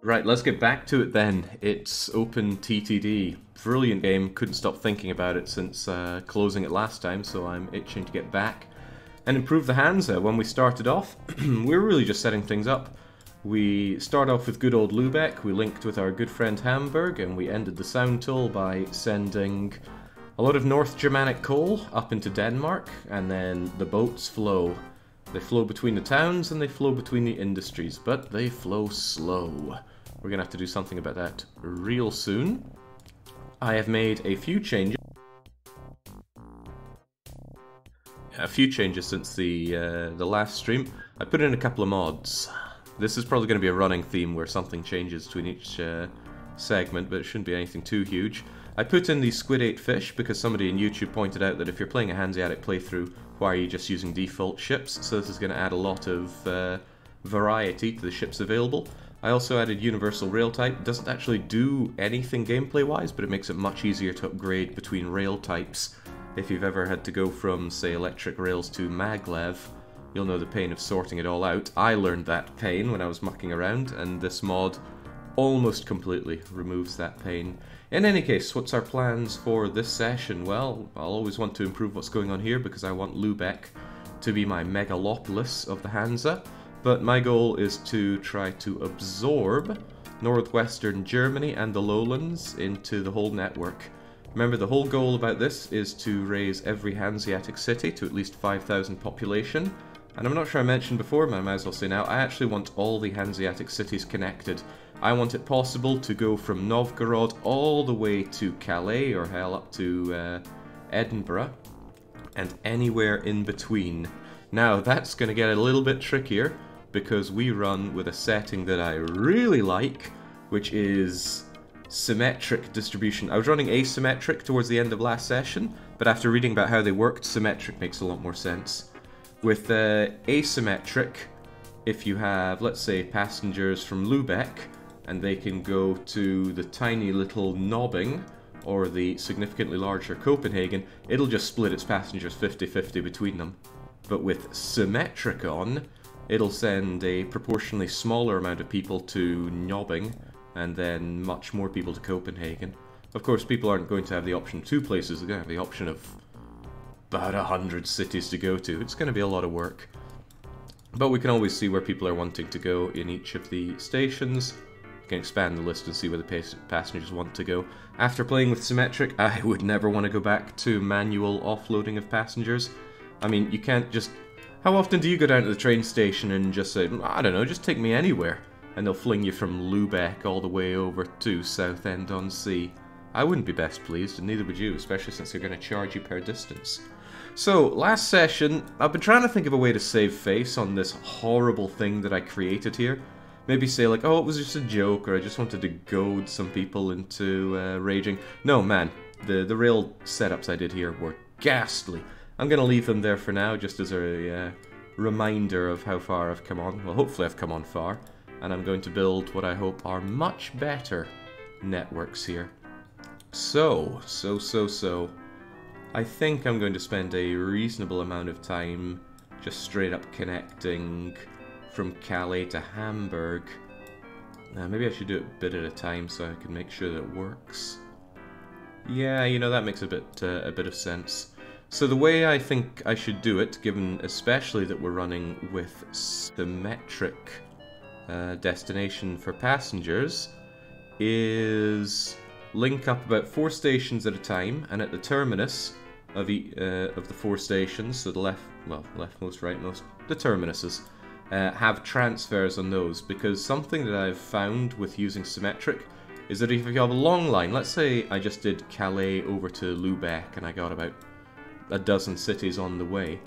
Right, let's get back to it then. It's Open TTD. Brilliant game. Couldn't stop thinking about it since uh, closing it last time, so I'm itching to get back and improve the Hansa. When we started off, we were really just setting things up. We start off with good old Lubeck, we linked with our good friend Hamburg, and we ended the sound tool by sending a lot of North Germanic coal up into Denmark, and then the boats flow. They flow between the towns and they flow between the industries, but they flow slow. We're going to have to do something about that real soon. I have made a few changes. A few changes since the uh, the last stream. I put in a couple of mods. This is probably going to be a running theme where something changes between each uh, segment, but it shouldn't be anything too huge. I put in the Squid Ate Fish because somebody in YouTube pointed out that if you're playing a Hanseatic playthrough, why are you just using default ships? So this is going to add a lot of uh, variety to the ships available. I also added Universal Rail Type. Doesn't actually do anything gameplay-wise, but it makes it much easier to upgrade between rail types. If you've ever had to go from, say, electric rails to maglev, you'll know the pain of sorting it all out. I learned that pain when I was mucking around, and this mod almost completely removes that pain. In any case, what's our plans for this session? Well, I'll always want to improve what's going on here because I want Lubeck to be my megalopolis of the Hansa, but my goal is to try to absorb northwestern Germany and the lowlands into the whole network. Remember, the whole goal about this is to raise every Hanseatic city to at least 5,000 population, and I'm not sure I mentioned before, but I might as well say now, I actually want all the Hanseatic cities connected. I want it possible to go from Novgorod all the way to Calais, or hell, up to uh, Edinburgh, and anywhere in between. Now, that's going to get a little bit trickier, because we run with a setting that I really like, which is symmetric distribution. I was running asymmetric towards the end of last session, but after reading about how they worked, symmetric makes a lot more sense. With uh, asymmetric, if you have, let's say, passengers from Lubeck, and they can go to the tiny little Nobbing or the significantly larger Copenhagen, it'll just split its passengers 50-50 between them. But with Symmetricon, it'll send a proportionally smaller amount of people to Nobbing, and then much more people to Copenhagen. Of course, people aren't going to have the option of two places, they're going to have the option of about a hundred cities to go to. It's going to be a lot of work. But we can always see where people are wanting to go in each of the stations, can expand the list and see where the passengers want to go. After playing with Symmetric, I would never want to go back to manual offloading of passengers. I mean, you can't just... How often do you go down to the train station and just say, mm, I don't know, just take me anywhere? And they'll fling you from Lubeck all the way over to Southend-on-Sea. I wouldn't be best pleased, and neither would you, especially since they're going to charge you per distance. So, last session, I've been trying to think of a way to save face on this horrible thing that I created here maybe say like, oh, it was just a joke, or I just wanted to goad some people into uh, raging. No, man, the the real setups I did here were ghastly. I'm gonna leave them there for now, just as a uh, reminder of how far I've come on. Well, hopefully I've come on far, and I'm going to build what I hope are much better networks here. So, so, so, so. I think I'm going to spend a reasonable amount of time just straight up connecting from Calais to Hamburg. Uh, maybe I should do it a bit at a time so I can make sure that it works. Yeah, you know, that makes a bit, uh, a bit of sense. So the way I think I should do it, given especially that we're running with symmetric uh, destination for passengers, is link up about four stations at a time, and at the terminus of, e uh, of the four stations, so the left, well, leftmost, rightmost, the terminuses, uh, have transfers on those because something that I've found with using symmetric is that if you have a long line, let's say I just did Calais over to Lubeck and I got about a dozen cities on the way,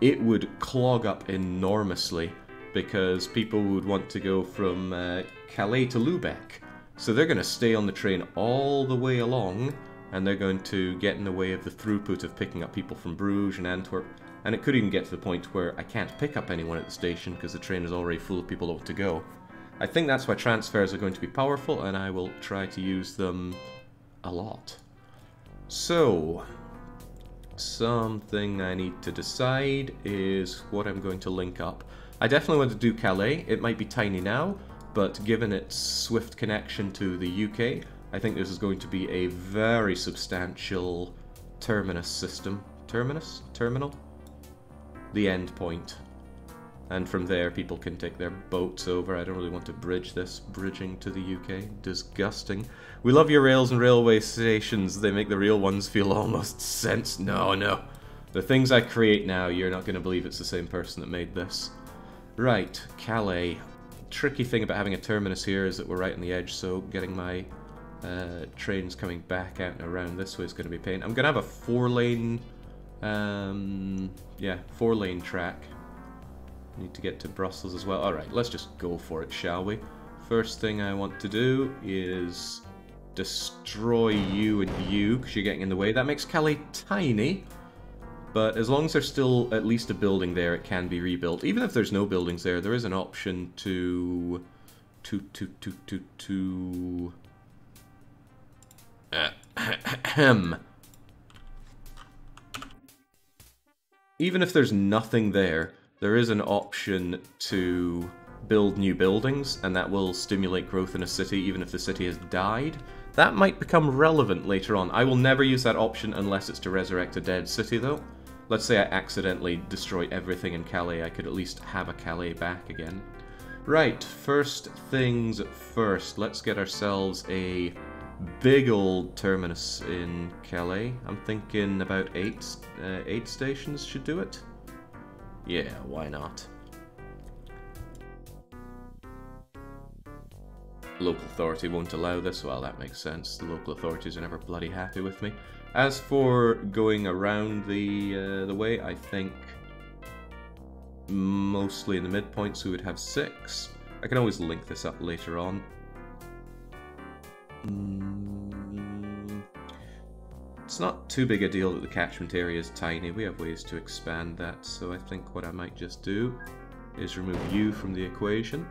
it would clog up enormously because people would want to go from uh, Calais to Lubeck. So they're going to stay on the train all the way along and they're going to get in the way of the throughput of picking up people from Bruges and Antwerp and it could even get to the point where I can't pick up anyone at the station because the train is already full of people over to go. I think that's why transfers are going to be powerful, and I will try to use them a lot. So, something I need to decide is what I'm going to link up. I definitely want to do Calais. It might be tiny now, but given its swift connection to the UK, I think this is going to be a very substantial terminus system. Terminus? Terminal? The end point. And from there, people can take their boats over. I don't really want to bridge this. Bridging to the UK. Disgusting. We love your rails and railway stations. They make the real ones feel almost sense. No, no. The things I create now, you're not going to believe it's the same person that made this. Right, Calais. Tricky thing about having a terminus here is that we're right on the edge, so getting my uh, trains coming back out and around this way is going to be pain. I'm going to have a four-lane, um, yeah, four-lane track. Need to get to Brussels as well. Alright, let's just go for it, shall we? First thing I want to do is destroy you and you, because you're getting in the way. That makes Calais tiny, but as long as there's still at least a building there, it can be rebuilt. Even if there's no buildings there, there is an option to... to... to... to... to... to... Ahem. Even if there's nothing there, there is an option to build new buildings, and that will stimulate growth in a city even if the city has died. That might become relevant later on. I will never use that option unless it's to resurrect a dead city, though. Let's say I accidentally destroy everything in Calais, I could at least have a Calais back again. Right, first things first, let's get ourselves a big old terminus in Calais. I'm thinking about eight, uh, eight stations should do it. Yeah, why not? Local authority won't allow this, well that makes sense. The local authorities are never bloody happy with me. As for going around the, uh, the way, I think mostly in the midpoints we would have six. I can always link this up later on. Mm, it's not too big a deal that the catchment area is tiny. We have ways to expand that, so I think what I might just do is remove you from the equation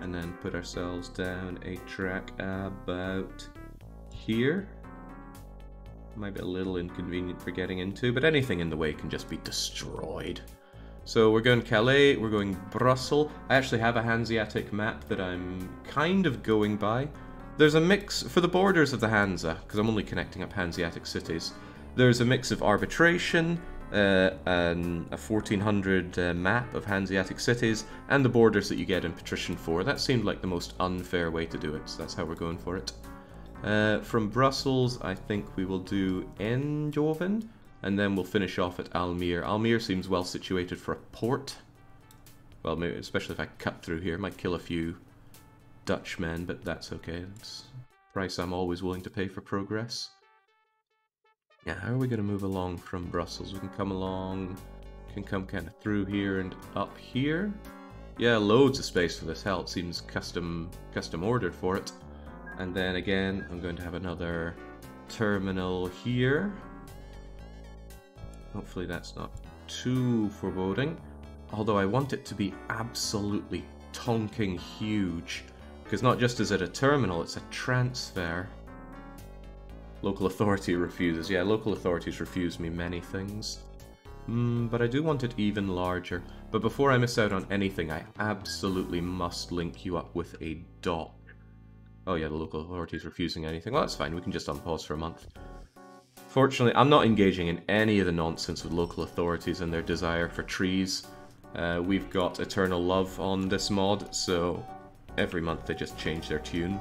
and then put ourselves down a track about here. Might be a little inconvenient for getting into, but anything in the way can just be destroyed. So we're going Calais, we're going Brussels. I actually have a Hanseatic map that I'm kind of going by. There's a mix, for the borders of the Hansa, because I'm only connecting up Hanseatic cities, there's a mix of arbitration, uh, a 1400 uh, map of Hanseatic cities, and the borders that you get in Patrician 4. That seemed like the most unfair way to do it, so that's how we're going for it. Uh, from Brussels, I think we will do Eindhoven, and then we'll finish off at Almere. Almere seems well situated for a port. Well, maybe, especially if I cut through here, might kill a few Dutchmen, but that's okay. It's price I'm always willing to pay for progress. Yeah, how are we going to move along from Brussels? We can come along, can come kind of through here and up here. Yeah, loads of space for this. Hell, it seems custom custom ordered for it. And then again, I'm going to have another terminal here. Hopefully that's not too foreboding. Although I want it to be absolutely tonking huge. Because not just is it a terminal, it's a transfer. Local authority refuses. Yeah, local authorities refuse me many things. Mm, but I do want it even larger. But before I miss out on anything, I absolutely must link you up with a dock. Oh yeah, the local authorities refusing anything. Well, that's fine. We can just unpause for a month. Fortunately, I'm not engaging in any of the nonsense with local authorities and their desire for trees. Uh, we've got Eternal Love on this mod, so every month they just change their tune.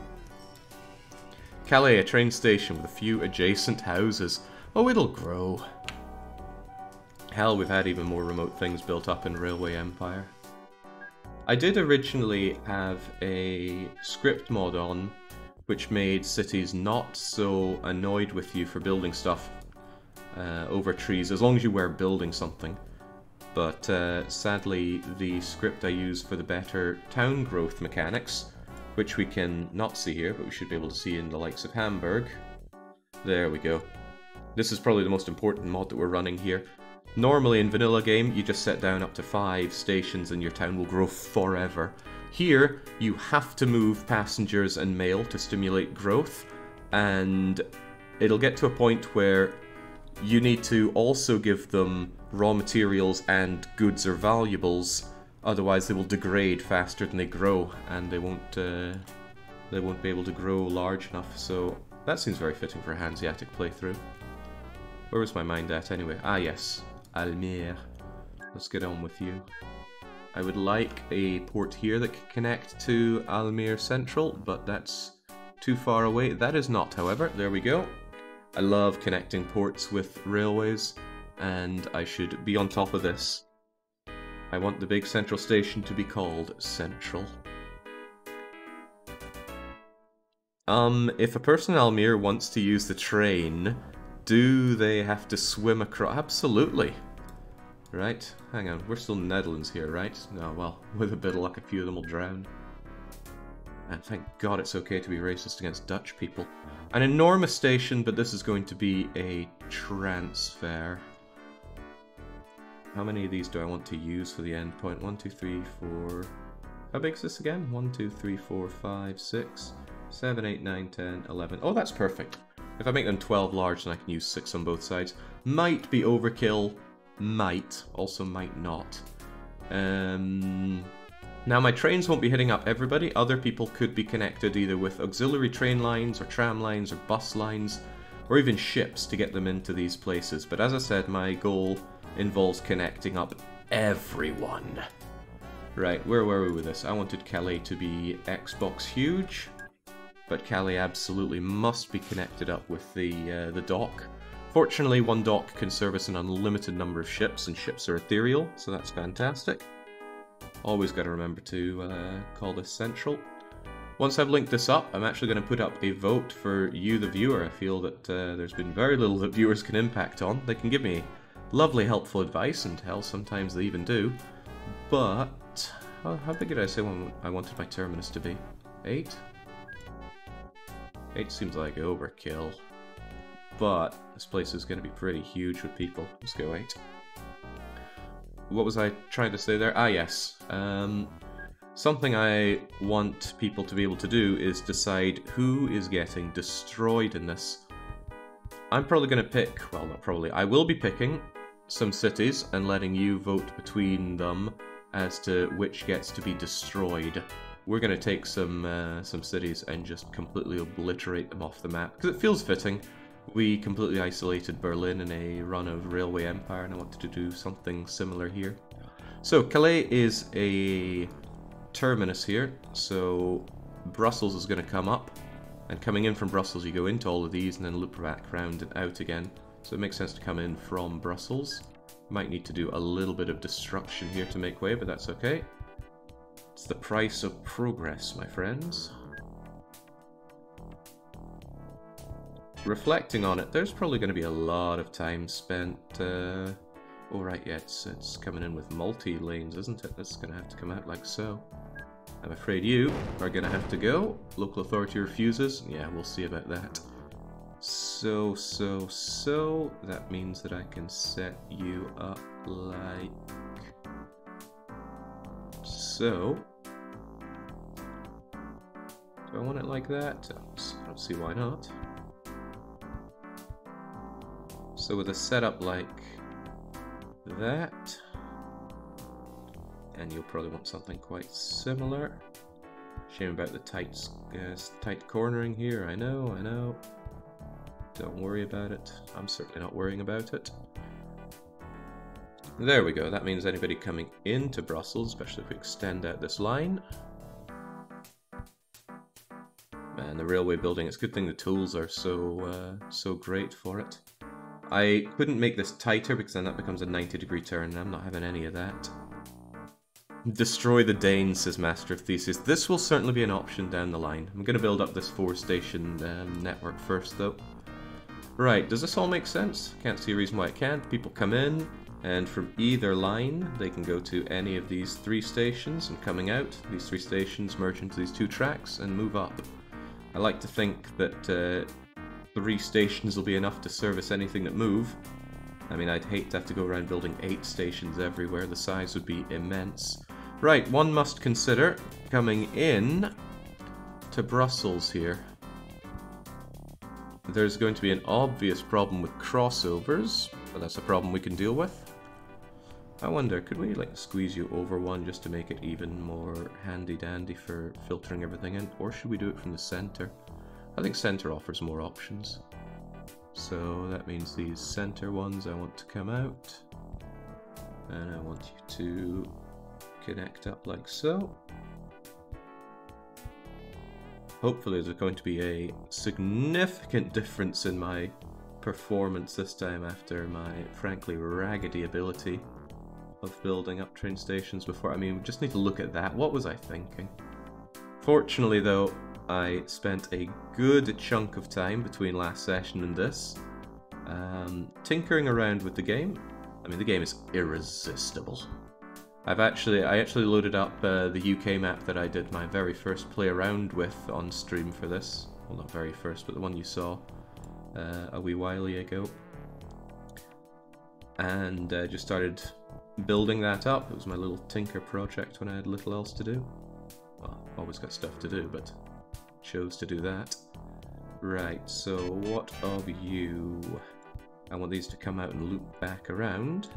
Calais, a train station with a few adjacent houses. Oh, it'll grow. Hell, we've had even more remote things built up in Railway Empire. I did originally have a script mod on which made cities not so annoyed with you for building stuff uh, over trees, as long as you were building something. But uh, sadly, the script I use for the better town growth mechanics which we can not see here, but we should be able to see in the likes of Hamburg. There we go. This is probably the most important mod that we're running here. Normally in vanilla game, you just set down up to five stations and your town will grow forever. Here, you have to move passengers and mail to stimulate growth, and it'll get to a point where you need to also give them raw materials and goods or valuables Otherwise, they will degrade faster than they grow, and they won't uh, they won't be able to grow large enough. So that seems very fitting for a Hanseatic playthrough. Where was my mind at anyway? Ah yes, Almere. Let's get on with you. I would like a port here that could connect to Almere Central, but that's too far away. That is not, however. There we go. I love connecting ports with railways, and I should be on top of this. I want the big central station to be called Central. Um, if a person in Almere wants to use the train, do they have to swim across? Absolutely. Right, hang on, we're still in the Netherlands here, right? No, well, with a bit of luck, a few of them will drown. And thank God it's okay to be racist against Dutch people. An enormous station, but this is going to be a transfer. How many of these do I want to use for the endpoint? One, two, three, four... How big is this again? One, two, three, four, five, six, seven, eight, nine, ten, eleven. Oh, that's perfect. If I make them 12 large, then I can use 6 on both sides. Might be overkill. Might. Also might not. Um, now my trains won't be hitting up everybody, other people could be connected either with auxiliary train lines or tram lines or bus lines or even ships to get them into these places. But as I said, my goal involves connecting up everyone. Right, where were we with this? I wanted Calais to be Xbox huge, but Calais absolutely must be connected up with the, uh, the dock. Fortunately, one dock can service an unlimited number of ships, and ships are ethereal, so that's fantastic. Always got to remember to uh, call this central. Once I've linked this up, I'm actually going to put up a vote for you, the viewer. I feel that uh, there's been very little that viewers can impact on. They can give me lovely, helpful advice, and hell, sometimes they even do. But, how, how big did I say when I wanted my terminus to be? Eight? Eight seems like overkill. But, this place is going to be pretty huge with people. Let's go eight what was I trying to say there? Ah, yes. Um, something I want people to be able to do is decide who is getting destroyed in this. I'm probably going to pick, well, not probably, I will be picking some cities and letting you vote between them as to which gets to be destroyed. We're going to take some uh, some cities and just completely obliterate them off the map, because it feels fitting. We completely isolated Berlin in a run of Railway Empire, and I wanted to do something similar here. So, Calais is a terminus here, so Brussels is going to come up, and coming in from Brussels you go into all of these and then loop back around and out again. So it makes sense to come in from Brussels. Might need to do a little bit of destruction here to make way, but that's okay. It's the price of progress, my friends. reflecting on it, there's probably going to be a lot of time spent... Uh... Oh, right, yeah, it's, it's coming in with multi-lanes, isn't it? That's going to have to come out like so. I'm afraid you are going to have to go. Local authority refuses. Yeah, we'll see about that. So, so, so, that means that I can set you up like... So... Do I want it like that? I don't see why not. So with a setup like that, and you'll probably want something quite similar. Shame about the tight, uh, tight cornering here, I know, I know. Don't worry about it. I'm certainly not worrying about it. There we go, that means anybody coming into Brussels, especially if we extend out this line. Man, the railway building, it's a good thing the tools are so, uh, so great for it. I couldn't make this tighter because then that becomes a 90 degree turn I'm not having any of that. Destroy the Danes, says Master of Theseus. This will certainly be an option down the line. I'm going to build up this four station um, network first though. Right, does this all make sense? Can't see a reason why it can't. People come in, and from either line, they can go to any of these three stations, and coming out, these three stations merge into these two tracks and move up. I like to think that uh, three stations will be enough to service anything that move. I mean, I'd hate to have to go around building eight stations everywhere. The size would be immense. Right, one must consider coming in to Brussels here. There's going to be an obvious problem with crossovers, but that's a problem we can deal with. I wonder, could we like squeeze you over one just to make it even more handy dandy for filtering everything in? Or should we do it from the center? I think center offers more options. So that means these center ones I want to come out. And I want you to connect up like so. Hopefully there's going to be a significant difference in my performance this time after my frankly raggedy ability of building up train stations before. I mean, we just need to look at that. What was I thinking? Fortunately though, I spent a good chunk of time between last session and this um, tinkering around with the game. I mean, the game is irresistible. I've actually, I actually loaded up uh, the UK map that I did my very first play around with on stream for this. Well, not very first, but the one you saw uh, a wee while ago. And uh, just started building that up. It was my little tinker project when I had little else to do. Well, always got stuff to do, but chose to do that. Right, so what of you? I want these to come out and loop back around.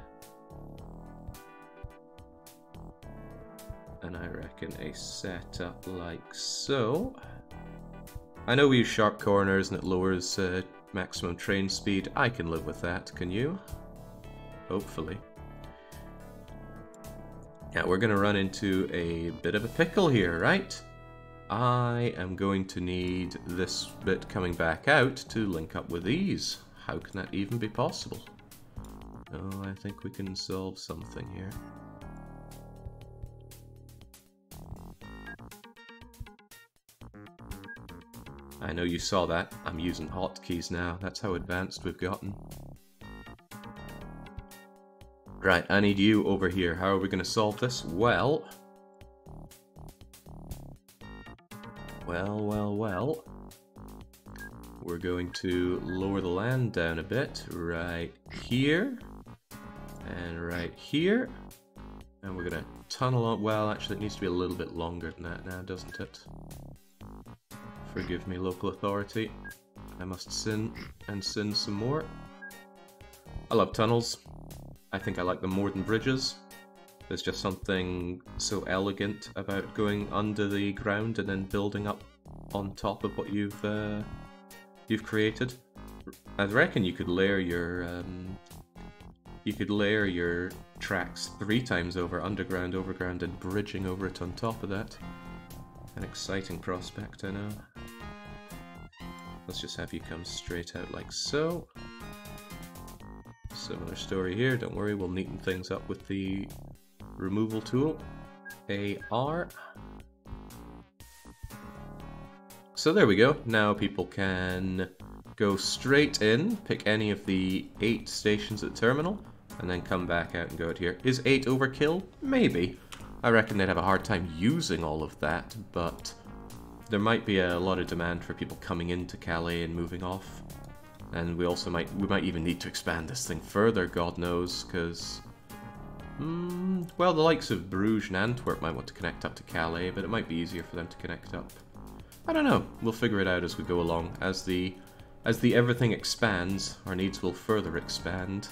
And I reckon a setup like so. I know we use sharp corners and it lowers uh, maximum train speed. I can live with that, can you? Hopefully. Yeah, we're gonna run into a bit of a pickle here, right? I am going to need this bit coming back out to link up with these. How can that even be possible? Oh, I think we can solve something here. I know you saw that. I'm using hotkeys now. That's how advanced we've gotten. Right, I need you over here. How are we going to solve this? Well... Well, well, well. We're going to lower the land down a bit. Right here. And right here. And we're going to tunnel up. Well, actually, it needs to be a little bit longer than that now, doesn't it? Forgive me, local authority. I must sin and sin some more. I love tunnels. I think I like them more than bridges. There's just something so elegant about going under the ground and then building up on top of what you've uh, you've created. I reckon you could layer your um, you could layer your tracks three times over, underground, overground, and bridging over it on top of that. An exciting prospect, I know. Let's just have you come straight out like so. Similar story here, don't worry, we'll neaten things up with the removal tool. AR. So there we go, now people can go straight in, pick any of the eight stations at terminal, and then come back out and go out here. Is eight overkill? Maybe. I reckon they'd have a hard time using all of that, but there might be a lot of demand for people coming into Calais and moving off. And we also might, we might even need to expand this thing further, God knows, because... Mm, well, the likes of Bruges and Antwerp might want to connect up to Calais, but it might be easier for them to connect up. I don't know. We'll figure it out as we go along. As the as the everything expands, our needs will further expand.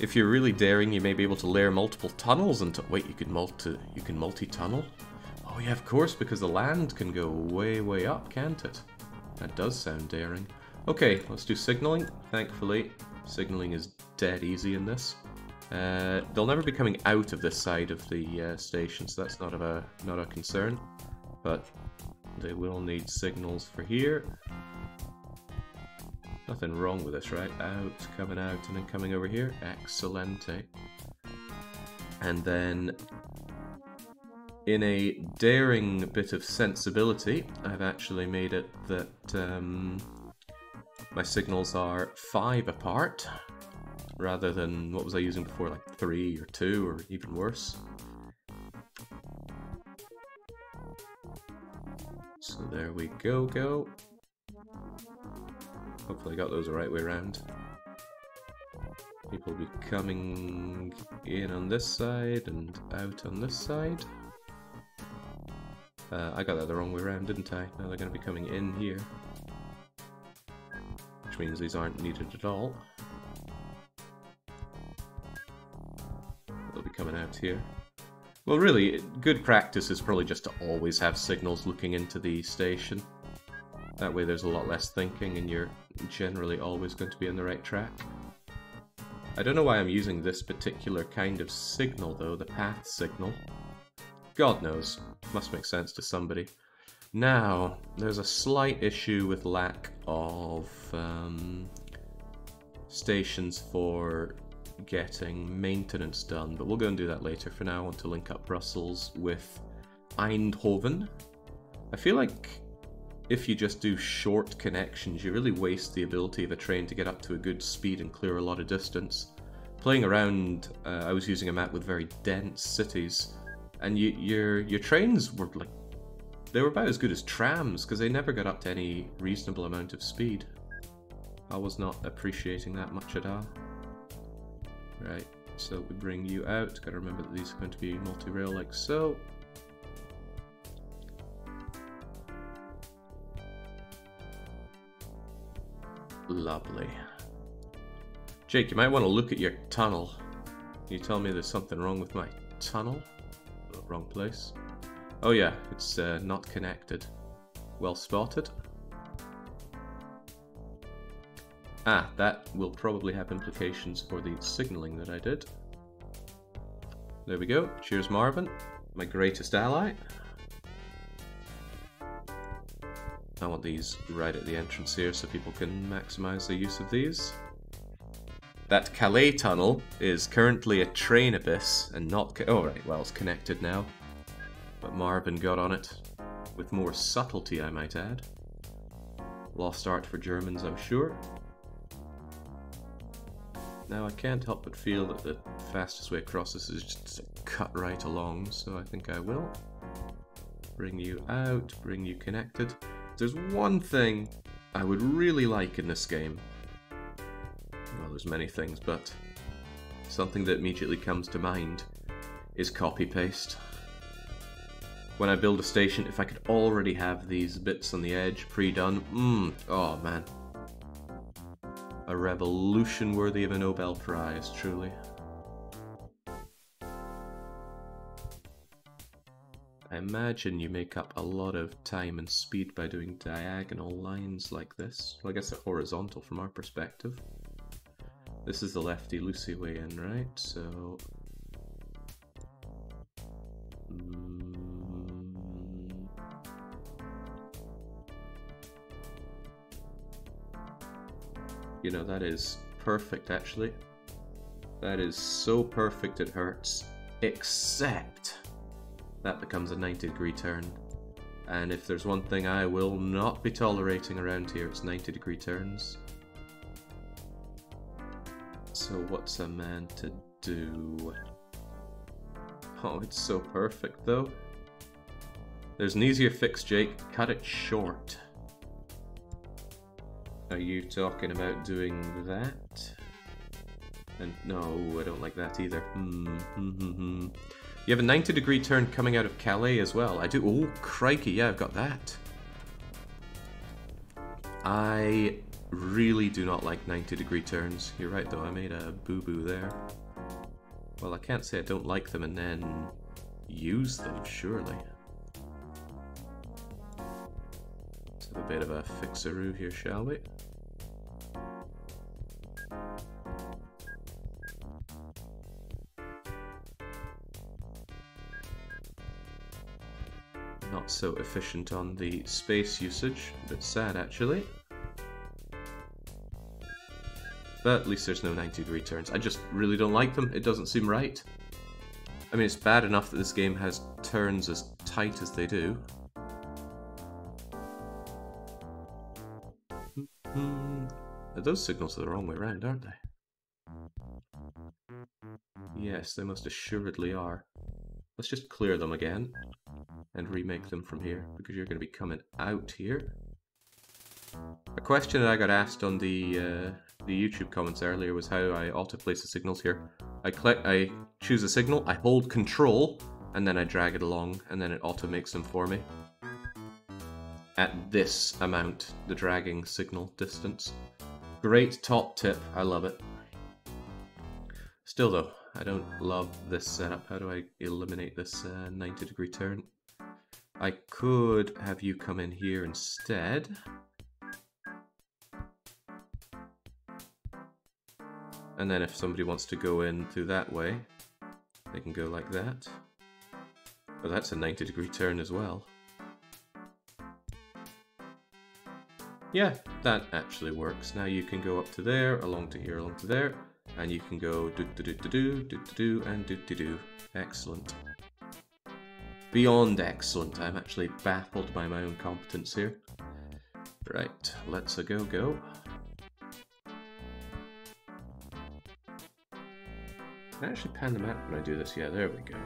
If you're really daring, you may be able to layer multiple tunnels into. Wait, you can multi you can multi-tunnel? Oh yeah, of course, because the land can go way, way up, can't it? That does sound daring. Okay, let's do signaling. Thankfully, signaling is dead easy in this. Uh, they'll never be coming out of this side of the uh, station, so that's not a not a concern. But they will need signals for here. Nothing wrong with this, right? Out, coming out, and then coming over here. Excellente. And then in a daring bit of sensibility, I've actually made it that um, my signals are five apart, rather than what was I using before, like three or two, or even worse. So there we go, go. Hopefully I got those the right way around. People will be coming in on this side and out on this side. Uh, I got that the wrong way around, didn't I? Now they're going to be coming in here. Which means these aren't needed at all. They'll be coming out here. Well, really, good practice is probably just to always have signals looking into the station. That way there's a lot less thinking and you're generally always going to be on the right track. I don't know why I'm using this particular kind of signal though, the path signal. God knows. Must make sense to somebody. Now, there's a slight issue with lack of um, stations for getting maintenance done, but we'll go and do that later. For now, I want to link up Brussels with Eindhoven. I feel like if you just do short connections, you really waste the ability of a train to get up to a good speed and clear a lot of distance. Playing around, uh, I was using a map with very dense cities, and you, your your trains were like they were about as good as trams because they never got up to any reasonable amount of speed. I was not appreciating that much at all. Right, so we bring you out. Gotta remember that these are going to be multi-rail like so. Lovely. Jake, you might want to look at your tunnel. Can you tell me there's something wrong with my tunnel? Wrong place. Oh yeah, it's uh, not connected. Well spotted. Ah, that will probably have implications for the signaling that I did. There we go. Cheers, Marvin. My greatest ally. I want these right at the entrance here so people can maximize the use of these. That Calais tunnel is currently a train abyss and not... Oh, right, well, it's connected now. But Marvin got on it. With more subtlety, I might add. Lost art for Germans, I'm sure. Now, I can't help but feel that the fastest way across this is just to cut right along, so I think I will. Bring you out, bring you connected. There's one thing I would really like in this game. Well, there's many things, but something that immediately comes to mind is copy-paste. When I build a station, if I could already have these bits on the edge pre-done, mmm, oh man. A revolution worthy of a Nobel Prize, truly. I imagine you make up a lot of time and speed by doing diagonal lines like this. Well, I guess they're horizontal from our perspective. This is the lefty loosey way in, right? So... Mm, you know, that is perfect, actually. That is so perfect it hurts. Except that becomes a 90 degree turn. And if there's one thing I will not be tolerating around here, it's 90 degree turns. So what's a man to do? Oh, it's so perfect though. There's an easier fix, Jake. Cut it short. Are you talking about doing that? And no, I don't like that either. Hmm, hmm, hmm, hmm. You have a 90 degree turn coming out of Calais as well. I do. Oh, crikey. Yeah, I've got that. I really do not like 90 degree turns. You're right, though. I made a boo-boo there. Well, I can't say I don't like them and then use them, surely. Let's have a bit of a fixaroo here, shall we? So efficient on the space usage. A bit sad, actually. But at least there's no 90 degree turns. I just really don't like them. It doesn't seem right. I mean, it's bad enough that this game has turns as tight as they do. Hmm. Those signals are the wrong way around, aren't they? Yes, they most assuredly are. Let's just clear them again and remake them from here because you're going to be coming out here. A question that I got asked on the uh, the YouTube comments earlier was how I auto-place the signals here. I click, I choose a signal, I hold control, and then I drag it along, and then it auto makes them for me. At this amount, the dragging signal distance. Great top tip, I love it. Still though, I don't love this setup. How do I eliminate this uh, 90 degree turn? I could have you come in here instead. And then if somebody wants to go in through that way, they can go like that. But that's a 90 degree turn as well. Yeah, that actually works. Now you can go up to there, along to here, along to there, and you can go do do do do do do do, do and do do do. Excellent. Beyond excellent. I'm actually baffled by my own competence here. Right, let's a go go. Can I actually pan the map when I do this? Yeah, there we go.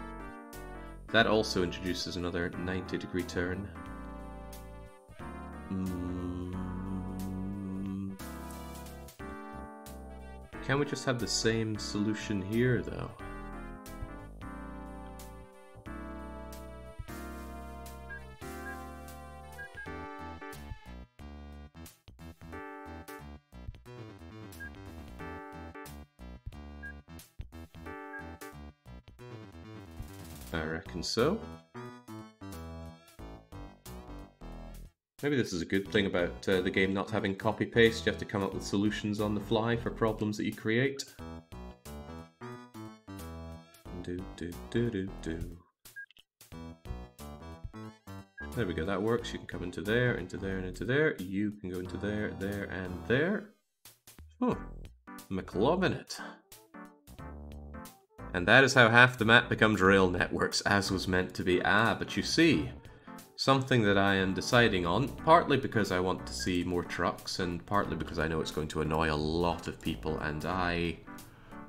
That also introduces another 90 degree turn. Mm. Can we just have the same solution here, though? I reckon so. Maybe this is a good thing about uh, the game not having copy-paste. You have to come up with solutions on the fly for problems that you create. Do, do, do, do, do. There we go, that works. You can come into there, into there, and into there. You can go into there, there, and there. Oh, McLovin it. And that is how half the map becomes rail networks, as was meant to be. Ah, but you see, something that I am deciding on, partly because I want to see more trucks, and partly because I know it's going to annoy a lot of people, and I...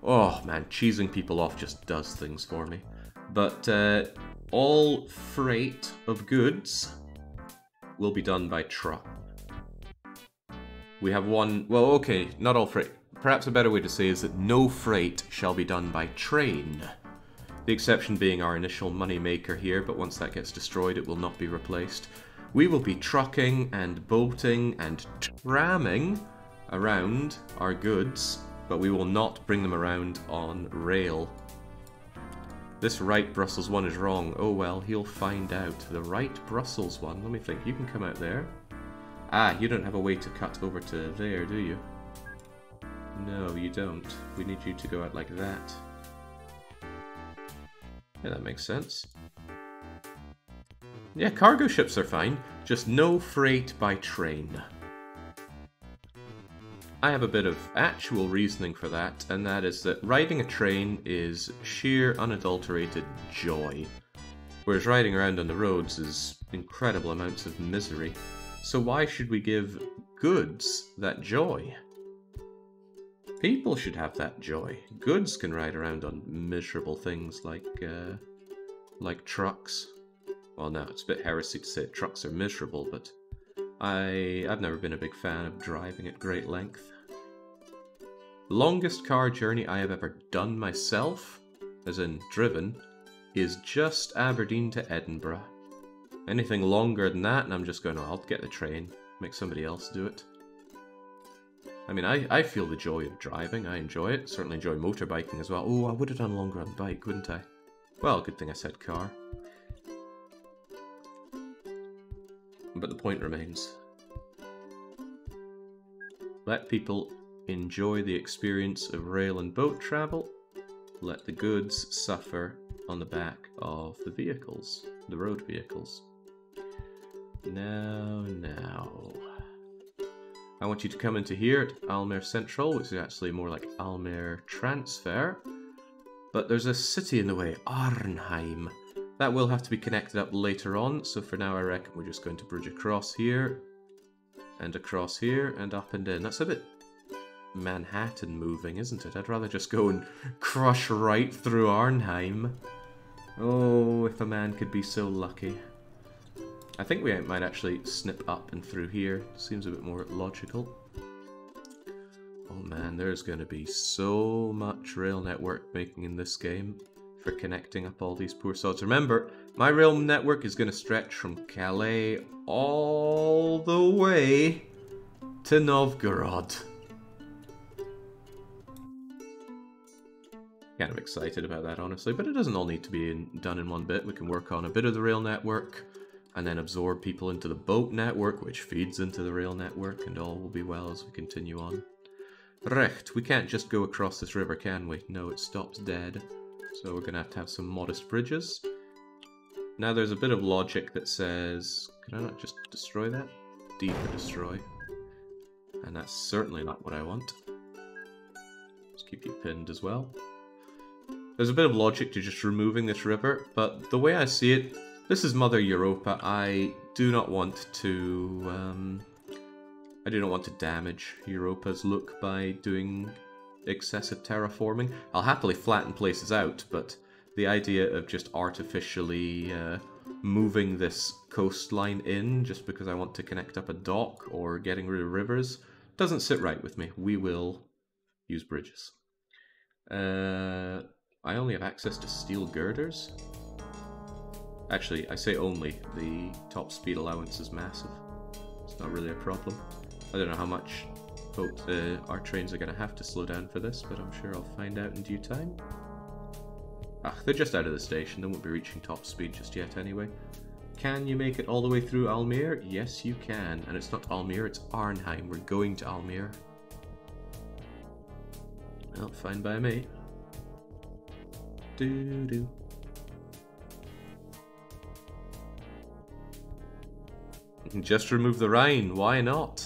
Oh man, cheesing people off just does things for me. But uh, all freight of goods will be done by truck. We have one, well okay, not all freight, Perhaps a better way to say is that no freight shall be done by train. The exception being our initial money maker here, but once that gets destroyed it will not be replaced. We will be trucking and boating and tramming around our goods, but we will not bring them around on rail. This right Brussels one is wrong. Oh well, he'll find out. The right Brussels one, let me think, you can come out there. Ah, you don't have a way to cut over to there, do you? No, you don't. We need you to go out like that. Yeah, that makes sense. Yeah, cargo ships are fine, just no freight by train. I have a bit of actual reasoning for that, and that is that riding a train is sheer unadulterated joy, whereas riding around on the roads is incredible amounts of misery. So why should we give goods that joy? People should have that joy. Goods can ride around on miserable things like, uh, like trucks. Well, no, it's a bit heresy to say trucks are miserable, but I, I've never been a big fan of driving at great length. Longest car journey I have ever done myself, as in driven, is just Aberdeen to Edinburgh. Anything longer than that, and I'm just going, oh, I'll get the train, make somebody else do it. I mean, I, I feel the joy of driving. I enjoy it. Certainly enjoy motorbiking as well. Oh, I would have done longer on bike, wouldn't I? Well, good thing I said car. But the point remains. Let people enjoy the experience of rail and boat travel. Let the goods suffer on the back of the vehicles, the road vehicles. Now, now. I want you to come into here at Almere Central, which is actually more like Almere Transfer. But there's a city in the way, Arnhem. That will have to be connected up later on, so for now I reckon we're just going to bridge across here, and across here, and up and in. That's a bit Manhattan moving, isn't it? I'd rather just go and crush right through Arnhem. Oh, if a man could be so lucky. I think we might actually snip up and through here. Seems a bit more logical. Oh man, there's going to be so much rail network making in this game for connecting up all these poor sods. Remember, my rail network is going to stretch from Calais all the way to Novgorod. Kind of excited about that, honestly, but it doesn't all need to be in, done in one bit. We can work on a bit of the rail network, and then absorb people into the boat network, which feeds into the rail network, and all will be well as we continue on. Recht, we can't just go across this river, can we? No, it stops dead. So we're going to have to have some modest bridges. Now there's a bit of logic that says... Can I not just destroy that? D for destroy. And that's certainly not what I want. Let's keep you pinned as well. There's a bit of logic to just removing this river, but the way I see it, this is Mother Europa. I do not want to... Um, I do not want to damage Europa's look by doing excessive terraforming. I'll happily flatten places out, but the idea of just artificially uh, moving this coastline in just because I want to connect up a dock or getting rid of rivers doesn't sit right with me. We will use bridges. Uh, I only have access to steel girders. Actually, I say only. The top speed allowance is massive. It's not really a problem. I don't know how much both uh, our trains are going to have to slow down for this, but I'm sure I'll find out in due time. Ah, they're just out of the station. They won't be reaching top speed just yet anyway. Can you make it all the way through Almere? Yes, you can. And it's not Almere, it's Arnhem. We're going to Almere. Well, fine by me. Do Just remove the Rhine, why not?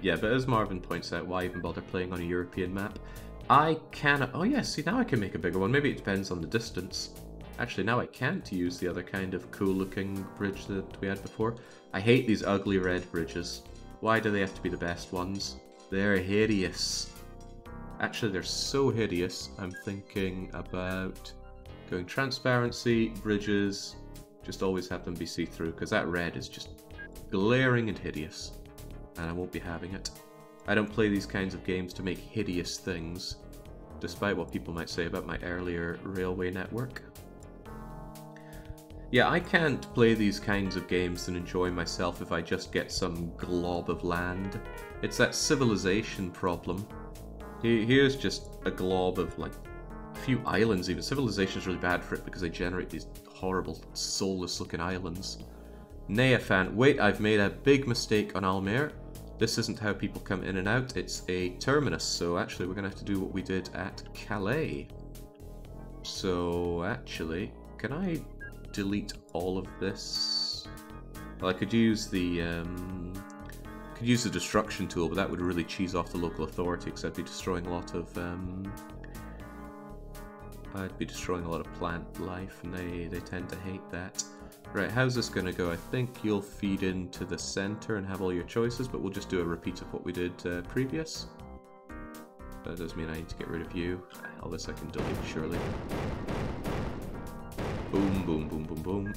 Yeah, but as Marvin points out, why even bother playing on a European map? I can... Oh yeah, see now I can make a bigger one. Maybe it depends on the distance. Actually, now I can't use the other kind of cool-looking bridge that we had before. I hate these ugly red bridges. Why do they have to be the best ones? They're hideous. Actually, they're so hideous, I'm thinking about going transparency, bridges, just always have them be see-through, because that red is just glaring and hideous, and I won't be having it. I don't play these kinds of games to make hideous things, despite what people might say about my earlier railway network. Yeah, I can't play these kinds of games and enjoy myself if I just get some glob of land. It's that civilization problem. Here's just a glob of like a few islands even. Civilization is really bad for it because they generate these horrible soulless looking islands. Neafan, wait, I've made a big mistake on Almere. This isn't how people come in and out, it's a terminus, so actually we're going to have to do what we did at Calais. So, actually, can I delete all of this? Well, I could use the, um, could use the destruction tool, but that would really cheese off the local authority, because I'd be destroying a lot of, um, I'd be destroying a lot of plant life, and they, they tend to hate that. Right, how's this going to go? I think you'll feed into the center and have all your choices, but we'll just do a repeat of what we did uh, previous. That does mean I need to get rid of you. All this I can delete, surely. Boom, boom, boom, boom, boom.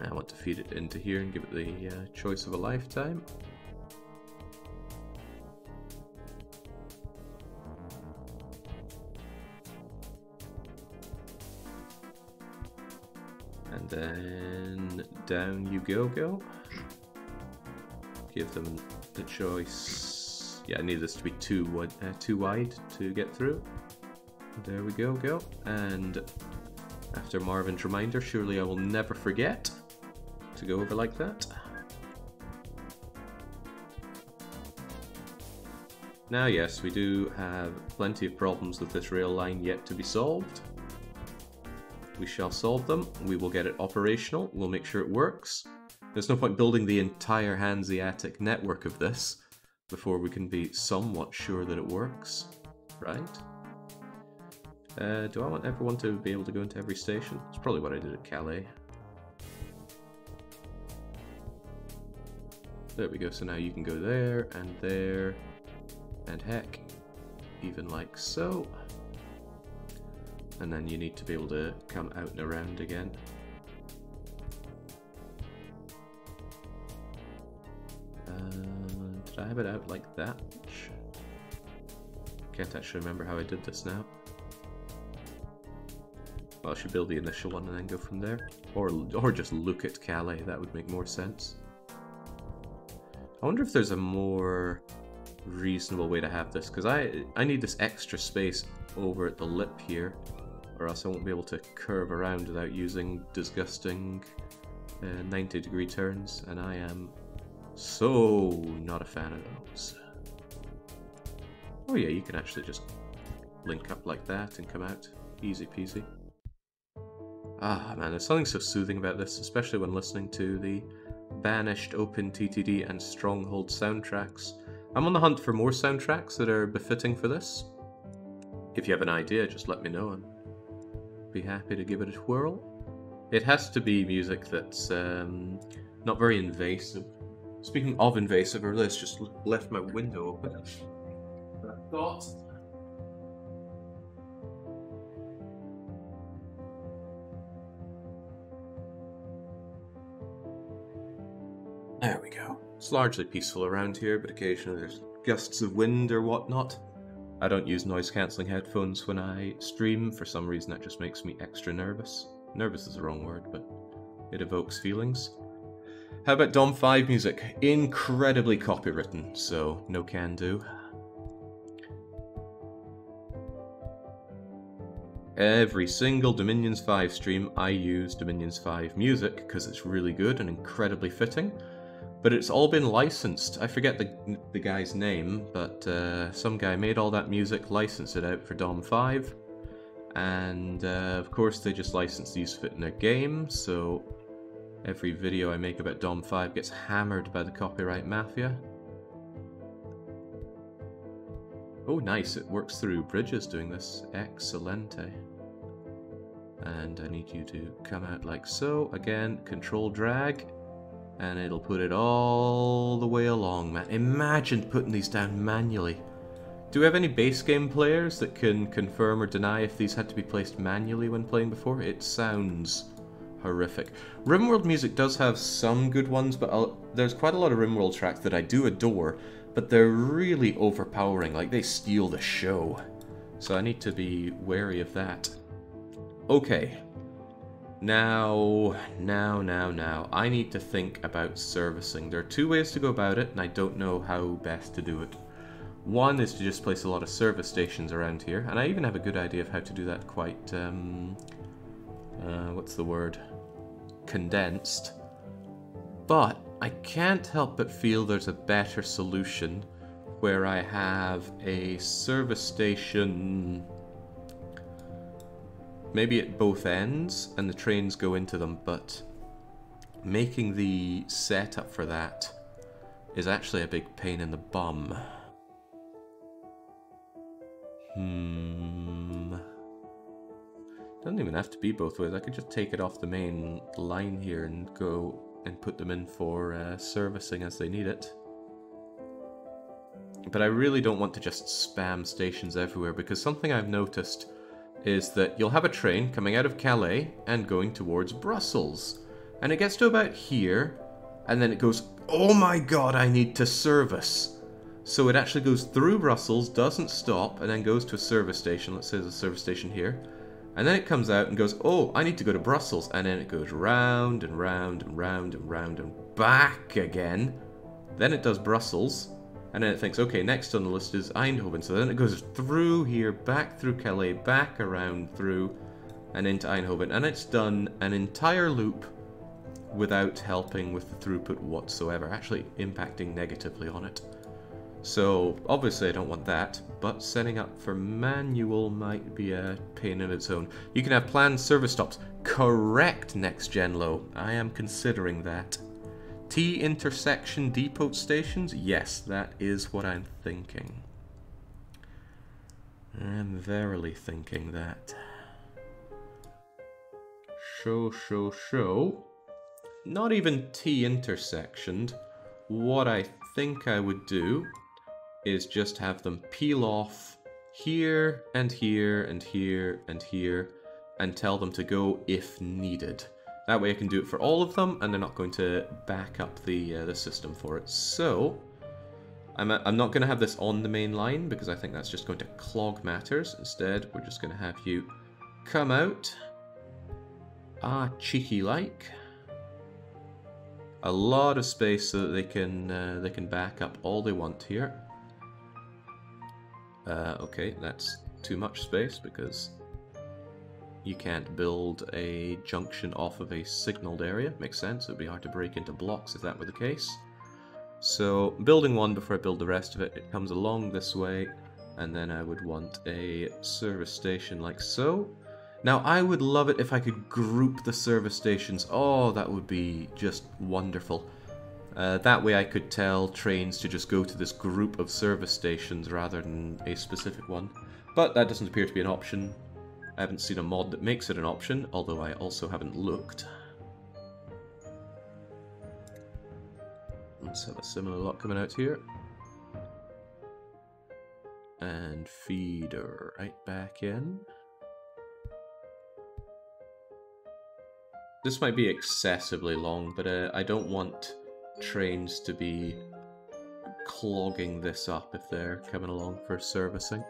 I want to feed it into here and give it the uh, choice of a lifetime. Then down you go, go. Give them the choice. Yeah, I need this to be too wide, uh, too wide to get through. There we go, go. And after Marvin's reminder, surely I will never forget to go over like that. Now yes, we do have plenty of problems with this rail line yet to be solved. We shall solve them. We will get it operational. We'll make sure it works. There's no point building the entire Hanseatic network of this before we can be somewhat sure that it works, right? Uh, do I want everyone to be able to go into every station? It's probably what I did at Calais. There we go, so now you can go there, and there, and heck, even like so. And then you need to be able to come out and around again. Uh, did I have it out like that? Can't actually remember how I did this now. Well, I should build the initial one and then go from there. Or, or just look at Calais, that would make more sense. I wonder if there's a more reasonable way to have this because I I need this extra space over at the lip here or else I won't be able to curve around without using disgusting uh, 90 degree turns and I am so not a fan of those. Oh yeah, you can actually just link up like that and come out. Easy peasy. Ah man, there's something so soothing about this, especially when listening to the banished Open TTD and Stronghold soundtracks. I'm on the hunt for more soundtracks that are befitting for this. If you have an idea, just let me know be happy to give it a whirl. It has to be music that's um, not very invasive. Speaking of invasive, I realized just left my window open. I thought There we go. It's largely peaceful around here, but occasionally there's gusts of wind or whatnot. I don't use noise cancelling headphones when I stream. For some reason, that just makes me extra nervous. Nervous is the wrong word, but it evokes feelings. How about Dom 5 music? Incredibly copywritten, so no can do. Every single Dominions 5 stream, I use Dominions 5 music because it's really good and incredibly fitting. But it's all been licensed. I forget the, the guy's name, but uh, some guy made all that music, licensed it out for Dom 5. And uh, of course, they just license these fit in their game, so every video I make about Dom 5 gets hammered by the copyright mafia. Oh, nice, it works through bridges doing this. Excelente. And I need you to come out like so. Again, control drag and it'll put it all the way along, man. Imagine putting these down manually. Do we have any base game players that can confirm or deny if these had to be placed manually when playing before? It sounds horrific. RimWorld music does have some good ones, but I'll, there's quite a lot of RimWorld tracks that I do adore, but they're really overpowering, like they steal the show. So I need to be wary of that. Okay, now, now, now, now, I need to think about servicing. There are two ways to go about it, and I don't know how best to do it. One is to just place a lot of service stations around here, and I even have a good idea of how to do that quite, um, uh, what's the word? Condensed. But I can't help but feel there's a better solution where I have a service station maybe at both ends and the trains go into them, but making the setup for that is actually a big pain in the bum. Hmm. Doesn't even have to be both ways. I could just take it off the main line here and go and put them in for uh, servicing as they need it. But I really don't want to just spam stations everywhere because something I've noticed is that you'll have a train coming out of Calais and going towards Brussels. And it gets to about here, and then it goes, oh my god, I need to service. So it actually goes through Brussels, doesn't stop, and then goes to a service station. Let's say there's a service station here. And then it comes out and goes, oh, I need to go to Brussels. And then it goes round and round and round and round and back again. Then it does Brussels. And then it thinks, okay, next on the list is Eindhoven. So then it goes through here, back through Calais, back around through, and into Eindhoven. And it's done an entire loop without helping with the throughput whatsoever, actually impacting negatively on it. So obviously I don't want that, but setting up for manual might be a pain in its own. You can have planned service stops. Correct, Next Gen Low. I am considering that. T intersection depot stations? Yes, that is what I'm thinking. I'm verily thinking that. Show, show, show. Not even T intersectioned. What I think I would do is just have them peel off here and here and here and here and tell them to go if needed. That way I can do it for all of them, and they're not going to back up the, uh, the system for it. So, I'm, I'm not going to have this on the main line, because I think that's just going to clog matters. Instead, we're just going to have you come out. Ah, cheeky-like. A lot of space so that they can uh, they can back up all they want here. Uh, okay, that's too much space because you can't build a junction off of a signaled area. Makes sense, it would be hard to break into blocks if that were the case. So, building one before I build the rest of it, it comes along this way, and then I would want a service station like so. Now, I would love it if I could group the service stations. Oh, that would be just wonderful. Uh, that way I could tell trains to just go to this group of service stations rather than a specific one. But that doesn't appear to be an option. I haven't seen a mod that makes it an option, although I also haven't looked. Let's have a similar lot coming out here. And feeder right back in. This might be excessively long, but uh, I don't want trains to be clogging this up if they're coming along for servicing.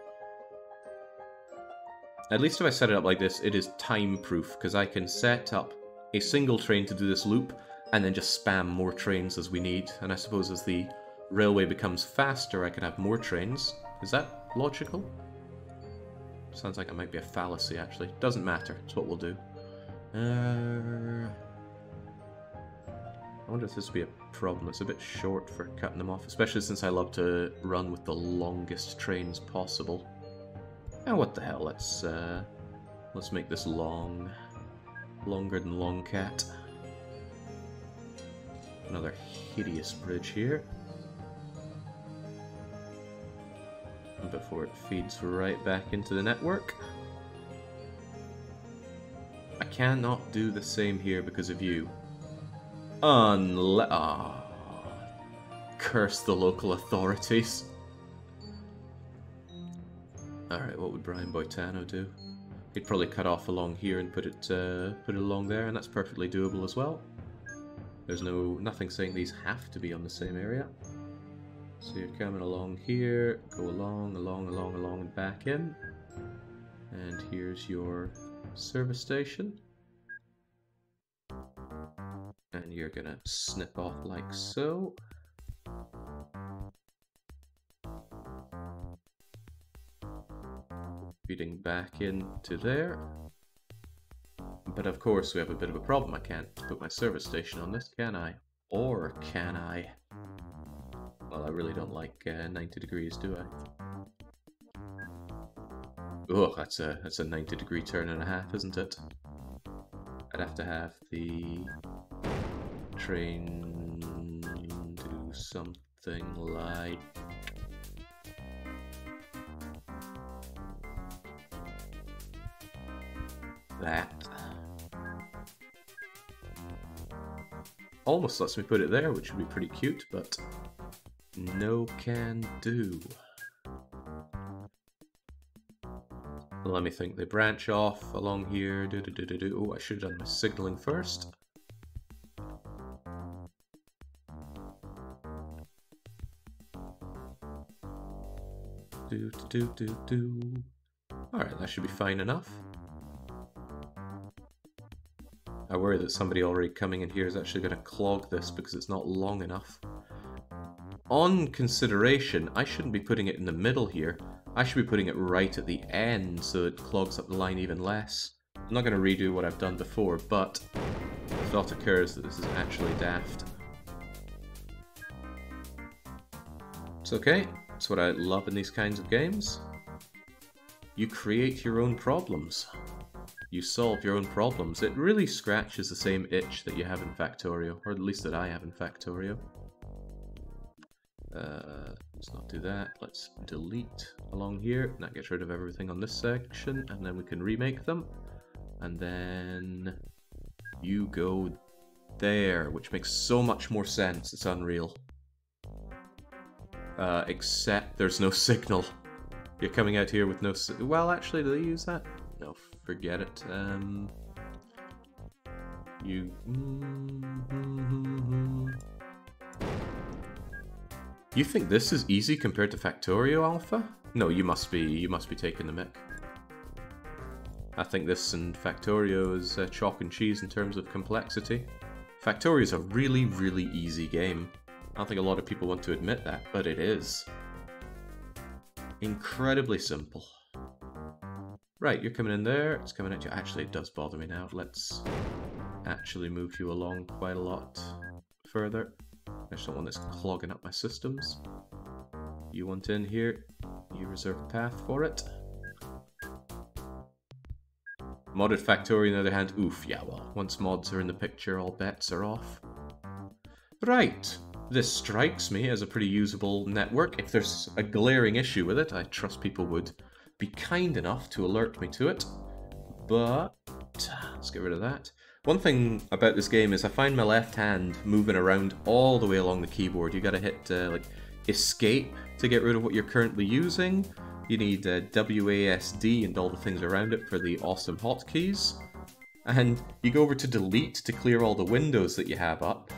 At least if I set it up like this, it is time-proof, because I can set up a single train to do this loop, and then just spam more trains as we need. And I suppose as the railway becomes faster, I can have more trains. Is that logical? Sounds like it might be a fallacy, actually. Doesn't matter. It's what we'll do. Uh, I wonder if this would be a problem. It's a bit short for cutting them off, especially since I love to run with the longest trains possible. Oh, what the hell? Let's uh, let's make this long, longer than Long Cat. Another hideous bridge here. Before it feeds right back into the network. I cannot do the same here because of you. Unless... Oh, curse the local authorities. Alright, what would Brian Boitano do? He'd probably cut off along here and put it uh, put it along there, and that's perfectly doable as well. There's no nothing saying these have to be on the same area. So you're coming along here, go along, along, along, along, and back in. And here's your service station. And you're gonna snip off like so. Feeding back into there. But of course we have a bit of a problem. I can't put my service station on this, can I? Or can I? Well, I really don't like uh, 90 degrees, do I? Oh, that's a that's a 90 degree turn and a half, isn't it? I'd have to have the train do something like that. Uh, almost lets me put it there, which would be pretty cute, but no can do. Let me think. They branch off along here. Do, do, do, do, do. Oh, I should have done my signaling first. Do, do, do, do, do. Alright, that should be fine enough. I worry that somebody already coming in here is actually going to clog this because it's not long enough. On consideration, I shouldn't be putting it in the middle here. I should be putting it right at the end so it clogs up the line even less. I'm not going to redo what I've done before, but the thought occurs that this is actually daft. It's okay. It's what I love in these kinds of games. You create your own problems you solve your own problems. It really scratches the same itch that you have in Factorio, or at least that I have in Factorio. Uh, let's not do that. Let's delete along here. That gets rid of everything on this section, and then we can remake them. And then you go there, which makes so much more sense. It's unreal. Uh, except there's no signal. You're coming out here with no... Well, actually, do they use that? No, forget it. Um, you. You think this is easy compared to Factorio Alpha? No, you must be. You must be taking the mic. I think this and Factorio is uh, chalk and cheese in terms of complexity. Factorio is a really, really easy game. I don't think a lot of people want to admit that, but it is. Incredibly simple. Right, you're coming in there. It's coming at you. Actually, it does bother me now. Let's actually move you along quite a lot further. I just don't want this clogging up my systems. You want in here. You reserve a path for it. Modded Factorio, on the other hand, oof, yeah, well, once mods are in the picture, all bets are off. Right, this strikes me as a pretty usable network. If there's a glaring issue with it, I trust people would be kind enough to alert me to it. But let's get rid of that. One thing about this game is I find my left hand moving around all the way along the keyboard. You gotta hit uh, like escape to get rid of what you're currently using. You need uh, WASD and all the things around it for the awesome hotkeys. And you go over to delete to clear all the windows that you have up.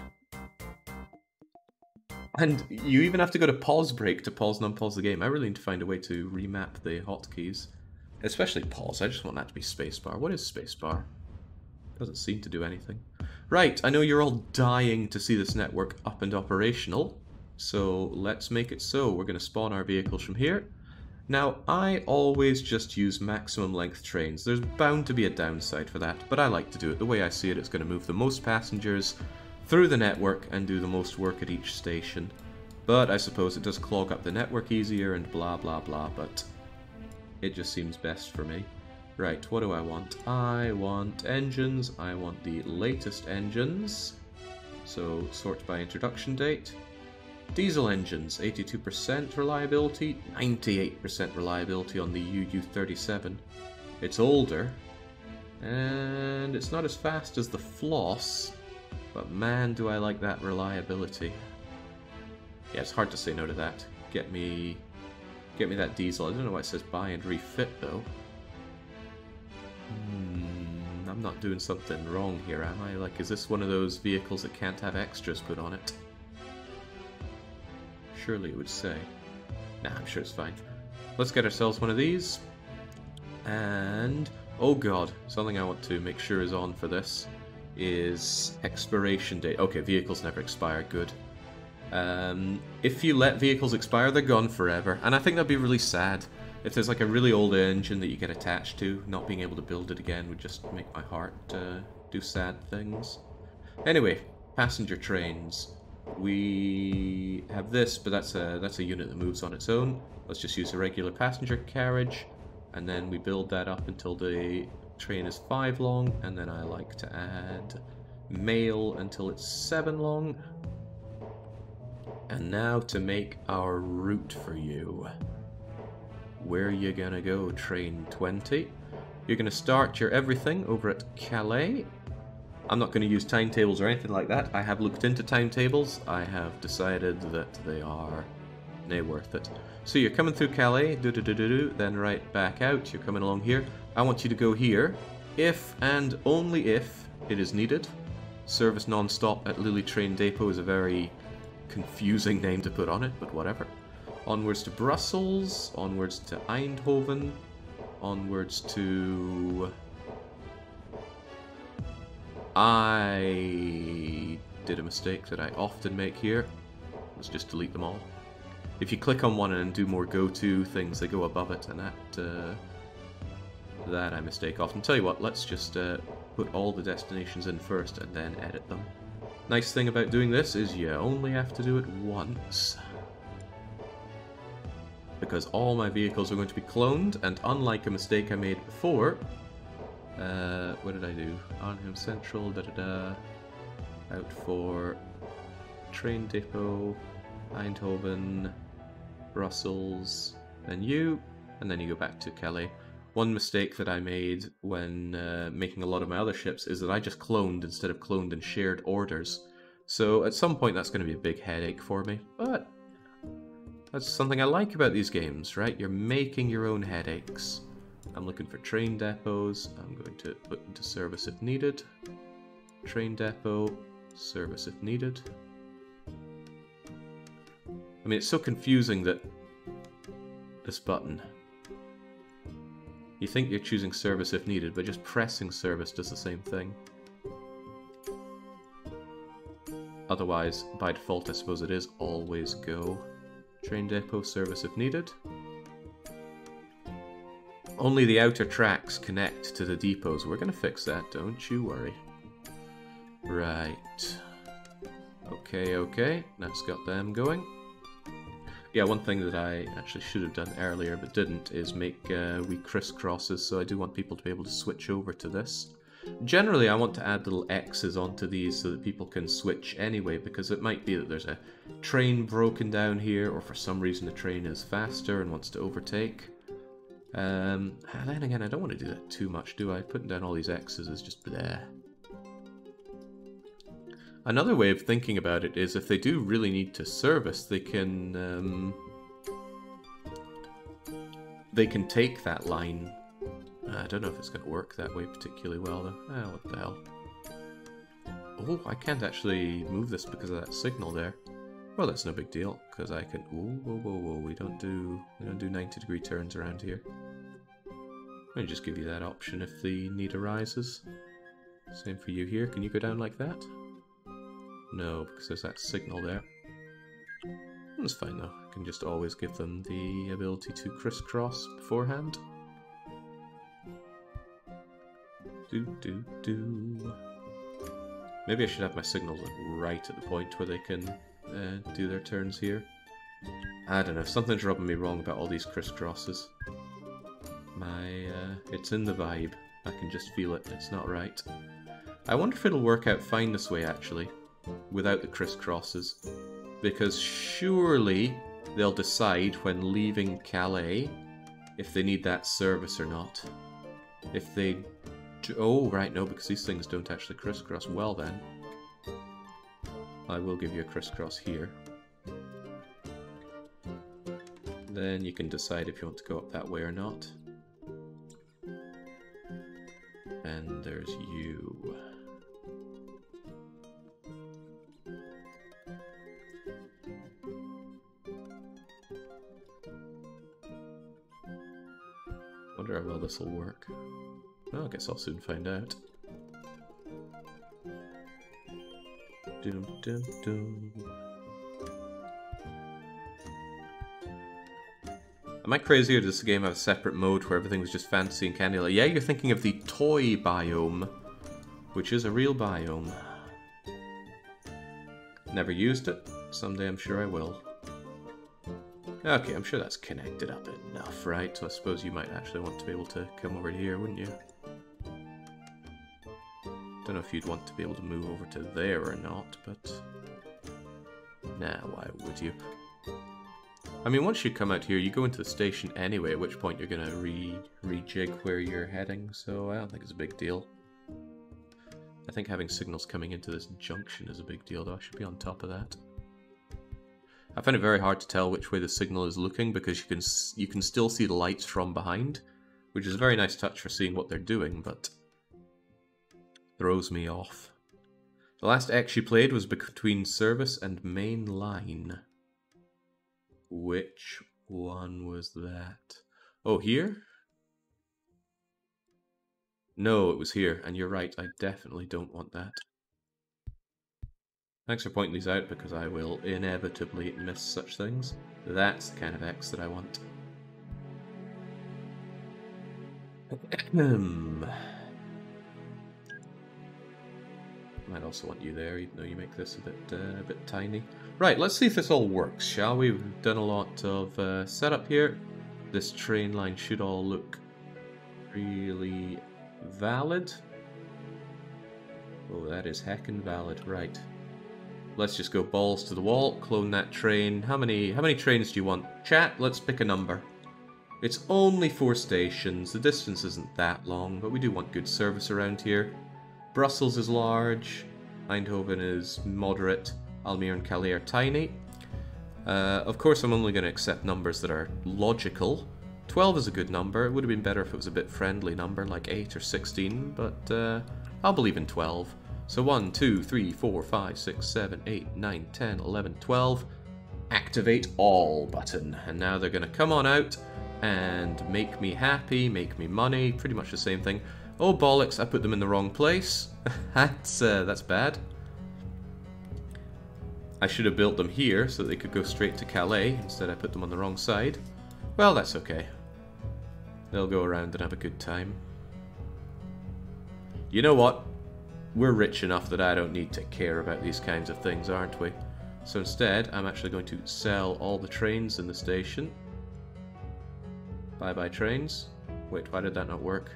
And you even have to go to pause break to pause and unpause the game. I really need to find a way to remap the hotkeys. Especially pause. I just want that to be spacebar. What is spacebar? Doesn't seem to do anything. Right, I know you're all dying to see this network up and operational. So let's make it so. We're going to spawn our vehicles from here. Now, I always just use maximum length trains. There's bound to be a downside for that, but I like to do it. The way I see it, it's going to move the most passengers through the network and do the most work at each station. But I suppose it does clog up the network easier and blah blah blah, but it just seems best for me. Right, what do I want? I want engines, I want the latest engines. So sort by introduction date. Diesel engines, 82% reliability, 98% reliability on the UU37. It's older, and it's not as fast as the Floss, but man, do I like that reliability. Yeah, it's hard to say no to that. Get me... Get me that diesel. I don't know why it says buy and refit, though. Hmm, I'm not doing something wrong here, am I? Like, is this one of those vehicles that can't have extras put on it? Surely it would say. Nah, I'm sure it's fine. Let's get ourselves one of these. And... Oh god, something I want to make sure is on for this is expiration date. Okay, vehicles never expire, good. Um, if you let vehicles expire, they're gone forever. And I think that'd be really sad. If there's like a really old engine that you get attached to, not being able to build it again would just make my heart uh, do sad things. Anyway, passenger trains. We have this, but that's a that's a unit that moves on its own. Let's just use a regular passenger carriage, and then we build that up until the train is 5 long, and then I like to add mail until it's 7 long. And now to make our route for you. Where are you gonna go, train 20? You're gonna start your everything over at Calais. I'm not to use timetables or anything like that. I have looked into timetables. I have decided that they are nay worth it. So you're coming through Calais, do do do do do, then right back out. You're coming along here. I want you to go here, if and only if it is needed. Service non-stop at Lille Train Depot is a very confusing name to put on it, but whatever. Onwards to Brussels, onwards to Eindhoven, onwards to... I did a mistake that I often make here. Let's just delete them all. If you click on one and do more go-to things, they go above it, and that uh, that I mistake often. Tell you what, let's just uh, put all the destinations in first and then edit them. Nice thing about doing this is you only have to do it once. Because all my vehicles are going to be cloned, and unlike a mistake I made before, uh, what did I do? Arnhem Central, da da da, out for train depot, Eindhoven, Brussels, then you, and then you go back to Calais. One mistake that I made when uh, making a lot of my other ships is that I just cloned instead of cloned and shared orders. So at some point that's going to be a big headache for me, but that's something I like about these games, right? You're making your own headaches. I'm looking for train depots. I'm going to put into service if needed. Train depot, service if needed. I mean, it's so confusing that this button you think you're choosing service if needed, but just pressing service does the same thing. Otherwise, by default, I suppose it is always go. Train depot service if needed. Only the outer tracks connect to the depots. We're going to fix that, don't you worry. Right. Okay, okay. That's got them going. Yeah, one thing that I actually should have done earlier but didn't is make uh, wee crisscrosses, so I do want people to be able to switch over to this. Generally, I want to add little X's onto these so that people can switch anyway, because it might be that there's a train broken down here, or for some reason the train is faster and wants to overtake. Um, then again, I don't want to do that too much, do I? Putting down all these X's is just there. Another way of thinking about it is if they do really need to service, they can um, they can take that line. I don't know if it's going to work that way particularly well though. Ah, what the hell. Oh, I can't actually move this because of that signal there. Well, that's no big deal because I can. Whoa, whoa, whoa, whoa! We don't do we don't do 90 degree turns around here. I'll just give you that option if the need arises. Same for you here. Can you go down like that? No, because there's that signal there. That's fine though. I can just always give them the ability to crisscross beforehand. Do do do. Maybe I should have my signals right at the point where they can uh, do their turns here. I don't know, something's rubbing me wrong about all these crisscrosses. My, uh, it's in the vibe. I can just feel it, it's not right. I wonder if it'll work out fine this way, actually without the crisscrosses. Because surely they'll decide when leaving Calais if they need that service or not. If they... Do, oh, right, no, because these things don't actually crisscross. Well then, I will give you a crisscross here. Then you can decide if you want to go up that way or not. And there's you. Wonder how well this will work. Well, I guess I'll soon find out. Am I crazy or does this game have a separate mode where everything was just fancy and candy? Like, yeah, you're thinking of the toy biome, which is a real biome. Never used it. Someday I'm sure I will. Okay, I'm sure that's connected up enough, right? So I suppose you might actually want to be able to come over here, wouldn't you? Don't know if you'd want to be able to move over to there or not, but... Nah, why would you? I mean, once you come out here, you go into the station anyway, at which point you're going to re rejig where you're heading, so I don't think it's a big deal. I think having signals coming into this junction is a big deal, though. I should be on top of that. I find it very hard to tell which way the signal is looking because you can you can still see the lights from behind, which is a very nice touch for seeing what they're doing, but throws me off. The last X you played was between service and main line. Which one was that? Oh, here? No, it was here, and you're right, I definitely don't want that. Thanks for pointing these out because I will inevitably miss such things. That's the kind of X that I want. Might also want you there, even though you make this a bit uh, a bit tiny. Right, let's see if this all works, shall we? We've done a lot of uh, setup here. This train line should all look really valid. Oh, that is heckin' valid, right. Let's just go balls to the wall, clone that train. How many how many trains do you want? Chat, let's pick a number. It's only four stations, the distance isn't that long, but we do want good service around here. Brussels is large, Eindhoven is moderate, Almere and Calais are tiny. Uh, of course I'm only going to accept numbers that are logical. 12 is a good number, it would have been better if it was a bit friendly number, like 8 or 16, but uh, I'll believe in 12. So 1, 2, 3, 4, 5, 6, 7, 8, 9, 10, 11, 12. Activate all button. And now they're going to come on out and make me happy, make me money, pretty much the same thing. Oh bollocks, I put them in the wrong place. that's, uh, that's bad. I should have built them here so they could go straight to Calais. Instead I put them on the wrong side. Well, that's okay. They'll go around and have a good time. You know what? We're rich enough that I don't need to care about these kinds of things, aren't we? So instead, I'm actually going to sell all the trains in the station. Bye-bye trains. Wait, why did that not work?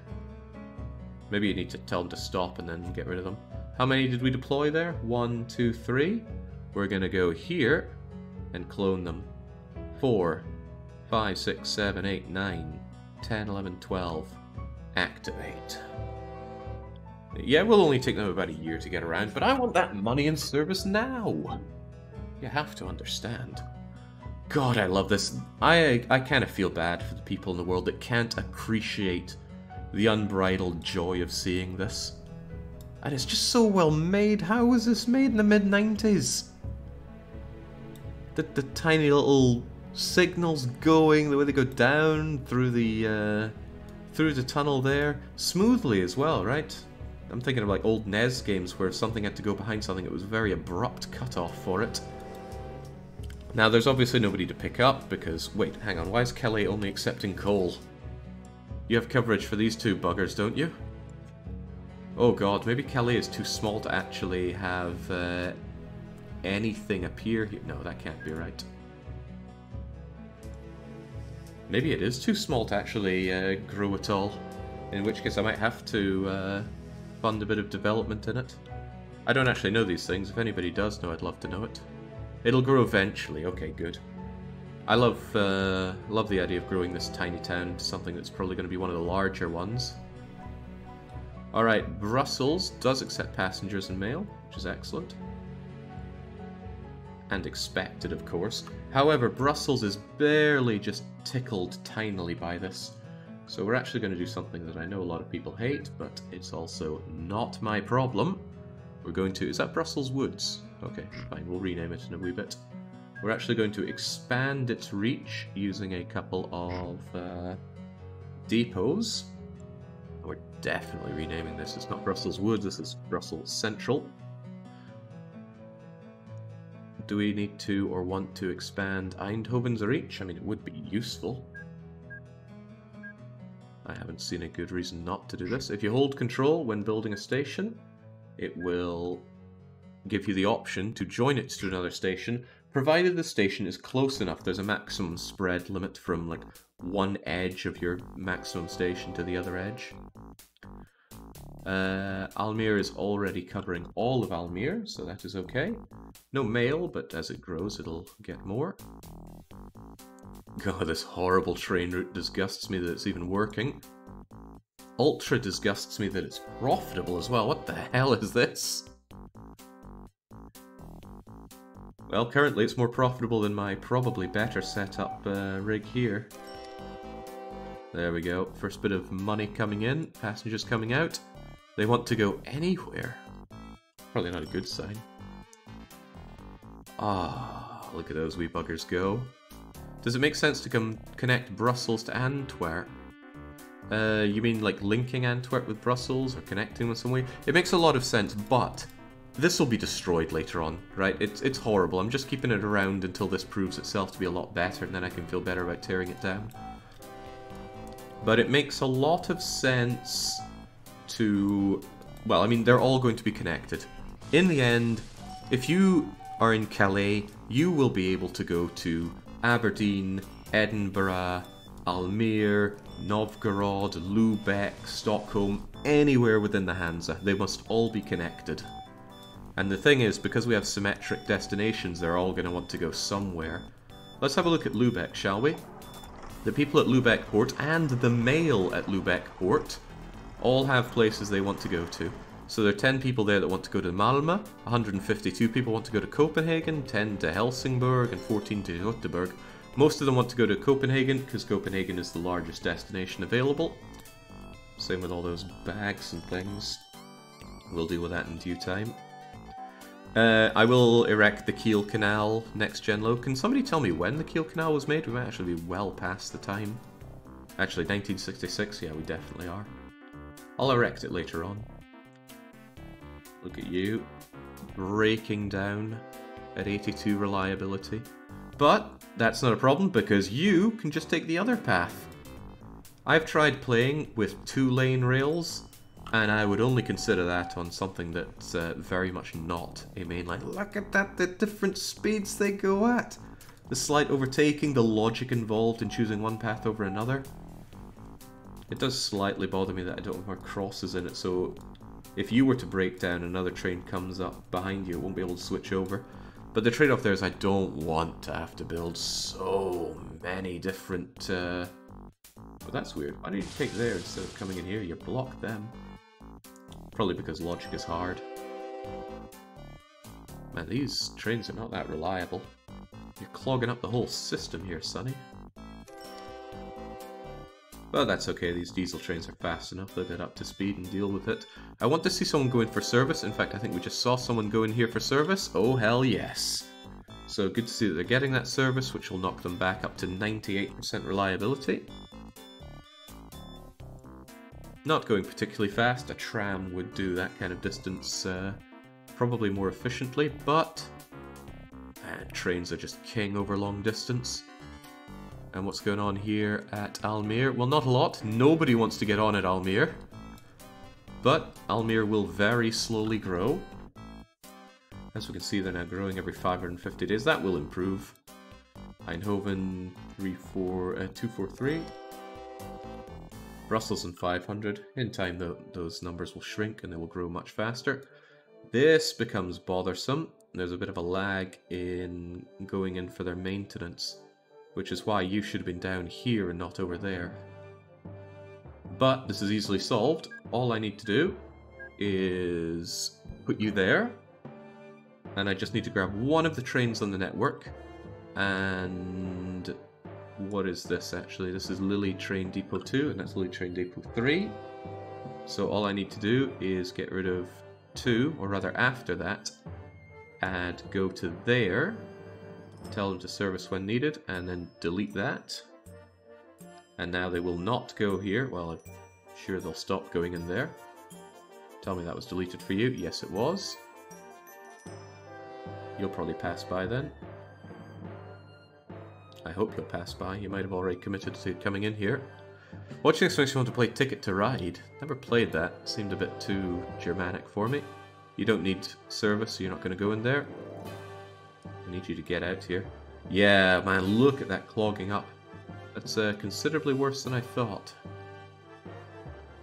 Maybe you need to tell them to stop and then get rid of them. How many did we deploy there? One, two, three. We're going to go here and clone them. Four, five, six, seven, eight, nine, ten, eleven, twelve. Activate. Yeah, we'll only take them about a year to get around, but I want that money in service now. You have to understand. God, I love this. I I kind of feel bad for the people in the world that can't appreciate the unbridled joy of seeing this. And it's just so well made. How was this made in the mid 90s? The, the tiny little signals going, the way they go down through the uh, through the tunnel there, smoothly as well, right? I'm thinking of like old NES games where something had to go behind something, it was a very abrupt cutoff for it. Now there's obviously nobody to pick up because, wait, hang on, why is Calais only accepting coal? You have coverage for these two buggers, don't you? Oh god, maybe Calais is too small to actually have uh, anything appear here. No, that can't be right. Maybe it is too small to actually uh, grow at all. In which case I might have to uh, fund a bit of development in it. I don't actually know these things. If anybody does know, I'd love to know it. It'll grow eventually. Okay, good. I love uh, love the idea of growing this tiny town to something that's probably going to be one of the larger ones. Alright, Brussels does accept passengers and mail, which is excellent. And expected, of course. However, Brussels is barely just tickled tinily by this. So we're actually going to do something that I know a lot of people hate, but it's also not my problem. We're going to... Is that Brussels Woods? Okay, fine, we'll rename it in a wee bit. We're actually going to expand its reach using a couple of uh, depots. We're definitely renaming this. It's not Brussels Woods, this is Brussels Central. Do we need to or want to expand Eindhoven's reach? I mean, it would be useful. I haven't seen a good reason not to do this. If you hold control when building a station, it will give you the option to join it to another station, provided the station is close enough. There's a maximum spread limit from like one edge of your maximum station to the other edge. Uh, Almere is already covering all of Almere, so that is okay. No mail, but as it grows, it'll get more. God, this horrible train route disgusts me that it's even working. Ultra disgusts me that it's profitable as well. What the hell is this? Well, currently it's more profitable than my probably better setup uh, rig here. There we go. First bit of money coming in, passengers coming out. They want to go anywhere. Probably not a good sign. Ah, look at those wee buggers go. Does it make sense to come connect Brussels to Antwerp? Uh, you mean like linking Antwerp with Brussels or connecting them some way? It makes a lot of sense, but this will be destroyed later on, right? It's, it's horrible. I'm just keeping it around until this proves itself to be a lot better, and then I can feel better about tearing it down. But it makes a lot of sense to... Well, I mean, they're all going to be connected. In the end, if you are in Calais, you will be able to go to Aberdeen, Edinburgh, Almere, Novgorod, Lubeck, Stockholm, anywhere within the Hansa. They must all be connected. And the thing is, because we have symmetric destinations, they're all going to want to go somewhere. Let's have a look at Lubeck, shall we? The people at Lubeck Port and the mail at Lubeck Port all have places they want to go to. So there are 10 people there that want to go to Malmö, 152 people want to go to Copenhagen, 10 to Helsingborg, and 14 to Göteborg. Most of them want to go to Copenhagen because Copenhagen is the largest destination available. Same with all those bags and things. We'll deal with that in due time. Uh, I will erect the Kiel Canal next gen low. Can somebody tell me when the Kiel Canal was made? We might actually be well past the time. Actually, 1966, yeah, we definitely are. I'll erect it later on. Look at you. Breaking down at 82 reliability. But that's not a problem because you can just take the other path. I've tried playing with two lane rails, and I would only consider that on something that's uh, very much not a main line. Look at that, the different speeds they go at. The slight overtaking, the logic involved in choosing one path over another. It does slightly bother me that I don't have more crosses in it, so if you were to break down, another train comes up behind you, it won't be able to switch over. But the trade-off there is I don't want to have to build so many different... Uh... But that's weird. Why don't you take there instead of coming in here? You block them. Probably because logic is hard. Man, these trains are not that reliable. You're clogging up the whole system here, Sonny. But that's okay, these diesel trains are fast enough, they'll get up to speed and deal with it. I want to see someone go in for service, in fact I think we just saw someone go in here for service. Oh hell yes! So good to see that they're getting that service, which will knock them back up to 98% reliability. Not going particularly fast, a tram would do that kind of distance uh, probably more efficiently, but man, trains are just king over long distance. And what's going on here at Almere? Well, not a lot. Nobody wants to get on at Almere. But Almere will very slowly grow. As we can see, they're now growing every 550 days. That will improve. Eindhoven 3, 4, uh, 243. Brussels and 500. In time, though, those numbers will shrink and they will grow much faster. This becomes bothersome. There's a bit of a lag in going in for their maintenance which is why you should have been down here and not over there. But this is easily solved. All I need to do is put you there, and I just need to grab one of the trains on the network, and what is this actually? This is Lille Train Depot 2, and that's Lille Train Depot 3. So all I need to do is get rid of 2, or rather after that, and go to there, tell them to service when needed, and then delete that. And now they will not go here. Well, I'm sure they'll stop going in there. Tell me that was deleted for you. Yes, it was. You'll probably pass by then. I hope you'll pass by. You might have already committed to coming in here. Watching this makes me want to play Ticket to Ride. Never played that. Seemed a bit too Germanic for me. You don't need service, so you're not going to go in there. Need you to get out here. Yeah, man, look at that clogging up. That's uh, considerably worse than I thought.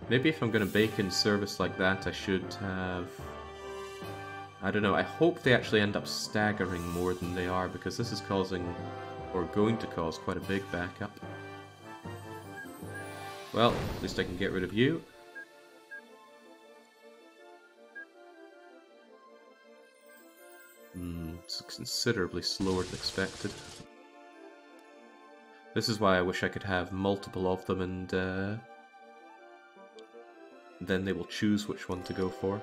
Maybe if I'm going to bake in service like that, I should have... I don't know, I hope they actually end up staggering more than they are, because this is causing, or going to cause, quite a big backup. Well, at least I can get rid of you. Hmm, it's considerably slower than expected. This is why I wish I could have multiple of them and uh, then they will choose which one to go for.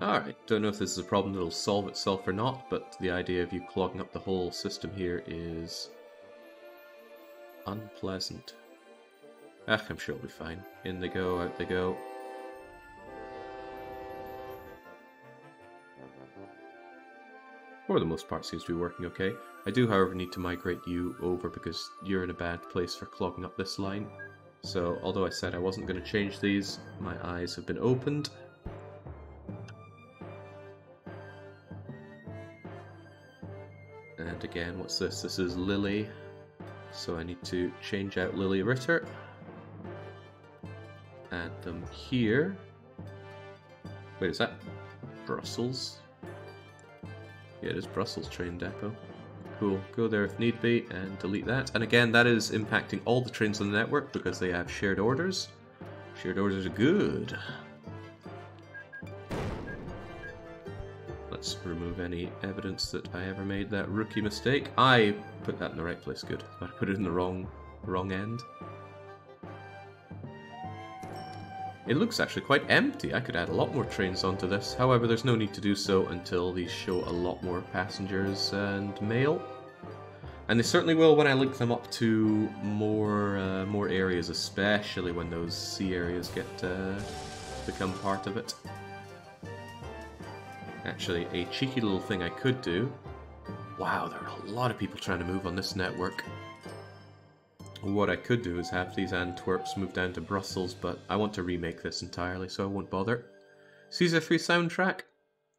Alright, don't know if this is a problem that'll solve itself or not, but the idea of you clogging up the whole system here is unpleasant. Ah, I'm sure it'll be fine. In they go, out they go. For the most part seems to be working okay. I do, however, need to migrate you over because you're in a bad place for clogging up this line. So, although I said I wasn't going to change these, my eyes have been opened. And again, what's this? This is Lille. So I need to change out Lille Ritter. Add them here. Wait, is that Brussels? Yeah, it is Brussels train depot. Cool, go there if need be and delete that. And again, that is impacting all the trains on the network because they have shared orders. Shared orders are good. Let's remove any evidence that I ever made that rookie mistake. I put that in the right place, good. I put it in the wrong, wrong end. It looks actually quite empty. I could add a lot more trains onto this. However, there's no need to do so until these show a lot more passengers and mail. And they certainly will when I link them up to more uh, more areas, especially when those sea areas get uh, become part of it. Actually, a cheeky little thing I could do, Wow, there are a lot of people trying to move on this network. What I could do is have these Antwerps move down to Brussels, but I want to remake this entirely, so I won't bother. Caesar 3 soundtrack?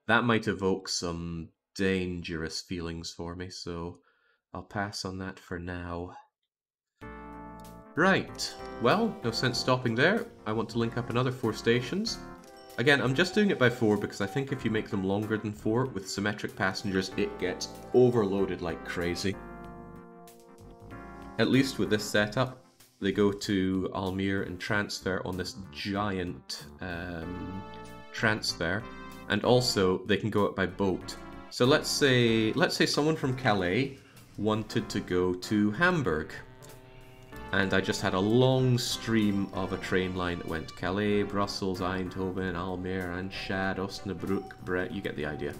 That might evoke some dangerous feelings for me, so I'll pass on that for now. Right, well, no sense stopping there. I want to link up another four stations. Again, I'm just doing it by four because I think if you make them longer than four with symmetric passengers, it gets overloaded like crazy. At least with this setup, they go to Almere and transfer on this giant um, transfer, and also they can go up by boat. So let's say let's say someone from Calais wanted to go to Hamburg, and I just had a long stream of a train line that went Calais, Brussels, Eindhoven, Almere, Enschede, Osnabrück, Brett. You get the idea.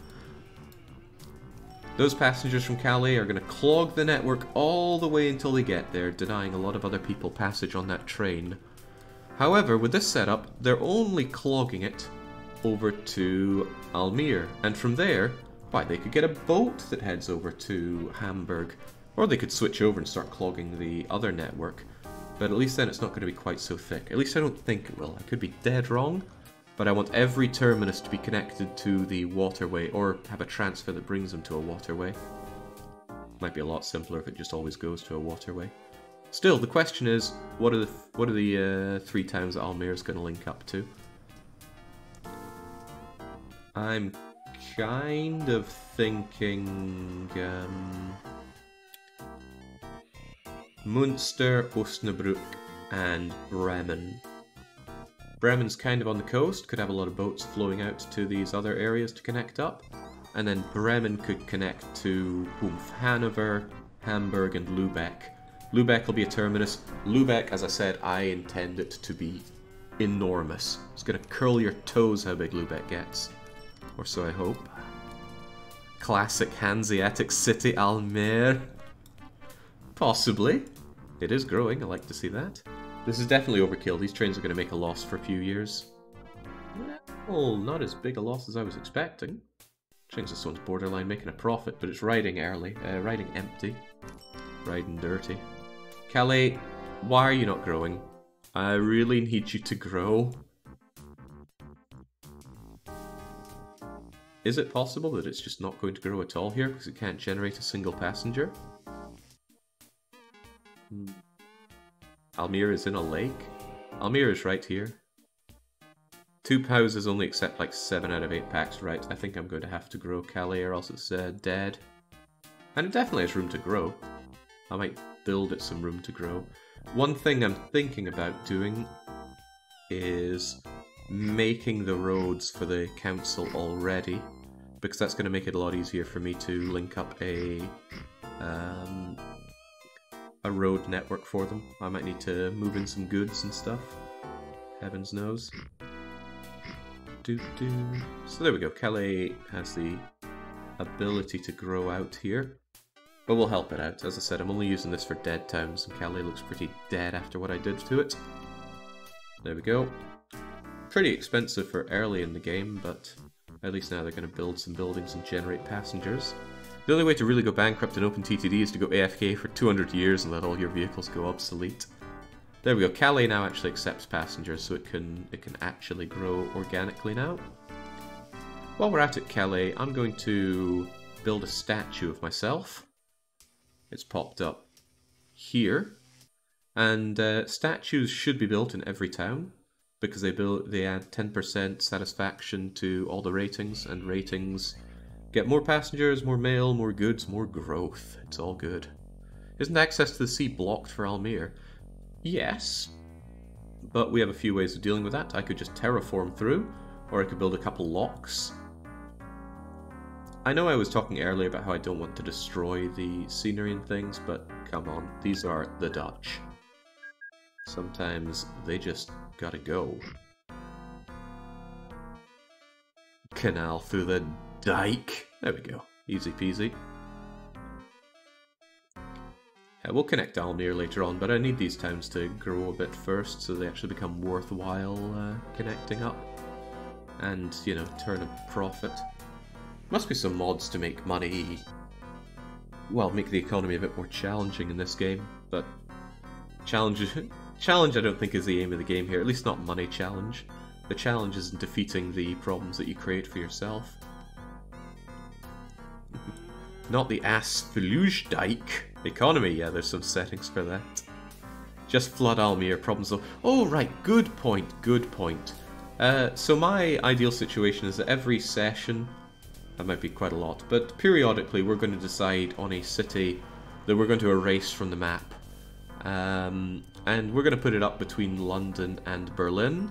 Those passengers from Calais are going to clog the network all the way until they get there, denying a lot of other people passage on that train. However, with this setup, they're only clogging it over to Almere, and from there, why, they could get a boat that heads over to Hamburg, or they could switch over and start clogging the other network. But at least then it's not going to be quite so thick. At least I don't think it will. I could be dead wrong, but I want every terminus to be connected to the waterway or have a transfer that brings them to a waterway. Might be a lot simpler if it just always goes to a waterway. Still, the question is, what are the what are the uh, three towns that Almere is going to link up to? I'm kind of thinking um, Munster, Osnabrück, and Bremen. Bremen's kind of on the coast, could have a lot of boats flowing out to these other areas to connect up. And then Bremen could connect to Humph, Hanover, Hamburg, and Lubeck. Lubeck will be a terminus. Lubeck, as I said, I intend it to be enormous. It's going to curl your toes how big Lubeck gets. Or so I hope. Classic Hanseatic city, Almere. Possibly. It is growing, I like to see that. This is definitely overkill. These trains are going to make a loss for a few years. Well, not as big a loss as I was expecting. Change this one's borderline making a profit, but it's riding early, uh, riding empty, riding dirty. Calais, why are you not growing? I really need you to grow. Is it possible that it's just not going to grow at all here because it can't generate a single passenger? Hmm. Almere is in a lake? Almere is right here. Two houses only accept like 7 out of 8 packs, right? I think I'm going to have to grow Calais or else it's uh, dead. And it definitely has room to grow. I might build it some room to grow. One thing I'm thinking about doing is making the roads for the council already because that's going to make it a lot easier for me to link up a um, a road network for them. I might need to move in some goods and stuff. Heavens knows. Do do. So there we go. Calais has the ability to grow out here. But we'll help it out. As I said, I'm only using this for dead towns, and Calais looks pretty dead after what I did to it. There we go. Pretty expensive for early in the game, but at least now they're going to build some buildings and generate passengers. The only way to really go bankrupt in OpenTTD is to go AFK for 200 years and let all your vehicles go obsolete. There we go. Calais now actually accepts passengers, so it can it can actually grow organically now. While we're out at it, Calais, I'm going to build a statue of myself. It's popped up here, and uh, statues should be built in every town because they build they add 10% satisfaction to all the ratings, and ratings Get more passengers, more mail, more goods, more growth. It's all good. Isn't access to the sea blocked for Almere? Yes. But we have a few ways of dealing with that. I could just terraform through, or I could build a couple locks. I know I was talking earlier about how I don't want to destroy the scenery and things, but come on, these are the Dutch. Sometimes they just gotta go. Canal through the dike. There we go. Easy peasy. Yeah, we'll connect Almere later on, but I need these towns to grow a bit first so they actually become worthwhile uh, connecting up. And, you know, turn a profit. Must be some mods to make money well, make the economy a bit more challenging in this game, but challenge, challenge I don't think is the aim of the game here, at least not money challenge. The challenge is in defeating the problems that you create for yourself. Not the Afsluitdijk economy, yeah, there's some settings for that. Just flood Almere, problem solved. Oh, right, good point, good point. Uh, so my ideal situation is that every session, that might be quite a lot, but periodically we're going to decide on a city that we're going to erase from the map. Um, and we're going to put it up between London and Berlin.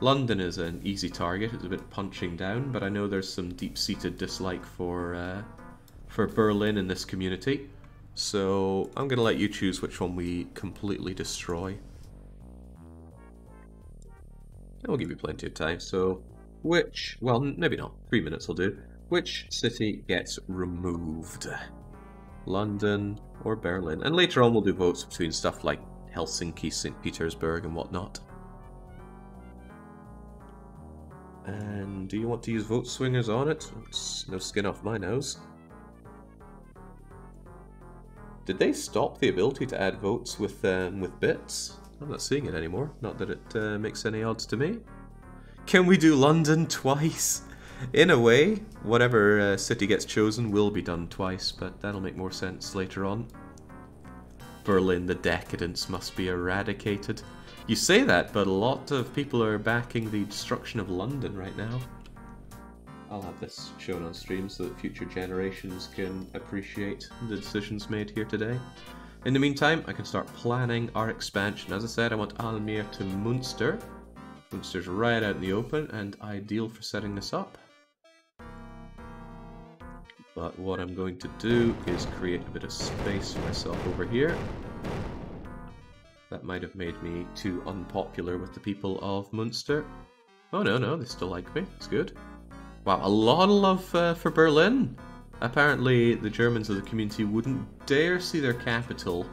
London is an easy target, it's a bit punching down, but I know there's some deep-seated dislike for, uh, for Berlin in this community. So I'm going to let you choose which one we completely destroy. And we'll give you plenty of time, so which, well, maybe not, three minutes will do. Which city gets removed? London or Berlin? And later on we'll do votes between stuff like Helsinki, St. Petersburg and whatnot. And do you want to use vote swingers on it? It's no skin off my nose. Did they stop the ability to add votes with um, with bits? I'm not seeing it anymore. Not that it uh, makes any odds to me. Can we do London twice? In a way, whatever uh, city gets chosen will be done twice, but that'll make more sense later on. Berlin, the decadence must be eradicated. You say that, but a lot of people are backing the destruction of London right now. I'll have this shown on stream so that future generations can appreciate the decisions made here today. In the meantime, I can start planning our expansion. As I said, I want Almere to Munster. Munster's right out in the open and ideal for setting this up. But what I'm going to do is create a bit of space for myself over here. That might have made me too unpopular with the people of Munster. Oh no, no, they still like me. It's good. Wow, a lot of love uh, for Berlin. Apparently, the Germans of the community wouldn't dare see their capital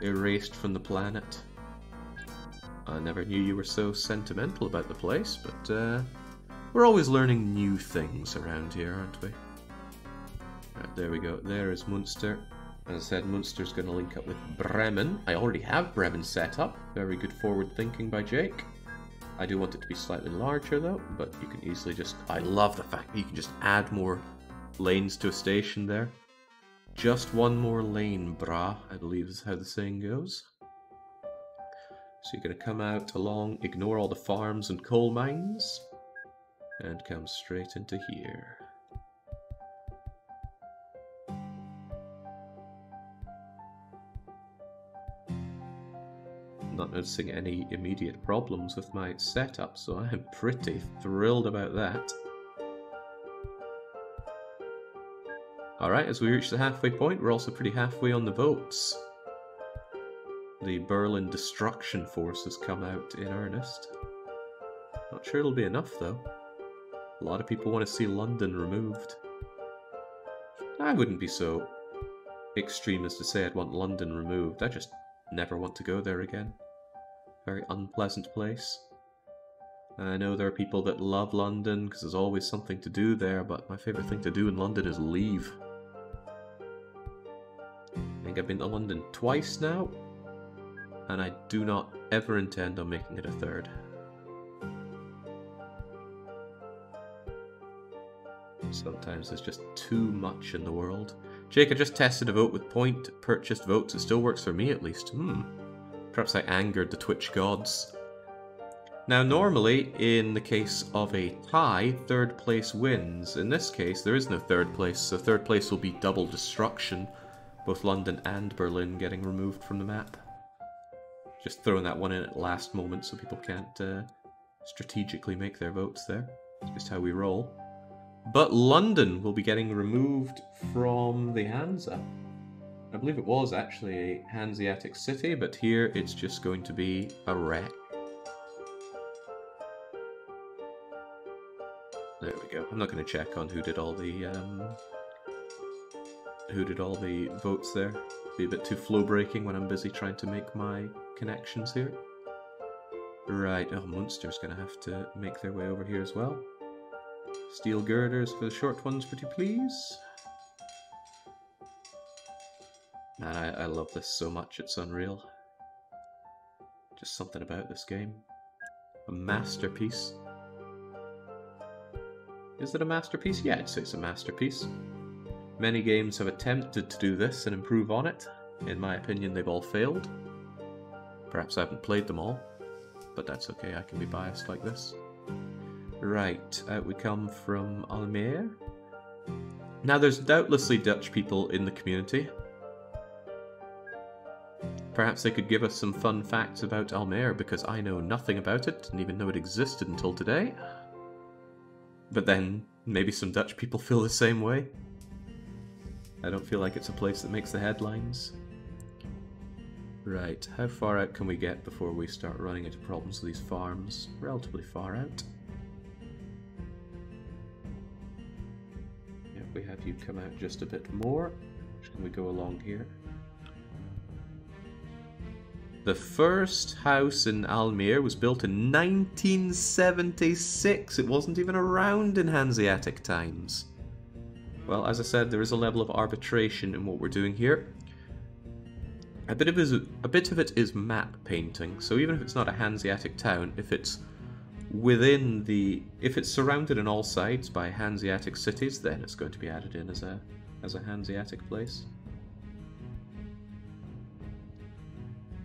erased from the planet. I never knew you were so sentimental about the place, but uh, we're always learning new things around here, aren't we? Right, there we go. There is Munster. As I said, Munster's going to link up with Bremen. I already have Bremen set up. Very good forward thinking by Jake. I do want it to be slightly larger though, but you can easily just... I love the fact that you can just add more lanes to a station there. Just one more lane, brah, I believe is how the saying goes. So you're going to come out along, ignore all the farms and coal mines, and come straight into here. Not noticing any immediate problems with my setup, so I am pretty thrilled about that. Alright, as we reach the halfway point, we're also pretty halfway on the votes. The Berlin Destruction Force has come out in earnest. Not sure it'll be enough, though. A lot of people want to see London removed. I wouldn't be so extreme as to say I'd want London removed. I just never want to go there again very unpleasant place. I know there are people that love London because there's always something to do there, but my favourite thing to do in London is leave. I think I've been to London twice now, and I do not ever intend on making it a third. Sometimes there's just too much in the world. Jake, I just tested a vote with point purchased votes. It still works for me at least. Hmm. Perhaps I angered the Twitch gods. Now, normally, in the case of a tie, third place wins. In this case, there is no third place, so third place will be double destruction. Both London and Berlin getting removed from the map. Just throwing that one in at last moment so people can't uh, strategically make their votes there. It's just how we roll. But London will be getting removed from the Hansa. I believe it was actually a Hanseatic city, but here it's just going to be a wreck. There we go. I'm not going to check on who did all the um, who did all the votes there. Be a bit too flow breaking when I'm busy trying to make my connections here. Right, oh, Munster's going to have to make their way over here as well. Steel girders for the short ones, pretty please. Man, I, I love this so much, it's unreal. Just something about this game. A masterpiece. Is it a masterpiece? Yeah, I'd say it's a masterpiece. Many games have attempted to do this and improve on it. In my opinion, they've all failed. Perhaps I haven't played them all, but that's okay, I can be biased like this. Right, out we come from Almere. Now, there's doubtlessly Dutch people in the community. Perhaps they could give us some fun facts about Almere, because I know nothing about it, didn't even know it existed until today. But then, maybe some Dutch people feel the same way. I don't feel like it's a place that makes the headlines. Right, how far out can we get before we start running into problems with these farms? Relatively far out. If we have you come out just a bit more, can we go along here? The first house in Almere was built in 1976. It wasn't even around in Hanseatic times. Well, as I said, there is a level of arbitration in what we're doing here. A bit of it is, a bit of it is map painting. So even if it's not a Hanseatic town, if it's within the if it's surrounded on all sides by Hanseatic cities, then it's going to be added in as a as a Hanseatic place.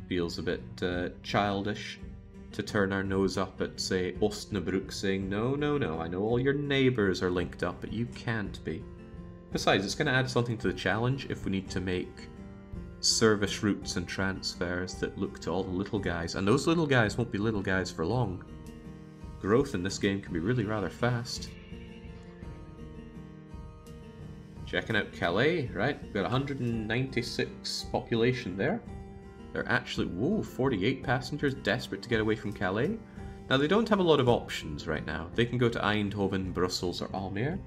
Feels a bit uh, childish to turn our nose up at say Osnabrück saying no no no I know all your neighbors are linked up but you can't be. Besides it's going to add something to the challenge if we need to make service routes and transfers that look to all the little guys, and those little guys won't be little guys for long. Growth in this game can be really rather fast. Checking out Calais, right? We've got 196 population there. They're actually, whoa, 48 passengers desperate to get away from Calais. Now, they don't have a lot of options right now. They can go to Eindhoven, Brussels, or Almere,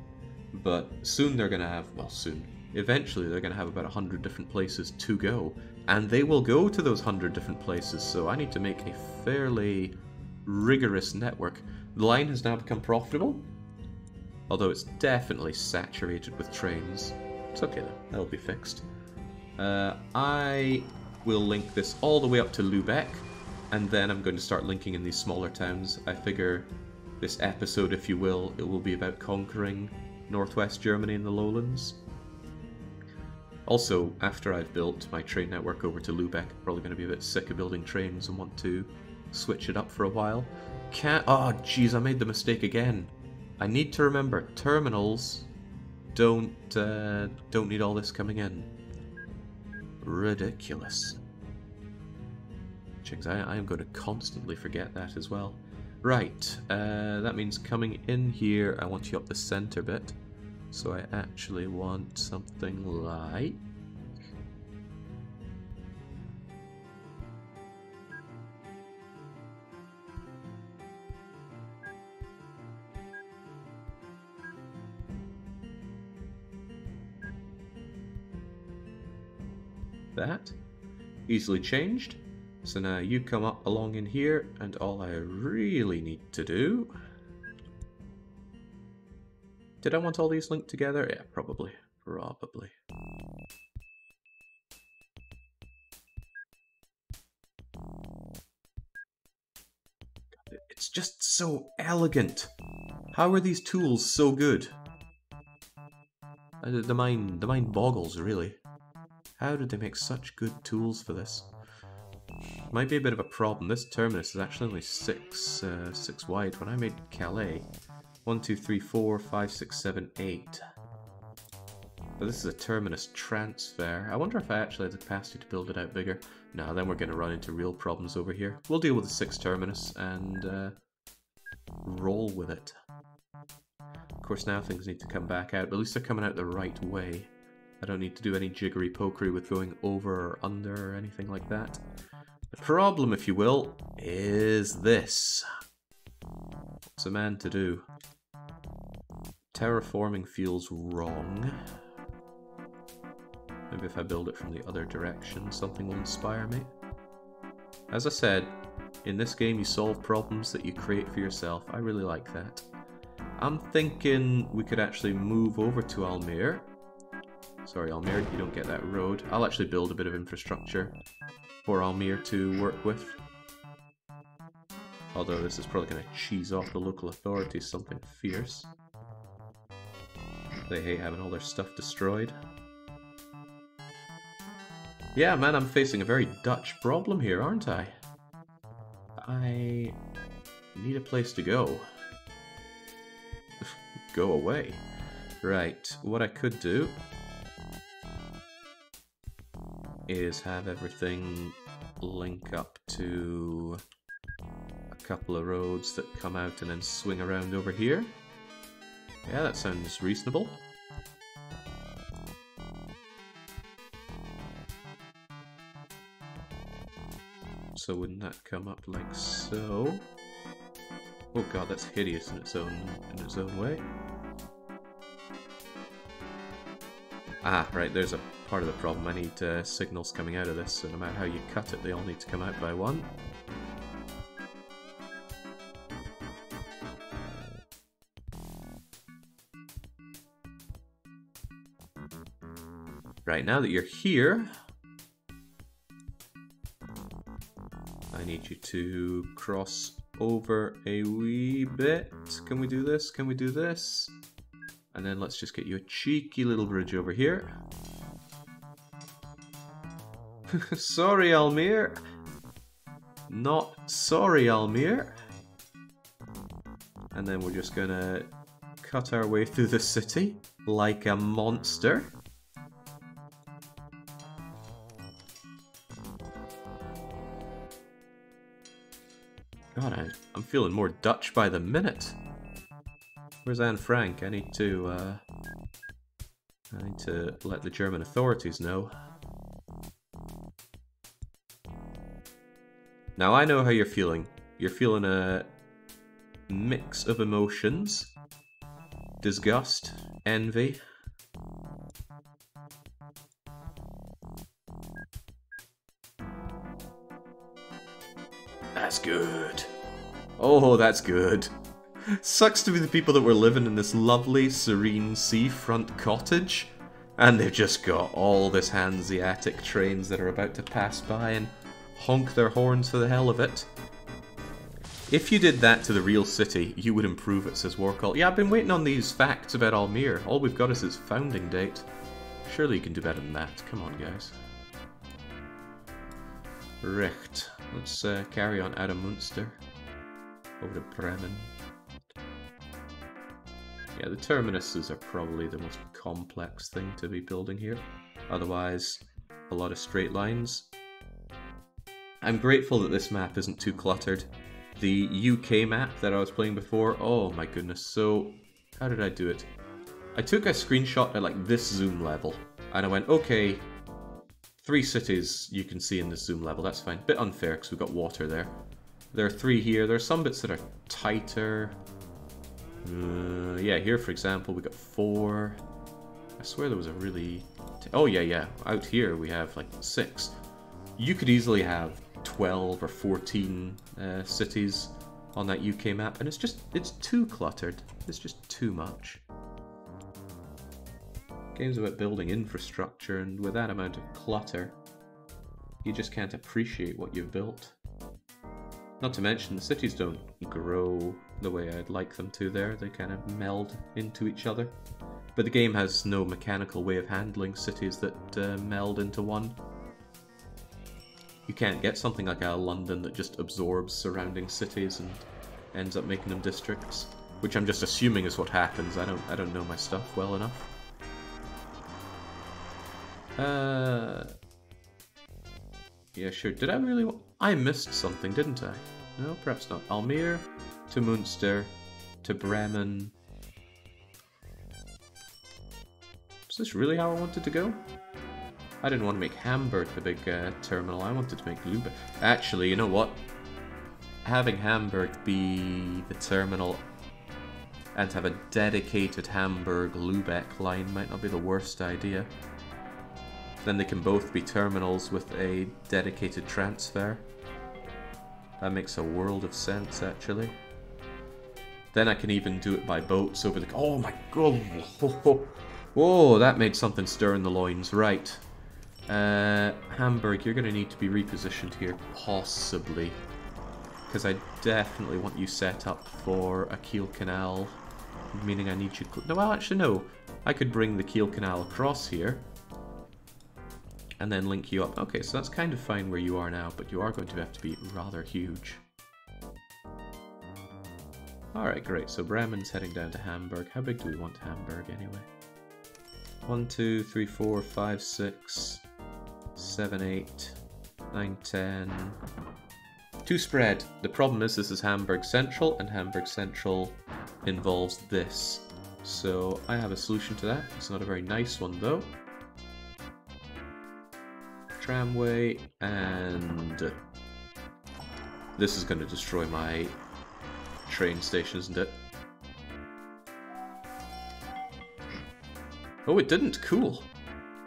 but soon they're going to have, well, soon, eventually they're going to have about 100 different places to go. And they will go to those 100 different places, so I need to make a fairly rigorous network. The line has now become profitable, although it's definitely saturated with trains. It's okay though, that'll be fixed. Uh, I will link this all the way up to Lubeck, and then I'm going to start linking in these smaller towns. I figure this episode, if you will, it will be about conquering northwest Germany and the lowlands. Also, after I've built my train network over to Lubeck, I'm probably going to be a bit sick of building trains and want to switch it up for a while. Can't. Oh, jeez, I made the mistake again. I need to remember terminals don't uh, don't need all this coming in. Ridiculous. Chings, I, I am going to constantly forget that as well. Right, uh, that means coming in here, I want you up the center bit. So I actually want something like... That. Easily changed. So now you come up along in here, and all I really need to do did I want all these linked together? Yeah, probably. Probably. It's just so elegant. How are these tools so good? Uh, the mind, the mind boggles, really. How did they make such good tools for this? Might be a bit of a problem. This terminus is actually only six, uh, six wide. When I made Calais, one, two, three, four, five, six, seven, eight. But this is a terminus transfer. I wonder if I actually have the capacity to build it out bigger. No, then we're going to run into real problems over here. We'll deal with the six terminus and uh, roll with it. Of course, now things need to come back out, but at least they're coming out the right way. I don't need to do any jiggery pokery with going over or under or anything like that. The problem, if you will, is this. What's a man to do? Terraforming feels wrong. Maybe if I build it from the other direction, something will inspire me. As I said, in this game you solve problems that you create for yourself. I really like that. I'm thinking we could actually move over to Almere Sorry, Almere, you don't get that road. I'll actually build a bit of infrastructure for Almere to work with. Although this is probably going to cheese off the local authorities something fierce. They hate having all their stuff destroyed. Yeah, man, I'm facing a very Dutch problem here, aren't I? I need a place to go. go away. Right, what I could do is have everything link up to a couple of roads that come out and then swing around over here. Yeah, that sounds reasonable. So wouldn't that come up like so? Oh god, that's hideous in its own in its own way. Ah, right, there's a part of the problem. I need uh, signals coming out of this, so no matter how you cut it, they all need to come out by one. Right, now that you're here, I need you to cross over a wee bit. Can we do this? Can we do this? And then let's just get you a cheeky little bridge over here. sorry, Almere. Not sorry, Almere. And then we're just gonna cut our way through the city like a monster. God, I, I'm feeling more Dutch by the minute. Where's Anne Frank? I need to, uh... I need to let the German authorities know. Now I know how you're feeling. You're feeling a mix of emotions. Disgust, envy. That's good. Oh, that's good. Sucks to be the people that were living in this lovely, serene seafront cottage, and they've just got all this Hanseatic trains that are about to pass by and honk their horns for the hell of it. If you did that to the real city, you would improve it, says Warcall. Yeah, I've been waiting on these facts about Almere. All we've got is its founding date. Surely you can do better than that. Come on, guys. Recht. Let's uh, carry on out of Munster. Over to Bremen. Yeah, the terminuses are probably the most complex thing to be building here. Otherwise, a lot of straight lines. I'm grateful that this map isn't too cluttered. The UK map that I was playing before, oh my goodness, so how did I do it? I took a screenshot at like this zoom level, and I went, okay, three cities you can see in this zoom level, that's fine. Bit unfair because we've got water there. There are three here, there are some bits that are tighter, uh, yeah, here for example, we got four. I swear there was a really... oh yeah, yeah. Out here we have like six. You could easily have 12 or 14 uh, cities on that UK map, and it's just, it's too cluttered. It's just too much. Game's about building infrastructure, and with that amount of clutter, you just can't appreciate what you've built. Not to mention, the cities don't grow the way I'd like them to there. They kind of meld into each other. But the game has no mechanical way of handling cities that uh, meld into one. You can't get something like a London that just absorbs surrounding cities and ends up making them districts. Which I'm just assuming is what happens. I don't I don't know my stuff well enough. Uh Yeah, sure. Did I really I missed something, didn't I? No, perhaps not. Almere to Munster to Bremen. Is this really how I wanted to go? I didn't want to make Hamburg the big uh, terminal. I wanted to make Lubeck. Actually, you know what? Having Hamburg be the terminal and have a dedicated Hamburg-Lubeck line might not be the worst idea. Then they can both be terminals with a dedicated transfer. That makes a world of sense, actually. Then I can even do it by boats over the... Oh my god! Whoa, that made something stir in the loins. Right. Uh, Hamburg, you're going to need to be repositioned here, possibly. Because I definitely want you set up for a Kiel Canal, meaning I need you... No, well, actually, no. I could bring the Kiel Canal across here, and then link you up. Okay, so that's kind of fine where you are now, but you are going to have to be rather huge. Alright, great. So Bremen's heading down to Hamburg. How big do we want Hamburg anyway? 1, 2, 3, 4, 5, 6, 7, 8, 9, 10. Two spread. The problem is this is Hamburg Central, and Hamburg Central involves this. So I have a solution to that. It's not a very nice one though. Tramway, and this is going to destroy my train station, isn't it? Oh, it didn't. Cool.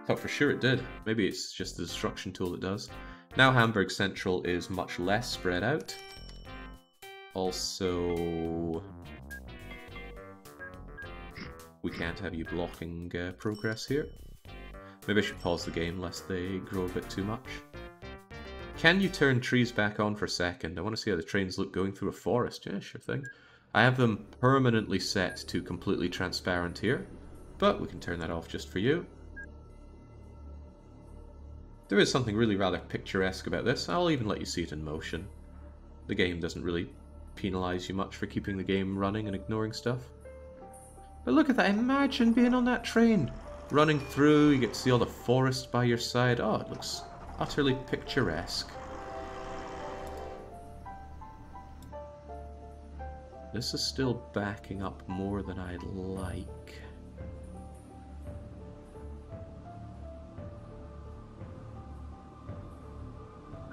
Thought for sure it did. Maybe it's just the destruction tool that does. Now Hamburg Central is much less spread out. Also, we can't have you blocking uh, progress here. Maybe I should pause the game lest they grow a bit too much. Can you turn trees back on for a second? I want to see how the trains look going through a forest. Yeah, sure thing. I have them permanently set to completely transparent here, but we can turn that off just for you. There is something really rather picturesque about this. I'll even let you see it in motion. The game doesn't really penalise you much for keeping the game running and ignoring stuff. But look at that, imagine being on that train! Running through, you get to see all the forest by your side. Oh, it looks utterly picturesque. This is still backing up more than I'd like.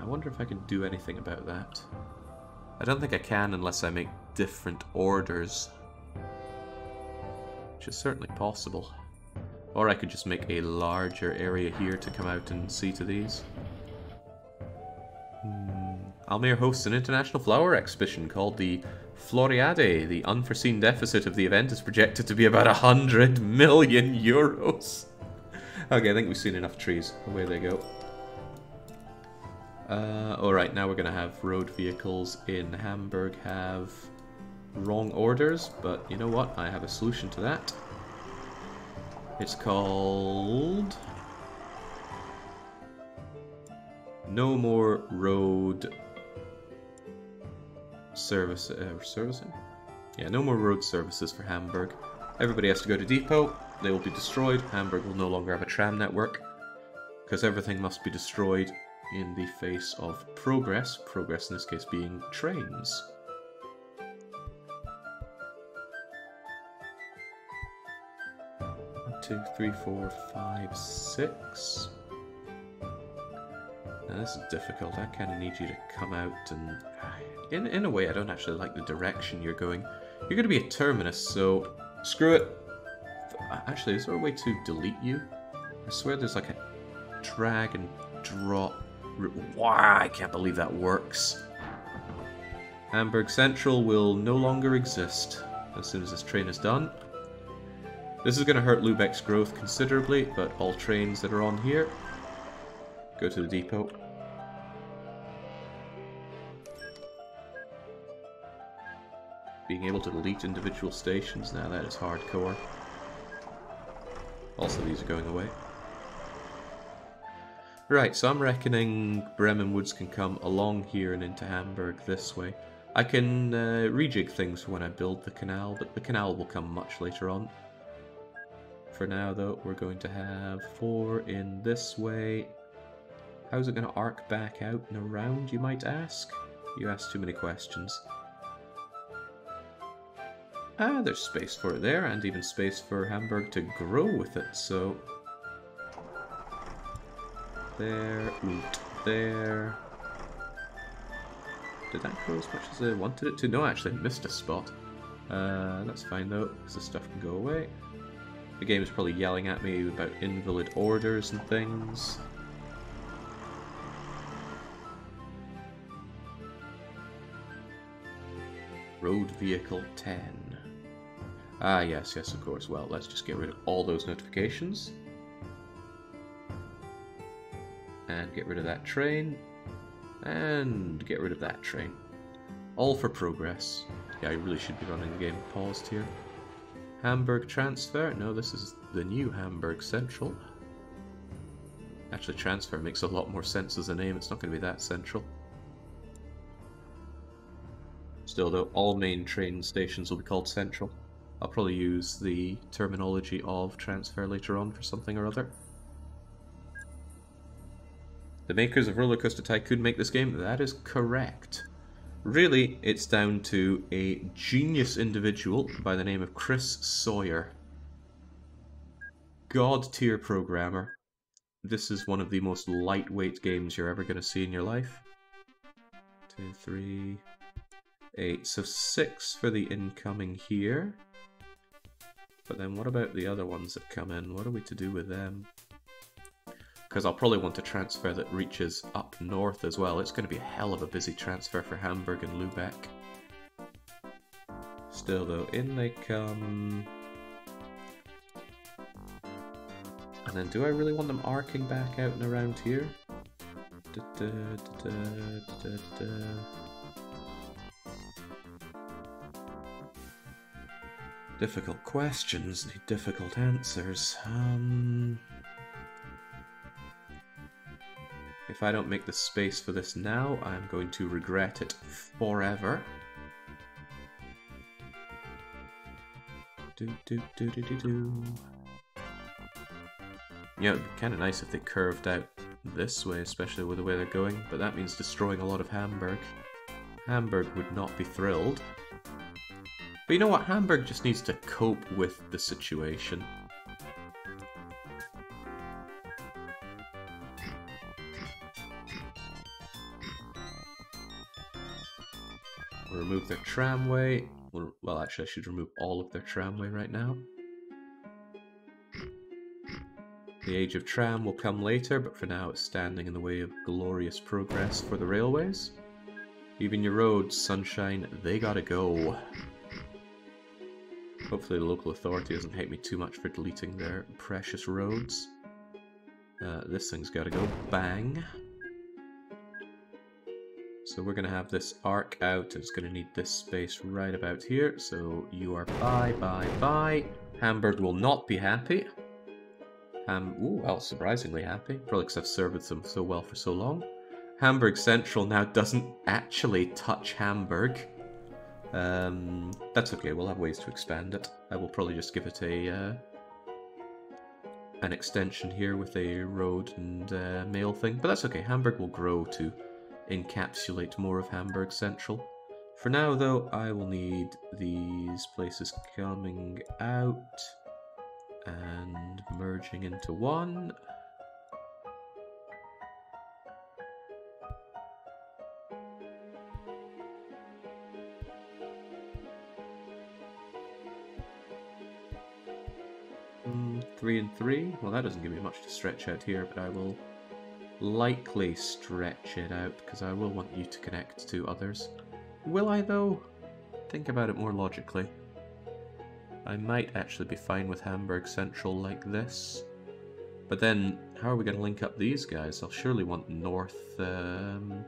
I wonder if I can do anything about that. I don't think I can unless I make different orders. Which is certainly possible. Or I could just make a larger area here to come out and see to these. Hmm. Almere hosts an international flower exhibition called the Floriade. The unforeseen deficit of the event is projected to be about 100 million euros. okay, I think we've seen enough trees. Away they go. Uh, Alright, now we're going to have road vehicles in Hamburg have wrong orders, but you know what? I have a solution to that. It's called... No more road service uh, servicing. Yeah, no more road services for Hamburg. Everybody has to go to depot. They will be destroyed. Hamburg will no longer have a tram network because everything must be destroyed in the face of progress. Progress in this case being trains. two, three, four, five, six. Now this is difficult. I kind of need you to come out and... In, in a way, I don't actually like the direction you're going. You're going to be a terminus, so screw it. Uh, actually, is there a way to delete you? I swear there's like a drag and drop. Wow, I can't believe that works. Hamburg Central will no longer exist as soon as this train is done. This is going to hurt Lubeck's growth considerably, but all trains that are on here go to the depot. Being able to delete individual stations, now that is hardcore. Also, these are going away. Right, so I'm reckoning Bremen Woods can come along here and into Hamburg this way. I can uh, rejig things when I build the canal, but the canal will come much later on. For now, though, we're going to have four in this way. How's it going to arc back out and around, you might ask? You ask too many questions. Ah, there's space for it there, and even space for Hamburg to grow with it, so... There, oot, there... Did that grow as much as I wanted it to? No, I actually missed a spot. Uh, that's fine though, because the stuff can go away. The game is probably yelling at me about invalid orders and things. Road Vehicle 10. Ah, yes, yes, of course. Well, let's just get rid of all those notifications. And get rid of that train. And get rid of that train. All for progress. Yeah, I really should be running the game paused here. Hamburg transfer? No, this is the new Hamburg Central. Actually, transfer makes a lot more sense as a name. It's not going to be that central. Still, though, all main train stations will be called Central. I'll probably use the terminology of transfer later on for something or other. The makers of Roller Coaster Tycoon make this game? That is correct. Really, it's down to a genius individual by the name of Chris Sawyer. God tier programmer. This is one of the most lightweight games you're ever going to see in your life. Two, three, eight. So six for the incoming here. But then what about the other ones that come in? What are we to do with them? Because I'll probably want a transfer that reaches up north as well. It's going to be a hell of a busy transfer for Hamburg and Lubeck. Still though, in they come... And then do I really want them arcing back out and around here? Da -da, da difficult questions need difficult answers. Um... If I don't make the space for this now, I'm going to regret it forever. Do do do do do do. Yeah, kind of nice if they curved out this way, especially with the way they're going, but that means destroying a lot of Hamburg. Hamburg would not be thrilled. But you know what? Hamburg just needs to cope with the situation. Remove their tramway. Well, actually, I should remove all of their tramway right now. The age of tram will come later, but for now it's standing in the way of glorious progress for the railways. Even your roads, sunshine, they gotta go. Hopefully the local authority doesn't hate me too much for deleting their precious roads. Uh, this thing's gotta go. Bang. So we're going to have this arc out. It's going to need this space right about here. So you are bye, bye, bye. Hamburg will not be happy. Um, ooh, well, surprisingly happy. Probably because I've served them so well for so long. Hamburg Central now doesn't actually touch Hamburg. Um, that's okay, we'll have ways to expand it. I will probably just give it a uh, an extension here with a road and uh, mail thing, but that's okay. Hamburg will grow to encapsulate more of Hamburg Central. For now, though, I will need these places coming out and merging into one. Mm, three and three. Well, that doesn't give me much to stretch out here, but I will likely stretch it out because I will want you to connect to others. Will I though? Think about it more logically. I might actually be fine with Hamburg Central like this. But then, how are we going to link up these guys? I'll surely want North, um,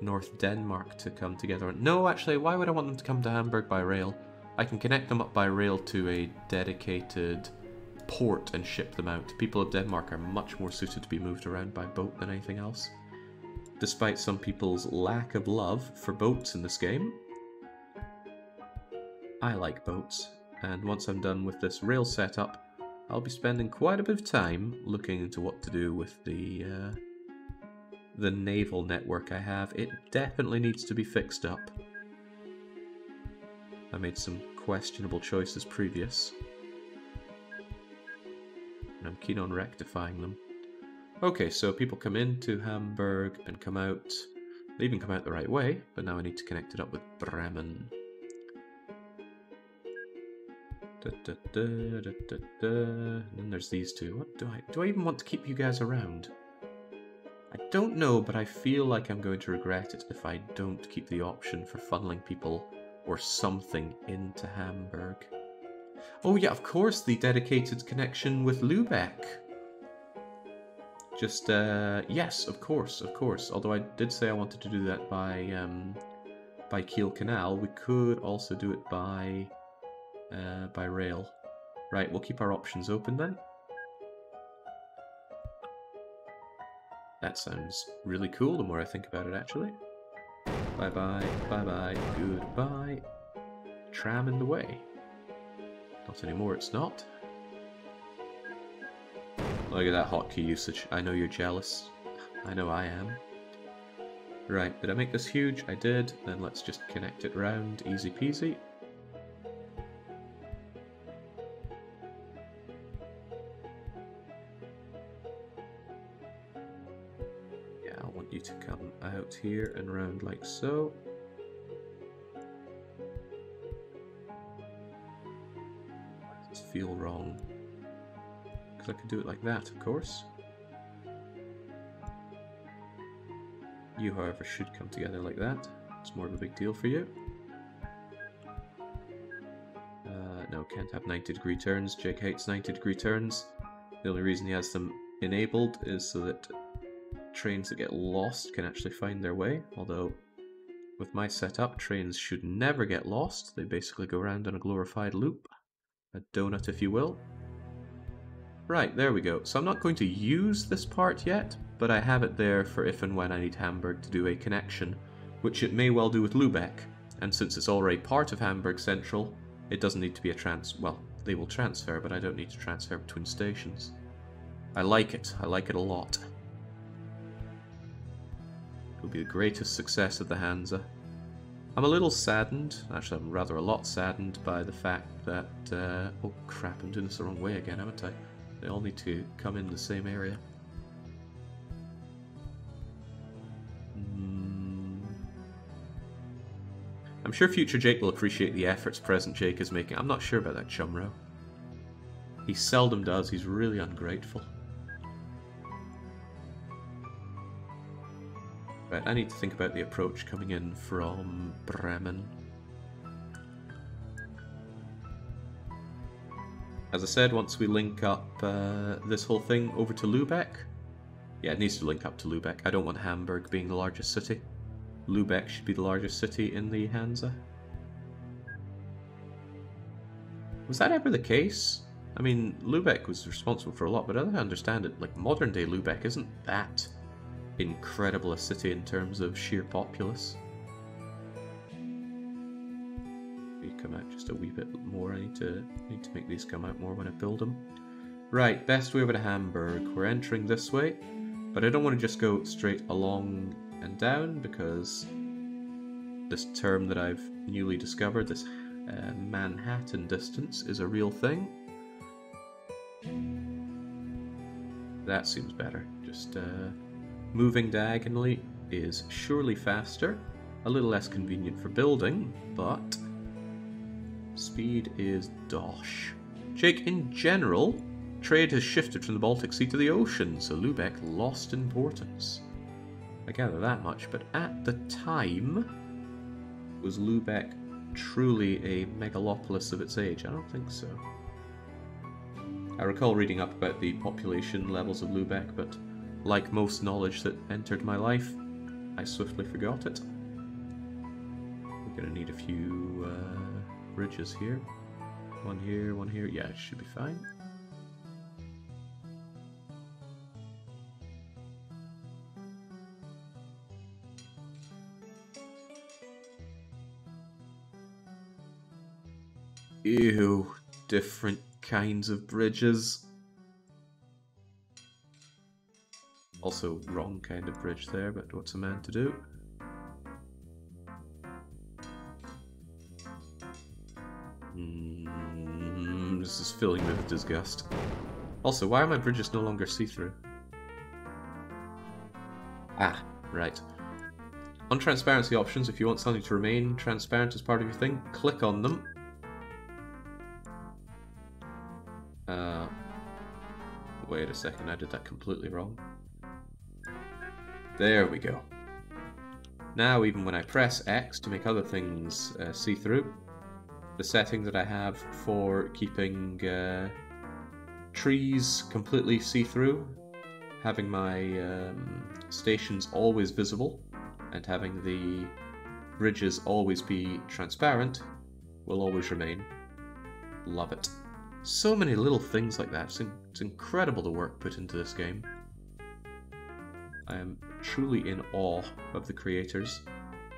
North Denmark to come together. No, actually, why would I want them to come to Hamburg by rail? I can connect them up by rail to a dedicated port and ship them out. People of Denmark are much more suited to be moved around by boat than anything else. Despite some people's lack of love for boats in this game, I like boats, and once I'm done with this rail setup, I'll be spending quite a bit of time looking into what to do with the uh, the naval network I have. It definitely needs to be fixed up. I made some questionable choices previous and I'm keen on rectifying them. Okay, so people come into Hamburg and come out. They even come out the right way, but now I need to connect it up with Bremen. Da, da, da, and then there's these two. What do I do? I even want to keep you guys around? I don't know, but I feel like I'm going to regret it if I don't keep the option for funneling people or something into Hamburg. Oh yeah, of course, the dedicated connection with Lubeck. Just, uh, yes, of course, of course. Although I did say I wanted to do that by, um, by Kiel Canal, we could also do it by, uh, by rail. Right, we'll keep our options open then. That sounds really cool the more I think about it, actually. Bye-bye, bye-bye, goodbye. Tram in the way. Not anymore, it's not. Look at that hotkey usage. I know you're jealous. I know I am. Right, did I make this huge? I did. Then let's just connect it round. Easy peasy. Yeah, I want you to come out here and round like so. Feel wrong. Because I could do it like that, of course. You, however, should come together like that. It's more of a big deal for you. Uh, no, can't have 90 degree turns. Jake hates 90 degree turns. The only reason he has them enabled is so that trains that get lost can actually find their way. Although, with my setup, trains should never get lost. They basically go around in a glorified loop a donut if you will. Right, there we go. So I'm not going to use this part yet, but I have it there for if and when I need Hamburg to do a connection, which it may well do with Lubeck, and since it's already part of Hamburg Central, it doesn't need to be a trans... well, they will transfer, but I don't need to transfer between stations. I like it. I like it a lot. It will be the greatest success of the Hansa. I'm a little saddened, actually I'm rather a lot saddened by the fact that, uh, oh crap, I'm doing this the wrong way again, haven't I? They all need to come in the same area. Mm. I'm sure future Jake will appreciate the efforts present Jake is making. I'm not sure about that Chumro. He seldom does, he's really ungrateful. I need to think about the approach coming in from Bremen. As I said, once we link up uh, this whole thing over to Lubeck, yeah, it needs to link up to Lubeck. I don't want Hamburg being the largest city. Lubeck should be the largest city in the Hansa. Was that ever the case? I mean, Lubeck was responsible for a lot, but as I understand it, like modern day Lubeck isn't that incredible a city in terms of sheer populace. We come out just a wee bit more. I need to need to make these come out more when I build them. Right, best way over to Hamburg. We're entering this way, but I don't want to just go straight along and down because this term that I've newly discovered, this uh, Manhattan distance, is a real thing. That seems better. Just uh, Moving diagonally is surely faster, a little less convenient for building, but speed is dosh. Jake, in general, trade has shifted from the Baltic Sea to the ocean, so Lubeck lost importance. I gather that much, but at the time, was Lubeck truly a megalopolis of its age? I don't think so. I recall reading up about the population levels of Lubeck, but like most knowledge that entered my life, I swiftly forgot it. We're gonna need a few uh, bridges here. One here, one here. Yeah, it should be fine. Ew, different kinds of bridges. Also, wrong kind of bridge there, but what's a man to do? Mm, this is filling me with disgust. Also, why are my bridges no longer see-through? Ah, right. On transparency options, if you want something to remain transparent as part of your thing, click on them. Uh, wait a second, I did that completely wrong. There we go. Now, even when I press X to make other things uh, see through, the setting that I have for keeping uh, trees completely see-through, having my um, stations always visible, and having the bridges always be transparent will always remain. Love it. So many little things like that. It's, in it's incredible the work put into this game. I am truly in awe of the creators.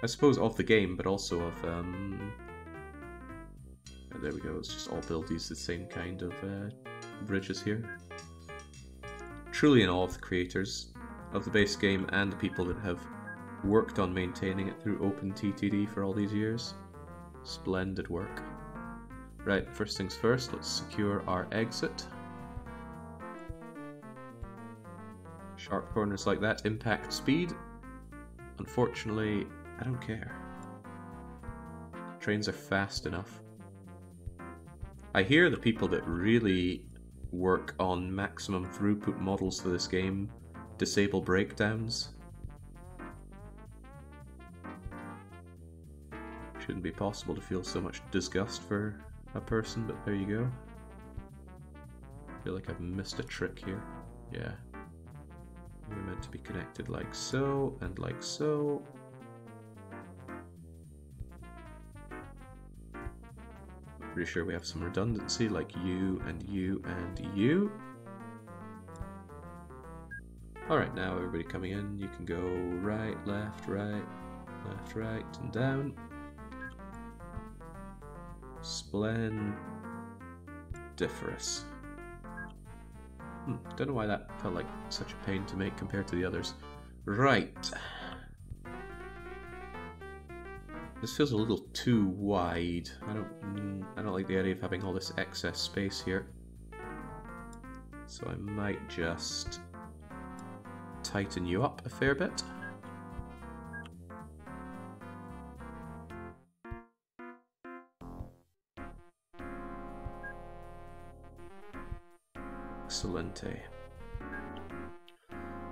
I suppose of the game, but also of... Um... Oh, there we go, it's just all built use the same kind of uh, bridges here. Truly in awe of the creators of the base game and the people that have worked on maintaining it through OpenTTD for all these years. Splendid work. Right, first things first, let's secure our exit. Sharp corners like that impact speed. Unfortunately, I don't care. Trains are fast enough. I hear the people that really work on maximum throughput models for this game disable breakdowns. Shouldn't be possible to feel so much disgust for a person, but there you go. I feel like I've missed a trick here. Yeah. We're meant to be connected like so, and like so. Pretty sure we have some redundancy, like you, and you, and you. Alright, now everybody coming in, you can go right, left, right, left, right, and down. Splendiferous. Hmm, don't know why that felt like such a pain to make compared to the others. Right. This feels a little too wide. I don't mm, I don't like the idea of having all this excess space here. So I might just tighten you up a fair bit.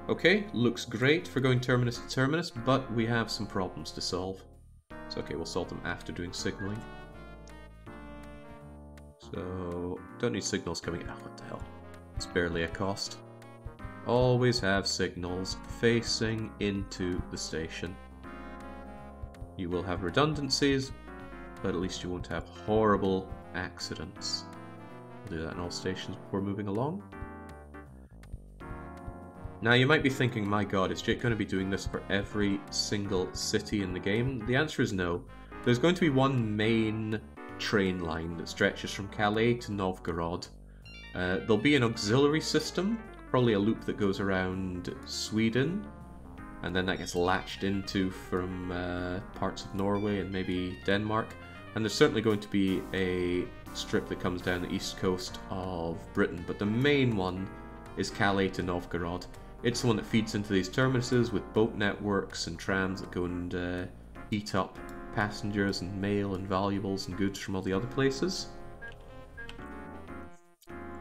Okay, looks great for going terminus to terminus, but we have some problems to solve. So okay, we'll solve them after doing signaling. So, don't need signals coming out. What the hell? It's barely a cost. Always have signals facing into the station. You will have redundancies, but at least you won't have horrible accidents. We'll do that in all stations before moving along. Now you might be thinking, my god, is Jake going to be doing this for every single city in the game? The answer is no. There's going to be one main train line that stretches from Calais to Novgorod. Uh, there'll be an auxiliary system probably a loop that goes around Sweden, and then that gets latched into from uh, parts of Norway and maybe Denmark. And there's certainly going to be a strip that comes down the east coast of Britain, but the main one is Calais to Novgorod. It's the one that feeds into these terminuses with boat networks and trams that go and uh, eat up passengers and mail and valuables and goods from all the other places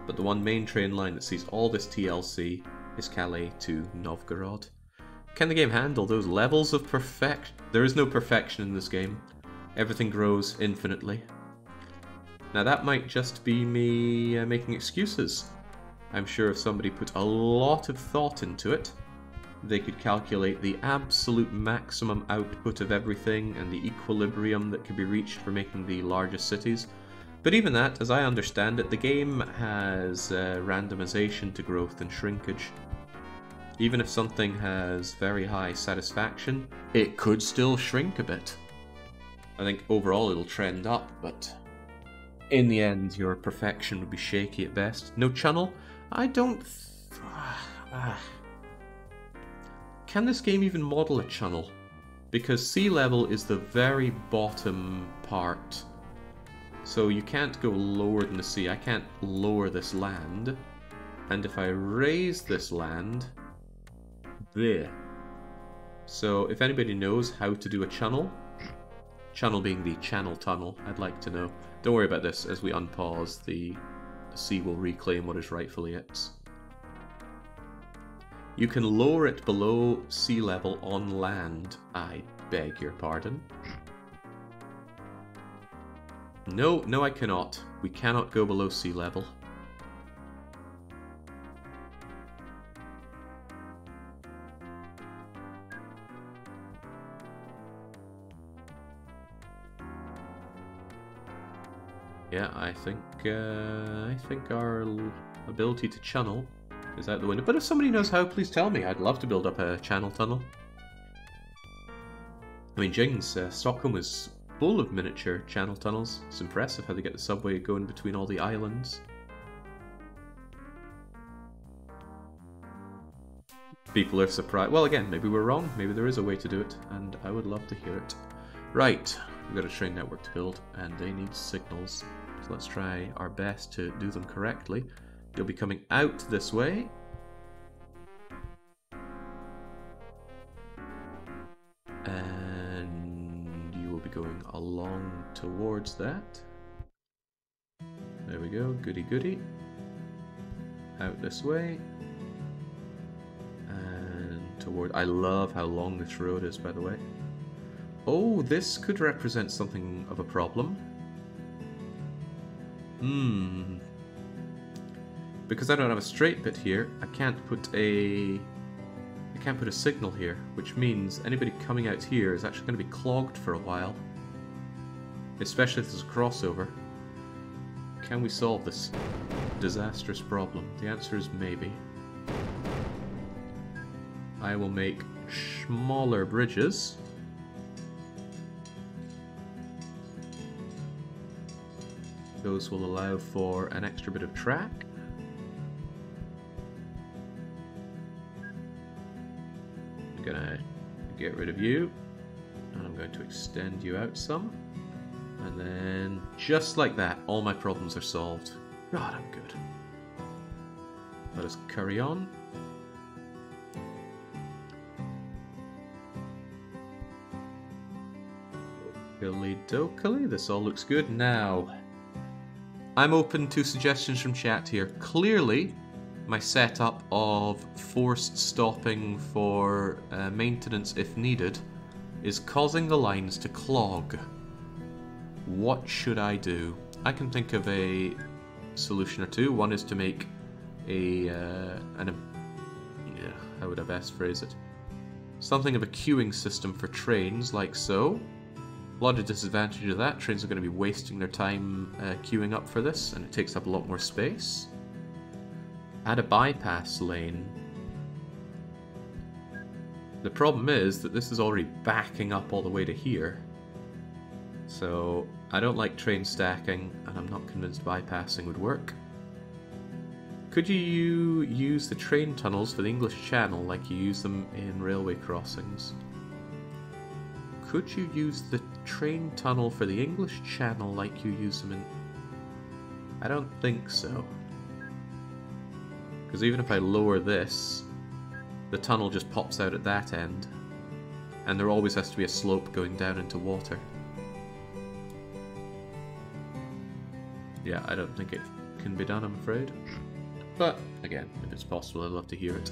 but the one main train line that sees all this TLC is Calais to Novgorod. Can the game handle those levels of perfection? There is no perfection in this game. Everything grows infinitely. Now that might just be me uh, making excuses. I'm sure if somebody put a lot of thought into it, they could calculate the absolute maximum output of everything and the equilibrium that could be reached for making the largest cities but even that, as I understand it, the game has uh, randomization to growth and shrinkage. Even if something has very high satisfaction, it could still shrink a bit. I think overall it'll trend up, but in the end your perfection would be shaky at best. No channel? I don't... Ah, ah. Can this game even model a channel? Because sea level is the very bottom part so you can't go lower than the sea. I can't lower this land. And if I raise this land, there. So if anybody knows how to do a channel, channel being the channel tunnel, I'd like to know. Don't worry about this. As we unpause, the, sea will reclaim what is rightfully its. You can lower it below sea level on land. I beg your pardon. No, no I cannot. We cannot go below sea level. Yeah, I think uh, I think our ability to channel is out the window. But if somebody knows how, please tell me. I'd love to build up a channel tunnel. I mean, Jings, uh, Stockholm is full of miniature channel tunnels. It's impressive how they get the subway going between all the islands. People are surprised. Well, again, maybe we're wrong. Maybe there is a way to do it, and I would love to hear it. Right, we've got a train network to build, and they need signals. So let's try our best to do them correctly. You'll be coming out this way. And you will be going along towards that. There we go, goody goody. Out this way. And toward... I love how long this road is, by the way. Oh, this could represent something of a problem. Hmm. Because I don't have a straight bit here, I can't put a... I can't put a signal here, which means anybody coming out here is actually going to be clogged for a while. Especially if there's a crossover. Can we solve this disastrous problem? The answer is maybe. I will make smaller bridges. Those will allow for an extra bit of track. I'm gonna get rid of you, and I'm going to extend you out some. And then, just like that, all my problems are solved. God, I'm good. Let us carry on. Dokily dokily, this all looks good now. I'm open to suggestions from chat here. Clearly, my setup of forced stopping for uh, maintenance if needed is causing the lines to clog. What should I do? I can think of a solution or two. One is to make a uh, an yeah, how would I best phrase it? Something of a queuing system for trains, like so. A lot of disadvantage of that, trains are going to be wasting their time uh, queuing up for this, and it takes up a lot more space. Add a bypass lane. The problem is that this is already backing up all the way to here. So I don't like train stacking, and I'm not convinced bypassing would work. Could you use the train tunnels for the English Channel like you use them in railway crossings? Could you use the train tunnel for the English Channel like you use them in... I don't think so. Because even if I lower this, the tunnel just pops out at that end. And there always has to be a slope going down into water. Yeah, I don't think it can be done, I'm afraid. But, again, if it's possible, I'd love to hear it.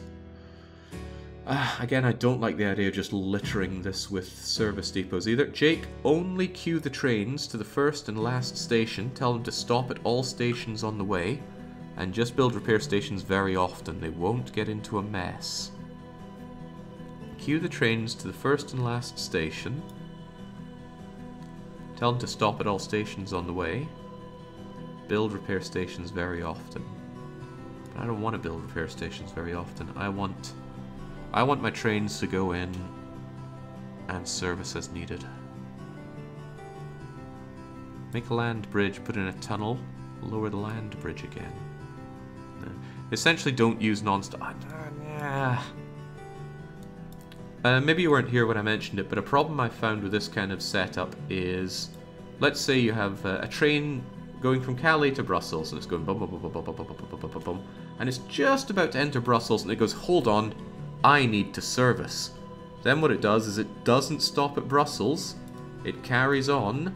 Uh, again, I don't like the idea of just littering this with service depots either. Jake, only queue the trains to the first and last station. Tell them to stop at all stations on the way. And just build repair stations very often. They won't get into a mess. Queue the trains to the first and last station. Tell them to stop at all stations on the way. Build repair stations very often. But I don't want to build repair stations very often. I want I want my trains to go in and service as needed. Make a land bridge, put in a tunnel, lower the land bridge again. Essentially don't use non-stop... Uh, maybe you weren't here when I mentioned it, but a problem I found with this kind of setup is... Let's say you have a train going from Calais to Brussels, and it's going bum bum bum bum bum bum bum bum bum bum bum, and it's just about to enter Brussels, and it goes, hold on, I need to service. Then what it does is it doesn't stop at Brussels, it carries on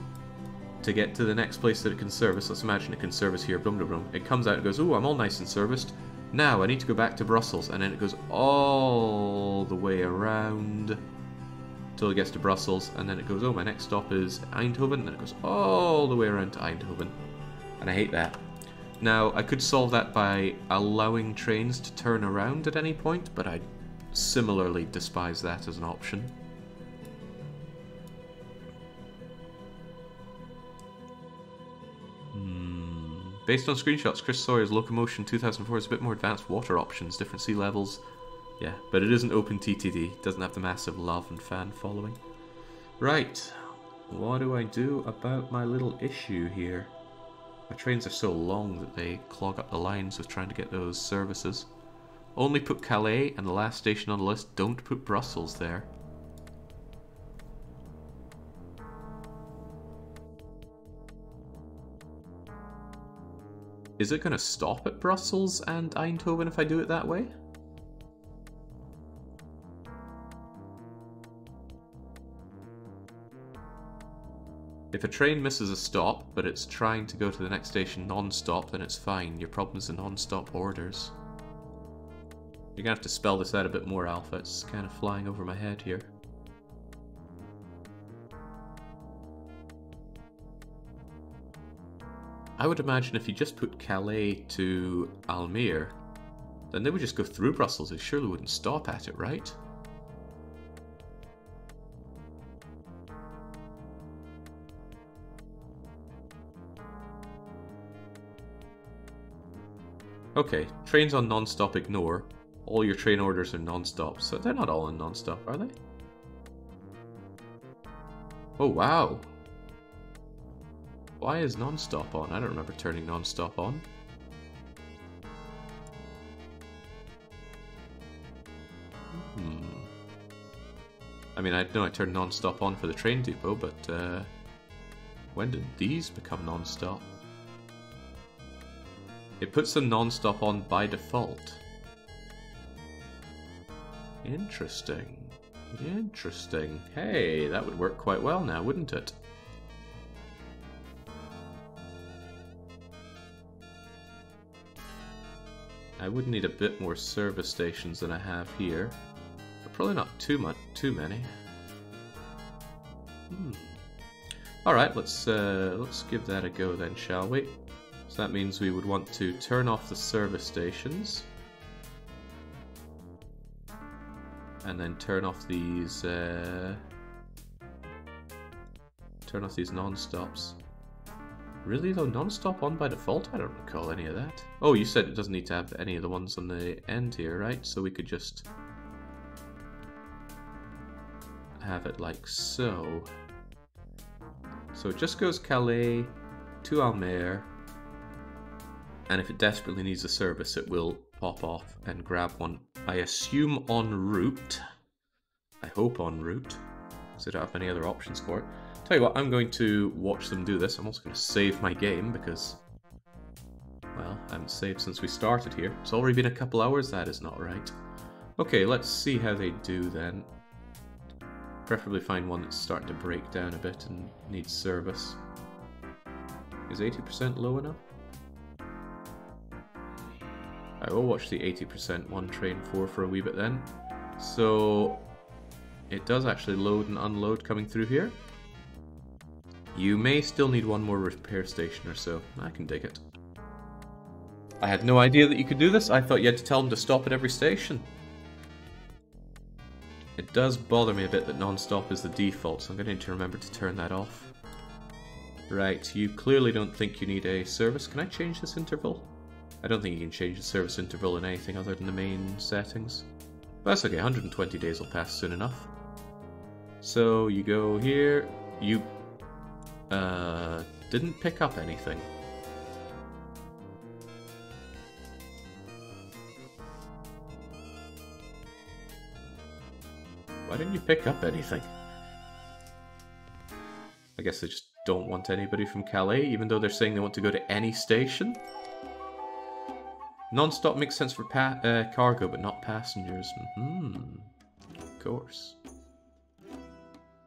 to get to the next place that it can service. Let's imagine it can service here, boom, boom, boom. It comes out and goes, oh, I'm all nice and serviced. Now I need to go back to Brussels, and then it goes all the way around until it gets to Brussels, and then it goes, oh, my next stop is Eindhoven, and then it goes all the way around to Eindhoven. And I hate that. Now, I could solve that by allowing trains to turn around at any point, but I similarly despise that as an option. Hmm. Based on screenshots, Chris Sawyer's Locomotion 2004 has a bit more advanced water options, different sea levels, yeah, but it isn't OpenTTD. Doesn't have the massive love and fan following. Right. What do I do about my little issue here? My trains are so long that they clog up the lines with trying to get those services. Only put Calais and the last station on the list. Don't put Brussels there. Is it going to stop at Brussels and Eindhoven if I do it that way? If a train misses a stop, but it's trying to go to the next station non-stop, then it's fine. Your problem's the non-stop orders. You're gonna have to spell this out a bit more, Alpha. It's kind of flying over my head here. I would imagine if you just put Calais to Almere, then they would just go through Brussels. They surely wouldn't stop at it, right? Okay, trains on non-stop ignore. All your train orders are non-stop, so they're not all in non-stop, are they? Oh, wow. Why is non-stop on? I don't remember turning non-stop on. Hmm. I mean, I know I turned non-stop on for the train depot, but uh, when did these become non-stop? It puts them non-stop on by default. Interesting. Interesting. Hey, that would work quite well now, wouldn't it? I would need a bit more service stations than I have here. But probably not too much, too many. Hmm. Alright, let's uh, let's give that a go then, shall we? So that means we would want to turn off the service stations. And then turn off these... Uh, turn off these non-stops. Really though, non-stop on by default? I don't recall any of that. Oh, you said it doesn't need to have any of the ones on the end here, right? So we could just have it like so. So it just goes Calais to Almere, and if it desperately needs a service, it will pop off and grab one. I assume en route. I hope en route, because I don't have any other options for it. Tell you what, I'm going to watch them do this. I'm also going to save my game because, well, I haven't saved since we started here. It's already been a couple hours. That is not right. Okay, let's see how they do then. Preferably find one that's starting to break down a bit and needs service. Is 80% low enough? I will watch the 80% one train 4 for a wee bit then. So it does actually load and unload coming through here. You may still need one more repair station or so. I can dig it. I had no idea that you could do this. I thought you had to tell them to stop at every station. It does bother me a bit that non-stop is the default, so I'm going to need to remember to turn that off. Right, you clearly don't think you need a service. Can I change this interval? I don't think you can change the service interval in anything other than the main settings. But that's okay, 120 days will pass soon enough. So you go here, you uh, didn't pick up anything. Why didn't you pick up anything? I guess they just don't want anybody from Calais, even though they're saying they want to go to any station? Non-stop makes sense for uh, cargo, but not passengers. hmm Of course.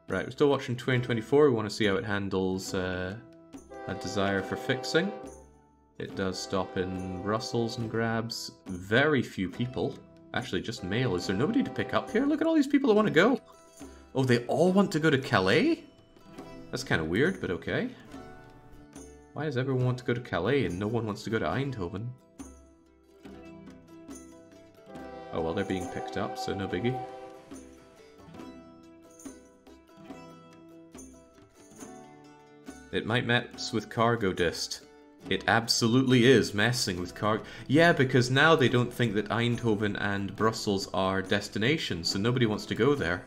Right, we're still watching 2024. We want to see how it handles uh, a desire for fixing. It does stop in Brussels and grabs very few people. Actually, just mail. Is there nobody to pick up here? Look at all these people that want to go. Oh, they all want to go to Calais? That's kind of weird, but okay. Why does everyone want to go to Calais and no one wants to go to Eindhoven? Oh well, they're being picked up, so no biggie. It might mess with cargo dist. It absolutely is messing with cargo. Yeah, because now they don't think that Eindhoven and Brussels are destinations, so nobody wants to go there.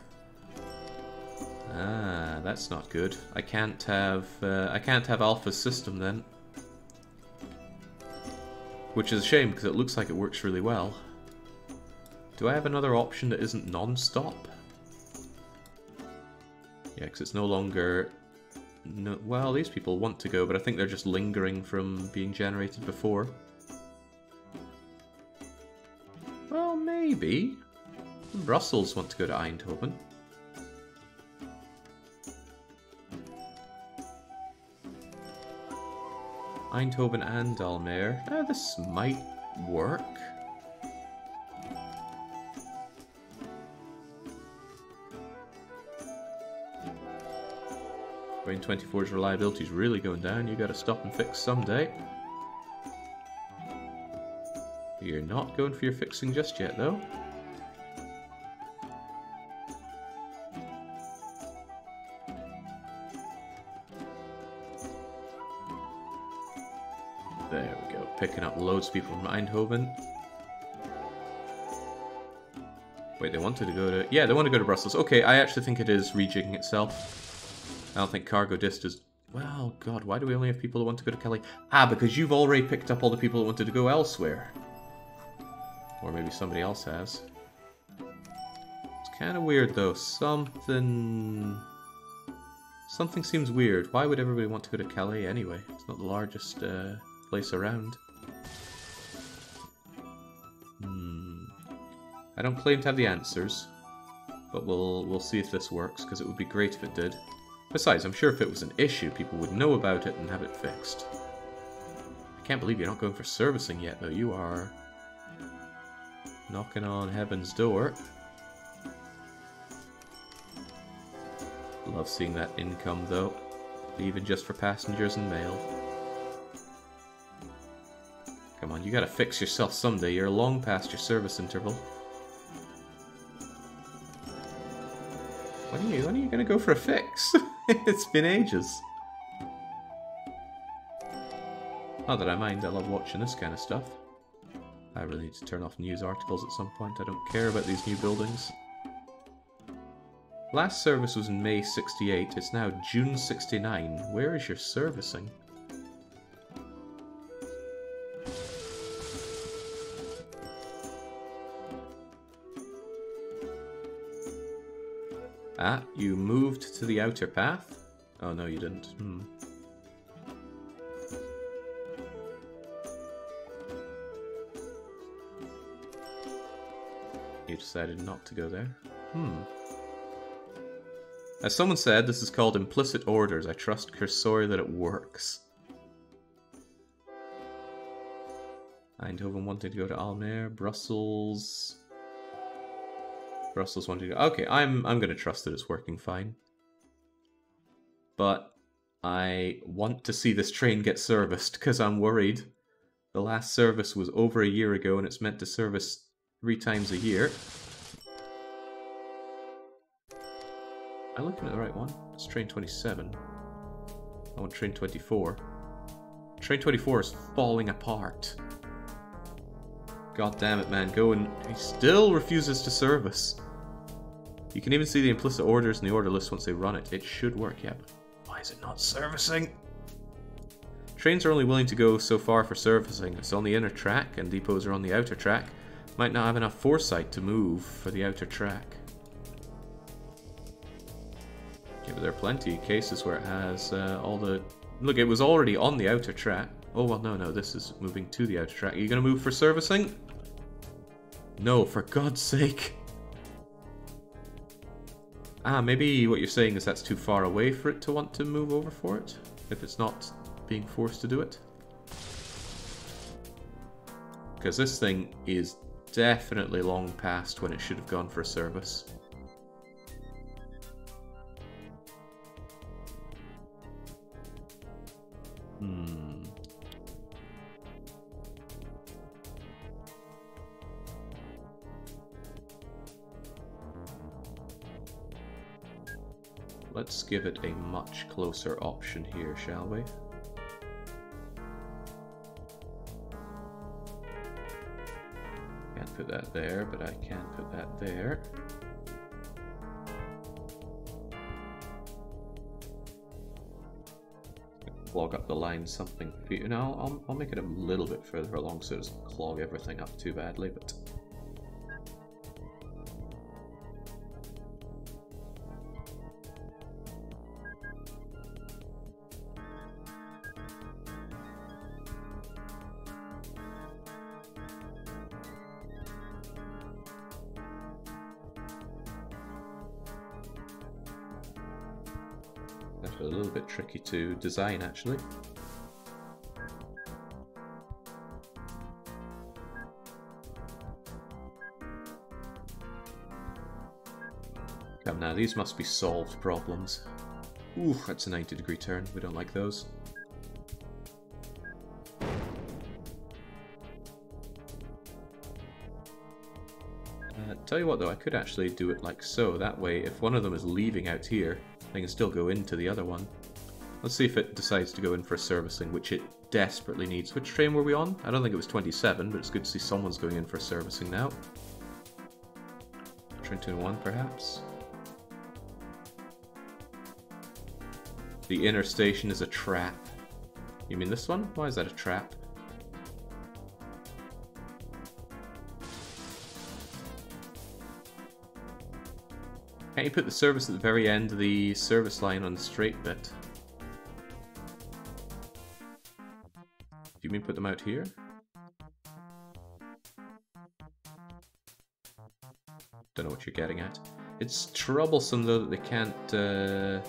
Ah, that's not good. I can't have uh, I can't have Alpha's system then. Which is a shame because it looks like it works really well. Do I have another option that isn't non-stop? Yeah, because it's no longer no, well, these people want to go, but I think they're just lingering from being generated before. Well, maybe. Brussels want to go to Eindhoven. Eindhoven and Almere. Uh, this might work. Brain 24's reliability is really going down. You gotta stop and fix someday. You're not going for your fixing just yet, though. There we go. Picking up loads of people from Eindhoven. Wait, they wanted to go to... Yeah, they want to go to Brussels. Okay, I actually think it is rejigging itself. I don't think Cargo Dist is... Well, God, why do we only have people who want to go to Calais? Ah, because you've already picked up all the people who wanted to go elsewhere. Or maybe somebody else has. It's kind of weird, though. Something... Something seems weird. Why would everybody want to go to Calais anyway? It's not the largest uh, place around. Hmm. I don't claim to have the answers, but we'll we'll see if this works, because it would be great if it did. Besides, I'm sure if it was an issue, people would know about it and have it fixed. I can't believe you're not going for servicing yet, though. You are knocking on heaven's door. Love seeing that income, though. Even just for passengers and mail. Come on, you gotta fix yourself someday. You're long past your service interval. When are you, when are you gonna go for a fix? it's been ages. Not that I mind, I love watching this kind of stuff. I really need to turn off news articles at some point, I don't care about these new buildings. Last service was in May 68, it's now June 69. Where is your servicing? Ah, you moved to the outer path? Oh, no, you didn't. Hmm. You decided not to go there? Hmm. As someone said, this is called implicit orders. I trust Cursori that it works. Eindhoven wanted to go to Almere, Brussels... Brussels wanting to go. Okay, I'm I'm gonna trust that it's working fine. But I want to see this train get serviced because I'm worried. The last service was over a year ago and it's meant to service three times a year. I'm looking at the right one. It's train 27. I want train 24. Train 24 is falling apart. God damn it, man. Go and... He still refuses to service. You can even see the implicit orders in the order list once they run it. It should work, yep. why is it not servicing? Trains are only willing to go so far for servicing. It's on the inner track, and depots are on the outer track. Might not have enough foresight to move for the outer track. Yeah, but there are plenty of cases where it has uh, all the... Look, it was already on the outer track. Oh, well, no, no, this is moving to the outer track. Are you going to move for servicing? No, for God's sake. Ah, maybe what you're saying is that's too far away for it to want to move over for it, if it's not being forced to do it. Because this thing is definitely long past when it should have gone for a service. Hmm. Let's give it a much closer option here, shall we? Can't put that there, but I can put that there. Clog up the line something. You know, I'll, I'll make it a little bit further along so it doesn't clog everything up too badly, but to design actually. Come now, these must be solved problems. Ooh, that's a 90 degree turn. We don't like those. Uh, tell you what though, I could actually do it like so. That way, if one of them is leaving out here, I can still go into the other one. Let's see if it decides to go in for a servicing, which it desperately needs. Which train were we on? I don't think it was 27, but it's good to see someone's going in for a servicing now. Train 1, perhaps? The inner station is a trap. You mean this one? Why is that a trap? Can't you put the service at the very end of the service line on the straight bit? Put them out here? Don't know what you're getting at. It's troublesome though that they can't... Uh...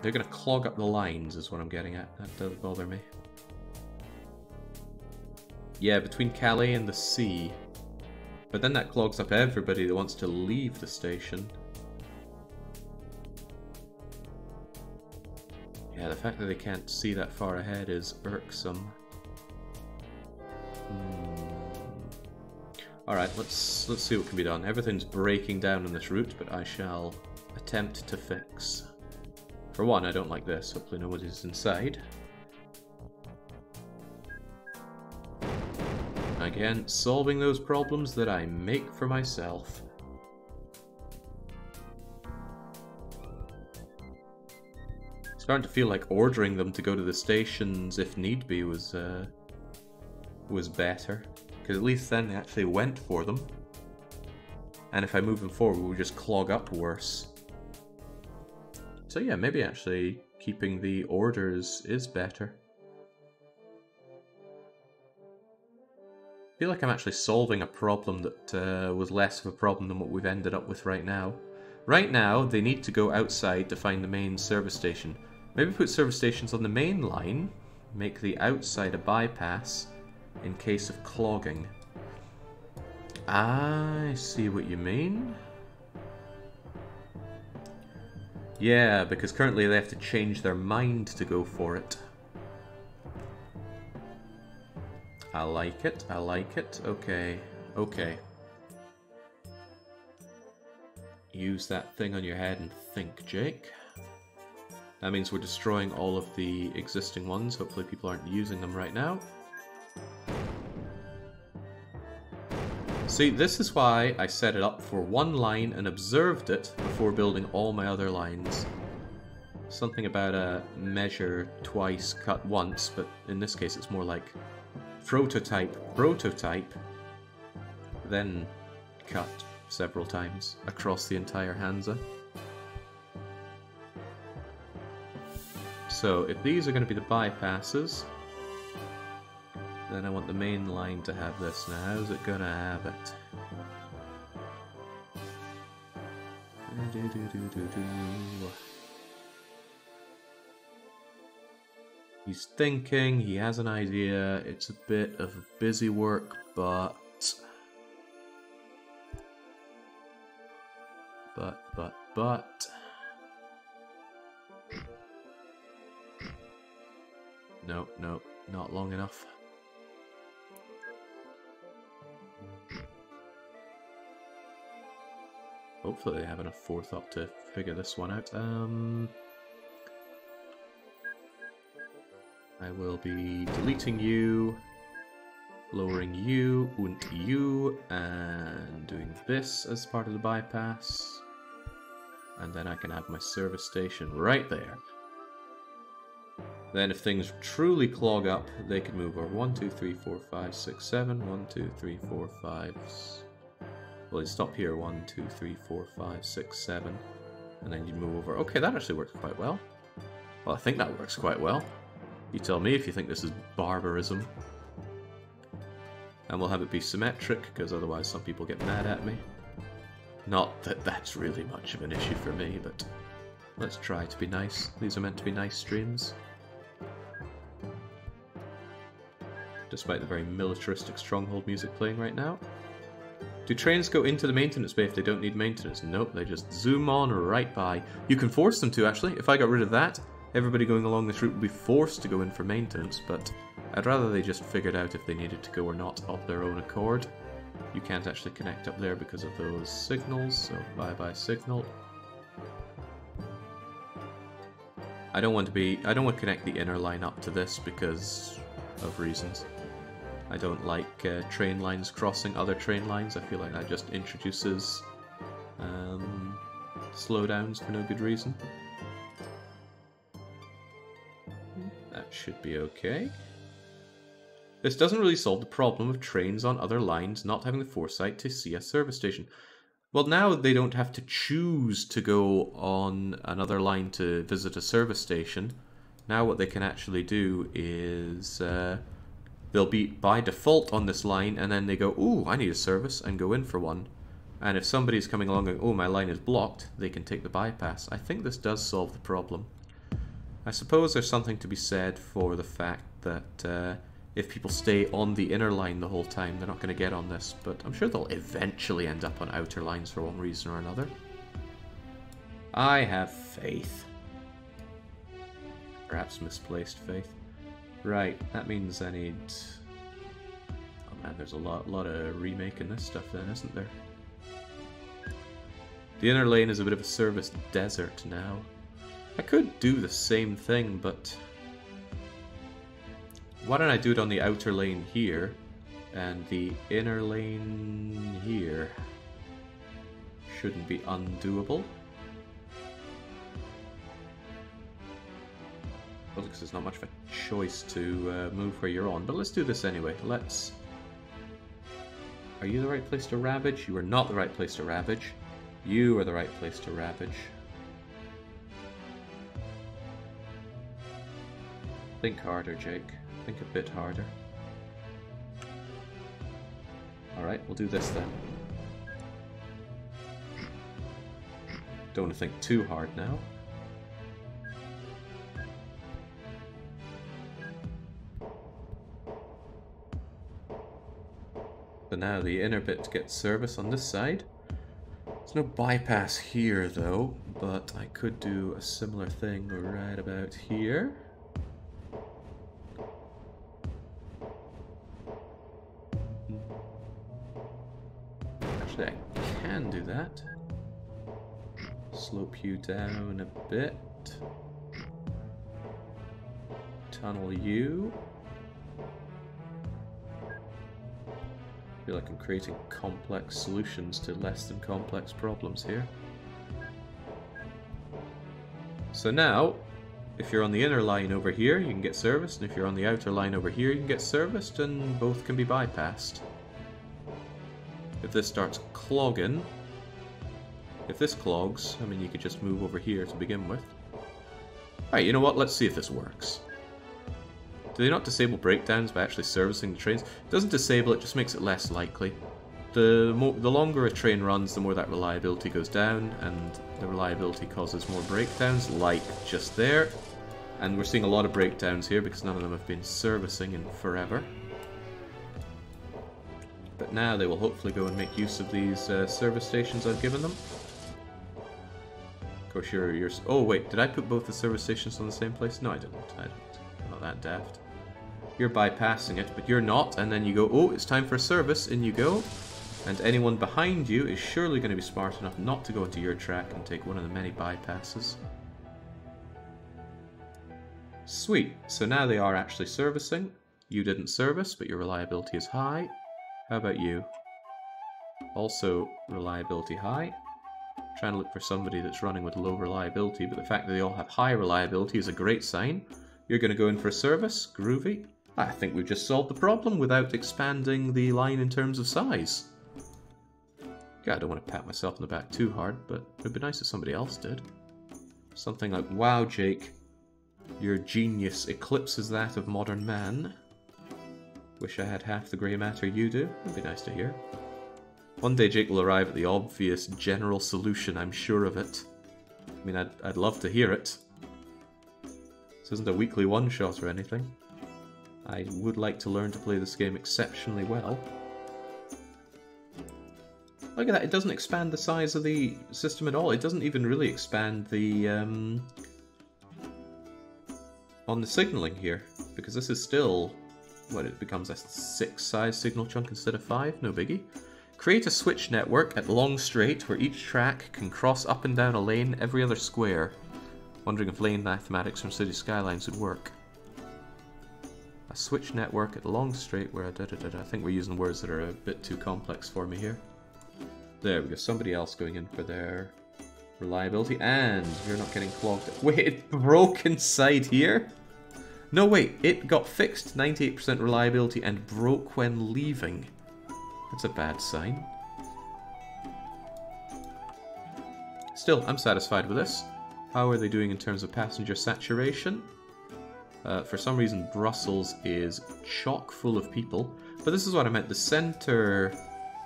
They're gonna clog up the lines is what I'm getting at. That does bother me. Yeah, between Calais and the sea. But then that clogs up everybody that wants to leave the station. Yeah, the fact that they can't see that far ahead is irksome. Hmm. Alright, let's let's see what can be done. Everything's breaking down on this route, but I shall attempt to fix. For one, I don't like this. Hopefully nobody's inside. Again, solving those problems that I make for myself. Starting to feel like ordering them to go to the stations if need be was uh, was better. Because at least then they actually went for them. And if I move them forward, we'll just clog up worse. So yeah, maybe actually keeping the orders is better. I feel like I'm actually solving a problem that uh, was less of a problem than what we've ended up with right now. Right now, they need to go outside to find the main service station, Maybe put service stations on the main line, make the outside a bypass in case of clogging. I see what you mean. Yeah, because currently they have to change their mind to go for it. I like it, I like it. Okay, okay. Use that thing on your head and think, Jake. That means we're destroying all of the existing ones. Hopefully people aren't using them right now. See, this is why I set it up for one line and observed it before building all my other lines. Something about a measure twice, cut once, but in this case it's more like prototype, prototype, then cut several times across the entire Hansa. So if these are going to be the bypasses, then I want the main line to have this. Now, how's it going to have it? He's thinking, he has an idea, it's a bit of busy work, but... But, but, but... No, no, not long enough. Hopefully they have enough forethought to figure this one out. Um, I will be deleting you, lowering you, und you, and doing this as part of the bypass. And then I can have my service station right there. Then if things truly clog up, they can move over 1, 2, 3, 4, 5, 6, 7, 1, 2, 3, 4, 5... Well, you stop here, 1, 2, 3, 4, 5, 6, 7, and then you move over. Okay, that actually works quite well. Well, I think that works quite well. You tell me if you think this is barbarism. And we'll have it be symmetric, because otherwise some people get mad at me. Not that that's really much of an issue for me, but let's try to be nice. These are meant to be nice streams. Despite the very militaristic stronghold music playing right now. Do trains go into the maintenance bay if they don't need maintenance? Nope, they just zoom on right by. You can force them to, actually. If I got rid of that, everybody going along this route would be forced to go in for maintenance, but I'd rather they just figured out if they needed to go or not of their own accord. You can't actually connect up there because of those signals, so bye-bye signal. I don't want to be I don't want to connect the inner line up to this because of reasons. I don't like uh, train lines crossing other train lines. I feel like that just introduces um, slowdowns for no good reason. That should be okay. This doesn't really solve the problem of trains on other lines not having the foresight to see a service station. Well, now they don't have to choose to go on another line to visit a service station. Now what they can actually do is uh, they'll be by default on this line and then they go, ooh, I need a service and go in for one. And if somebody's coming along and, oh, my line is blocked, they can take the bypass. I think this does solve the problem. I suppose there's something to be said for the fact that uh, if people stay on the inner line the whole time, they're not going to get on this, but I'm sure they'll eventually end up on outer lines for one reason or another. I have faith. Perhaps misplaced faith. Right, that means I need... Oh man, there's a lot, lot of remaking this stuff then, isn't there? The inner lane is a bit of a service desert now. I could do the same thing, but... Why don't I do it on the outer lane here, and the inner lane here shouldn't be undoable. Well, because there's not much of a choice to uh, move where you're on, but let's do this anyway. Let's... Are you the right place to ravage? You are not the right place to ravage. You are the right place to ravage. Think harder, Jake. Think a bit harder. Alright, we'll do this then. Don't think too hard now. So now the inner bit gets service on this side. There's no bypass here though, but I could do a similar thing right about here. Actually, I can do that. Slope you down a bit. Tunnel you. I feel like I'm creating complex solutions to less than complex problems here. So now, if you're on the inner line over here, you can get serviced, and if you're on the outer line over here, you can get serviced, and both can be bypassed. If this starts clogging, if this clogs, I mean, you could just move over here to begin with. Alright, you know what? Let's see if this works. Do they not disable breakdowns by actually servicing the trains? It doesn't disable it, just makes it less likely. The, more, the longer a train runs, the more that reliability goes down, and the reliability causes more breakdowns, like just there. And we're seeing a lot of breakdowns here because none of them have been servicing in forever. But now they will hopefully go and make use of these uh, service stations I've given them. Of course, you're, you're... Oh, wait, did I put both the service stations on the same place? No, I didn't. I didn't. I'm not that daft. You're bypassing it, but you're not, and then you go, oh, it's time for service, and you go. And anyone behind you is surely going to be smart enough not to go into your track and take one of the many bypasses. Sweet, so now they are actually servicing. You didn't service, but your reliability is high. How about you? Also, reliability high. Trying to look for somebody that's running with low reliability, but the fact that they all have high reliability is a great sign. You're going to go in for a service, groovy. I think we've just solved the problem without expanding the line in terms of size. Yeah, I don't want to pat myself on the back too hard, but it'd be nice if somebody else did. Something like, wow, Jake, your genius eclipses that of modern man. Wish I had half the grey matter you do. It'd be nice to hear. One day Jake will arrive at the obvious general solution, I'm sure of it. I mean, I'd, I'd love to hear it. This isn't a weekly one-shot or anything. I would like to learn to play this game exceptionally well. Look at that, it doesn't expand the size of the system at all. It doesn't even really expand the... Um, on the signaling here, because this is still... What, it becomes a six size signal chunk instead of five? No biggie. Create a switch network at long straight where each track can cross up and down a lane every other square. Wondering if lane mathematics from City Skylines would work. A switch network at long straight where da, da, da, I think we're using words that are a bit too complex for me here. There we go, somebody else going in for their reliability, and you're not getting clogged. Wait, it broke inside here? No, wait, it got fixed 98% reliability and broke when leaving. That's a bad sign. Still, I'm satisfied with this. How are they doing in terms of passenger saturation? Uh, for some reason, Brussels is chock full of people. But this is what I meant. The centre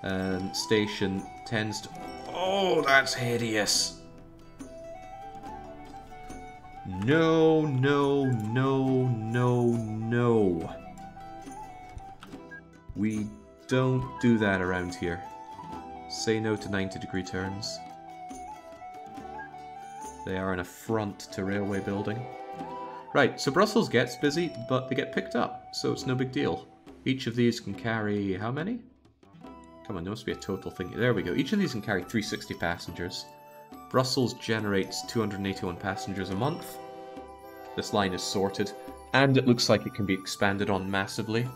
um, station tends to... Oh, that's hideous! No, no, no, no, no. We don't do that around here. Say no to 90 degree turns. They are an affront to railway building. Right, so Brussels gets busy, but they get picked up, so it's no big deal. Each of these can carry how many? Come on, there must be a total thing. There we go. Each of these can carry 360 passengers. Brussels generates 281 passengers a month. This line is sorted, and it looks like it can be expanded on massively.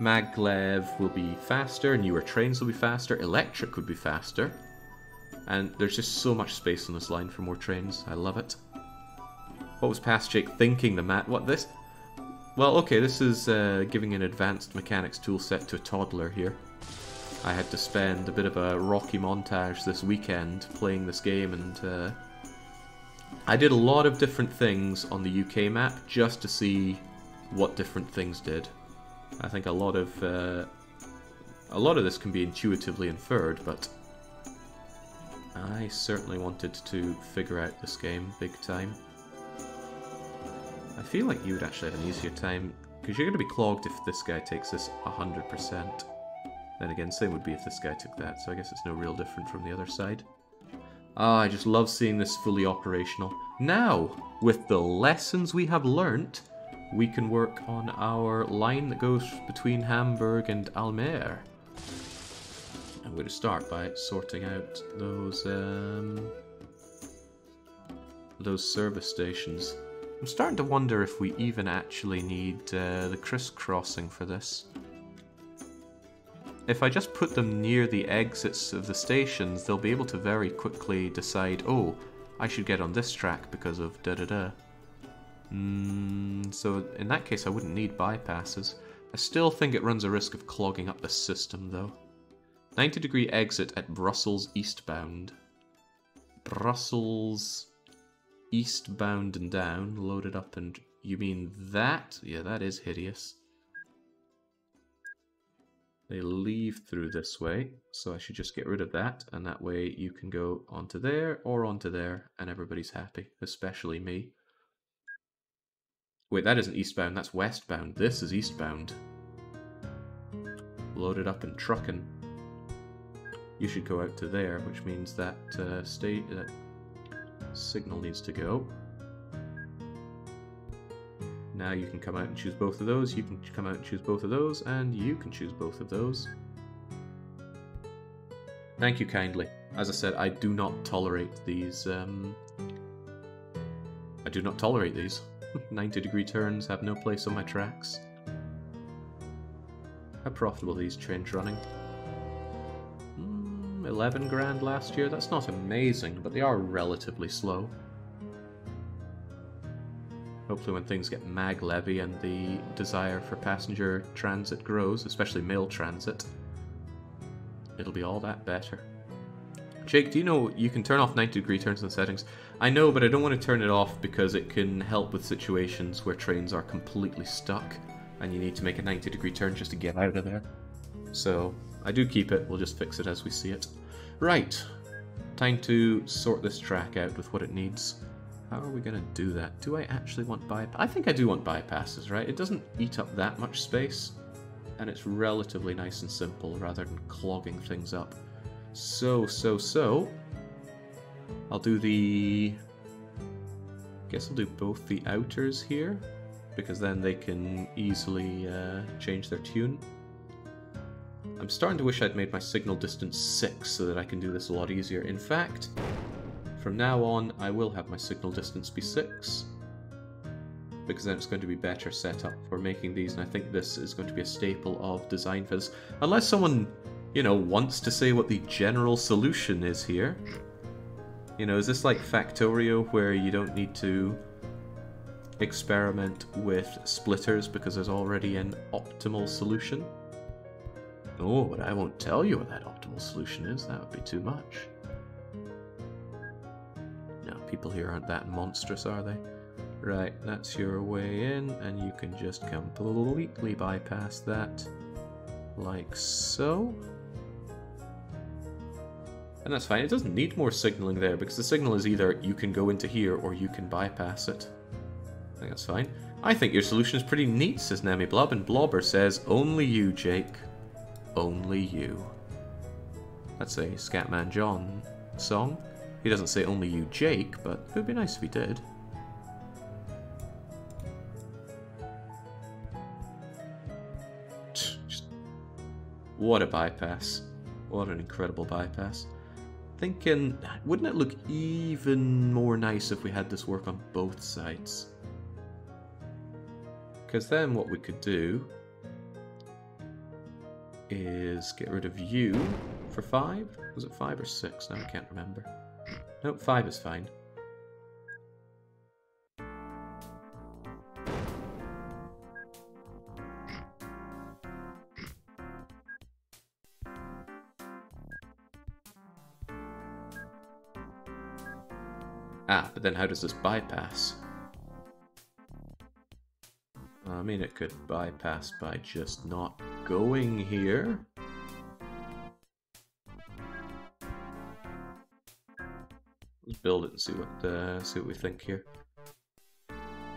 Maglev will be faster, newer trains will be faster, electric would be faster. And there's just so much space on this line for more trains. I love it. What was past Jake thinking the mat? What this? Well, okay, this is uh, giving an advanced mechanics toolset to a toddler here. I had to spend a bit of a rocky montage this weekend playing this game and uh, I did a lot of different things on the UK map just to see what different things did. I think a lot of uh, a lot of this can be intuitively inferred, but I certainly wanted to figure out this game big time. I feel like you would actually have an easier time, because you're going to be clogged if this guy takes this 100%. Then again, same would be if this guy took that, so I guess it's no real different from the other side. Ah, I just love seeing this fully operational. Now, with the lessons we have learnt, we can work on our line that goes between Hamburg and Almere. I'm going to start by sorting out those um, those service stations. I'm starting to wonder if we even actually need uh, the crisscrossing for this. If I just put them near the exits of the stations, they'll be able to very quickly decide, oh, I should get on this track because of da-da-da. Mm, so in that case I wouldn't need bypasses. I still think it runs a risk of clogging up the system though. 90 degree exit at Brussels eastbound. Brussels eastbound and down, loaded up and... You mean that? Yeah, that is hideous. They leave through this way, so I should just get rid of that, and that way you can go onto there or onto there, and everybody's happy, especially me. Wait, that isn't eastbound, that's westbound. This is eastbound. Loaded up and trucking. You should go out to there, which means that uh, state that signal needs to go. Now you can come out and choose both of those, you can come out and choose both of those, and you can choose both of those. Thank you kindly. As I said, I do not tolerate these, um... I do not tolerate these. 90 degree turns have no place on my tracks. How profitable these trains running? Mm, 11 grand last year? That's not amazing, but they are relatively slow. Hopefully when things get mag levy and the desire for passenger transit grows, especially mail transit, it'll be all that better. Jake, do you know you can turn off 90 degree turns in the settings? I know, but I don't want to turn it off because it can help with situations where trains are completely stuck and you need to make a 90 degree turn just to get out of there. So I do keep it, we'll just fix it as we see it. Right, time to sort this track out with what it needs. How are we going to do that? Do I actually want bypass? I think I do want bypasses, right? It doesn't eat up that much space, and it's relatively nice and simple rather than clogging things up. So, so, so, I'll do the... guess I'll do both the outers here, because then they can easily uh, change their tune. I'm starting to wish I'd made my signal distance 6 so that I can do this a lot easier. In fact, from now on I will have my signal distance be 6, because then it's going to be better set up for making these, and I think this is going to be a staple of design for this. Unless someone, you know, wants to say what the general solution is here. You know, is this like Factorio where you don't need to experiment with splitters because there's already an optimal solution? Oh, but I won't tell you what that optimal solution is, that would be too much. No, people here aren't that monstrous, are they? Right, that's your way in, and you can just completely bypass that, like so. And that's fine, it doesn't need more signaling there, because the signal is either you can go into here or you can bypass it. I think that's fine. I think your solution is pretty neat, says Nemi Blob, and Blobber says, only you, Jake. Only you. That's a Scatman John song. He doesn't say only you, Jake, but it would be nice if he did. What a bypass. What an incredible bypass. Thinking, wouldn't it look even more nice if we had this work on both sides? Because then what we could do is get rid of you for five. Was it five or six? Now I can't remember. Nope, five is fine. Ah, but then how does this bypass? I mean, it could bypass by just not going here. Let's build it and see what uh, see what we think here.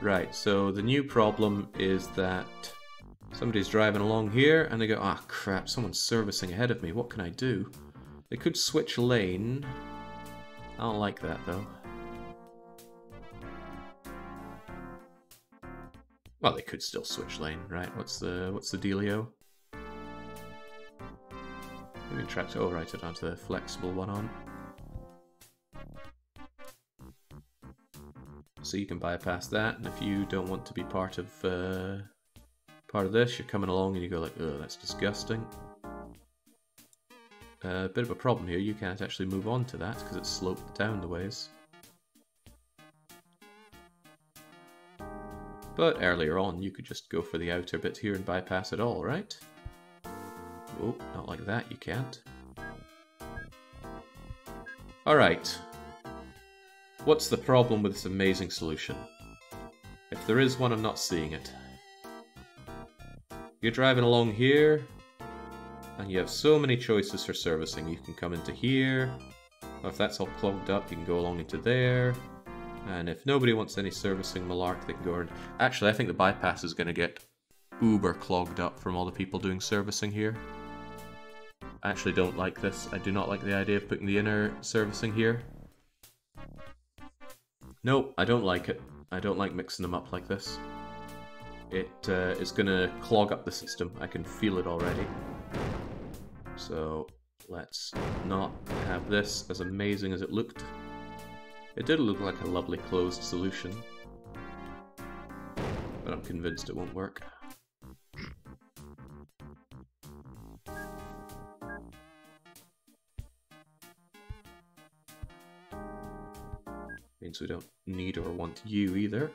Right, so the new problem is that somebody's driving along here and they go, ah oh, crap, someone's servicing ahead of me, what can I do? They could switch lane. I don't like that though. Well, they could still switch lane, right? What's the what's the dealio? Maybe try to overwrite it onto the flexible one on. So you can bypass that, and if you don't want to be part of uh, part of this, you're coming along and you go like, oh, that's disgusting. A uh, bit of a problem here, you can't actually move on to that because it's sloped down the ways. But earlier on, you could just go for the outer bit here and bypass it all, right? Oh, not like that, you can't. Alright. What's the problem with this amazing solution? If there is one, I'm not seeing it. You're driving along here, and you have so many choices for servicing. You can come into here, or if that's all clogged up, you can go along into there. And if nobody wants any servicing Malark, they can go around. Actually, I think the bypass is going to get uber clogged up from all the people doing servicing here. I actually don't like this. I do not like the idea of putting the inner servicing here. Nope, I don't like it. I don't like mixing them up like this. It uh, is going to clog up the system. I can feel it already. So Let's not have this as amazing as it looked. It did look like a lovely closed solution, but I'm convinced it won't work. Means we don't need or want you either.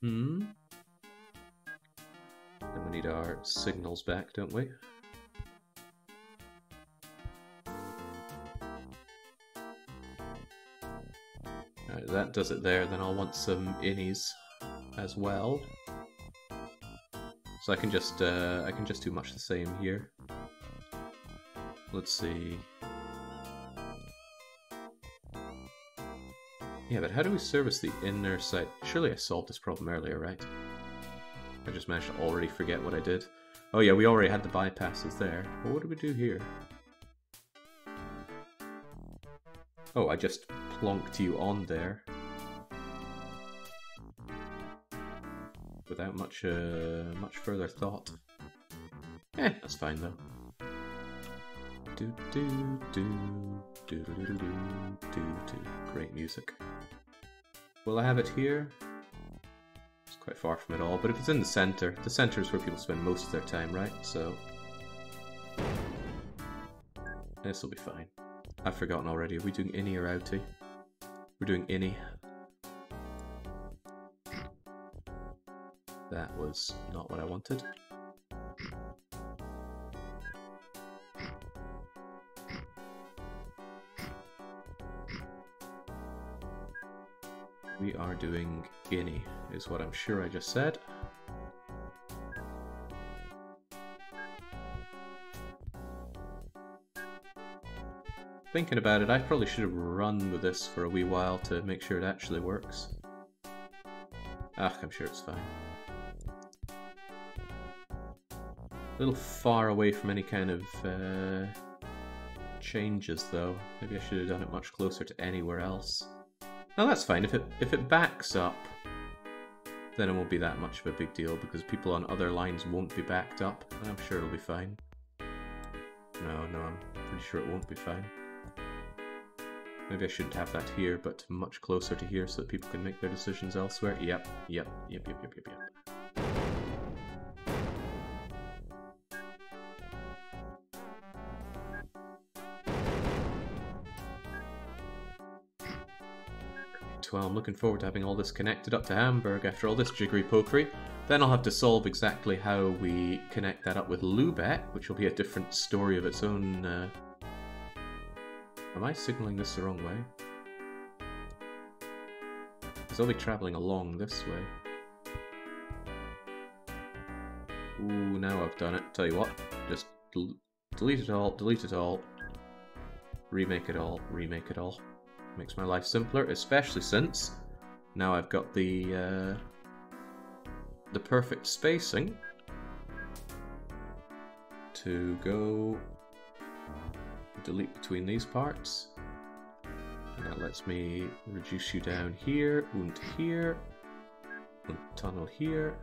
Hmm. Then we need our signals back, don't we? Right, that does it there, then I'll want some innies as well. So I can just uh, I can just do much the same here. Let's see. Yeah, but how do we service the inner side? Surely I solved this problem earlier, right? I just managed to already forget what I did. Oh yeah, we already had the bypasses there. But what do we do here? Oh, I just plonked you on there. Without much, uh, much further thought. Eh, that's fine though. Do do do do do do do do. Great music. Will I have it here? It's quite far from it all, but if it's in the center, the center is where people spend most of their time, right? So this will be fine. I've forgotten already. Are we doing innie or outie? We're doing any. That was not what I wanted. We are doing any, is what I'm sure I just said. Thinking about it, I probably should have run with this for a wee while to make sure it actually works. Ah, I'm sure it's fine. A little far away from any kind of uh, changes, though. Maybe I should have done it much closer to anywhere else. Now that's fine. If it if it backs up, then it won't be that much of a big deal because people on other lines won't be backed up, and I'm sure it'll be fine. No, no, I'm pretty sure it won't be fine. Maybe I shouldn't have that here, but much closer to here so that people can make their decisions elsewhere. Yep, yep, yep, yep, yep, yep, yep. 12. I'm looking forward to having all this connected up to Hamburg after all this jiggery pokery. Then I'll have to solve exactly how we connect that up with Lubeck, which will be a different story of its own. Uh... Am I signaling this the wrong way? Because I'll be travelling along this way. Ooh, now I've done it. Tell you what, just del delete it all, delete it all, remake it all, remake it all. Makes my life simpler, especially since now I've got the uh, the perfect spacing to go delete between these parts. And that lets me reduce you down here, und here, tunnel here.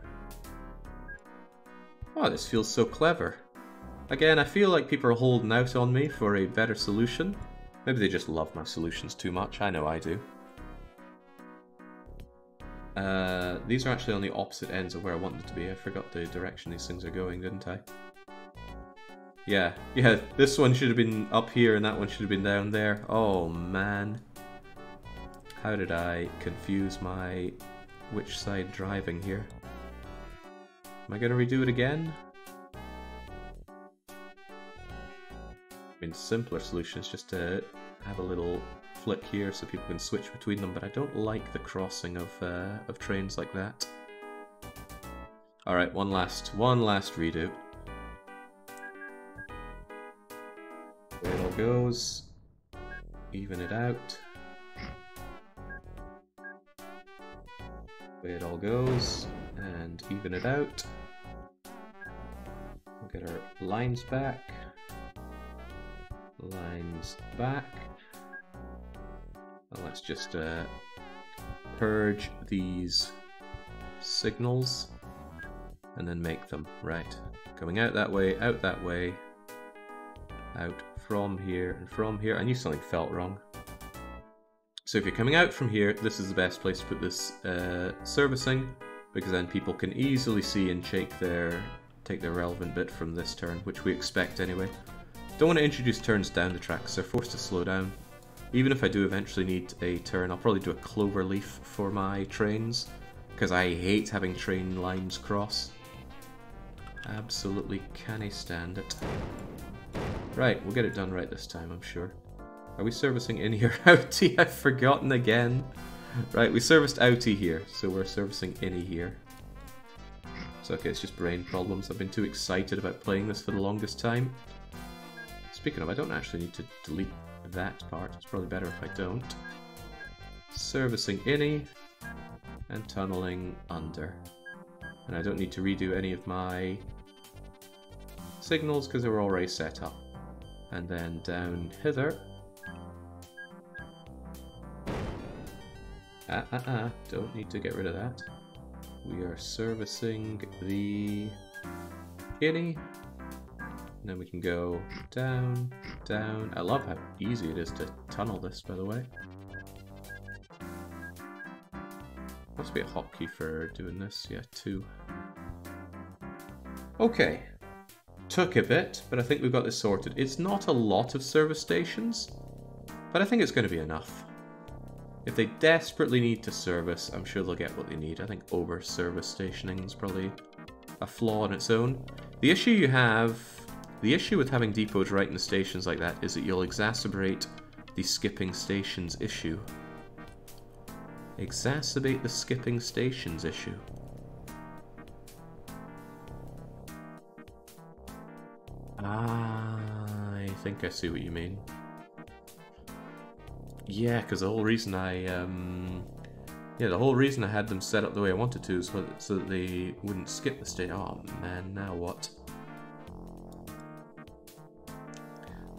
Oh, this feels so clever. Again, I feel like people are holding out on me for a better solution. Maybe they just love my solutions too much. I know I do. Uh, these are actually on the opposite ends of where I want them to be. I forgot the direction these things are going, didn't I? Yeah, yeah, this one should have been up here and that one should have been down there. Oh, man. How did I confuse my which side driving here? Am I going to redo it again? I mean, simpler solution is just to have a little flip here so people can switch between them, but I don't like the crossing of, uh, of trains like that. Alright, one last, one last redo. There it all goes. Even it out. Way it all goes, and even it out. We'll get our lines back lines back. Let's just uh, purge these signals. and then make them. Right. Coming out that way, out that way, out from here, and from here. I knew something felt wrong. So if you're coming out from here, this is the best place to put this uh, servicing, because then people can easily see and take their, take their relevant bit from this turn, which we expect anyway. Don't want to introduce turns down the track, because they're forced to slow down. Even if I do eventually need a turn, I'll probably do a clover leaf for my trains, because I hate having train lines cross. Absolutely can't stand it. Right, we'll get it done right this time, I'm sure. Are we servicing in here outie? I've forgotten again. Right, we serviced outie here, so we're servicing innie here. So okay, it's just brain problems. I've been too excited about playing this for the longest time. Speaking of, I don't actually need to delete that part. It's probably better if I don't. Servicing innie and tunneling under. And I don't need to redo any of my signals because they were already set up. And then down hither. Ah, ah, ah, don't need to get rid of that. We are servicing the innie. And then we can go down, down. I love how easy it is to tunnel this, by the way. Must be a hotkey for doing this. Yeah, two. Okay. Took a bit, but I think we've got this sorted. It's not a lot of service stations, but I think it's going to be enough. If they desperately need to service, I'm sure they'll get what they need. I think over service stationing is probably a flaw on its own. The issue you have, the issue with having depots right in the stations like that is that you'll exacerbate the skipping stations issue. Exacerbate the skipping stations issue. I think I see what you mean. Yeah, because the whole reason I, um, yeah, the whole reason I had them set up the way I wanted to is so that they wouldn't skip the state. Oh man, now what?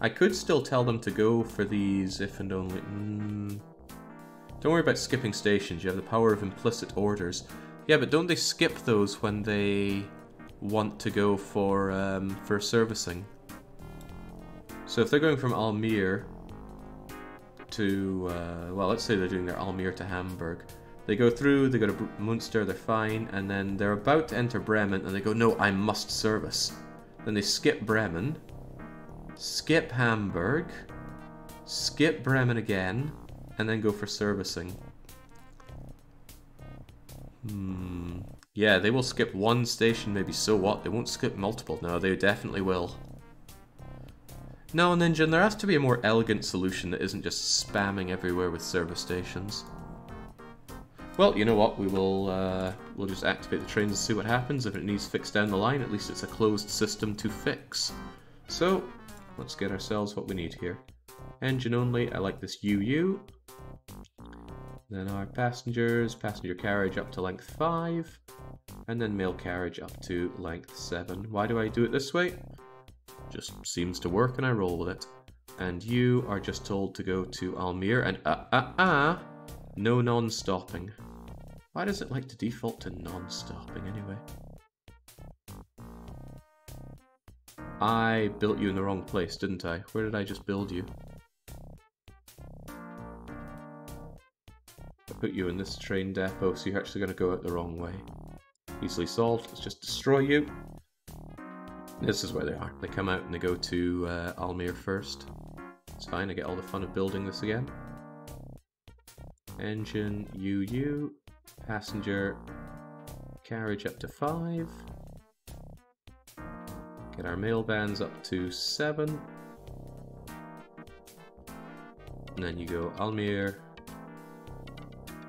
I could still tell them to go for these if and only... Mm, don't worry about skipping stations, you have the power of implicit orders. Yeah, but don't they skip those when they want to go for, um, for servicing? So if they're going from Almere to, uh, well, let's say they're doing their Almere to Hamburg. They go through, they go to Munster, they're fine, and then they're about to enter Bremen, and they go, no, I must service. Then they skip Bremen, skip Hamburg, skip Bremen again, and then go for servicing. Hmm. Yeah, they will skip one station, maybe so what? They won't skip multiple. No, they definitely will. No, Ninja, there has to be a more elegant solution that isn't just spamming everywhere with service stations. Well, you know what, we will uh, we'll just activate the trains and see what happens. If it needs fixed down the line, at least it's a closed system to fix. So, let's get ourselves what we need here. Engine only, I like this UU. Then our passengers, passenger carriage up to length 5, and then mail carriage up to length 7. Why do I do it this way? Just seems to work and I roll with it. And you are just told to go to Almere and ah uh, ah uh, ah, uh, no non-stopping. Why does it like to default to non-stopping anyway? I built you in the wrong place, didn't I? Where did I just build you? I put you in this train depot, so you're actually going to go out the wrong way. Easily solved. Let's just destroy you. This is where they are. They come out and they go to uh, Almere first. It's fine, I get all the fun of building this again. Engine, UU, passenger, carriage up to 5. Get our mail bands up to 7. And then you go Almere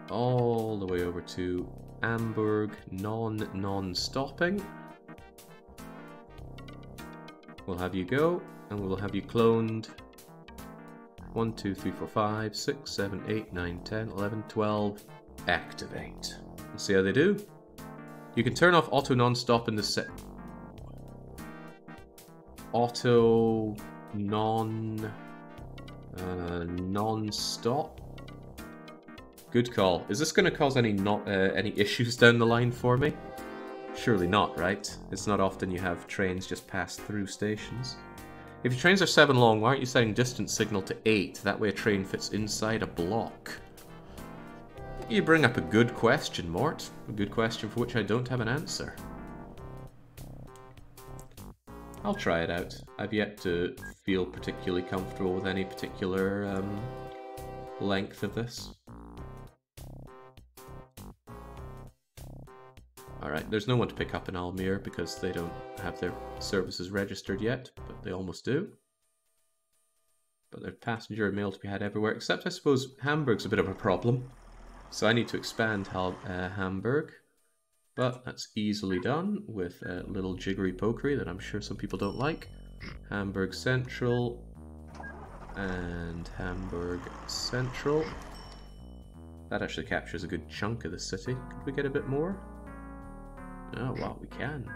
all the way over to Hamburg, non-non-stopping. We'll have you go, and we'll have you cloned 1, 2, 3, 4, 5, 6, 7, 8, 9, 10, 11, 12. Activate. Let's see how they do. You can turn off auto non-stop in the set. Auto non... Uh, non-stop? Good call. Is this going to cause any not uh, any issues down the line for me? Surely not, right? It's not often you have trains just pass through stations. If your trains are 7 long, why aren't you setting distance signal to 8? That way a train fits inside a block. You bring up a good question, Mort. A good question for which I don't have an answer. I'll try it out. I've yet to feel particularly comfortable with any particular um, length of this. Alright, there's no one to pick up in Almere because they don't have their services registered yet, but they almost do. But there's passenger mail to be had everywhere, except I suppose Hamburg's a bit of a problem. So I need to expand uh, Hamburg, but that's easily done with a little jiggery pokery that I'm sure some people don't like. Hamburg Central and Hamburg Central. That actually captures a good chunk of the city. Could we get a bit more? Oh, wow, we can.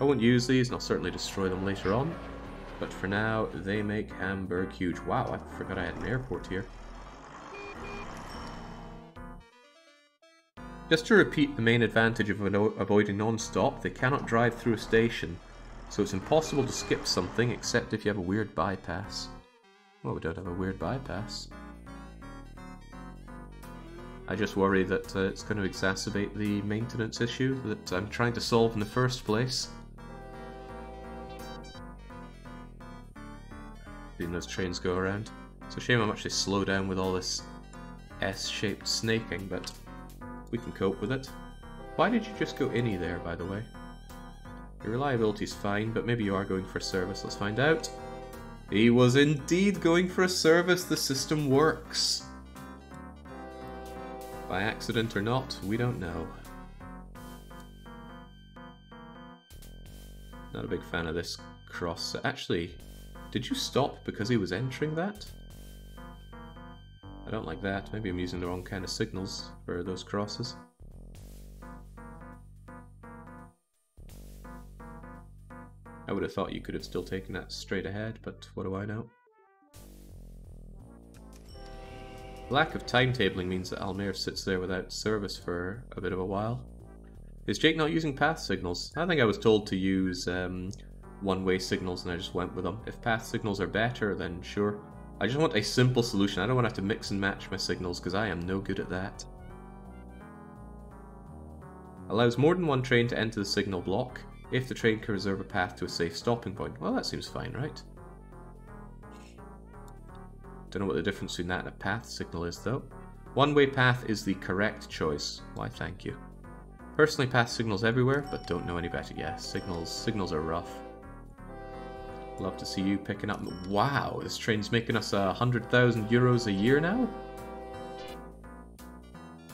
I won't use these, and I'll certainly destroy them later on. But for now, they make Hamburg huge. Wow, I forgot I had an airport here. Just to repeat the main advantage of avoiding non-stop, they cannot drive through a station, so it's impossible to skip something except if you have a weird bypass. Well, we don't have a weird bypass. I just worry that uh, it's going to exacerbate the maintenance issue that I'm trying to solve in the first place. Seeing those trains go around. It's a shame I'm actually slow down with all this S-shaped snaking, but we can cope with it. Why did you just go any there, by the way? Your reliability's fine, but maybe you are going for service. Let's find out. He was indeed going for a service. The system works. By accident or not, we don't know. Not a big fan of this cross. Actually, did you stop because he was entering that? I don't like that. Maybe I'm using the wrong kind of signals for those crosses. I would have thought you could have still taken that straight ahead, but what do I know? Lack of timetabling means that Almere sits there without service for a bit of a while. Is Jake not using path signals? I think I was told to use um, one-way signals and I just went with them. If path signals are better, then sure. I just want a simple solution. I don't want to have to mix and match my signals because I am no good at that. Allows more than one train to enter the signal block if the train can reserve a path to a safe stopping point. Well, that seems fine, right? Don't know what the difference between that and a path signal is, though. One-way path is the correct choice. Why, thank you. Personally, path signals everywhere, but don't know any better. Yeah, signals, signals are rough. Love to see you picking up... Wow, this train's making us a 100,000 euros a year now?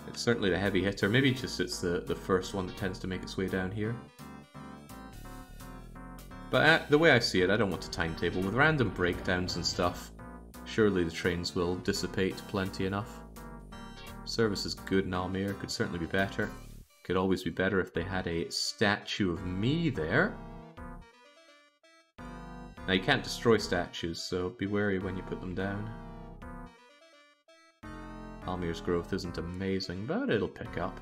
It's certainly the heavy hitter. Maybe just it's the, the first one that tends to make its way down here. But uh, the way I see it, I don't want a timetable. With random breakdowns and stuff, surely the trains will dissipate plenty enough. Service is good in Almere, could certainly be better. Could always be better if they had a statue of me there. Now you can't destroy statues, so be wary when you put them down. Almere's growth isn't amazing, but it'll pick up.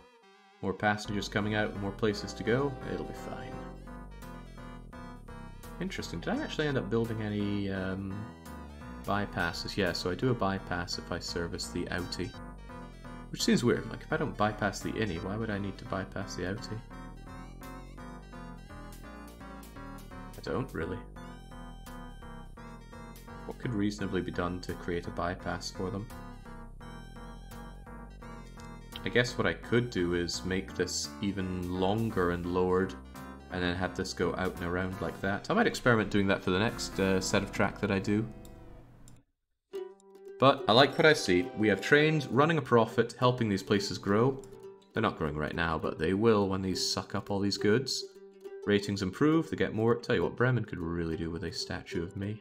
More passengers coming out, more places to go, it'll be fine. Interesting, did I actually end up building any um, bypasses? Yeah, so I do a bypass if I service the outie. Which seems weird, like if I don't bypass the innie, why would I need to bypass the outie? I don't really. What could reasonably be done to create a bypass for them? I guess what I could do is make this even longer and lowered and then have this go out and around like that. I might experiment doing that for the next uh, set of track that I do. But I like what I see. We have trains running a profit, helping these places grow. They're not growing right now, but they will when these suck up all these goods. Ratings improve, they get more. Tell you what, Bremen could really do with a statue of me.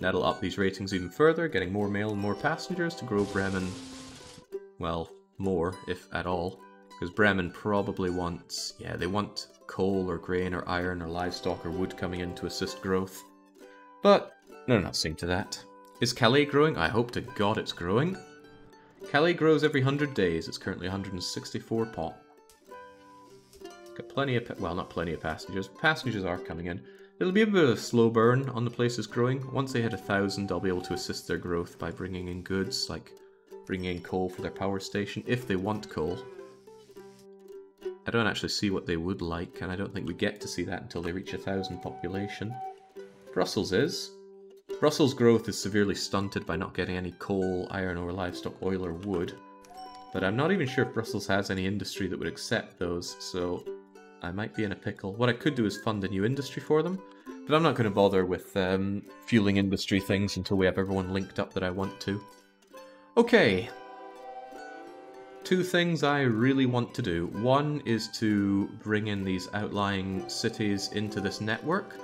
That'll up these ratings even further, getting more mail and more passengers to grow Bremen, well, more, if at all. Because Bremen probably wants, yeah, they want coal or grain or iron or livestock or wood coming in to assist growth. But, no, not seeing to that. Is Calais growing? I hope to God it's growing. Calais grows every 100 days. It's currently 164 pot. Got plenty of, well, not plenty of passengers. Passengers are coming in. It'll be a bit of a slow burn on the places growing. Once they hit a thousand, I'll be able to assist their growth by bringing in goods, like bringing in coal for their power station, if they want coal. I don't actually see what they would like, and I don't think we get to see that until they reach a thousand population. Brussels is. Brussels' growth is severely stunted by not getting any coal, iron ore, livestock, oil, or wood. But I'm not even sure if Brussels has any industry that would accept those, so I might be in a pickle. What I could do is fund a new industry for them, but I'm not going to bother with um, fueling industry things until we have everyone linked up that I want to. Okay. Two things I really want to do. One is to bring in these outlying cities into this network,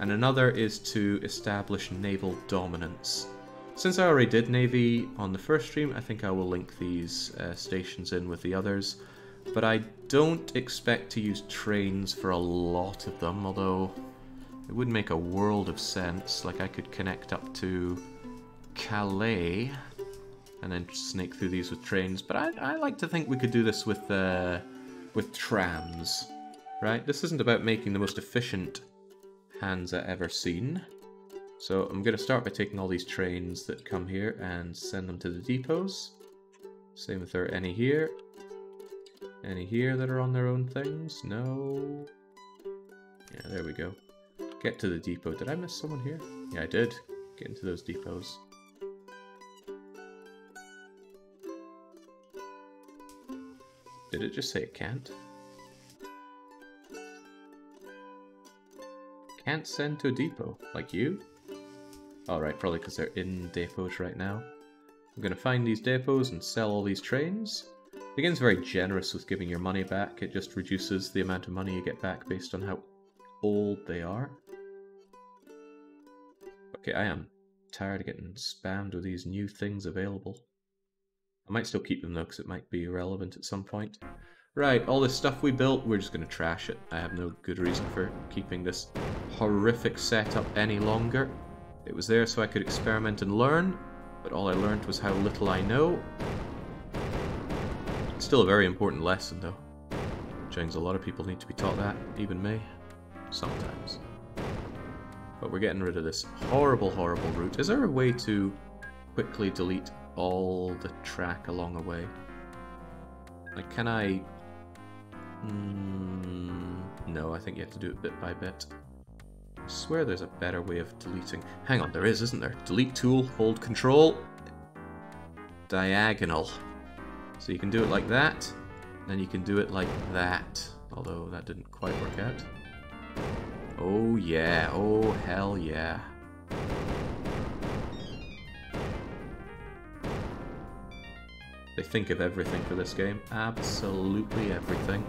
and another is to establish naval dominance. Since I already did Navy on the first stream, I think I will link these uh, stations in with the others. But I don't expect to use trains for a lot of them, although it would make a world of sense. Like I could connect up to Calais and then snake through these with trains. But I, I like to think we could do this with uh, with trams, right? This isn't about making the most efficient Hansa ever seen. So I'm going to start by taking all these trains that come here and send them to the depots. Same with there are any here. Any here that are on their own things? No. Yeah, there we go. Get to the depot. Did I miss someone here? Yeah, I did. Get into those depots. Did it just say it can't? Can't send to a depot. Like you? Alright, probably because they're in depots right now. I'm going to find these depots and sell all these trains. Game's very generous with giving your money back. It just reduces the amount of money you get back based on how old they are. Okay, I am tired of getting spammed with these new things available. I might still keep them though, because it might be relevant at some point. Right, all this stuff we built, we're just going to trash it. I have no good reason for keeping this horrific setup any longer. It was there so I could experiment and learn, but all I learned was how little I know. It's still a very important lesson though. James, a lot of people need to be taught that, even me. Sometimes. But we're getting rid of this horrible, horrible route. Is there a way to quickly delete all the track along the way? Like, can I... Mm, no, I think you have to do it bit by bit. I swear there's a better way of deleting... Hang on, there is, isn't there? Delete tool, hold control, diagonal. So you can do it like that, then you can do it like that. Although that didn't quite work out. Oh yeah, oh hell yeah. They think of everything for this game. Absolutely everything.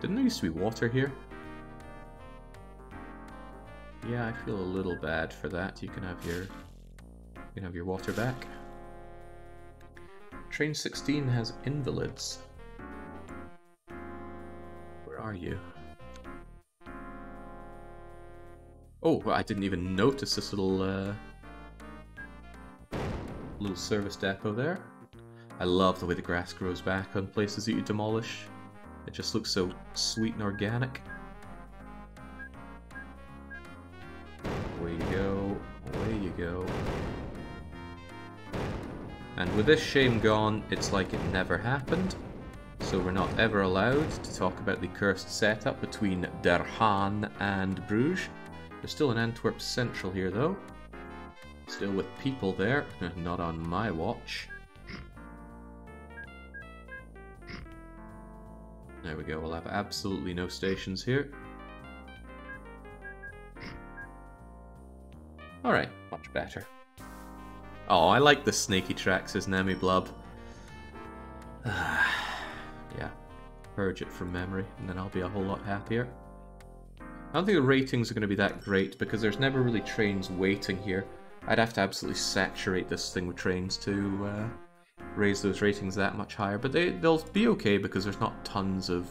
Didn't there used to be water here? Yeah, I feel a little bad for that. You can have your you can have your water back. Train 16 has invalids. Where are you? Oh, I didn't even notice this little uh, little service depot there. I love the way the grass grows back on places that you demolish. It just looks so sweet and organic. Away you go, away you go. And with this shame gone, it's like it never happened. So we're not ever allowed to talk about the cursed setup between Der Haan and Bruges. There's still an Antwerp Central here though. Still with people there, not on my watch. There we go, we'll have absolutely no stations here. Alright, much better. Oh, I like the snaky tracks as Nemi Blub. yeah, purge it from memory, and then I'll be a whole lot happier. I don't think the ratings are going to be that great, because there's never really trains waiting here. I'd have to absolutely saturate this thing with trains to uh, raise those ratings that much higher. But they, they'll be okay because there's not tons of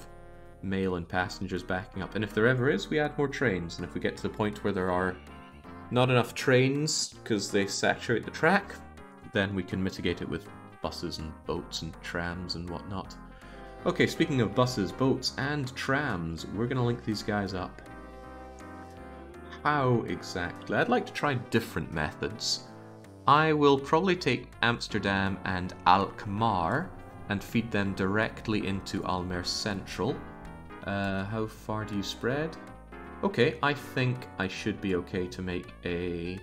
mail and passengers backing up. And if there ever is, we add more trains. And if we get to the point where there are not enough trains because they saturate the track, then we can mitigate it with buses and boats and trams and whatnot. Okay, speaking of buses, boats, and trams, we're going to link these guys up. How exactly? I'd like to try different methods. I will probably take Amsterdam and Alkmaar and feed them directly into Almere Central. Uh, how far do you spread? Okay, I think I should be okay to make a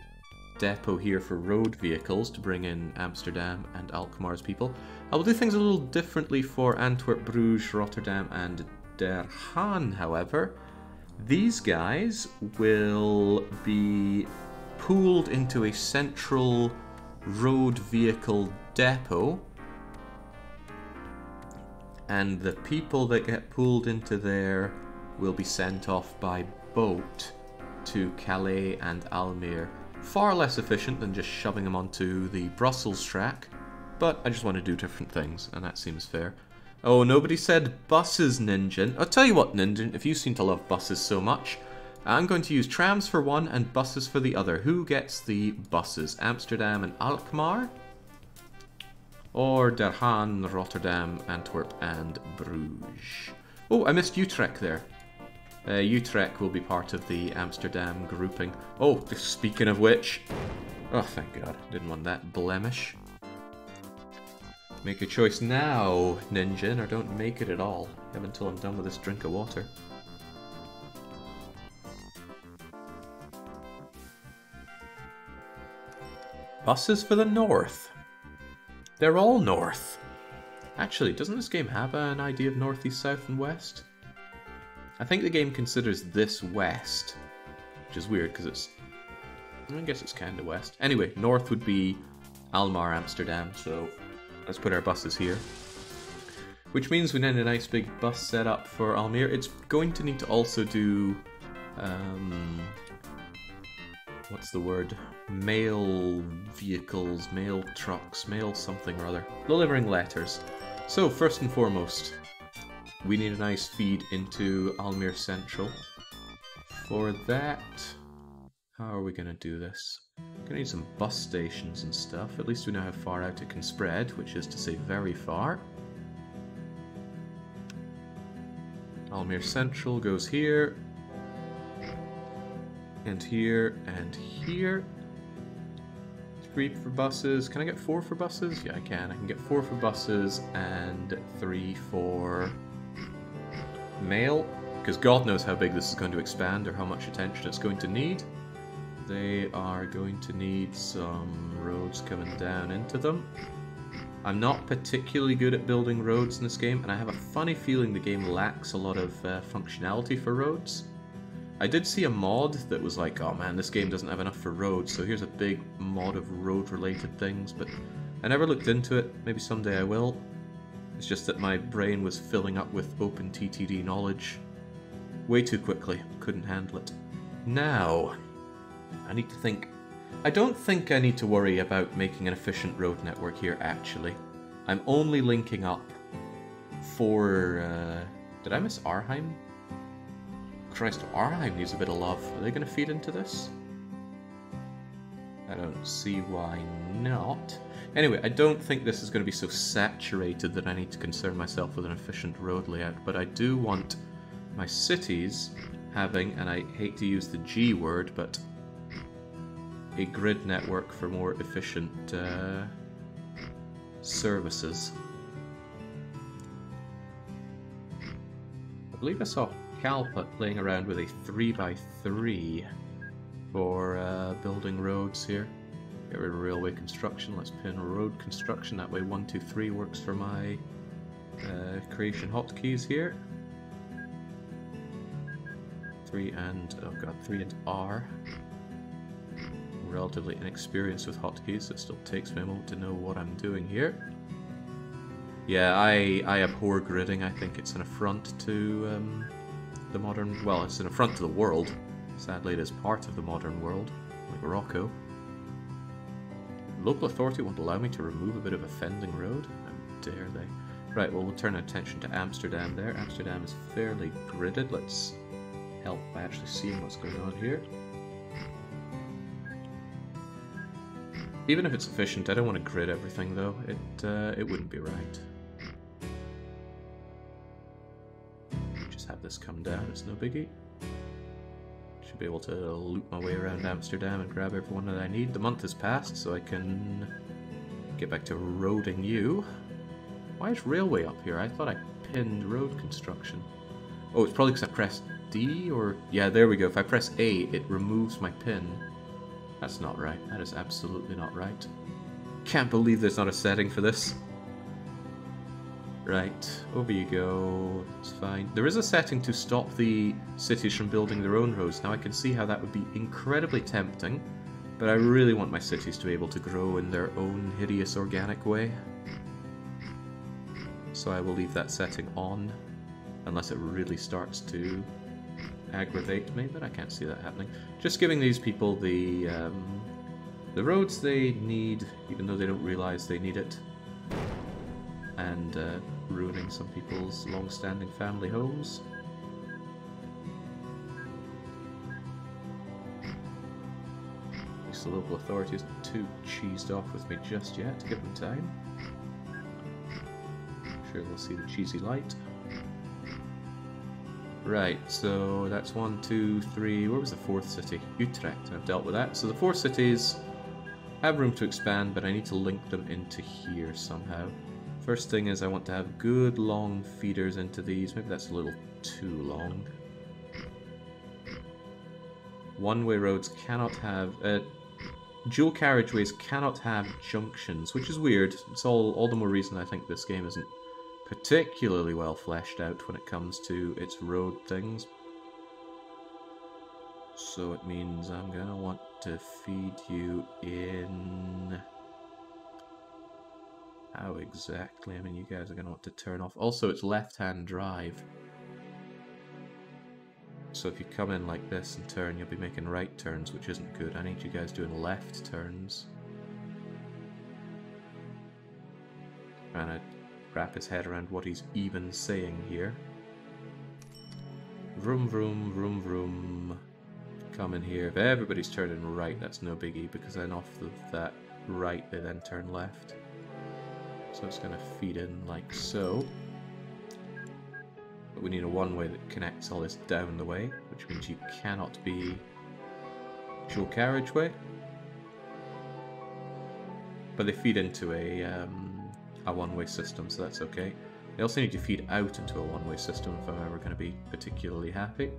depot here for road vehicles to bring in Amsterdam and Alkmaar's people. I will do things a little differently for Antwerp, Bruges, Rotterdam and Der Haan, however. These guys will be pooled into a central road vehicle depot and the people that get pulled into there will be sent off by boat to Calais and Almere. Far less efficient than just shoving them onto the Brussels track, but I just want to do different things, and that seems fair. Oh, nobody said buses, Ninja. I'll tell you what, Ninja, if you seem to love buses so much, I'm going to use trams for one and buses for the other. Who gets the buses? Amsterdam and Alkmaar? Or Der Rotterdam, Antwerp and Bruges? Oh, I missed Utrecht there. Uh, Utrecht will be part of the Amsterdam grouping. Oh, speaking of which... Oh, thank God. Didn't want that blemish. Make a choice now, Ninja, or don't make it at all. Have until I'm done with this drink of water. Buses for the north. They're all north. Actually, doesn't this game have an idea of north, east, south, and west? I think the game considers this west, which is weird because it's. I guess it's kind of west. Anyway, north would be Alkmaar, Amsterdam, so let's put our buses here. Which means we need a nice big bus setup for Almere. It's going to need to also do um, what's the word? Mail vehicles, mail trucks, mail something or other. Delivering letters. So, first and foremost, we need a nice feed into Almere Central. For that, how are we going to do this? We're going to need some bus stations and stuff. At least we know how far out it can spread, which is to say very far. Almere Central goes here, and here, and here. Three for buses. Can I get four for buses? Yeah, I can. I can get four for buses and three for mail. Because God knows how big this is going to expand or how much attention it's going to need. They are going to need some roads coming down into them. I'm not particularly good at building roads in this game, and I have a funny feeling the game lacks a lot of uh, functionality for roads. I did see a mod that was like, oh man, this game doesn't have enough for roads, so here's a big mod of road-related things, but I never looked into it. Maybe someday I will. It's just that my brain was filling up with OpenTTD knowledge way too quickly. Couldn't handle it. Now, I need to think. I don't think I need to worry about making an efficient road network here, actually. I'm only linking up for... Uh, did I miss Arnhem? Christ, Arnhem needs a bit of love. Are they going to feed into this? I don't see why not. Anyway, I don't think this is going to be so saturated that I need to concern myself with an efficient road layout, but I do want my cities having, and I hate to use the G word, but a grid network for more efficient uh, services. I believe I saw Calput playing around with a 3x3 for uh, building roads here. Get rid of railway construction, let's pin road construction, that way 1, 2, 3 works for my uh, creation hotkeys here. 3 and, oh god, 3 and R. I'm relatively inexperienced with hotkeys, it still takes me a moment to know what I'm doing here. Yeah, I, I abhor gridding, I think it's an affront to um, the modern... Well, it's an affront to the world. Sadly, it is part of the modern world, like Morocco. Local authority won't allow me to remove a bit of offending road? How dare they? Right, well, we'll turn our attention to Amsterdam there. Amsterdam is fairly gridded. Let's help by actually seeing what's going on here. Even if it's efficient, I don't want to grid everything though. It uh, it wouldn't be right. Just have this come down, it's no biggie. Should be able to loop my way around Amsterdam and grab everyone that I need. The month has passed, so I can get back to roading you. Why is railway up here? I thought I pinned road construction. Oh, it's probably because I pressed D or... Yeah, there we go. If I press A, it removes my pin. That's not right. That is absolutely not right. Can't believe there's not a setting for this. Right, over you go. It's fine. There is a setting to stop the cities from building their own roads. Now I can see how that would be incredibly tempting, but I really want my cities to be able to grow in their own hideous organic way. So I will leave that setting on, unless it really starts to aggravate me, but I can't see that happening. Just giving these people the um, the roads they need, even though they don't realize they need it, and uh, ruining some people's long-standing family homes. At least the local authorities aren't too cheesed off with me just yet. Give them time. I'm sure they'll see the cheesy light. Right, so that's one, two, three. Where was the fourth city? Utrecht. I've dealt with that. So the four cities have room to expand, but I need to link them into here somehow. First thing is I want to have good long feeders into these. Maybe that's a little too long. One-way roads cannot have... Uh, dual carriageways cannot have junctions, which is weird. It's all, all the more reason I think this game isn't particularly well fleshed out when it comes to its road things. So it means I'm going to want to feed you in... How exactly? I mean, you guys are going to want to turn off. Also, it's left-hand drive. So if you come in like this and turn, you'll be making right turns, which isn't good. I need you guys doing left turns. Trying to wrap his head around what he's even saying here. Vroom, vroom, vroom, vroom. Come in here. If everybody's turning right, that's no biggie, because then off of that right, they then turn left. So it's going to feed in like so. But we need a one-way that connects all this down the way, which means you cannot be dual carriageway. But they feed into a, um, a one-way system, so that's okay. They also need to feed out into a one-way system if I'm ever going to be particularly happy.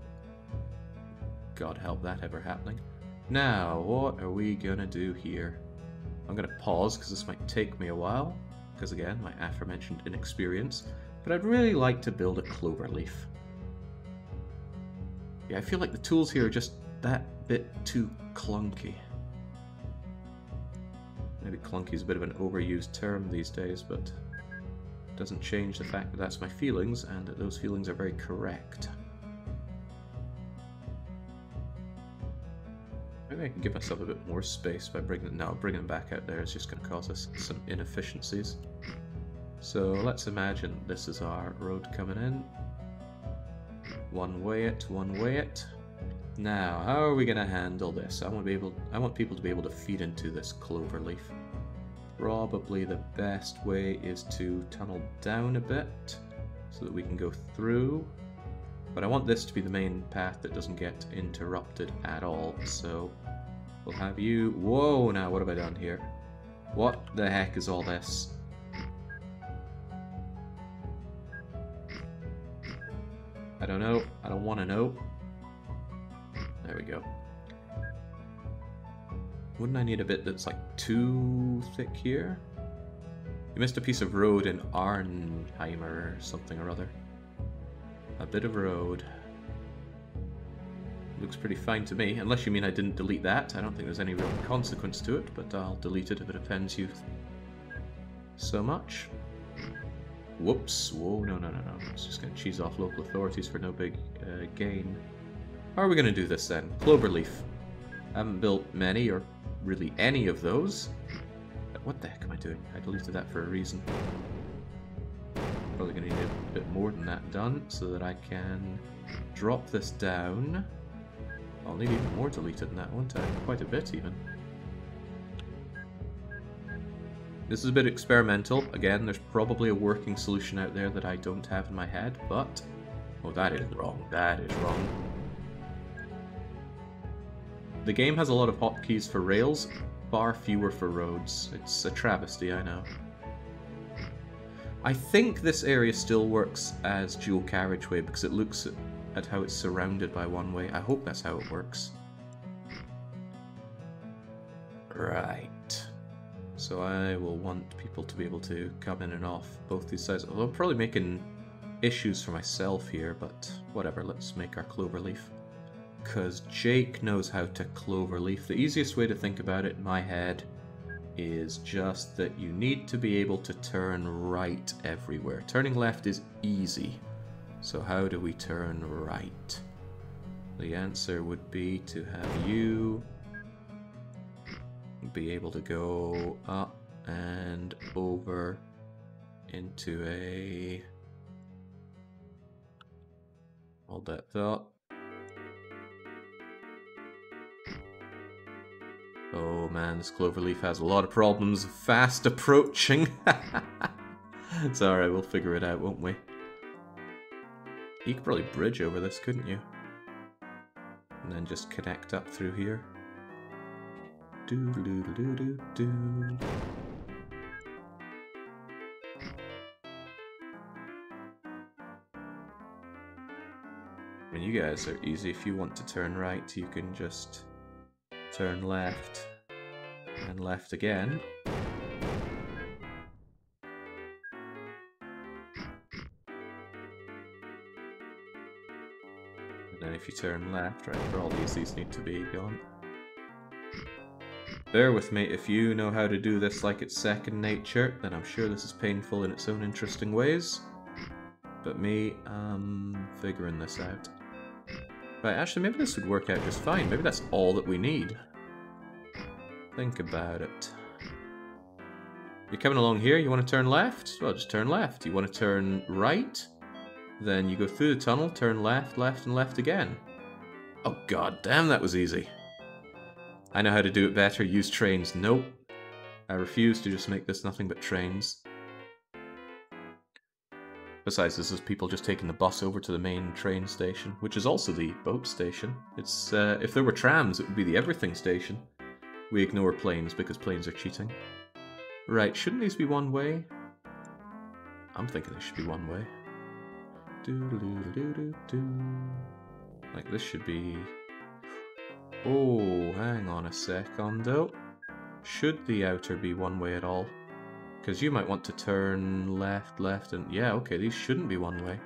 God help that ever happening. Now, what are we going to do here? I'm going to pause because this might take me a while because again, my aforementioned inexperience, but I'd really like to build a clover leaf. Yeah, I feel like the tools here are just that bit too clunky. Maybe clunky is a bit of an overused term these days, but doesn't change the fact that that's my feelings, and that those feelings are very correct. Maybe I can give myself a bit more space by bringing it now. Bringing back out there is just going to cause us some inefficiencies. So let's imagine this is our road coming in. One way it, one way it. Now, how are we going to handle this? I want to be able. I want people to be able to feed into this clover leaf. Probably the best way is to tunnel down a bit so that we can go through. But I want this to be the main path that doesn't get interrupted at all, so we'll have you... Whoa, now what have I done here? What the heck is all this? I don't know. I don't want to know. There we go. Wouldn't I need a bit that's like too thick here? You missed a piece of road in Arnheimer or something or other. A bit of road. Looks pretty fine to me, unless you mean I didn't delete that. I don't think there's any real consequence to it, but I'll delete it if it offends you so much. Whoops. Whoa, no, no, no, no. It's just going to cheese off local authorities for no big uh, gain. How are we going to do this then? Cloverleaf. I haven't built many, or really any of those. What the heck am I doing? I deleted that for a reason. Probably going to need a bit more than that done so that I can drop this down. I'll need even more deleted than that, won't I? Quite a bit even. This is a bit experimental. Again, there's probably a working solution out there that I don't have in my head, but... Oh, that is wrong. That is wrong. The game has a lot of hotkeys for rails, far fewer for roads. It's a travesty, I know. I think this area still works as dual carriageway because it looks at how it's surrounded by one way. I hope that's how it works. Right. So I will want people to be able to come in and off both these sides. Although I'm probably making issues for myself here, but whatever, let's make our cloverleaf. Because Jake knows how to cloverleaf. The easiest way to think about it in my head is just that you need to be able to turn right everywhere. Turning left is easy. So how do we turn right? The answer would be to have you be able to go up and over into a... Hold that thought. Oh man, this cloverleaf has a lot of problems fast approaching. it's alright, we'll figure it out, won't we? You could probably bridge over this, couldn't you? And then just connect up through here. Do do do do do. I mean, you guys are easy. If you want to turn right, you can just turn left and left again. If you turn left, right, for all these, these need to be gone. Bear with me, if you know how to do this like it's second nature, then I'm sure this is painful in its own interesting ways. But me, I'm figuring this out. Right, actually, maybe this would work out just fine. Maybe that's all that we need. Think about it. You're coming along here, you want to turn left? Well, just turn left. You want to turn right? Then you go through the tunnel, turn left, left, and left again. Oh god damn, that was easy. I know how to do it better, use trains. Nope. I refuse to just make this nothing but trains. Besides, this is people just taking the bus over to the main train station, which is also the boat station. It's uh, If there were trams, it would be the everything station. We ignore planes because planes are cheating. Right, shouldn't these be one way? I'm thinking they should be one way. Like this should be Oh, hang on a second though. Should the outer be one way at all? Because you might want to turn left, left, and... Yeah, okay, these shouldn't be one way.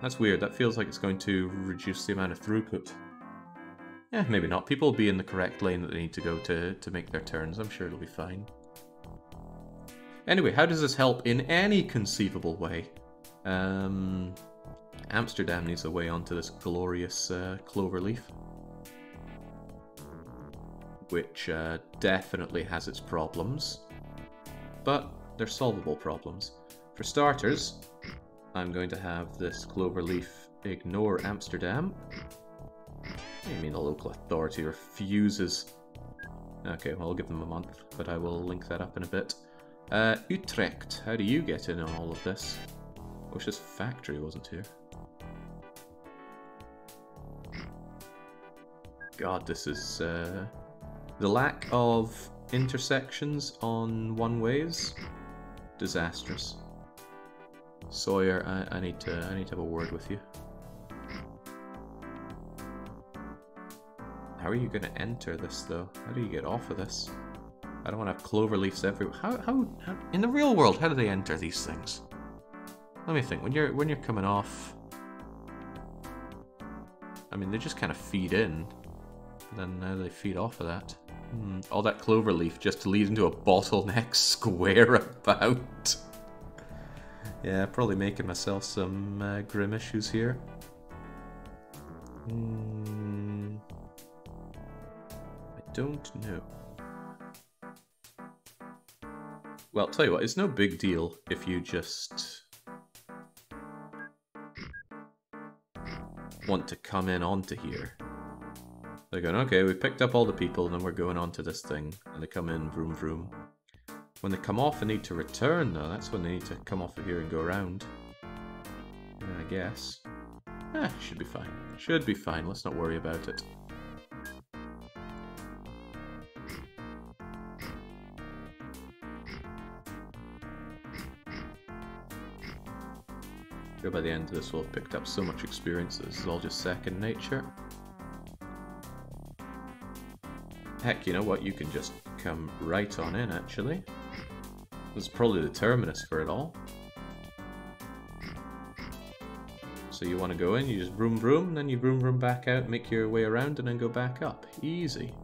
That's weird. That feels like it's going to reduce the amount of throughput. Yeah, maybe not. People will be in the correct lane that they need to go to, to make their turns. I'm sure it'll be fine. Anyway, how does this help in any conceivable way? Um, Amsterdam needs a way onto this glorious uh, cloverleaf. Which uh, definitely has its problems. But they're solvable problems. For starters, I'm going to have this cloverleaf ignore Amsterdam. I mean the local authority refuses. Okay, well I'll give them a month, but I will link that up in a bit. Uh, Utrecht, how do you get in on all of this? Wish this factory wasn't here. God, this is uh, the lack of intersections on one-ways. Disastrous. Sawyer, I, I need to I need to have a word with you. How are you going to enter this though? How do you get off of this? I don't want to have clover leaves everywhere. How, how, how in the real world? How do they enter these things? Let me think. When you're when you're coming off, I mean they just kind of feed in. Then now they feed off of that. Hmm. All that clover leaf just to lead into a bottleneck square about. yeah, probably making myself some uh, grim issues here. Hmm. I don't know. Well, tell you what, it's no big deal if you just want to come in onto here. They're going, okay, we picked up all the people, and then we're going on to this thing. And they come in, vroom vroom. When they come off and need to return, though, that's when they need to come off of here and go around. I guess. Eh, should be fine. Should be fine, let's not worry about it. By the end of this we'll have picked up so much experience that this is all just second nature. Heck, you know what, you can just come right on in actually. This is probably the terminus for it all. So you want to go in, you just broom broom, then you broom broom back out, make your way around, and then go back up. Easy.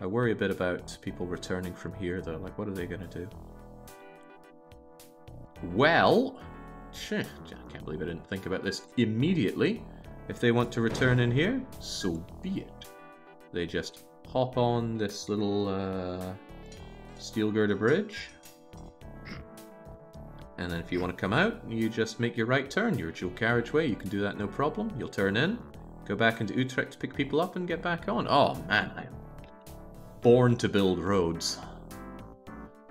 I worry a bit about people returning from here, though. Like, what are they going to do? Well, I can't believe I didn't think about this immediately. If they want to return in here, so be it. They just hop on this little uh, steel girder bridge, and then if you want to come out, you just make your right turn. Your dual carriageway, you can do that no problem. You'll turn in, go back into Utrecht to pick people up and get back on. Oh man, I'm born to build roads.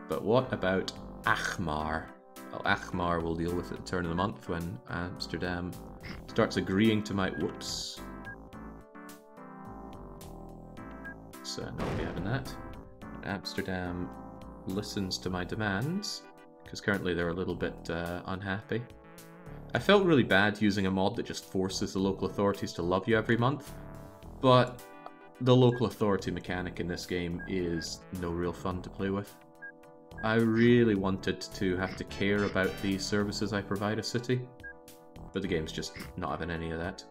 But what about Alkmaar? Alkmaar will deal with it at the turn of the month when Amsterdam starts agreeing to my... Whoops. So not be having that. Amsterdam listens to my demands because currently they're a little bit uh, unhappy. I felt really bad using a mod that just forces the local authorities to love you every month, but the local authority mechanic in this game is no real fun to play with. I really wanted to have to care about the services I provide a city, but the game's just not having any of that.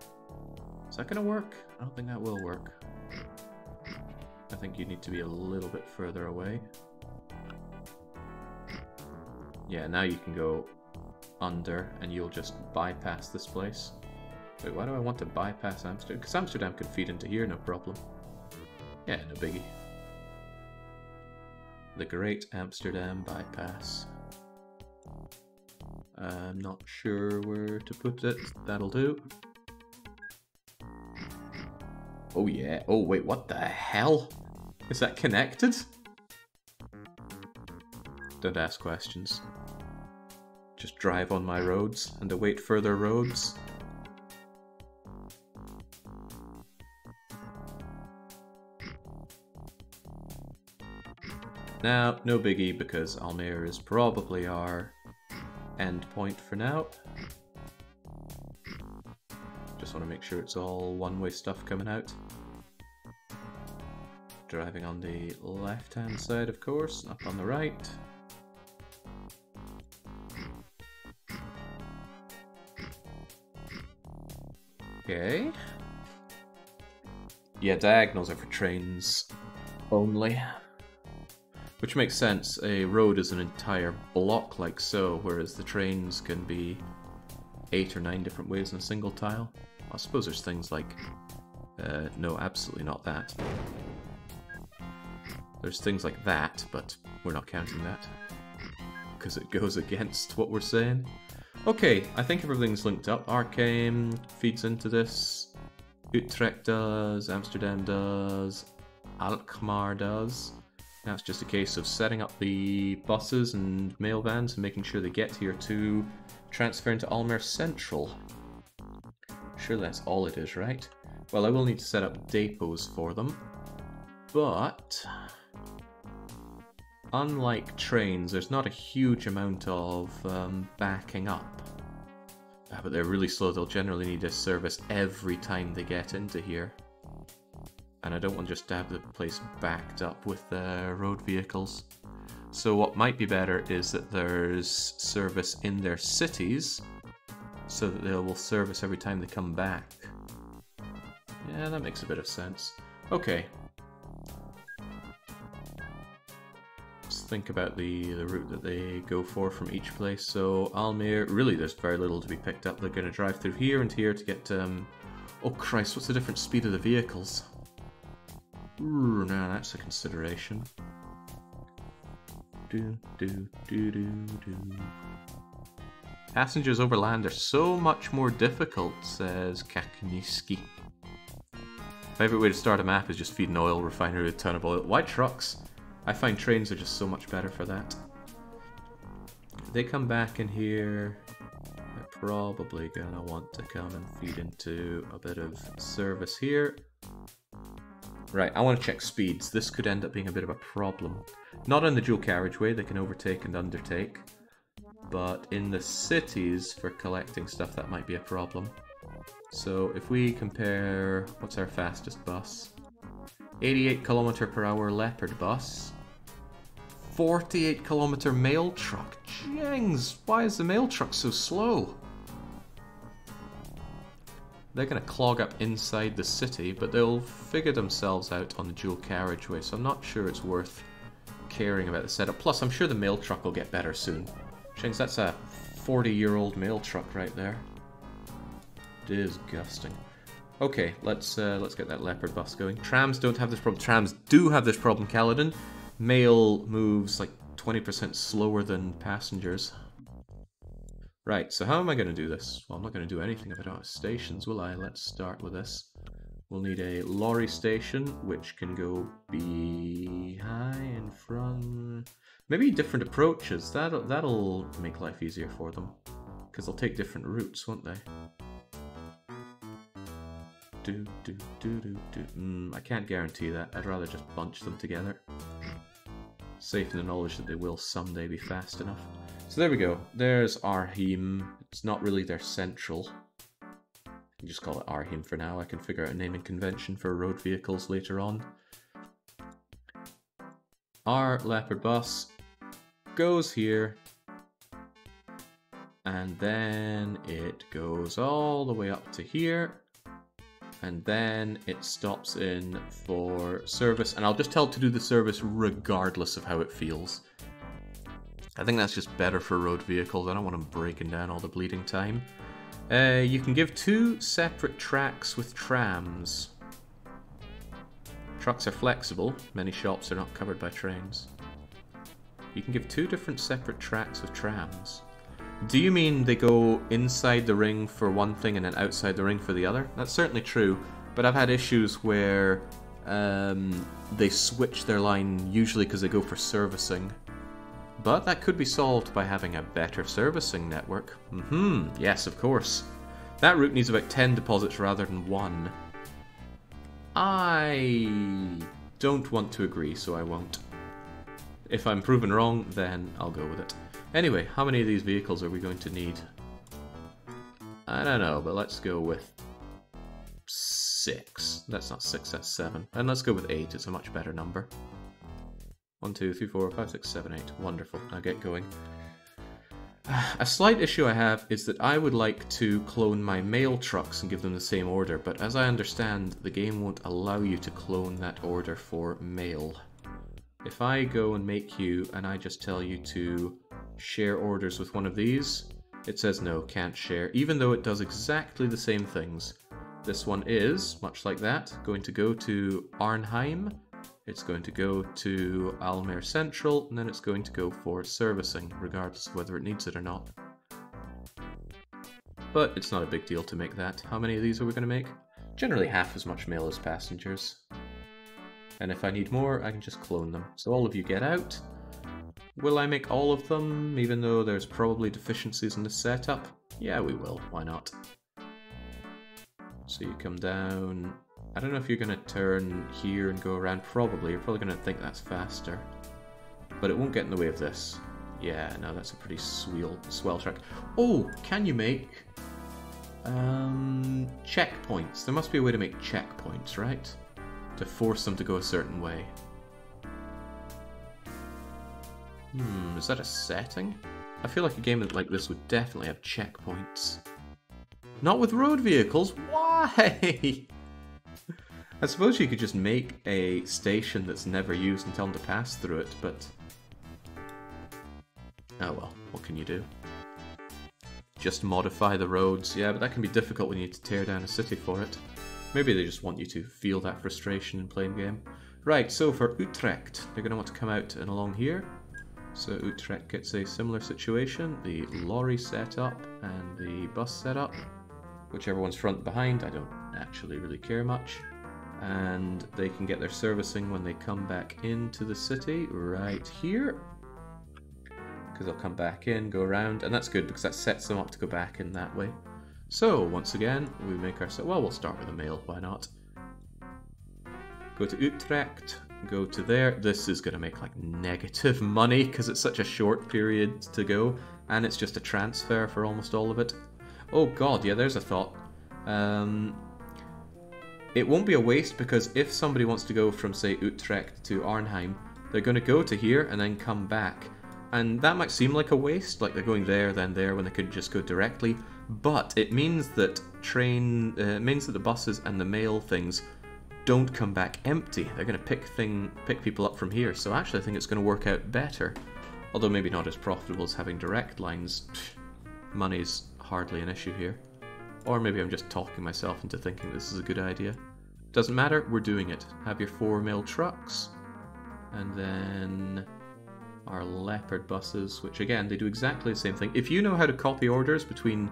Is that going to work? I don't think that will work. I think you need to be a little bit further away. Yeah, now you can go under and you'll just bypass this place. Wait, why do I want to bypass Amsterdam? Because Amsterdam can feed into here, no problem. Yeah, no biggie. The Great Amsterdam Bypass. I'm not sure where to put it. That'll do. Oh yeah. Oh wait, what the hell? Is that connected? Don't ask questions. Just drive on my roads and await further roads. Now, no biggie because Almere is probably our end point for now. Just want to make sure it's all one-way stuff coming out. Driving on the left-hand side, of course, up on the right. Okay. Yeah, diagonals are for trains only. Which makes sense. A road is an entire block like so, whereas the trains can be eight or nine different ways in a single tile. I suppose there's things like... Uh, no, absolutely not that. There's things like that, but we're not counting that. Because it goes against what we're saying. Okay, I think everything's linked up. Arcane feeds into this. Utrecht does, Amsterdam does, Alkmaar does. Now it's just a case of setting up the buses and mail vans and making sure they get here to transfer into Almere Central. Surely that's all it is, right? Well, I will need to set up depots for them, but unlike trains, there's not a huge amount of um, backing up. Ah, but they're really slow, they'll generally need a service every time they get into here. And I don't want just to have the place backed up with uh, road vehicles. So what might be better is that there's service in their cities, so that they will service every time they come back. Yeah, that makes a bit of sense. Okay, Let's think about the, the route that they go for from each place. So Almere, really there's very little to be picked up. They're going to drive through here and here to get... Um, oh Christ, what's the different speed of the vehicles? Ooh, now that's a consideration. Do, do, do, do, do. Passengers over land are so much more difficult, says Kakniski. Favorite way to start a map is just feed an oil refinery a ton of oil. Why trucks? I find trains are just so much better for that. They come back in here. They're probably gonna want to come and feed into a bit of service here. Right, I want to check speeds. This could end up being a bit of a problem. Not in the dual carriageway, they can overtake and undertake. But in the cities, for collecting stuff, that might be a problem. So if we compare, what's our fastest bus? 88 kilometer per hour Leopard bus. 48 kilometer mail truck. Jings, why is the mail truck so slow? They're going to clog up inside the city, but they'll figure themselves out on the dual carriageway, so I'm not sure it's worth caring about the setup. Plus, I'm sure the mail truck will get better soon. Shings, that's a 40-year-old mail truck right there. Disgusting. Okay, let's uh, let's get that leopard bus going. Trams don't have this problem. Trams do have this problem, Kaladin. Mail moves like 20% slower than passengers. Right, so how am I going to do this? Well, I'm not going to do anything if I don't have stations, will I? Let's start with this. We'll need a lorry station, which can go behind, in front... Maybe different approaches. That'll, that'll make life easier for them. Because they'll take different routes, won't they? Do, do, do, do, do. Mm, I can't guarantee that. I'd rather just bunch them together. Safe in the knowledge that they will someday be fast enough. So there we go. There's Arnhem. It's not really their central. You just call it Arnhem for now. I can figure out a naming convention for road vehicles later on. Our Leopard bus goes here. And then it goes all the way up to here. And then it stops in for service. And I'll just tell it to do the service regardless of how it feels. I think that's just better for road vehicles. I don't want them breaking down all the bleeding time. Uh, you can give two separate tracks with trams. Trucks are flexible. Many shops are not covered by trains. You can give two different separate tracks with trams. Do you mean they go inside the ring for one thing and then outside the ring for the other? That's certainly true, but I've had issues where um, they switch their line usually because they go for servicing but that could be solved by having a better servicing network. Mm-hmm, yes, of course. That route needs about 10 deposits rather than one. I don't want to agree, so I won't. If I'm proven wrong, then I'll go with it. Anyway, how many of these vehicles are we going to need? I don't know, but let's go with six. That's not six, that's seven. And let's go with eight, it's a much better number. One, two, three, four, five, six, seven, eight. Wonderful. Now get going. A slight issue I have is that I would like to clone my mail trucks and give them the same order, but as I understand, the game won't allow you to clone that order for mail. If I go and make you, and I just tell you to share orders with one of these, it says no, can't share, even though it does exactly the same things. This one is, much like that, going to go to Arnheim, it's going to go to Almere Central, and then it's going to go for servicing, regardless of whether it needs it or not. But it's not a big deal to make that. How many of these are we going to make? Generally half as much mail as passengers. And if I need more, I can just clone them. So all of you get out. Will I make all of them, even though there's probably deficiencies in the setup? Yeah, we will. Why not? So you come down, I don't know if you're going to turn here and go around. Probably. You're probably going to think that's faster. But it won't get in the way of this. Yeah, no, that's a pretty swell, swell track. Oh, can you make um, checkpoints? There must be a way to make checkpoints, right? To force them to go a certain way. Hmm, is that a setting? I feel like a game like this would definitely have checkpoints. Not with road vehicles? Why? I suppose you could just make a station that's never used and tell them to pass through it, but... Oh well, what can you do? Just modify the roads. Yeah, but that can be difficult when you need to tear down a city for it. Maybe they just want you to feel that frustration in playing the game. Right, so for Utrecht, they're going to want to come out and along here. So Utrecht gets a similar situation. The lorry setup and the bus setup. Whichever one's front behind, I don't actually really care much. And they can get their servicing when they come back into the city, right here. Because they'll come back in, go around, and that's good because that sets them up to go back in that way. So, once again, we make our... Well, we'll start with a mail, why not? Go to Utrecht, go to there. This is going to make like negative money because it's such a short period to go, and it's just a transfer for almost all of it. Oh god, yeah, there's a thought. Um, it won't be a waste because if somebody wants to go from, say, Utrecht to Arnhem, they're going to go to here and then come back. And that might seem like a waste, like they're going there, then there, when they could just go directly. But it means that train, uh, means that the buses and the mail things don't come back empty. They're going to pick thing, pick people up from here. So actually, I think it's going to work out better. Although maybe not as profitable as having direct lines. Money's hardly an issue here. Or maybe I'm just talking myself into thinking this is a good idea. Doesn't matter, we're doing it. Have your four mail trucks. And then our leopard buses, which again, they do exactly the same thing. If you know how to copy orders between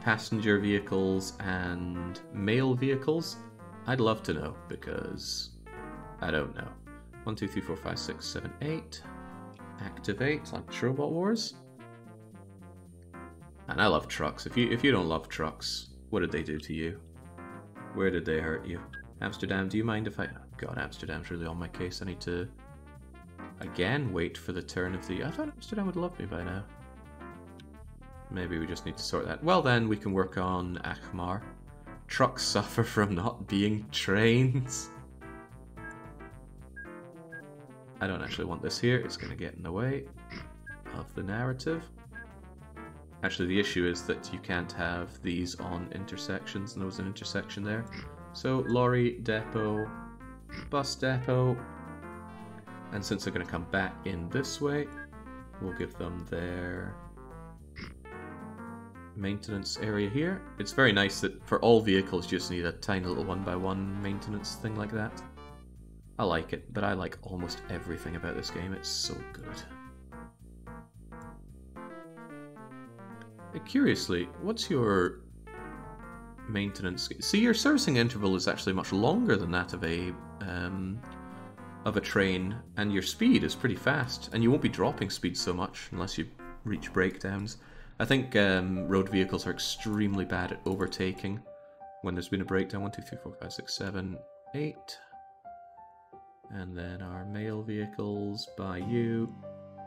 passenger vehicles and mail vehicles, I'd love to know because I don't know. 1, 2, 3, 4, 5, 6, 7, 8. Activate like Robot Wars. And I love trucks. If you if you don't love trucks, what did they do to you? Where did they hurt you? Amsterdam, do you mind if I... Oh God, Amsterdam's really on my case. I need to, again, wait for the turn of the... I thought Amsterdam would love me by now. Maybe we just need to sort that. Well then, we can work on Alkmaar. Trucks suffer from not being trains. I don't actually want this here. It's going to get in the way of the narrative. Actually, the issue is that you can't have these on intersections, and there was an intersection there. So, lorry depot, bus depot, and since they're going to come back in this way, we'll give them their maintenance area here. It's very nice that for all vehicles you just need a tiny little one-by-one -one maintenance thing like that. I like it, but I like almost everything about this game. It's so good. Curiously, what's your maintenance? See, your servicing interval is actually much longer than that of a um, of a train, and your speed is pretty fast, and you won't be dropping speed so much unless you reach breakdowns. I think um, road vehicles are extremely bad at overtaking when there's been a breakdown. 1, 2, 3, 4, 5, 6, 7, 8. And then our mail vehicles by you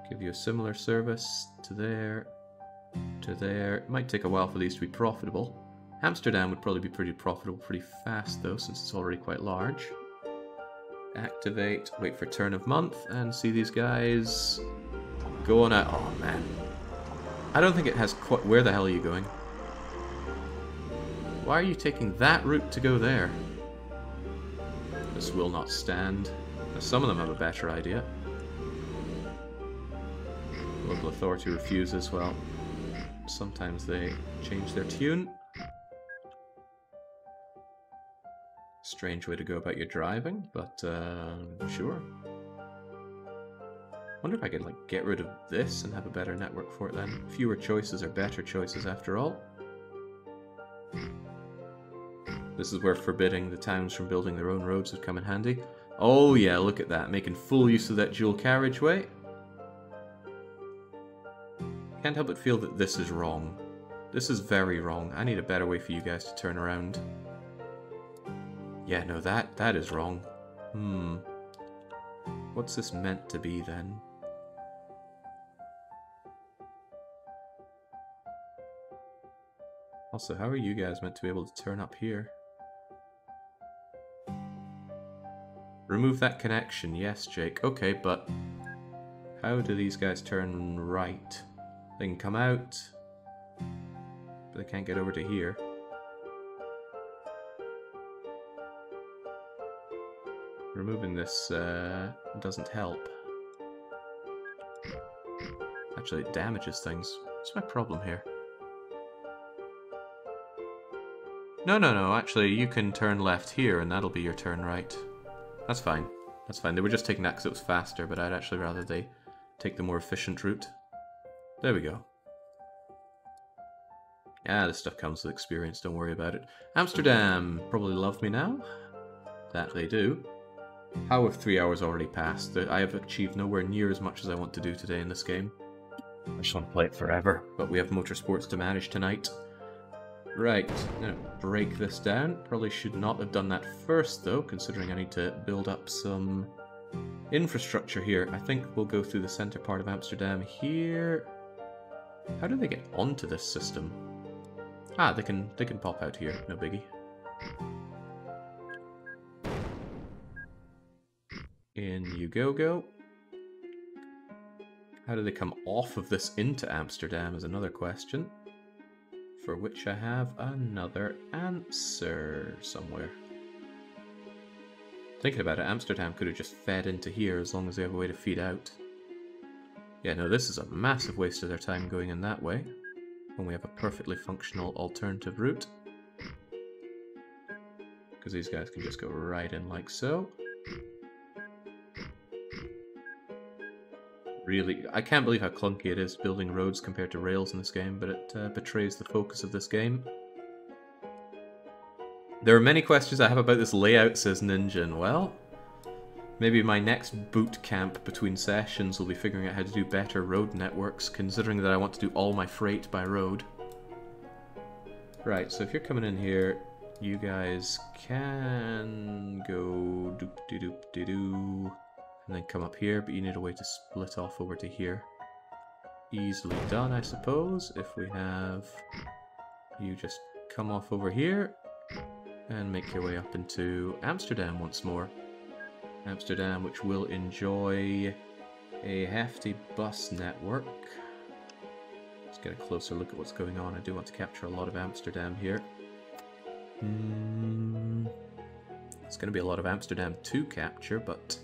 give you a similar service to there, to there. It might take a while for these to be profitable. Amsterdam would probably be pretty profitable pretty fast though, since it's already quite large. Activate, wait for turn of month, and see these guys go on out. Oh man, I don't think it has quite... Where the hell are you going? Why are you taking that route to go there? This will not stand. Now, some of them have a better idea. Local authority refuses, well, sometimes they change their tune. Strange way to go about your driving, but uh, sure wonder if I could like get rid of this and have a better network for it then. Hmm. Fewer choices are better choices after all. Hmm. Hmm. This is where forbidding the towns from building their own roads would come in handy. Oh yeah, look at that, making full use of that dual carriageway. Can't help but feel that this is wrong. This is very wrong. I need a better way for you guys to turn around. Yeah, no, that that is wrong. Hmm. What's this meant to be then? Also, how are you guys meant to be able to turn up here? Remove that connection. Yes, Jake. Okay, but how do these guys turn right? They can come out, but they can't get over to here. Removing this uh, doesn't help. Actually, it damages things. What's my problem here? No, no, no, actually, you can turn left here, and that'll be your turn right. That's fine. That's fine. They were just taking that because it was faster, but I'd actually rather they take the more efficient route. There we go. Yeah, this stuff comes with experience, don't worry about it. Amsterdam! Probably love me now. That they do. How have three hours already passed? I have achieved nowhere near as much as I want to do today in this game. I just want to play it forever. But we have motorsports to manage tonight. Right, gonna break this down. Probably should not have done that first though, considering I need to build up some infrastructure here. I think we'll go through the center part of Amsterdam here. How do they get onto this system? Ah, they can they can pop out here, no biggie. In you go go. How do they come off of this into Amsterdam is another question. For which I have another answer somewhere. Thinking about it, Amsterdam could have just fed into here as long as they have a way to feed out. Yeah, no, this is a massive waste of their time going in that way, when we have a perfectly functional alternative route. Because these guys can just go right in like so. Really... I can't believe how clunky it is building roads compared to rails in this game, but it uh, betrays the focus of this game. There are many questions I have about this layout, says Ninja, well, maybe my next boot camp between sessions will be figuring out how to do better road networks, considering that I want to do all my freight by road. Right, so if you're coming in here, you guys can go doop de doop de doo and then come up here, but you need a way to split off over to here. Easily done, I suppose, if we have you just come off over here and make your way up into Amsterdam once more. Amsterdam, which will enjoy a hefty bus network. Let's get a closer look at what's going on. I do want to capture a lot of Amsterdam here. Mm, it's going to be a lot of Amsterdam to capture, but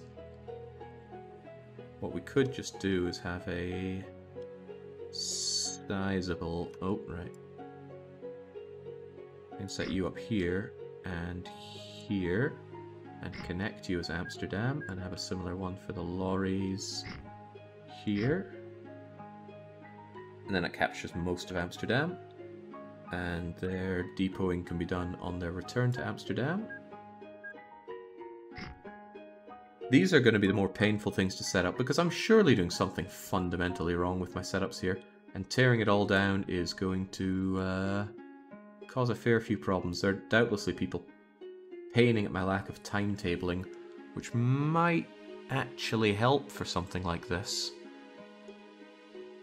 what we could just do is have a sizable... Oh, right. And set you up here and here and connect you as Amsterdam and have a similar one for the lorries here. And then it captures most of Amsterdam and their depoting can be done on their return to Amsterdam. These are going to be the more painful things to set up because I'm surely doing something fundamentally wrong with my setups here. And tearing it all down is going to uh, cause a fair few problems. There are doubtlessly people paining at my lack of timetabling, which might actually help for something like this.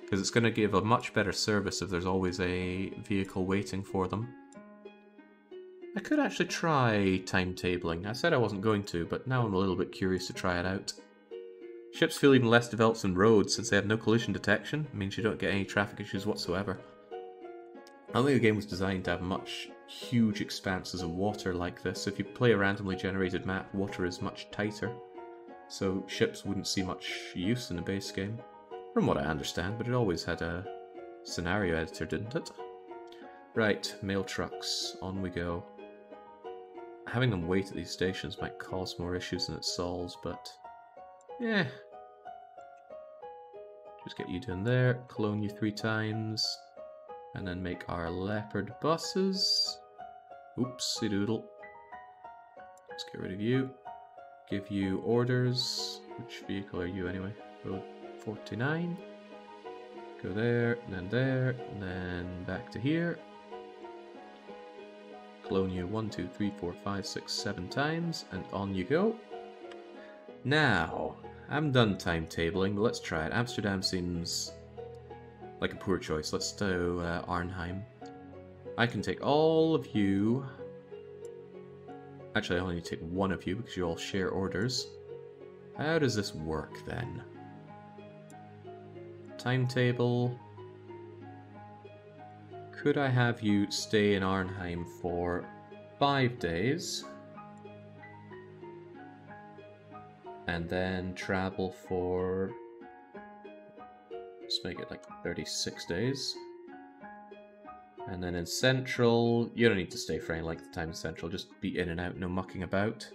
Because it's going to give a much better service if there's always a vehicle waiting for them. I could actually try timetabling. I said I wasn't going to, but now I'm a little bit curious to try it out. Ships feel even less developed than roads since they have no collision detection. It means you don't get any traffic issues whatsoever. I don't think the game was designed to have much huge expanses of water like this. If you play a randomly generated map, water is much tighter. So ships wouldn't see much use in the base game. From what I understand, but it always had a scenario editor, didn't it? Right, mail trucks. On we go having them wait at these stations might cause more issues than it solves, but yeah. Just get you down there, clone you three times, and then make our leopard buses. Oopsie doodle. Let's get rid of you. Give you orders. Which vehicle are you anyway? Road 49. Go there, and then there, and then back to here clone you one, two, three, four, five, six, seven times, and on you go. Now, I'm done timetabling, but let's try it. Amsterdam seems like a poor choice. Let's do uh, Arnhem. I can take all of you. Actually, I only need to take one of you because you all share orders. How does this work then? Timetable. Could I have you stay in Arnhem for five days? And then travel for... Let's make it like 36 days. And then in Central, you don't need to stay for any length of time in Central, just be in and out, no mucking about.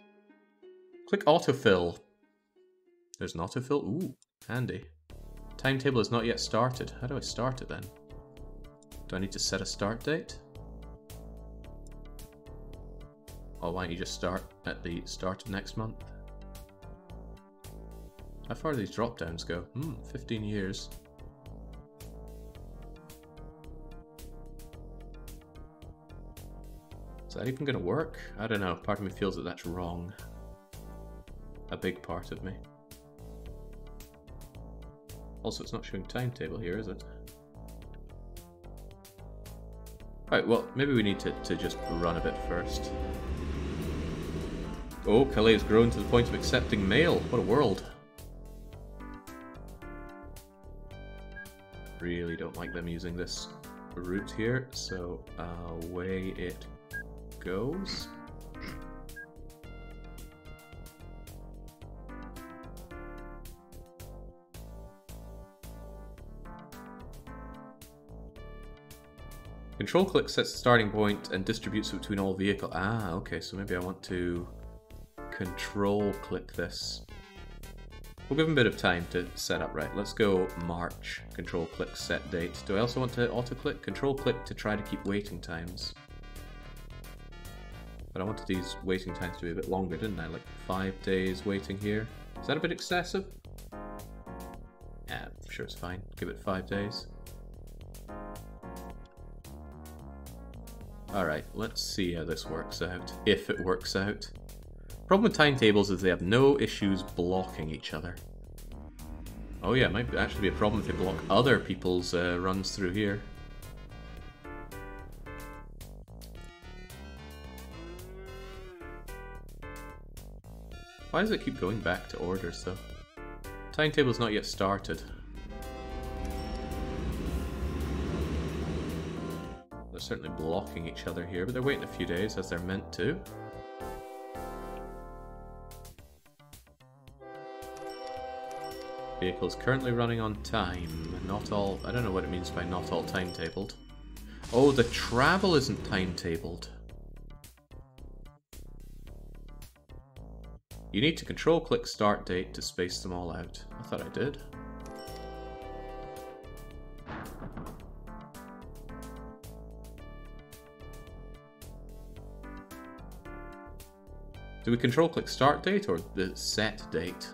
Click autofill. There's an autofill? Ooh, handy. Timetable is not yet started. How do I start it then? Do I need to set a start date? Or why don't you just start at the start of next month? How far do these drop downs go? Hmm, 15 years. Is that even going to work? I don't know. Part of me feels that that's wrong. A big part of me. Also, it's not showing timetable here, is it? Right, well, maybe we need to, to just run a bit first. Oh, Calais has grown to the point of accepting mail. What a world. Really don't like them using this route here, so uh, away it goes. Control click sets the starting point and distributes it between all vehicle. Ah, okay, so maybe I want to control click this. We'll give him a bit of time to set up right. Let's go March, control click set date. Do I also want to auto click? Control click to try to keep waiting times. But I wanted these waiting times to be a bit longer, didn't I? Like five days waiting here. Is that a bit excessive? Yeah, I'm sure it's fine. Give it five days. Alright, let's see how this works out. If it works out. Problem with timetables is they have no issues blocking each other. Oh yeah, it might actually be a problem if they block other people's uh, runs through here. Why does it keep going back to orders though? Timetable's not yet started. They're certainly blocking each other here, but they're waiting a few days as they're meant to. Vehicle's currently running on time. Not all... I don't know what it means by not all timetabled. Oh, the travel isn't timetabled. You need to control click start date to space them all out. I thought I did. Do we control click start date or the set date?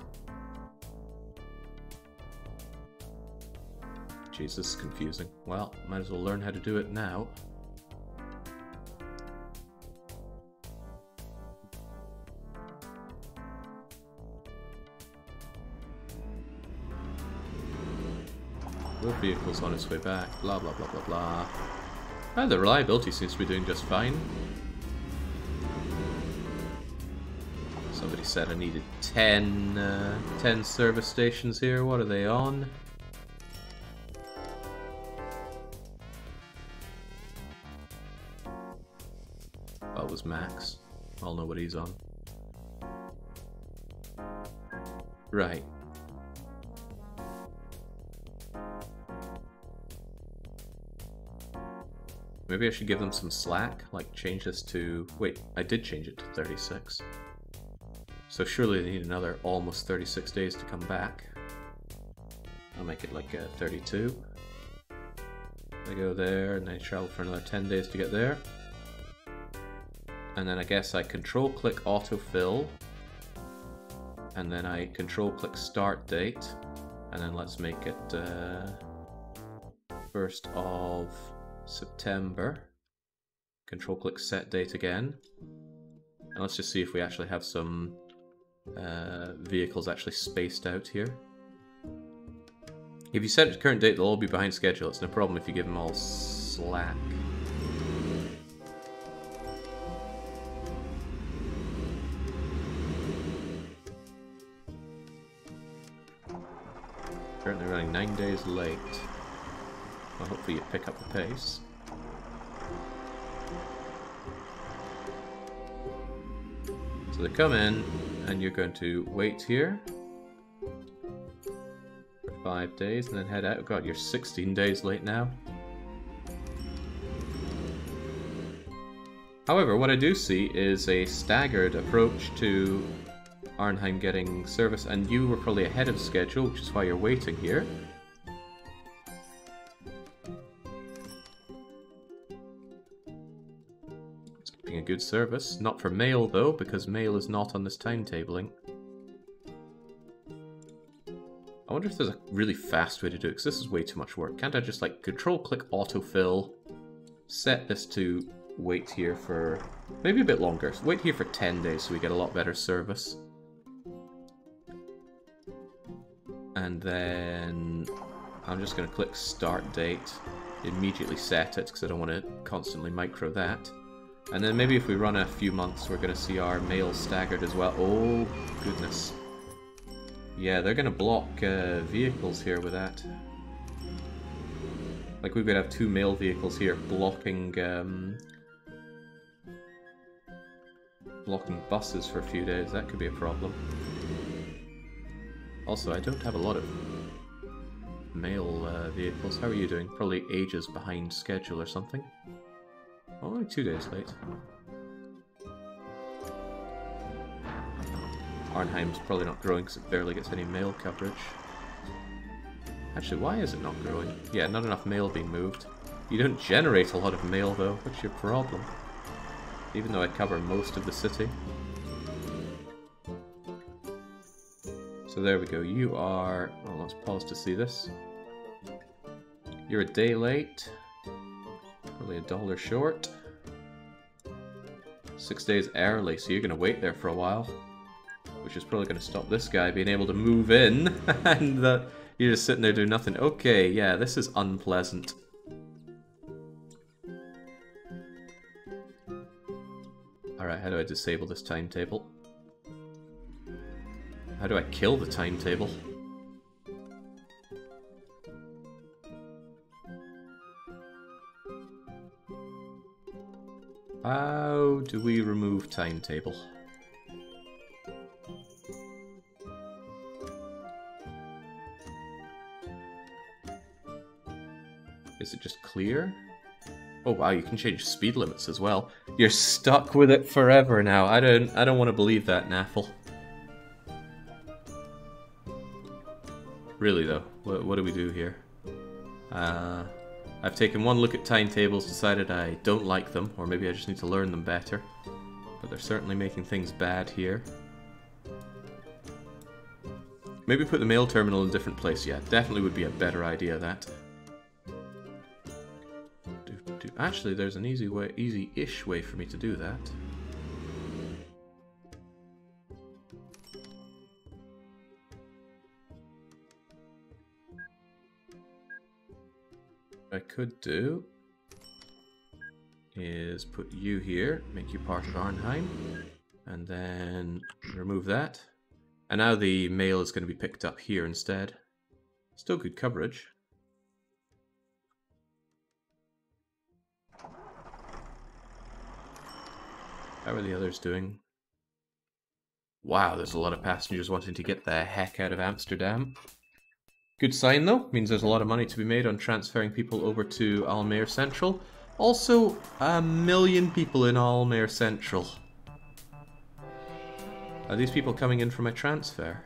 Jesus, confusing. Well, might as well learn how to do it now. Your vehicle's on its way back, blah blah blah blah blah. Ah, the reliability seems to be doing just fine. Said I needed 10, uh, 10 service stations here. What are they on? That was Max. I'll know what he's on. Right. Maybe I should give them some slack, like change this to... Wait, I did change it to 36. So surely they need another almost 36 days to come back. I'll make it like a 32. They go there, and they travel for another 10 days to get there. And then I guess I control click autofill. And then I control click start date. And then let's make it uh, 1st of September. Control click set date again. And let's just see if we actually have some uh, vehicles actually spaced out here. If you set it to current date, they'll all be behind schedule. It's no problem if you give them all slack. Currently running nine days late. Well, hopefully you pick up the pace. So they come in, and you're going to wait here for five days and then head out. God, you're 16 days late now. However, what I do see is a staggered approach to Arnhem getting service, and you were probably ahead of schedule, which is why you're waiting here. A good service. Not for mail though, because mail is not on this timetabling. I wonder if there's a really fast way to do it, because this is way too much work. Can't I just like control click autofill, set this to wait here for maybe a bit longer. Wait here for 10 days so we get a lot better service. And then I'm just going to click start date, immediately set it because I don't want to constantly micro that. And then maybe if we run a few months, we're going to see our mail staggered as well. Oh, goodness. Yeah, they're going to block uh, vehicles here with that. Like we could have two mail vehicles here blocking um, blocking buses for a few days. That could be a problem. Also, I don't have a lot of mail uh, vehicles. How are you doing? Probably ages behind schedule or something. Only two days late. Arnheim's probably not growing because it barely gets any mail coverage. Actually, why is it not growing? Yeah, not enough mail being moved. You don't generate a lot of mail though, what's your problem? Even though I cover most of the city. So there we go, you are... Well, let's pause to see this. You're a day late. Probably a dollar short. Six days early, so you're going to wait there for a while which is probably going to stop this guy being able to move in, and that you're just sitting there doing nothing. Okay, yeah, this is unpleasant. Alright, how do I disable this timetable? How do I kill the timetable? How do we remove timetable? Is it just clear? Oh wow, you can change speed limits as well. You're stuck with it forever now. I don't I don't want to believe that, Naffle. Really though, what, what do we do here? Uh, I've taken one look at timetables, decided I don't like them, or maybe I just need to learn them better. But they're certainly making things bad here. Maybe put the mail terminal in a different place. Yeah, definitely would be a better idea, that. Actually, there's an easy way, easy-ish way for me to do that. I could do is put you here, make you part of Arnheim, and then remove that. And now the mail is going to be picked up here instead. Still good coverage. How are the others doing? Wow, there's a lot of passengers wanting to get the heck out of Amsterdam. Good sign though, means there's a lot of money to be made on transferring people over to Almere Central. Also, a million people in Almere Central. Are these people coming in for my transfer?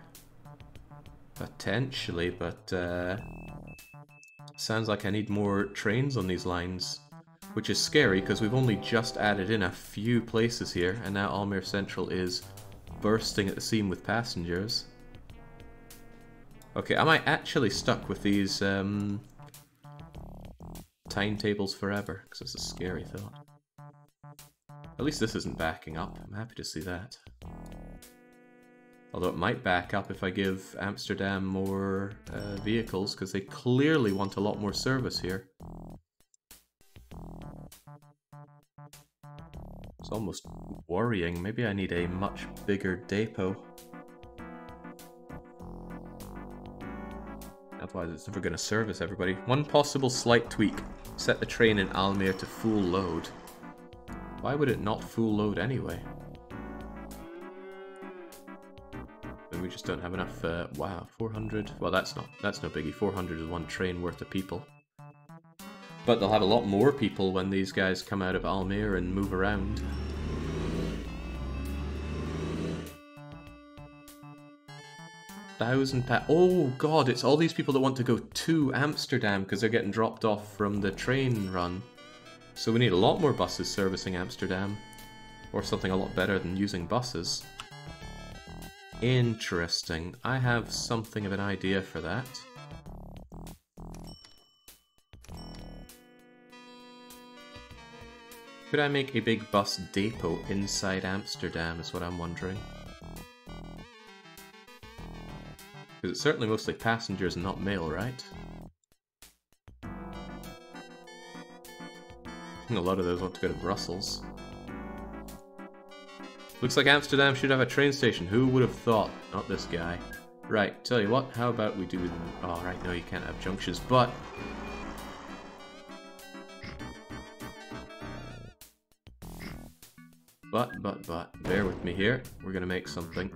Potentially, but uh, sounds like I need more trains on these lines. Which is scary because we've only just added in a few places here and now Almere Central is bursting at the seam with passengers. Okay, am I actually stuck with these um, timetables forever? Because it's a scary thought. At least this isn't backing up. I'm happy to see that. Although it might back up if I give Amsterdam more uh, vehicles, because they clearly want a lot more service here. It's almost worrying. Maybe I need a much bigger depot. Otherwise it's never going to service everybody. One possible slight tweak. Set the train in Almere to full load. Why would it not full load anyway? We just don't have enough, uh, wow, 400? Well, that's not, that's no biggie. 400 is one train worth of people. But they'll have a lot more people when these guys come out of Almere and move around. Thousand pa- Oh god, it's all these people that want to go to Amsterdam because they're getting dropped off from the train run. So we need a lot more buses servicing Amsterdam. Or something a lot better than using buses. Interesting. I have something of an idea for that. Could I make a big bus depot inside Amsterdam is what I'm wondering. Because it's certainly mostly passengers and not mail, right? A lot of those want to go to Brussels. Looks like Amsterdam should have a train station. Who would have thought? Not this guy. Right, tell you what, how about we do... Oh, right, no, you can't have junctions, but... But, but, but, bear with me here. We're gonna make something.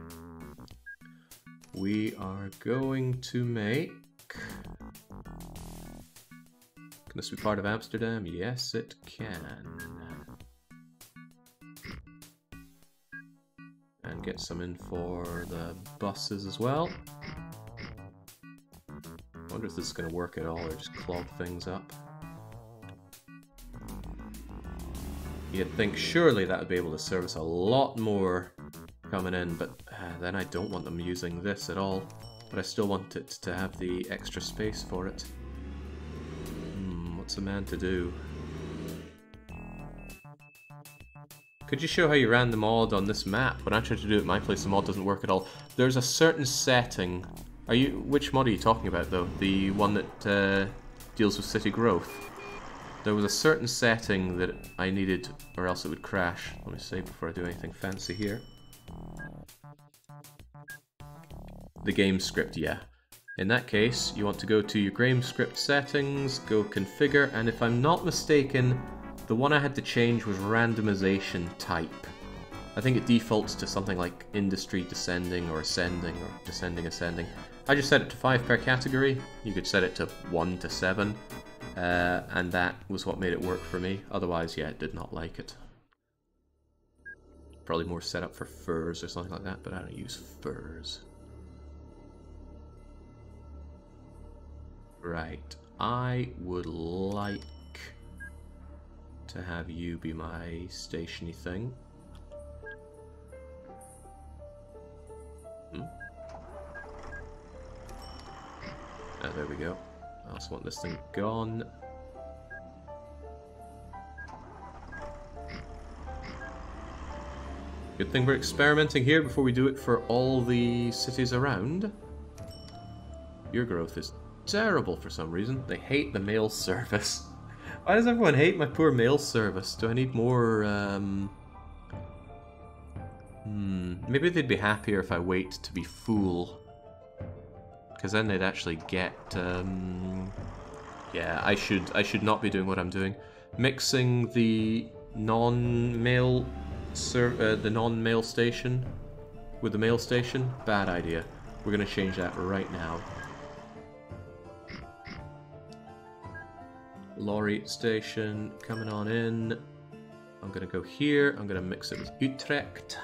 We are going to make... Can this be part of Amsterdam? Yes, it can. And get some in for the buses as well. I wonder if this is going to work at all or just clog things up. You'd think surely that would be able to service a lot more coming in, but uh, then I don't want them using this at all. But I still want it to have the extra space for it. Hmm, what's a man to do? Could you show how you ran the mod on this map? When I tried to do it at my place, the mod doesn't work at all. There's a certain setting. Are you? Which mod are you talking about, though? The one that uh, deals with city growth? There was a certain setting that I needed, or else it would crash. Let me say before I do anything fancy here. The game script, yeah. In that case, you want to go to your game script settings, go configure, and if I'm not mistaken, the one I had to change was randomization type. I think it defaults to something like industry descending or ascending or descending ascending. I just set it to 5 per category. You could set it to 1 to 7. Uh, and that was what made it work for me. Otherwise, yeah, it did not like it. Probably more set up for furs or something like that, but I don't use furs. Right, I would like to have you be my stationy thing. Hmm? Oh, there we go. I also want this thing gone. Good thing we're experimenting here before we do it for all the cities around. Your growth is terrible for some reason. They hate the mail service. Why does everyone hate my poor mail service? Do I need more, um... Hmm, maybe they'd be happier if I wait to be full. Because then they'd actually get, um... Yeah, I should, I should not be doing what I'm doing. Mixing the non-mail uh, the non-mail station with the mail station, bad idea. We're going to change that right now. Lorry station coming on in. I'm to go here. I'm to mix it with Utrecht.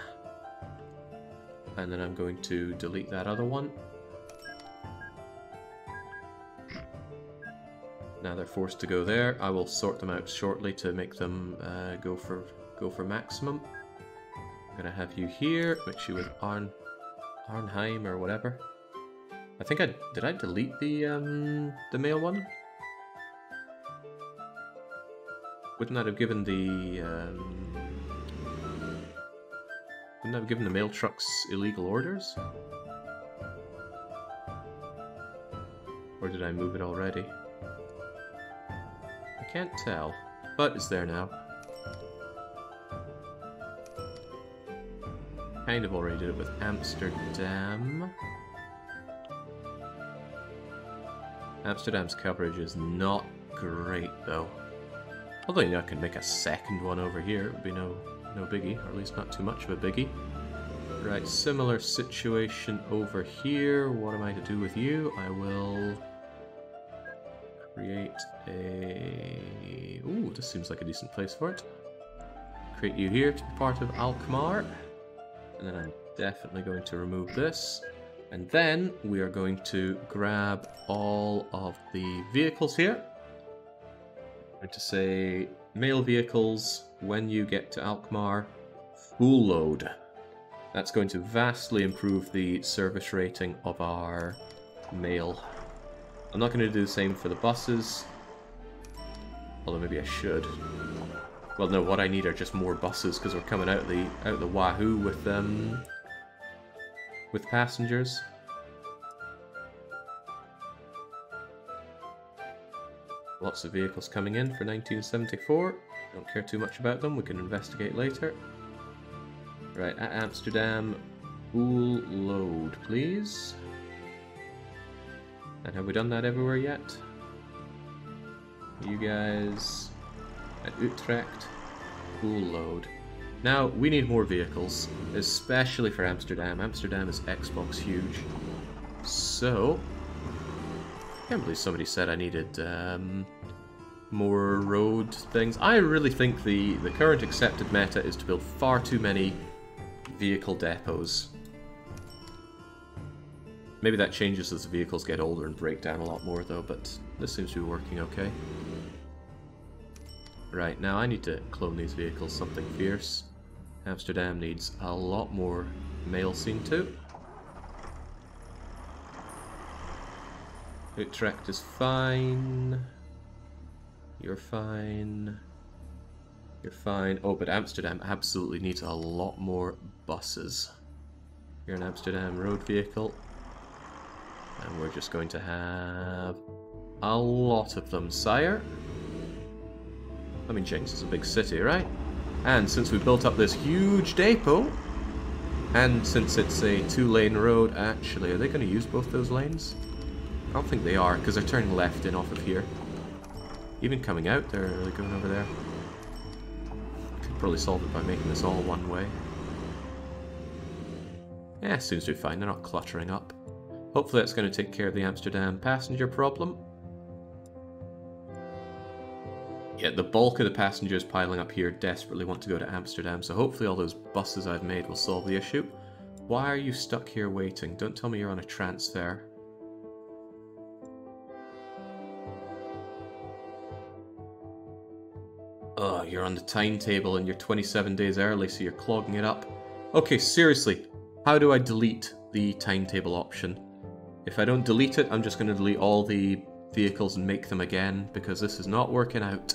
And then I'm going to delete that other one. Now they're forced to go there. I will sort them out shortly to make them uh, go for go for maximum. I'm gonna have you here, mix you with Arn Arnheim or whatever. I think I did I delete the um the male one? Wouldn't that have given the um, wouldn't that have given the mail trucks illegal orders? Or did I move it already? I can't tell, but it's there now. Kind of already did it with Amsterdam. Amsterdam's coverage is not great though. Although you know, I can make a second one over here, it would be no, no biggie, or at least not too much of a biggie. Right, similar situation over here. What am I to do with you? I will create a... Ooh, this seems like a decent place for it. Create you here to be part of Alkmaar. And then I'm definitely going to remove this. And then we are going to grab all of the vehicles here to say mail vehicles when you get to Alkmaar full load. That's going to vastly improve the service rating of our mail. I'm not going to do the same for the buses. Although maybe I should. Well, no, what I need are just more buses because we're coming out of the out the wahoo with um with passengers. Lots of vehicles coming in for 1974. Don't care too much about them. We can investigate later. Right, at Amsterdam, pool load, please. And have we done that everywhere yet? You guys at Utrecht, pool load. Now, we need more vehicles, especially for Amsterdam. Amsterdam is Xbox huge. So, can't believe somebody said I needed um, more road things. I really think the, the current accepted meta is to build far too many vehicle depots. Maybe that changes as the vehicles get older and break down a lot more though, but this seems to be working okay. Right, now I need to clone these vehicles something fierce. Amsterdam needs a lot more mail seen to. Utrecht is fine. You're fine. You're fine. Oh, but Amsterdam absolutely needs a lot more buses. You're an Amsterdam road vehicle. And we're just going to have a lot of them, sire. I mean, Jinx is a big city, right? And since we built up this huge depot, and since it's a two-lane road, actually, are they going to use both those lanes? I don't think they are, because they're turning left in off of here. Even coming out, they're really going over there. Could probably solve it by making this all one way. Yeah, seems to be fine. They're not cluttering up. Hopefully that's going to take care of the Amsterdam passenger problem. Yeah, the bulk of the passengers piling up here desperately want to go to Amsterdam, so hopefully all those buses I've made will solve the issue. Why are you stuck here waiting? Don't tell me you're on a transfer. Oh, you're on the timetable and you're 27 days early, so you're clogging it up. Okay, seriously, how do I delete the timetable option? If I don't delete it, I'm just going to delete all the vehicles and make them again, because this is not working out.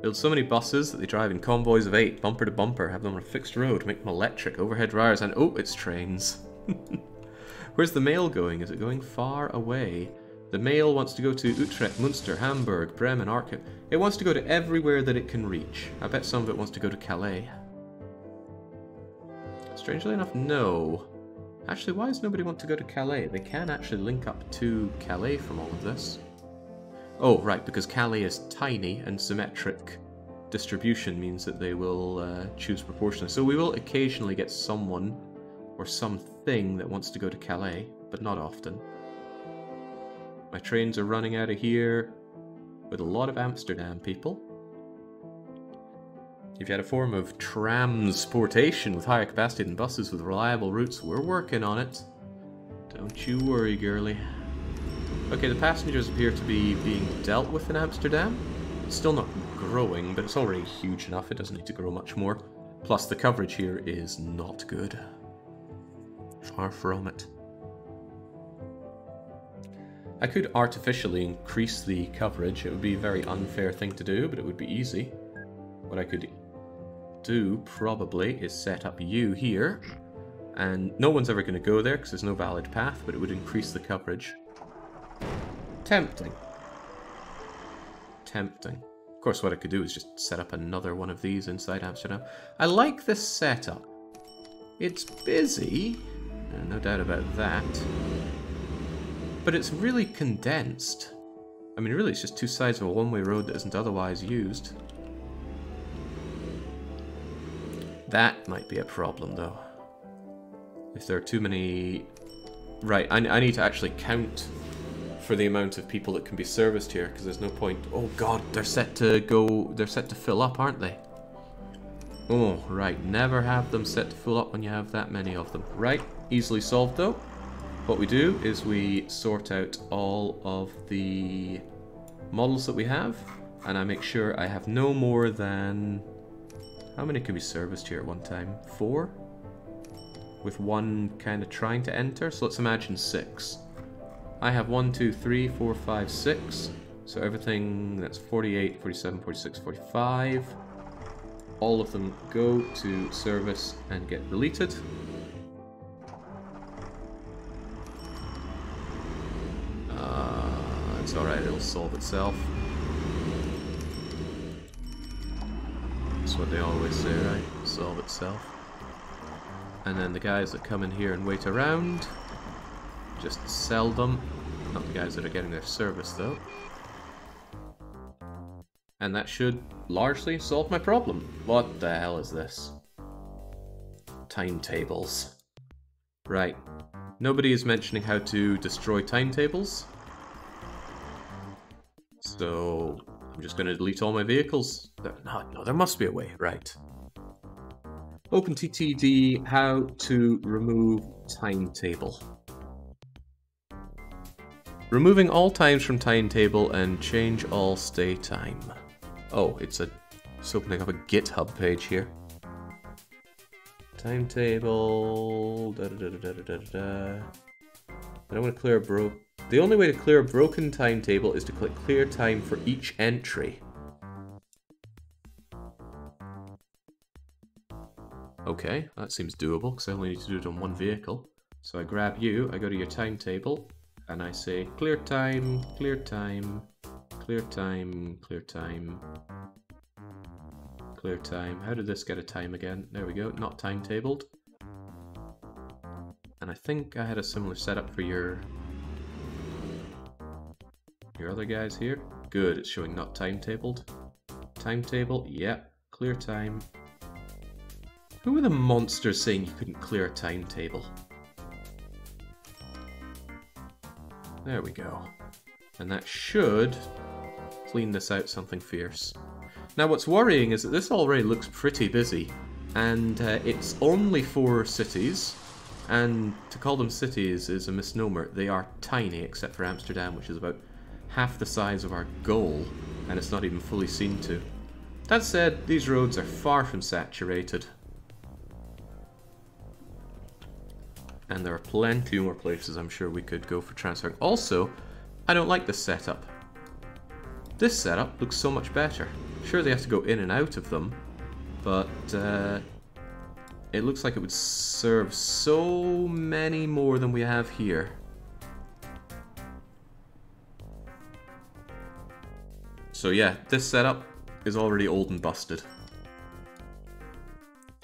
Build so many buses that they drive in convoys of eight, bumper to bumper, have them on a fixed road, make them electric, overhead wires, and oh, it's trains. Where's the mail going? Is it going far away? The mail wants to go to Utrecht, Munster, Hamburg, Bremen, Arnhem. It wants to go to everywhere that it can reach. I bet some of it wants to go to Calais. Strangely enough, no. Actually, why does nobody want to go to Calais? They can actually link up to Calais from all of this. Oh, right, because Calais is tiny and symmetric distribution means that they will uh, choose proportionally. So we will occasionally get someone or something that wants to go to Calais, but not often. My trains are running out of here with a lot of Amsterdam people. If you had a form of transportation with higher capacity than buses with reliable routes, we're working on it. Don't you worry, girly. Okay, the passengers appear to be being dealt with in Amsterdam. It's still not growing, but it's already huge enough. It doesn't need to grow much more. Plus, the coverage here is not good. Far from it. I could artificially increase the coverage. It would be a very unfair thing to do, but it would be easy. What I could do, probably, is set up you here. And no one's ever going to go there because there's no valid path, but it would increase the coverage. Tempting. Tempting. Of course, what I could do is just set up another one of these inside Amsterdam. I like this setup. It's busy, uh, no doubt about that. But it's really condensed. I mean, really, it's just two sides of a one-way road that isn't otherwise used. That might be a problem, though. If there are too many... Right, I, I need to actually count for the amount of people that can be serviced here, because there's no point... Oh god, they're set to go... They're set to fill up, aren't they? Oh, right. Never have them set to fill up when you have that many of them. Right, easily solved, though. What we do is we sort out all of the models that we have and I make sure I have no more than... How many can be serviced here at one time? Four? With one kind of trying to enter? So let's imagine six. I have one, two, three, four, five, six. So everything that's 48, 47, 46, 45. All of them go to service and get deleted. Uh, it's alright, it'll solve itself. That's what they always say, right? Solve itself. And then the guys that come in here and wait around, just sell them. Not the guys that are getting their service, though. And that should largely solve my problem. What the hell is this? Timetables. Right. Nobody is mentioning how to destroy timetables. So, I'm just going to delete all my vehicles. No, no, there must be a way, right. OpenTTD, how to remove timetable. Removing all times from timetable and change all stay time. Oh, it's a it's opening up a GitHub page here. Timetable. Da da da da da da da. I want to clear a bro. The only way to clear a broken timetable is to click clear time for each entry. Okay, that seems doable because I only need to do it on one vehicle. So I grab you, I go to your timetable, and I say clear time, clear time, clear time, clear time, clear time. How did this get a time again? There we go, not timetabled. And I think I had a similar setup for your your other guys here. Good, it's showing not timetabled. Timetable, yep. Clear time, who were the monsters saying you couldn't clear a timetable? There we go. And that should clean this out something fierce. Now what's worrying is that this already looks pretty busy, and uh, it's only four cities, and to call them cities is a misnomer. They are tiny, except for Amsterdam, which is about half the size of our goal, and it's not even fully seen to. That said, these roads are far from saturated, and there are plenty more places I'm sure we could go for transferring. Also, I don't like this setup. This setup looks so much better. Sure, they have to go in and out of them, but uh, it looks like it would serve so many more than we have here. So yeah, this setup is already old and busted.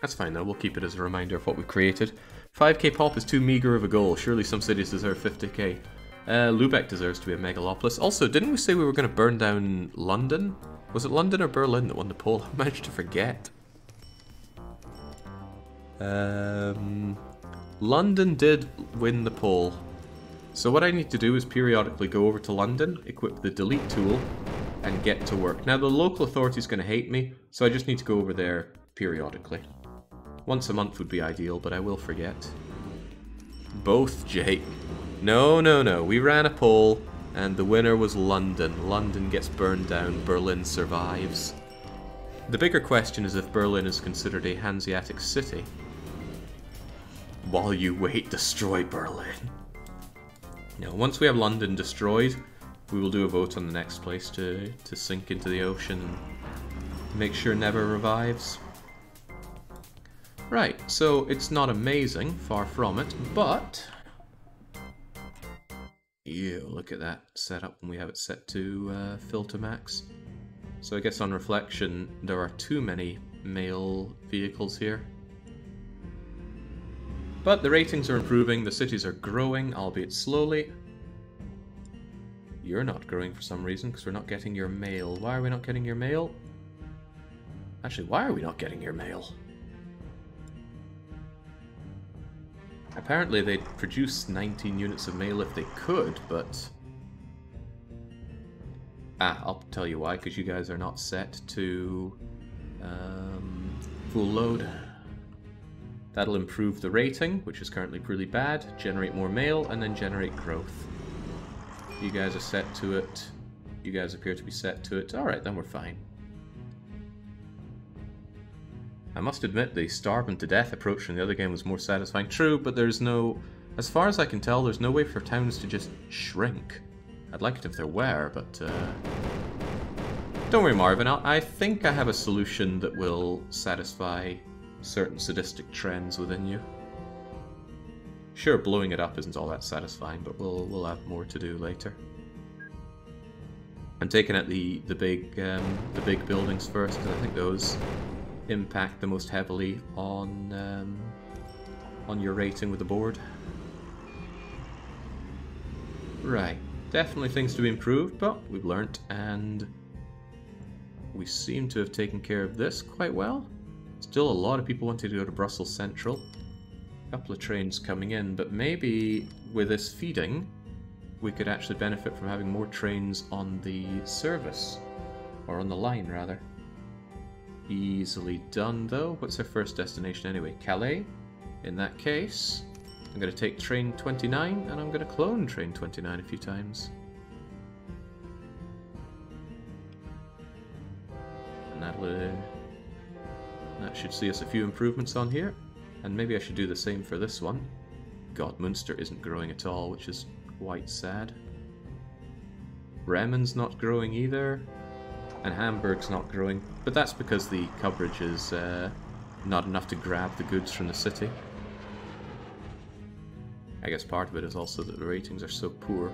That's fine though, we'll keep it as a reminder of what we created. 5k pop is too meager of a goal. Surely some cities deserve 50k. Uh, Lubeck deserves to be a megalopolis. Also, didn't we say we were going to burn down London? Was it London or Berlin that won the poll? I managed to forget. Um, London did win the poll. So what I need to do is periodically go over to London, equip the delete tool, and get to work. Now the local authority is going to hate me, so I just need to go over there periodically. Once a month would be ideal, but I will forget. Both, Jake. No, no, no. We ran a poll, and the winner was London. London gets burned down, Berlin survives. The bigger question is if Berlin is considered a Hanseatic city. While you wait, destroy Berlin. Now, once we have London destroyed, we will do a vote on the next place to, to sink into the ocean and make sure never revives. Right, so it's not amazing, far from it, but... Ew, look at that setup when we have it set to uh, filter max. So I guess on reflection, there are too many male vehicles here. But the ratings are improving, the cities are growing, albeit slowly. You're not growing for some reason, because we're not getting your mail. Why are we not getting your mail? Actually, why are we not getting your mail? Apparently they'd produce 19 units of mail if they could, but... Ah, I'll tell you why, because you guys are not set to um, full load. That'll improve the rating, which is currently pretty bad, generate more mail, and then generate growth. You guys are set to it You guys appear to be set to it. Alright, then we're fine. I must admit the starving to death approach in the other game was more satisfying. True, but there's no... As far as I can tell, there's no way for towns to just shrink. I'd like it if there were, but... Uh... Don't worry, Marvin. I think I have a solution that will satisfy certain sadistic trends within you. Sure, blowing it up isn't all that satisfying, but we'll we'll have more to do later. I'm taking out the the big um, the big buildings first because I think those impact the most heavily on um, on your rating with the board. Right, definitely things to be improved, but we've learnt and we seem to have taken care of this quite well. Still a lot of people wanting to go to Brussels Central. A couple of trains coming in, but maybe with this feeding, we could actually benefit from having more trains on the service. Or on the line, rather. Easily done, though. What's our first destination anyway? Calais? In that case, I'm going to take train 29, and I'm going to clone train 29 a few times. And that'll... Uh, that should see us a few improvements on here. And maybe I should do the same for this one. God, Munster isn't growing at all, which is quite sad. Bremen's not growing either and Hamburg's not growing, but that's because the coverage is uh, not enough to grab the goods from the city. I guess part of it is also that the ratings are so poor.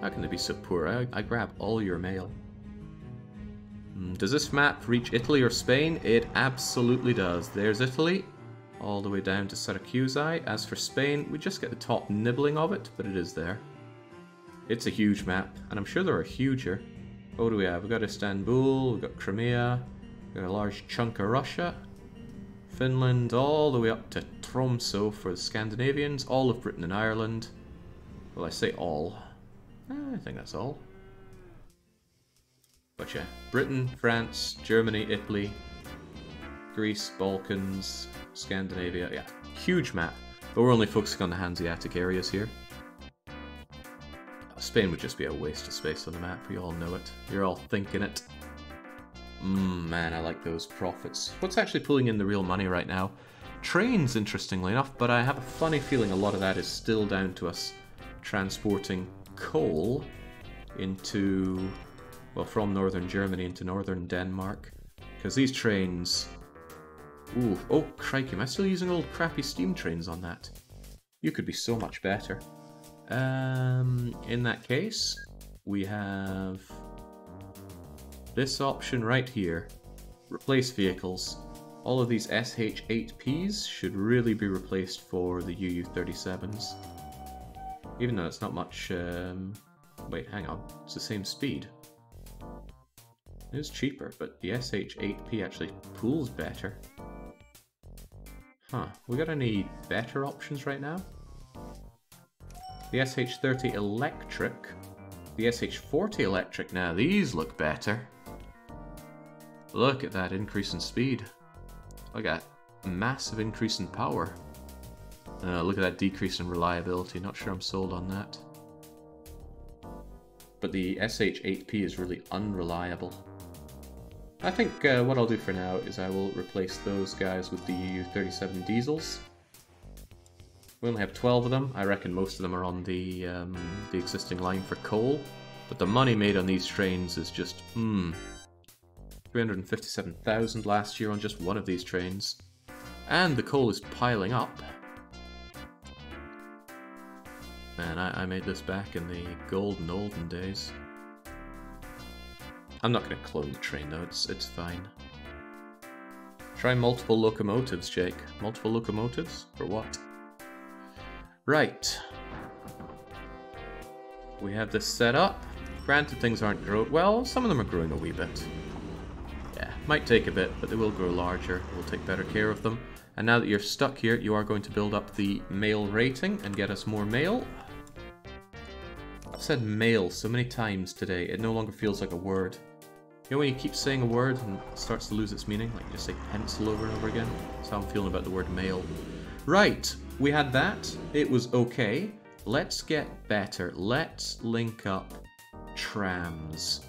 How can they be so poor? I, I grab all your mail. Hmm, does this map reach Italy or Spain? It absolutely does. There's Italy, all the way down to Syracuse. As for Spain, we just get the top nibbling of it, but it is there. It's a huge map, and I'm sure there are huger. What do we have? We've got Istanbul, we've got Crimea, we've got a large chunk of Russia, Finland, all the way up to Tromso for the Scandinavians, all of Britain and Ireland. Well, I say all. Eh, I think that's all. But yeah, Britain, France, Germany, Italy, Greece, Balkans, Scandinavia, yeah, huge map. But we're only focusing on the Hanseatic areas here. Spain would just be a waste of space on the map, we all know it. You're all thinking it. Mmm, man, I like those profits. What's actually pulling in the real money right now? Trains, interestingly enough, but I have a funny feeling a lot of that is still down to us transporting coal into, well, from northern Germany into northern Denmark. Because these trains... Ooh, oh crikey, am I still using old crappy steam trains on that? You could be so much better. Um, in that case, we have this option right here. Replace vehicles. All of these SH-8Ps should really be replaced for the UU-37s. Even though it's not much... Um... Wait, hang on. It's the same speed. It is cheaper, but the SH-8P actually pulls better. Huh. We got any better options right now? The SH30 Electric. The SH40 Electric now. These look better. Look at that increase in speed. Look at that massive increase in power. Uh, look at that decrease in reliability. Not sure I'm sold on that. But the SH8P is really unreliable. I think uh, what I'll do for now is I will replace those guys with the UU37 diesels. We only have 12 of them. I reckon most of them are on the, um, the existing line for coal. But the money made on these trains is just, hmm. 357,000 last year on just one of these trains. And the coal is piling up. Man, I, I made this back in the golden olden days. I'm not going to clone the train though, it's, it's fine. Try multiple locomotives, Jake. Multiple locomotives? For what? Right. We have this set up. Granted, things aren't growing. Well, some of them are growing a wee bit. Yeah, might take a bit, but they will grow larger. We'll take better care of them. And now that you're stuck here, you are going to build up the mail rating and get us more mail. I've said mail so many times today, it no longer feels like a word. You know when you keep saying a word and it starts to lose its meaning? Like you just say pencil over and over again? That's how I'm feeling about the word mail. Right, we had that. It was okay. Let's get better. Let's link up trams.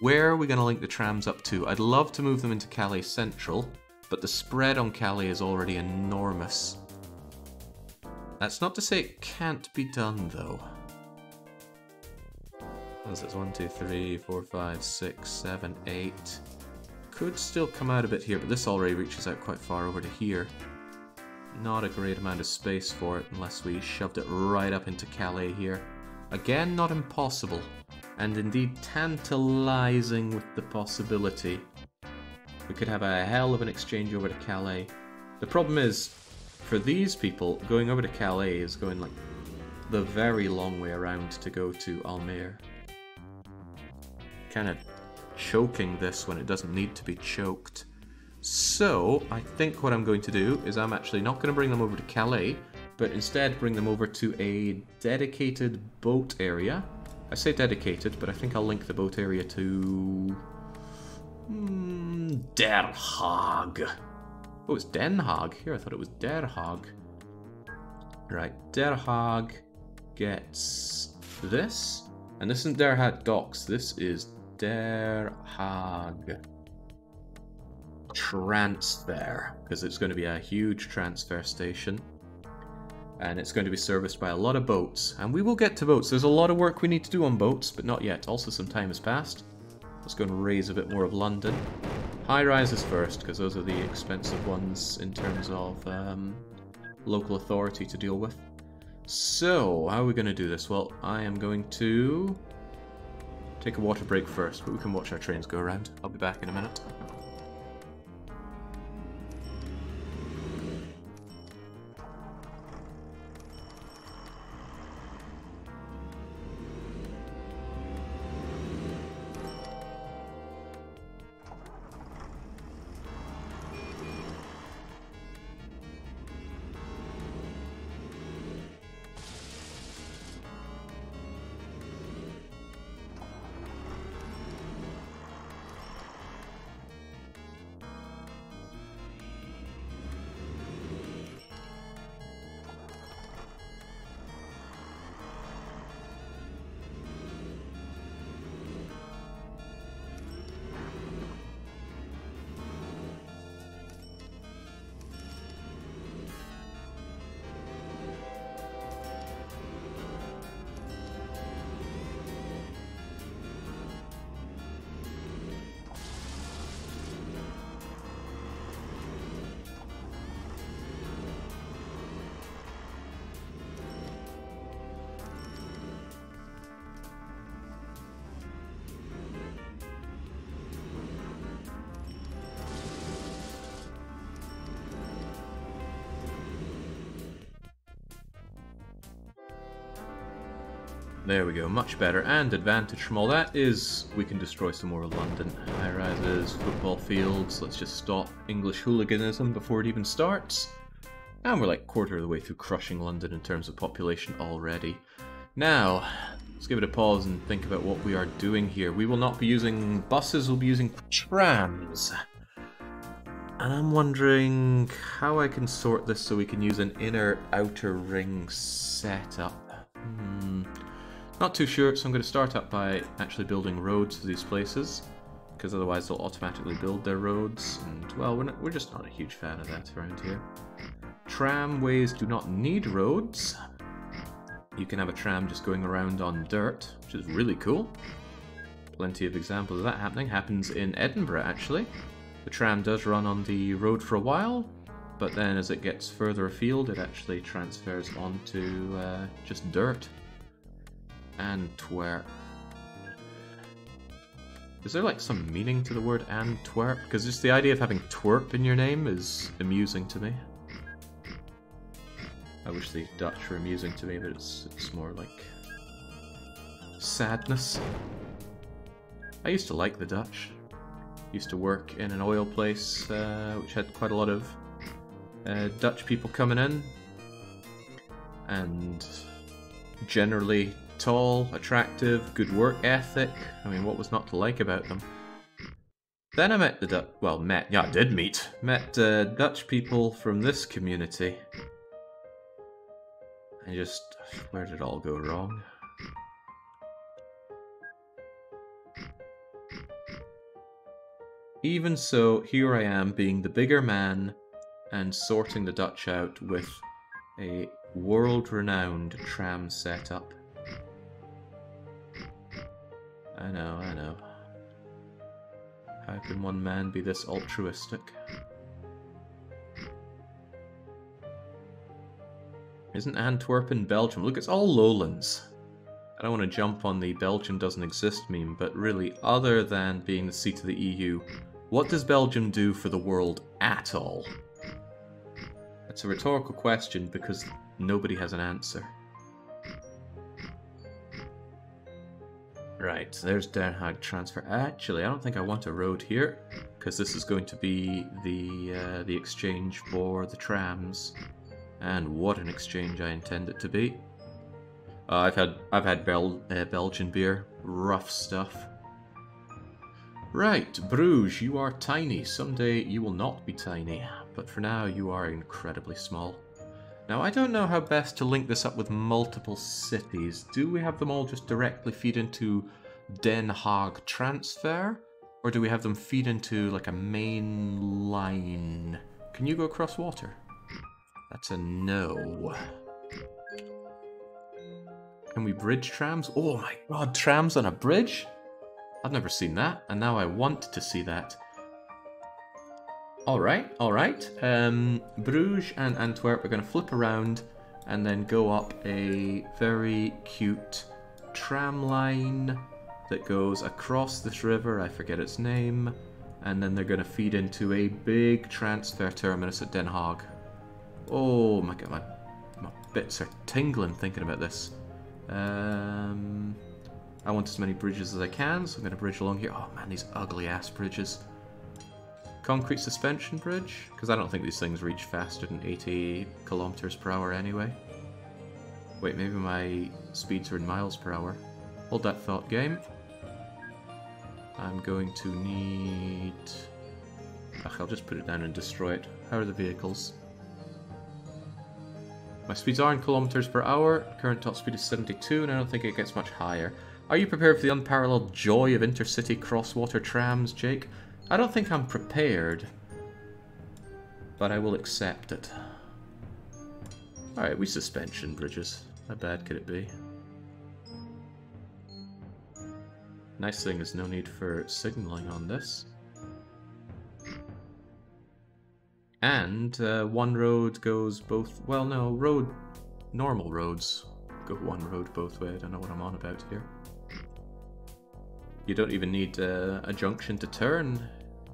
Where are we going to link the trams up to? I'd love to move them into Calais Central, but the spread on Calais is already enormous. That's not to say it can't be done, though. As it's one, two, three, four, five, six, seven, eight. Could still come out a bit here, but this already reaches out quite far over to here. Not a great amount of space for it unless we shoved it right up into Calais here. Again, not impossible, and indeed tantalizing with the possibility. We could have a hell of an exchange over to Calais. The problem is, for these people, going over to Calais is going like the very long way around to go to Almere. Kind of choking this when it doesn't need to be choked. So, I think what I'm going to do is I'm actually not going to bring them over to Calais, but instead bring them over to a dedicated boat area. I say dedicated, but I think I'll link the boat area to... Mm, Der. Oh, it's Den Haag. Here, I thought it was Der Haag. Right, Der Haag gets this. And this isn't Der Haag Docks, this is Der Haag transfer because it's going to be a huge transfer station. And it's going to be serviced by a lot of boats and we will get to boats. There's a lot of work we need to do on boats but not yet. Also some time has passed. Let's go and raise a bit more of London. High rises first because those are the expensive ones in terms of um, local authority to deal with. So how are we going to do this? Well I am going to take a water break first but we can watch our trains go around. I'll be back in a minute There we go, much better. And advantage from all that is we can destroy some more London. High rises, football fields, let's just stop English hooliganism before it even starts. And we're like quarter of the way through crushing London in terms of population already. Now, let's give it a pause and think about what we are doing here. We will not be using buses, we'll be using trams. And I'm wondering how I can sort this so we can use an inner-outer ring setup. Not too sure, so I'm going to start up by actually building roads to these places, because otherwise they'll automatically build their roads, and well, we're, not, we're just not a huge fan of that around here. Tramways do not need roads. You can have a tram just going around on dirt, which is really cool. Plenty of examples of that happening. Happens in Edinburgh, actually. The tram does run on the road for a while, but then as it gets further afield, it actually transfers onto uh, just dirt. Antwerp. Is there like some meaning to the word Antwerp? Because just the idea of having twerp in your name is amusing to me. I wish the Dutch were amusing to me, but it's, it's more like sadness. I used to like the Dutch. Used to work in an oil place uh, which had quite a lot of uh, Dutch people coming in, and generally Tall, attractive, good work ethic. I mean, what was not to like about them? Then I met the Dutch, well, met, yeah, I did meet, met uh, Dutch people from this community. And just, where did it all go wrong? even so, here I am being the bigger man and sorting the Dutch out with a world-renowned tram setup. I know, I know. How can one man be this altruistic? Isn't Antwerp in Belgium? Look, it's all lowlands. I don't want to jump on the Belgium doesn't exist meme, but really, other than being the seat of the EU, what does Belgium do for the world at all? It's a rhetorical question because nobody has an answer. Right, there's Den transfer. Actually, I don't think I want a road here, because this is going to be the uh, the exchange for the trams. And what an exchange I intend it to be. Uh, I've had I've had Bel uh, Belgian beer, rough stuff. Right, Bruges, you are tiny. Someday you will not be tiny, but for now you are incredibly small. Now I don't know how best to link this up with multiple cities. Do we have them all just directly feed into Den Haag transfer? Or do we have them feed into like a main line? Can you go across water? That's a no. Can we bridge trams? Oh my god, trams on a bridge? I've never seen that, and now I want to see that. Alright, alright. Um, Bruges and Antwerp are going to flip around and then go up a very cute tram line that goes across this river, I forget its name, and then they're going to feed into a big transfer terminus at Den Haag. Oh my god, my, my bits are tingling thinking about this. Um, I want as many bridges as I can, so I'm going to bridge along here. Oh man, these ugly ass bridges. Concrete suspension bridge, because I don't think these things reach faster than 80 kilometers per hour anyway. Wait, maybe my speeds are in miles per hour. Hold that thought, game. I'm going to need... Ugh, I'll just put it down and destroy it. How are the vehicles? My speeds are in kilometers per hour. Current top speed is 72, and I don't think it gets much higher. Are you prepared for the unparalleled joy of intercity crosswater trams, Jake? I don't think I'm prepared, but I will accept it. Alright, we suspension bridges. How bad could it be? Nice thing is no need for signaling on this. And uh, one road goes both... Well, no, road... Normal roads go one road both ways. I don't know what I'm on about here. You don't even need uh, a junction to turn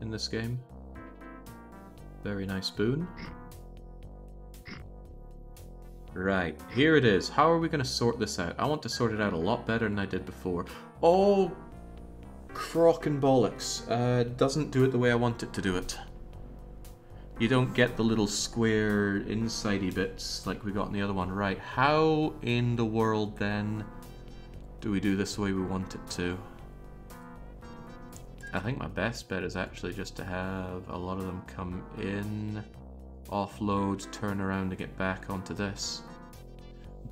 in this game. Very nice boon. Right, here it is. How are we going to sort this out? I want to sort it out a lot better than I did before. Oh, crock and bollocks. Uh, doesn't do it the way I want it to do it. You don't get the little square insidey bits like we got in the other one. Right, how in the world then do we do this the way we want it to? I think my best bet is actually just to have a lot of them come in, offload, turn around and get back onto this.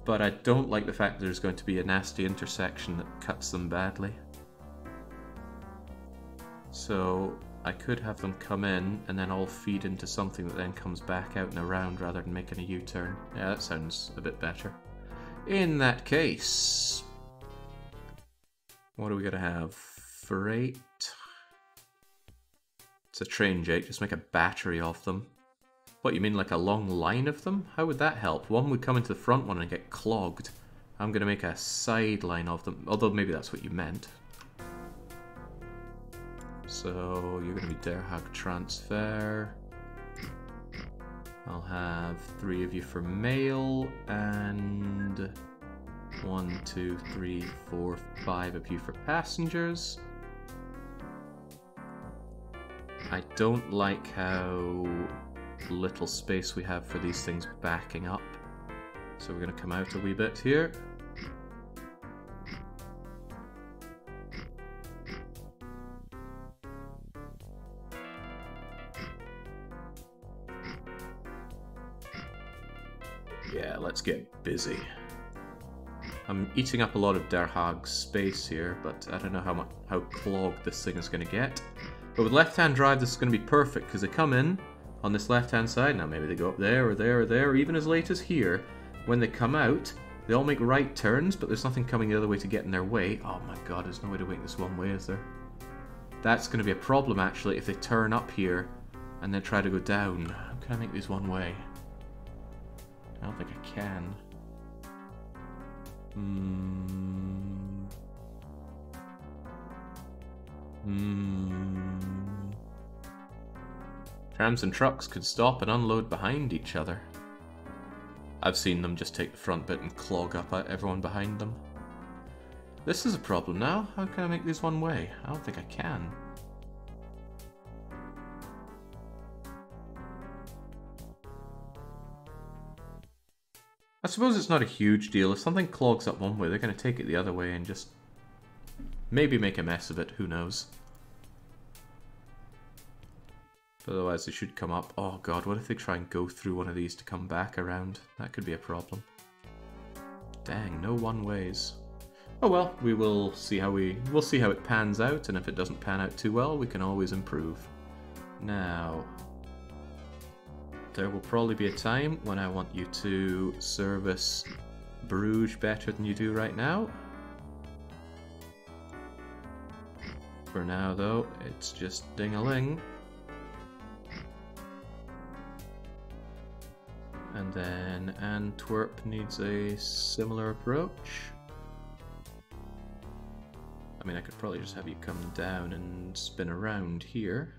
But I don't like the fact that there's going to be a nasty intersection that cuts them badly. So I could have them come in and then all feed into something that then comes back out and around rather than making a U-turn. Yeah, that sounds a bit better. In that case, what are we going to have? Freight it's a train, Jake. Just make a battery of them. What, you mean like a long line of them? How would that help? One would come into the front one and get clogged. I'm going to make a side line of them. Although maybe that's what you meant. So you're going to be Der Haag transfer. I'll have three of you for mail and one, two, three, four, five of you for passengers. I don't like how little space we have for these things backing up. So we're going to come out a wee bit here. Yeah, let's get busy. I'm eating up a lot of Der Haag's space here, but I don't know how much how clogged this thing is going to get. But with left-hand drive, this is going to be perfect because they come in on this left-hand side. Now maybe they go up there or there or there, or even as late as here. When they come out, they all make right turns, but there's nothing coming the other way to get in their way. Oh my god, there's no way to make this one way, is there? That's going to be a problem, actually, if they turn up here and then try to go down. How can I make these one way? I don't think I can. Hmm. Hmm. Trams and trucks could stop and unload behind each other. I've seen them just take the front bit and clog up uh, everyone behind them. This is a problem now. How can I make these one way? I don't think I can. I suppose it's not a huge deal. If something clogs up one way, they're going to take it the other way and just maybe make a mess of it. Who knows? Otherwise they should come up. Oh god, what if they try and go through one of these to come back around? That could be a problem. Dang, no one ways. Oh well, we will see how we we'll see how it pans out, and if it doesn't pan out too well, we can always improve. Now, there will probably be a time when I want you to service Bruges better than you do right now. For now, though, it's just ding-a-ling. And then Antwerp needs a similar approach. I mean, I could probably just have you come down and spin around here.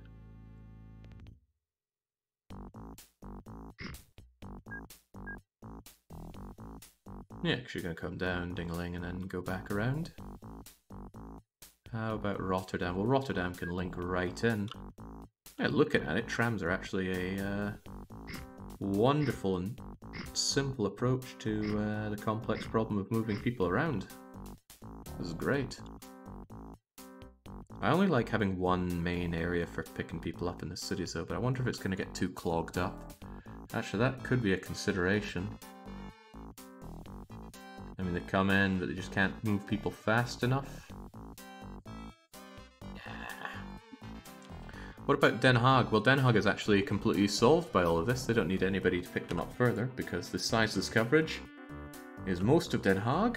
Yeah, because you're going to come down, ding-a-ling, and then go back around. How about Rotterdam? Well, Rotterdam can link right in. Yeah, looking at it, trams are actually a uh, wonderful and simple approach to uh, the complex problem of moving people around. This is great. I only like having one main area for picking people up in the cities though, but I wonder if it's going to get too clogged up. Actually, that could be a consideration. I mean, they come in, but they just can't move people fast enough. What about Den Haag? Well, Den Haag is actually completely solved by all of this. They don't need anybody to pick them up further because the size of this coverage is most of Den Haag.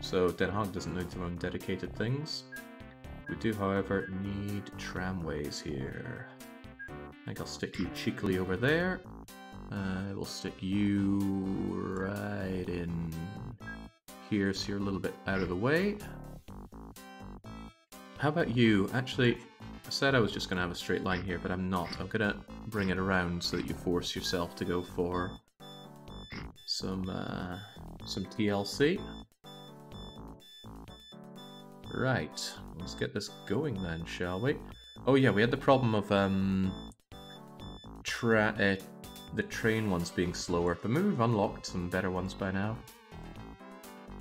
So Den Haag doesn't need their own dedicated things. We do, however, need tramways here. I think I'll stick you cheekily over there. I uh, will stick you right in here so you're a little bit out of the way. How about you? Actually, I said I was just going to have a straight line here, but I'm not. I'm going to bring it around so that you force yourself to go for some, uh, some TLC. Right, let's get this going then, shall we? Oh yeah, we had the problem of um, tra uh, the train ones being slower, but maybe we've unlocked some better ones by now.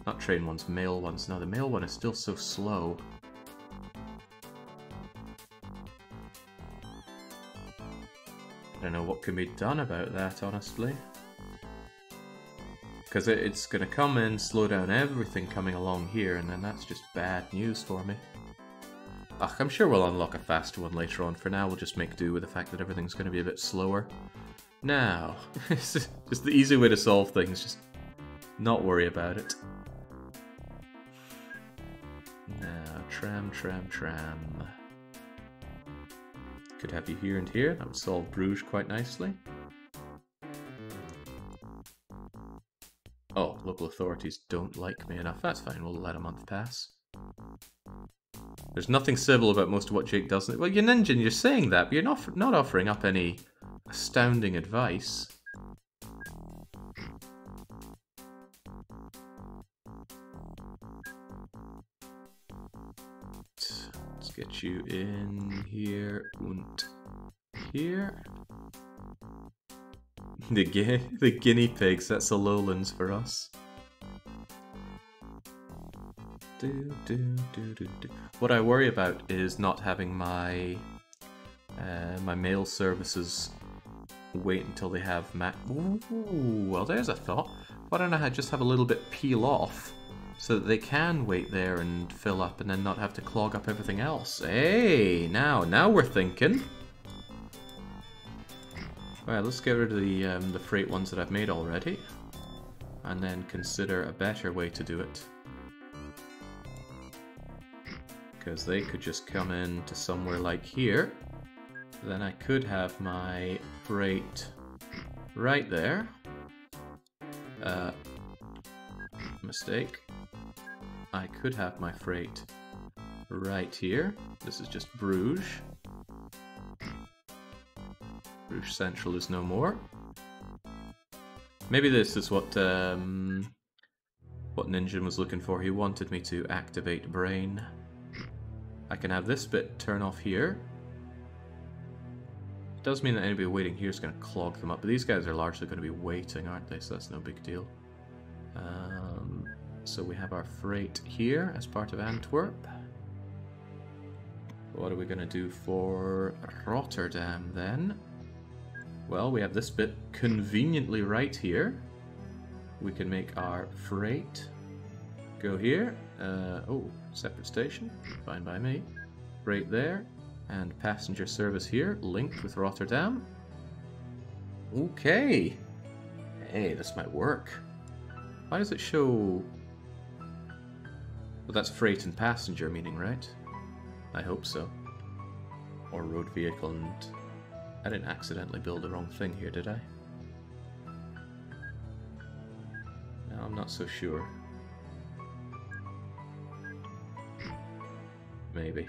Not train ones, mail ones. Now the mail one is still so slow. I don't know what can be done about that, honestly. Because it, it's going to come in, slow down everything coming along here, and then that's just bad news for me. Ugh, I'm sure we'll unlock a faster one later on. For now, we'll just make do with the fact that everything's going to be a bit slower. Now, just the easy way to solve things, just not worry about it. Now, tram, tram, tram. Could have you here and here, that would solve Bruges quite nicely. Oh, local authorities don't like me enough. That's fine, we'll let a month pass. There's nothing civil about most of what Jake does. Well, you're Ninja you're saying that, but you're not, not offering up any astounding advice. Get you in here and here. The, gu the guinea pigs, that's the lowlands for us. Do, do, do. What I worry about is not having my uh, my mail services wait until they have mat. Ooh, well, there's a thought. Why don't I just have a little bit peel off so that they can wait there and fill up and then not have to clog up everything else. Hey, now, now we're thinking. Alright, let's get rid of the, um, the freight ones that I've made already. And then consider a better way to do it. Because they could just come in to somewhere like here. Then I could have my freight right there. Uh, mistake. I could have my freight right here. This is just Bruges. Bruges Central is no more. Maybe this is what um, what Ninja was looking for. He wanted me to activate Brain. I can have this bit turn off here. It does mean that anybody waiting here is going to clog them up, but these guys are largely going to be waiting, aren't they? So that's no big deal. Um, so we have our freight here as part of Antwerp. What are we going to do for Rotterdam then? Well, we have this bit conveniently right here. We can make our freight go here. Uh, oh, separate station. Fine by me. Freight there. And passenger service here, linked with Rotterdam. Okay. Hey, this might work. Why does it show... Well, that's freight and passenger meaning, right? I hope so. Or road vehicle and I didn't accidentally build the wrong thing here, did I? No, I'm not so sure. Maybe.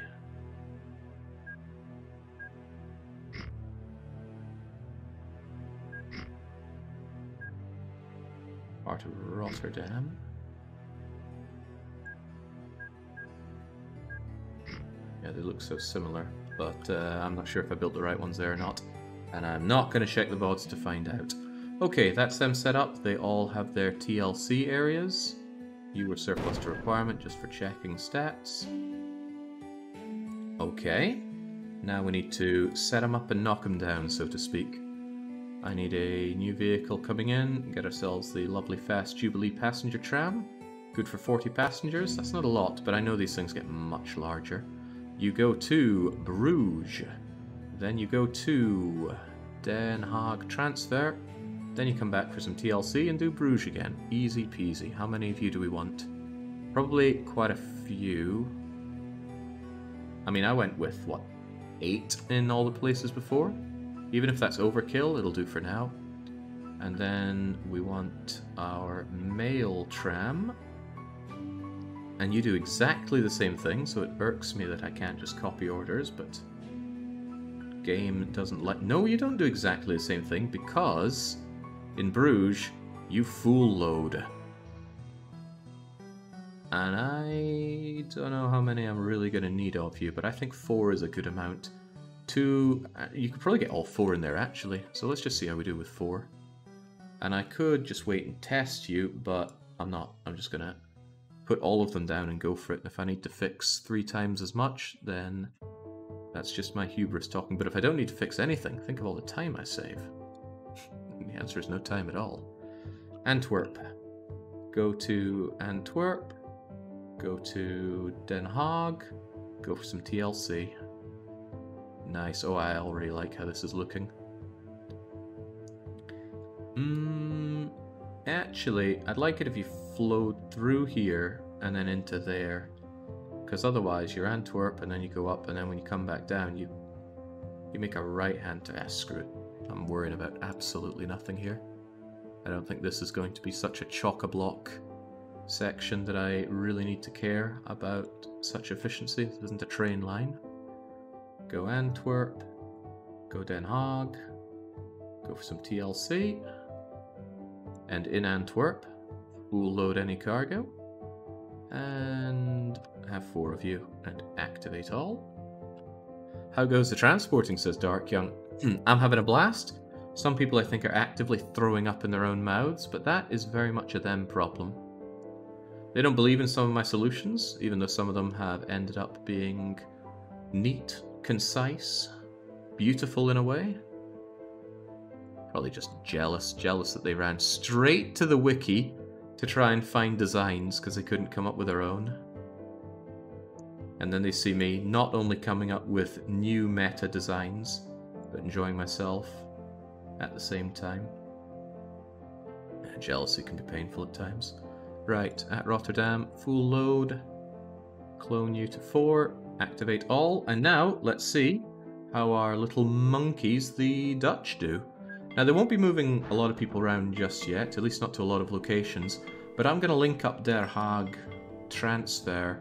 Part of Rotterdam. Yeah, they look so similar but uh, I'm not sure if I built the right ones there or not. And I'm not going to check the VODs to find out. Okay, that's them set up. They all have their TLC areas. You were surplus to requirement just for checking stats. Okay. Now we need to set them up and knock them down, so to speak. I need a new vehicle coming in. Get ourselves the lovely fast Jubilee passenger tram. Good for 40 passengers. That's not a lot, but I know these things get much larger. You go to Bruges. Then you go to Den Haag transfer. Then you come back for some TLC and do Bruges again. Easy peasy. How many of you do we want? Probably quite a few. I mean, I went with, what, eight in all the places before? Even if that's overkill, it'll do for now. And then we want our mail tram. And you do exactly the same thing, so it irks me that I can't just copy orders, but game doesn't like... No, you don't do exactly the same thing, because in Bruges, you full load. And I don't know how many I'm really going to need of you, but I think four is a good amount. Two, uh, you could probably get all four in there actually, so let's just see how we do with four. And I could just wait and test you, but I'm not. I'm just going to put all of them down and go for it. And if I need to fix three times as much, then that's just my hubris talking. But if I don't need to fix anything, think of all the time I save. the answer is no time at all. Antwerp. Go to Antwerp. Go to Den Haag. Go for some TLC. Nice. Oh, I already like how this is looking. Mmm. Actually, I'd like it if you flowed through here and then into there. Because otherwise you're Antwerp and then you go up and then when you come back down you you make a right hand to ah, screw it. I'm worrying about absolutely nothing here. I don't think this is going to be such a chock-a-block section that I really need to care about such efficiency. This isn't a train line. Go Antwerp, go Den Haag, go for some TLC, and in Antwerp, we'll load any cargo, and have four of you, and activate all. How goes the transporting, says Dark Young. Hmm, I'm having a blast. Some people I think are actively throwing up in their own mouths, but that is very much a them problem. They don't believe in some of my solutions, even though some of them have ended up being neat, concise, beautiful in a way. Probably just jealous, jealous that they ran straight to the wiki to try and find designs because they couldn't come up with their own. And then they see me not only coming up with new meta designs, but enjoying myself at the same time. Jealousy can be painful at times. Right, at Rotterdam, full load, clone you to 4, activate all, and now let's see how our little monkeys, the Dutch, do. Now they won't be moving a lot of people around just yet, at least not to a lot of locations, but I'm going to link up Den Haag transfer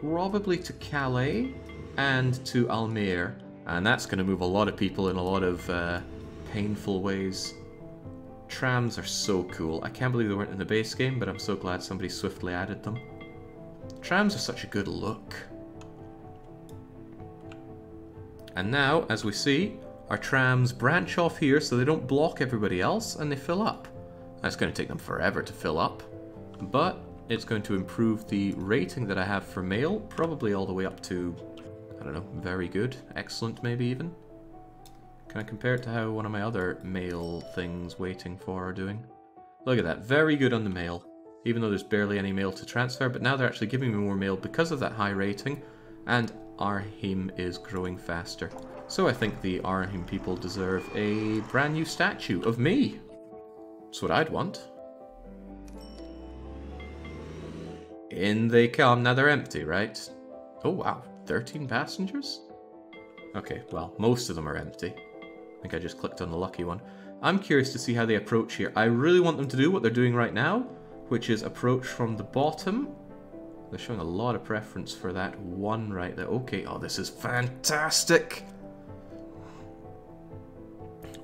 probably to Calais and to Almere, and that's going to move a lot of people in a lot of uh, painful ways. Trams are so cool. I can't believe they weren't in the base game, but I'm so glad somebody swiftly added them. Trams are such a good look. And now, as we see, our trams branch off here so they don't block everybody else and they fill up. That's going to take them forever to fill up, but it's going to improve the rating that I have for mail, probably all the way up to, I don't know, very good, excellent maybe even. Can I compare it to how one of my other mail things waiting for are doing? Look at that, very good on the mail, even though there's barely any mail to transfer, but now they're actually giving me more mail because of that high rating, and Arnhem is growing faster. So I think the Arnhem people deserve a brand new statue of me. That's what I'd want. In they come. Now they're empty, right? Oh, wow. 13 passengers? Okay, well, most of them are empty. I think I just clicked on the lucky one. I'm curious to see how they approach here. I really want them to do what they're doing right now, which is approach from the bottom. They're showing a lot of preference for that one right there. Okay, oh, this is fantastic!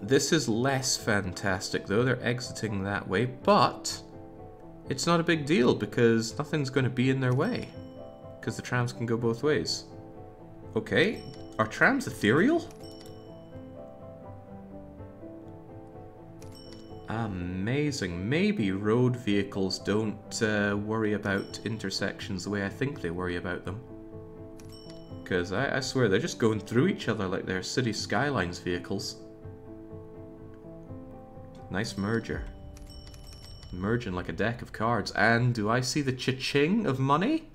This is less fantastic, though. They're exiting that way, but it's not a big deal because nothing's going to be in their way. Because the trams can go both ways. Okay, are trams ethereal? Amazing. Maybe road vehicles don't uh, worry about intersections the way I think they worry about them. Because I, I swear, they're just going through each other like they're City Skylines vehicles. Nice merger. Merging like a deck of cards. And do I see the cha-ching of money?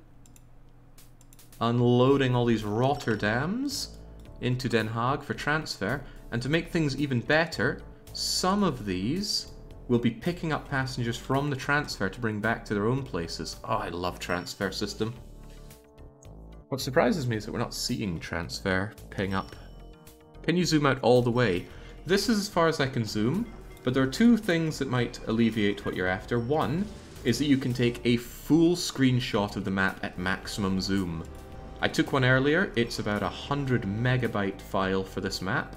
Unloading all these Rotterdams into Den Haag for transfer. And to make things even better, some of these will be picking up passengers from the transfer to bring back to their own places. Oh, I love transfer system. What surprises me is that we're not seeing transfer ping up. Can you zoom out all the way? This is as far as I can zoom, but there are two things that might alleviate what you're after. One is that you can take a full screenshot of the map at maximum zoom. I took one earlier, it's about a 100 megabyte file for this map.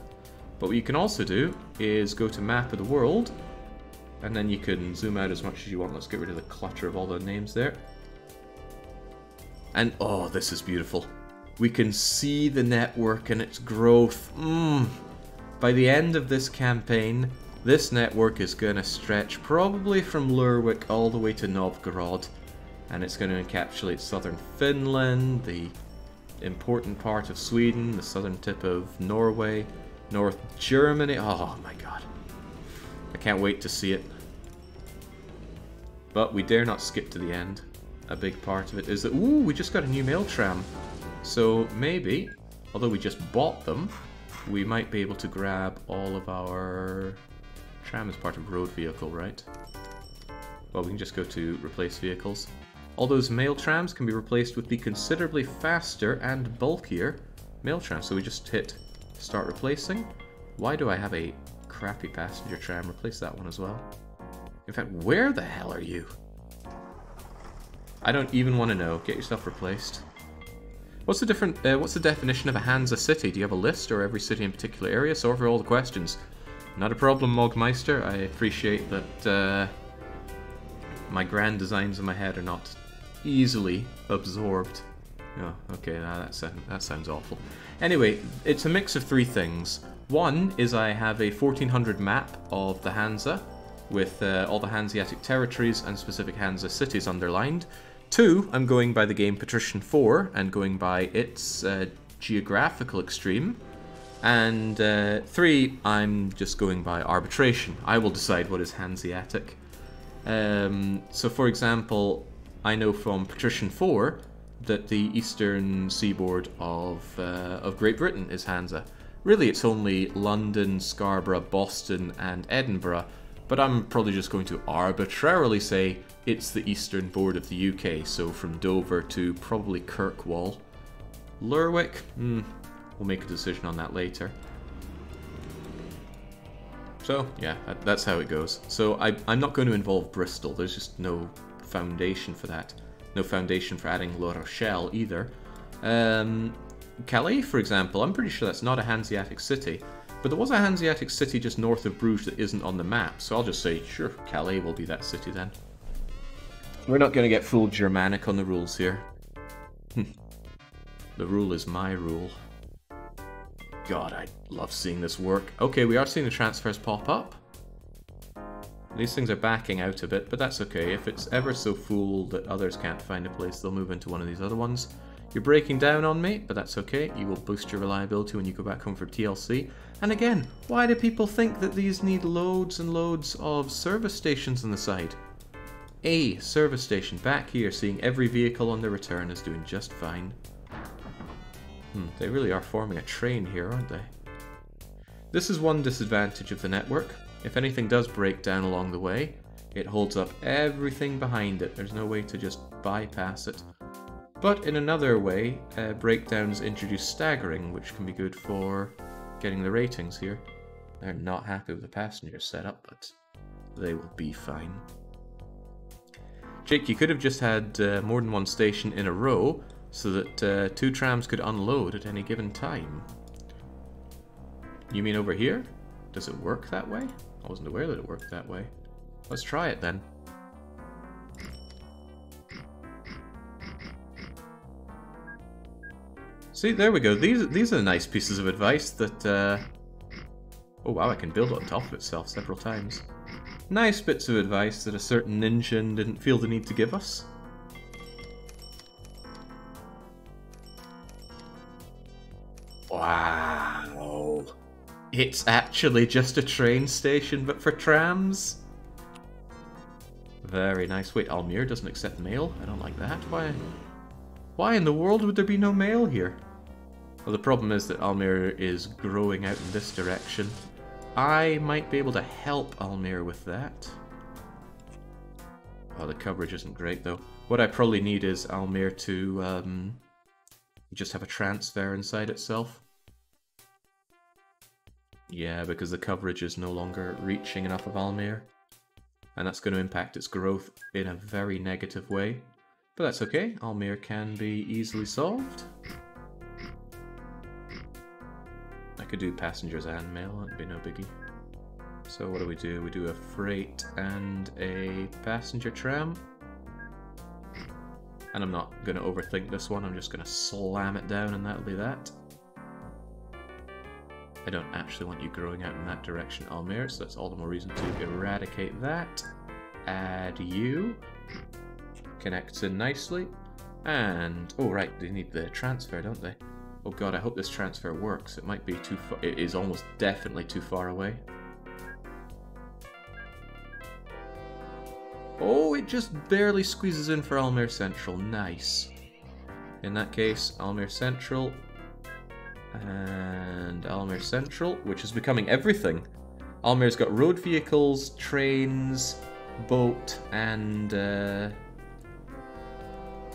But what you can also do is go to map of the world, and then you can zoom out as much as you want. Let's get rid of the clutter of all the names there. And oh, this is beautiful. We can see the network and its growth. Mm. By the end of this campaign, this network is going to stretch probably from Lerwick all the way to Novgorod, and it's going to encapsulate southern Finland, the important part of Sweden, the southern tip of Norway, North Germany. Oh my god. I can't wait to see it. But we dare not skip to the end. A big part of it is that, ooh, we just got a new mail tram. So maybe, although we just bought them, we might be able to grab all of our Tram is part of road vehicle, right? Well, we can just go to replace vehicles. All those mail trams can be replaced with the considerably faster and bulkier mail tram. So we just hit start replacing. Why do I have a crappy passenger tram? Replace that one as well. In fact, where the hell are you? I don't even want to know. Get yourself replaced. What's the different? Uh, what's the definition of a Hansa city? Do you have a list or every city in particular area? Sorry for all the questions. Not a problem, Mogmeister. I appreciate that uh, my grand designs in my head are not easily absorbed. Oh, okay, that, sound, that sounds awful. Anyway, it's a mix of three things. One is I have a 1400 map of the Hansa, with uh, all the Hanseatic territories and specific Hansa cities underlined. Two, I'm going by the game Patrician 4 and going by its uh, geographical extreme. And uh, three, I'm just going by arbitration. I will decide what is Hanseatic. Um, so, for example, I know from Patrician 4 that the eastern seaboard of, uh, of Great Britain is Hansa. Really, it's only London, Scarborough, Boston, and Edinburgh, but I'm probably just going to arbitrarily say it's the eastern board of the UK, so from Dover to probably Kirkwall. Lerwick? Hmm, we'll make a decision on that later. So, yeah, that's how it goes. So I, I'm not going to involve Bristol, there's just no foundation for that. No foundation for adding La Rochelle either. Um, Calais, for example, I'm pretty sure that's not a Hanseatic city. But there was a Hanseatic city just north of Bruges that isn't on the map, so I'll just say, sure, Calais will be that city then. We're not going to get full Germanic on the rules here. Hmm. the rule is my rule. God, I love seeing this work. Okay, we are seeing the transfers pop up. These things are backing out a bit, but that's okay. If it's ever so full that others can't find a place, they'll move into one of these other ones. You're breaking down on me, but that's okay. You will boost your reliability when you go back home for TLC. And again, why do people think that these need loads and loads of service stations on the side? A service station back here, seeing every vehicle on the return is doing just fine. Hmm, they really are forming a train here, aren't they? This is one disadvantage of the network. If anything does break down along the way, it holds up everything behind it. There's no way to just bypass it. But in another way, uh, breakdowns introduce staggering, which can be good for getting the ratings here. They're not happy with the passenger setup, but they will be fine. Jake, you could have just had uh, more than one station in a row so that uh, two trams could unload at any given time. You mean over here? Does it work that way? I wasn't aware that it worked that way. Let's try it then. See, there we go. These these are nice pieces of advice that... Uh... Oh wow, I can build on top of itself several times. Nice bits of advice that a certain ninja didn't feel the need to give us. Wow. It's actually just a train station, but for trams? Very nice. Wait, Almere doesn't accept mail? I don't like that. Why? Why in the world would there be no mail here? Well, the problem is that Almere is growing out in this direction. I might be able to help Almere with that. Oh, the coverage isn't great, though. What I probably need is Almere to um, just have a transfer inside itself. Yeah, because the coverage is no longer reaching enough of Almere. And that's going to impact its growth in a very negative way. But that's okay, Almere can be easily solved. I could do passengers and mail, that'd be no biggie. So what do we do? We do a freight and a passenger tram. And I'm not going to overthink this one, I'm just going to slam it down and that'll be that. I don't actually want you growing out in that direction, Almere, so that's all the more reason to eradicate that. Add you. Connects in nicely. And, oh right, they need the transfer, don't they? Oh god, I hope this transfer works. It might be too far, it is almost definitely too far away. Oh, it just barely squeezes in for Almere Central. Nice. In that case, Almere Central and Almere Central, which is becoming everything. Almere's got road vehicles, trains, boat, and uh,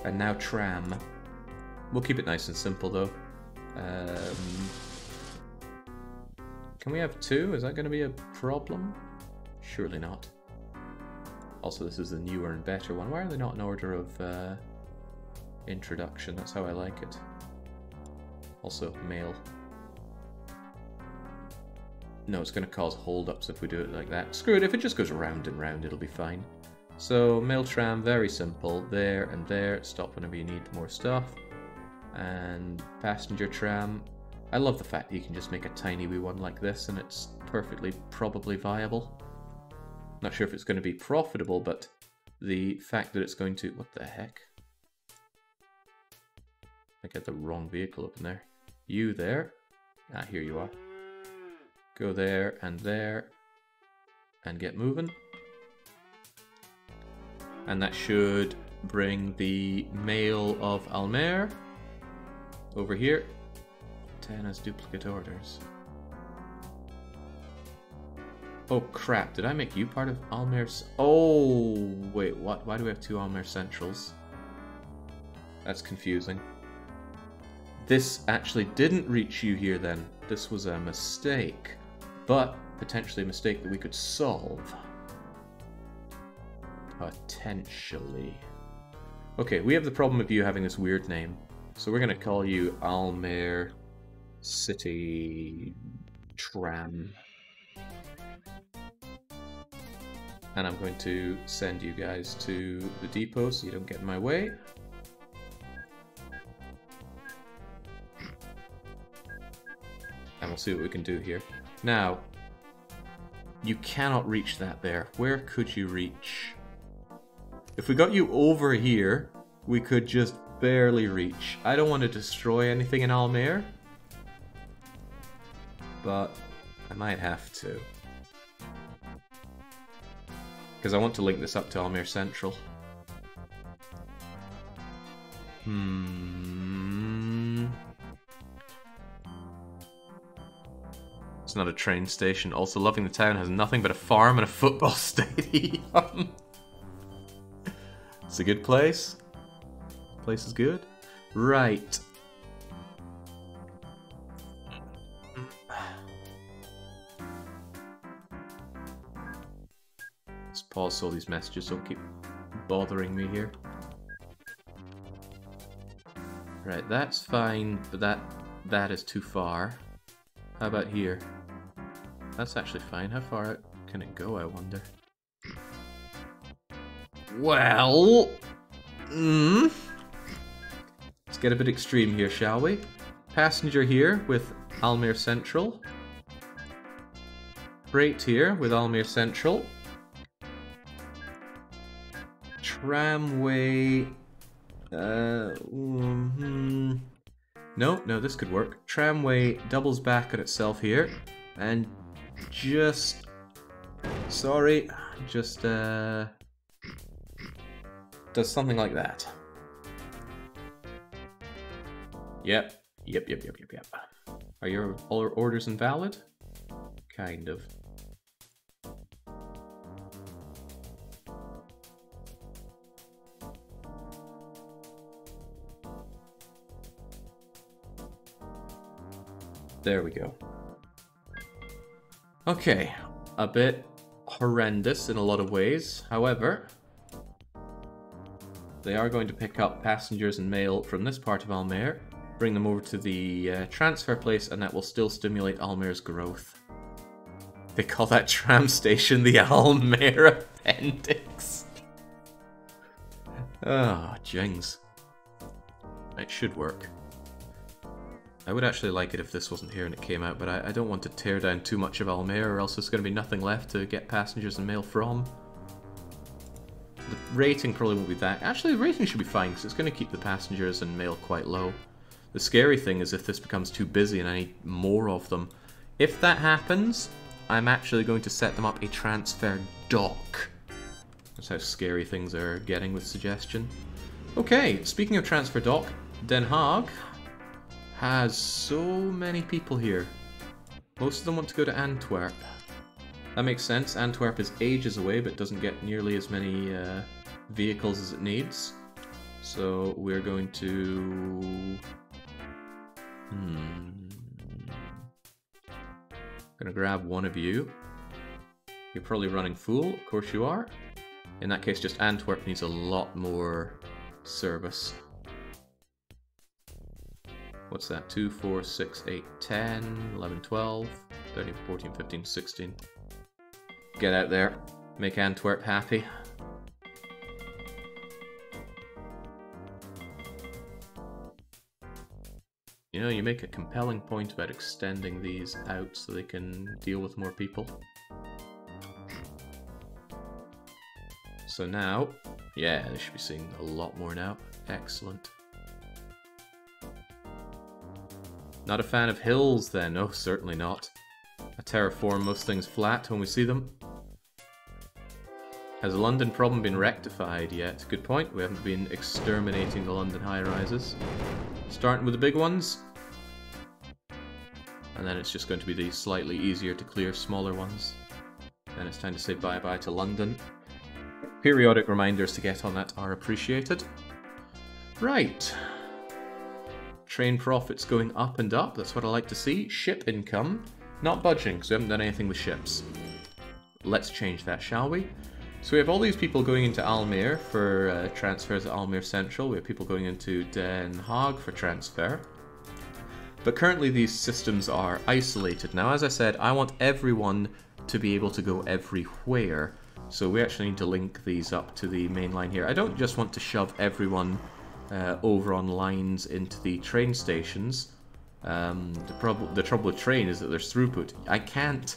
and now tram. We'll keep it nice and simple though. Um, can we have two? Is that going to be a problem? Surely not. Also, this is the newer and better one. Why are they not in order of uh, introduction? That's how I like it. Also, mail. No, it's going to cause holdups if we do it like that. Screw it, if it just goes round and round, it'll be fine. So, mail tram, very simple. There and there. Stop whenever you need more stuff. And passenger tram. I love the fact that you can just make a tiny wee one like this and it's perfectly probably viable. Not sure if it's going to be profitable, but the fact that it's going to... What the heck? I get the wrong vehicle up in there. You there. Ah, here you are. Go there and there. And get moving. And that should bring the mail of Almere over here. 10 as duplicate orders. Oh crap, did I make you part of Almere's? Oh, wait, what? Why do we have two Almere Centrals? That's confusing. This actually didn't reach you here then. This was a mistake. But potentially a mistake that we could solve. Potentially. Okay, we have the problem of you having this weird name. So we're to call you Almere City Tram. And I'm going to send you guys to the depot so you don't get in my way. And we'll see what we can do here. Now, you cannot reach that there. Where could you reach? If we got you over here, we could just barely reach. I don't want to destroy anything in Almere. But I might have to. Because I want to link this up to Almere Central. Hmm. It's not a train station. Also, loving the town has nothing but a farm and a football stadium. it's a good place. Place is good. Right. Pause all these messages, don't keep bothering me here. Right, that's fine, but that that is too far. How about here? That's actually fine. How far out can it go, I wonder? Well... Mm, let's get a bit extreme here, shall we? Passenger here with Almere Central. Freight here with Almere Central. Tramway... Uh, mm -hmm. No, no, this could work. Tramway doubles back on itself here, and just... Sorry, just, uh... Does something like that. Yep, yep, yep, yep, yep, yep. Are your orders invalid? Kind of. There we go. Okay, a bit horrendous in a lot of ways. However, they are going to pick up passengers and mail from this part of Almere, bring them over to the uh, transfer place, and that will still stimulate Almere's growth. They call that tram station the Almere Appendix. Ah, oh, jings. It should work. I would actually like it if this wasn't here and it came out, but I, I don't want to tear down too much of Almere or else there's going to be nothing left to get passengers and mail from. The rating probably won't be that. Actually, the rating should be fine because it's going to keep the passengers and mail quite low. The scary thing is if this becomes too busy and I need more of them. If that happens, I'm actually going to set them up a transfer dock. That's how scary things are getting with suggestion. Okay, speaking of transfer dock, Den Haag has so many people here. Most of them want to go to Antwerp. That makes sense. Antwerp is ages away, but doesn't get nearly as many uh, vehicles as it needs. So we're going to... Hmm... Gonna grab one of you. You're probably running full, of course you are. In that case, just Antwerp needs a lot more service. What's that? 2, 4, 6, 8, 10, 11, 12, 13, 14, 15, 16. Get out there. Make Antwerp happy. You know, you make a compelling point about extending these out so they can deal with more people. So now, yeah, they should be seeing a lot more now. Excellent. Not a fan of hills then? No, certainly not. I terraform most things flat when we see them. Has the London problem been rectified yet? Good point. We haven't been exterminating the London high-rises. Starting with the big ones. And then it's just going to be the slightly easier to clear smaller ones. Then it's time to say bye-bye to London. Periodic reminders to get on that are appreciated. Right. Train profits going up and up, that's what I like to see. Ship income, not budging, because we haven't done anything with ships. Let's change that, shall we? So we have all these people going into Almere for uh, transfers at Almere Central. We have people going into Den Haag for transfer. But currently these systems are isolated. Now, as I said, I want everyone to be able to go everywhere. So we actually need to link these up to the main line here. I don't just want to shove everyone uh, over on lines into the train stations. Um, the, prob the trouble with train is that there's throughput. I can't,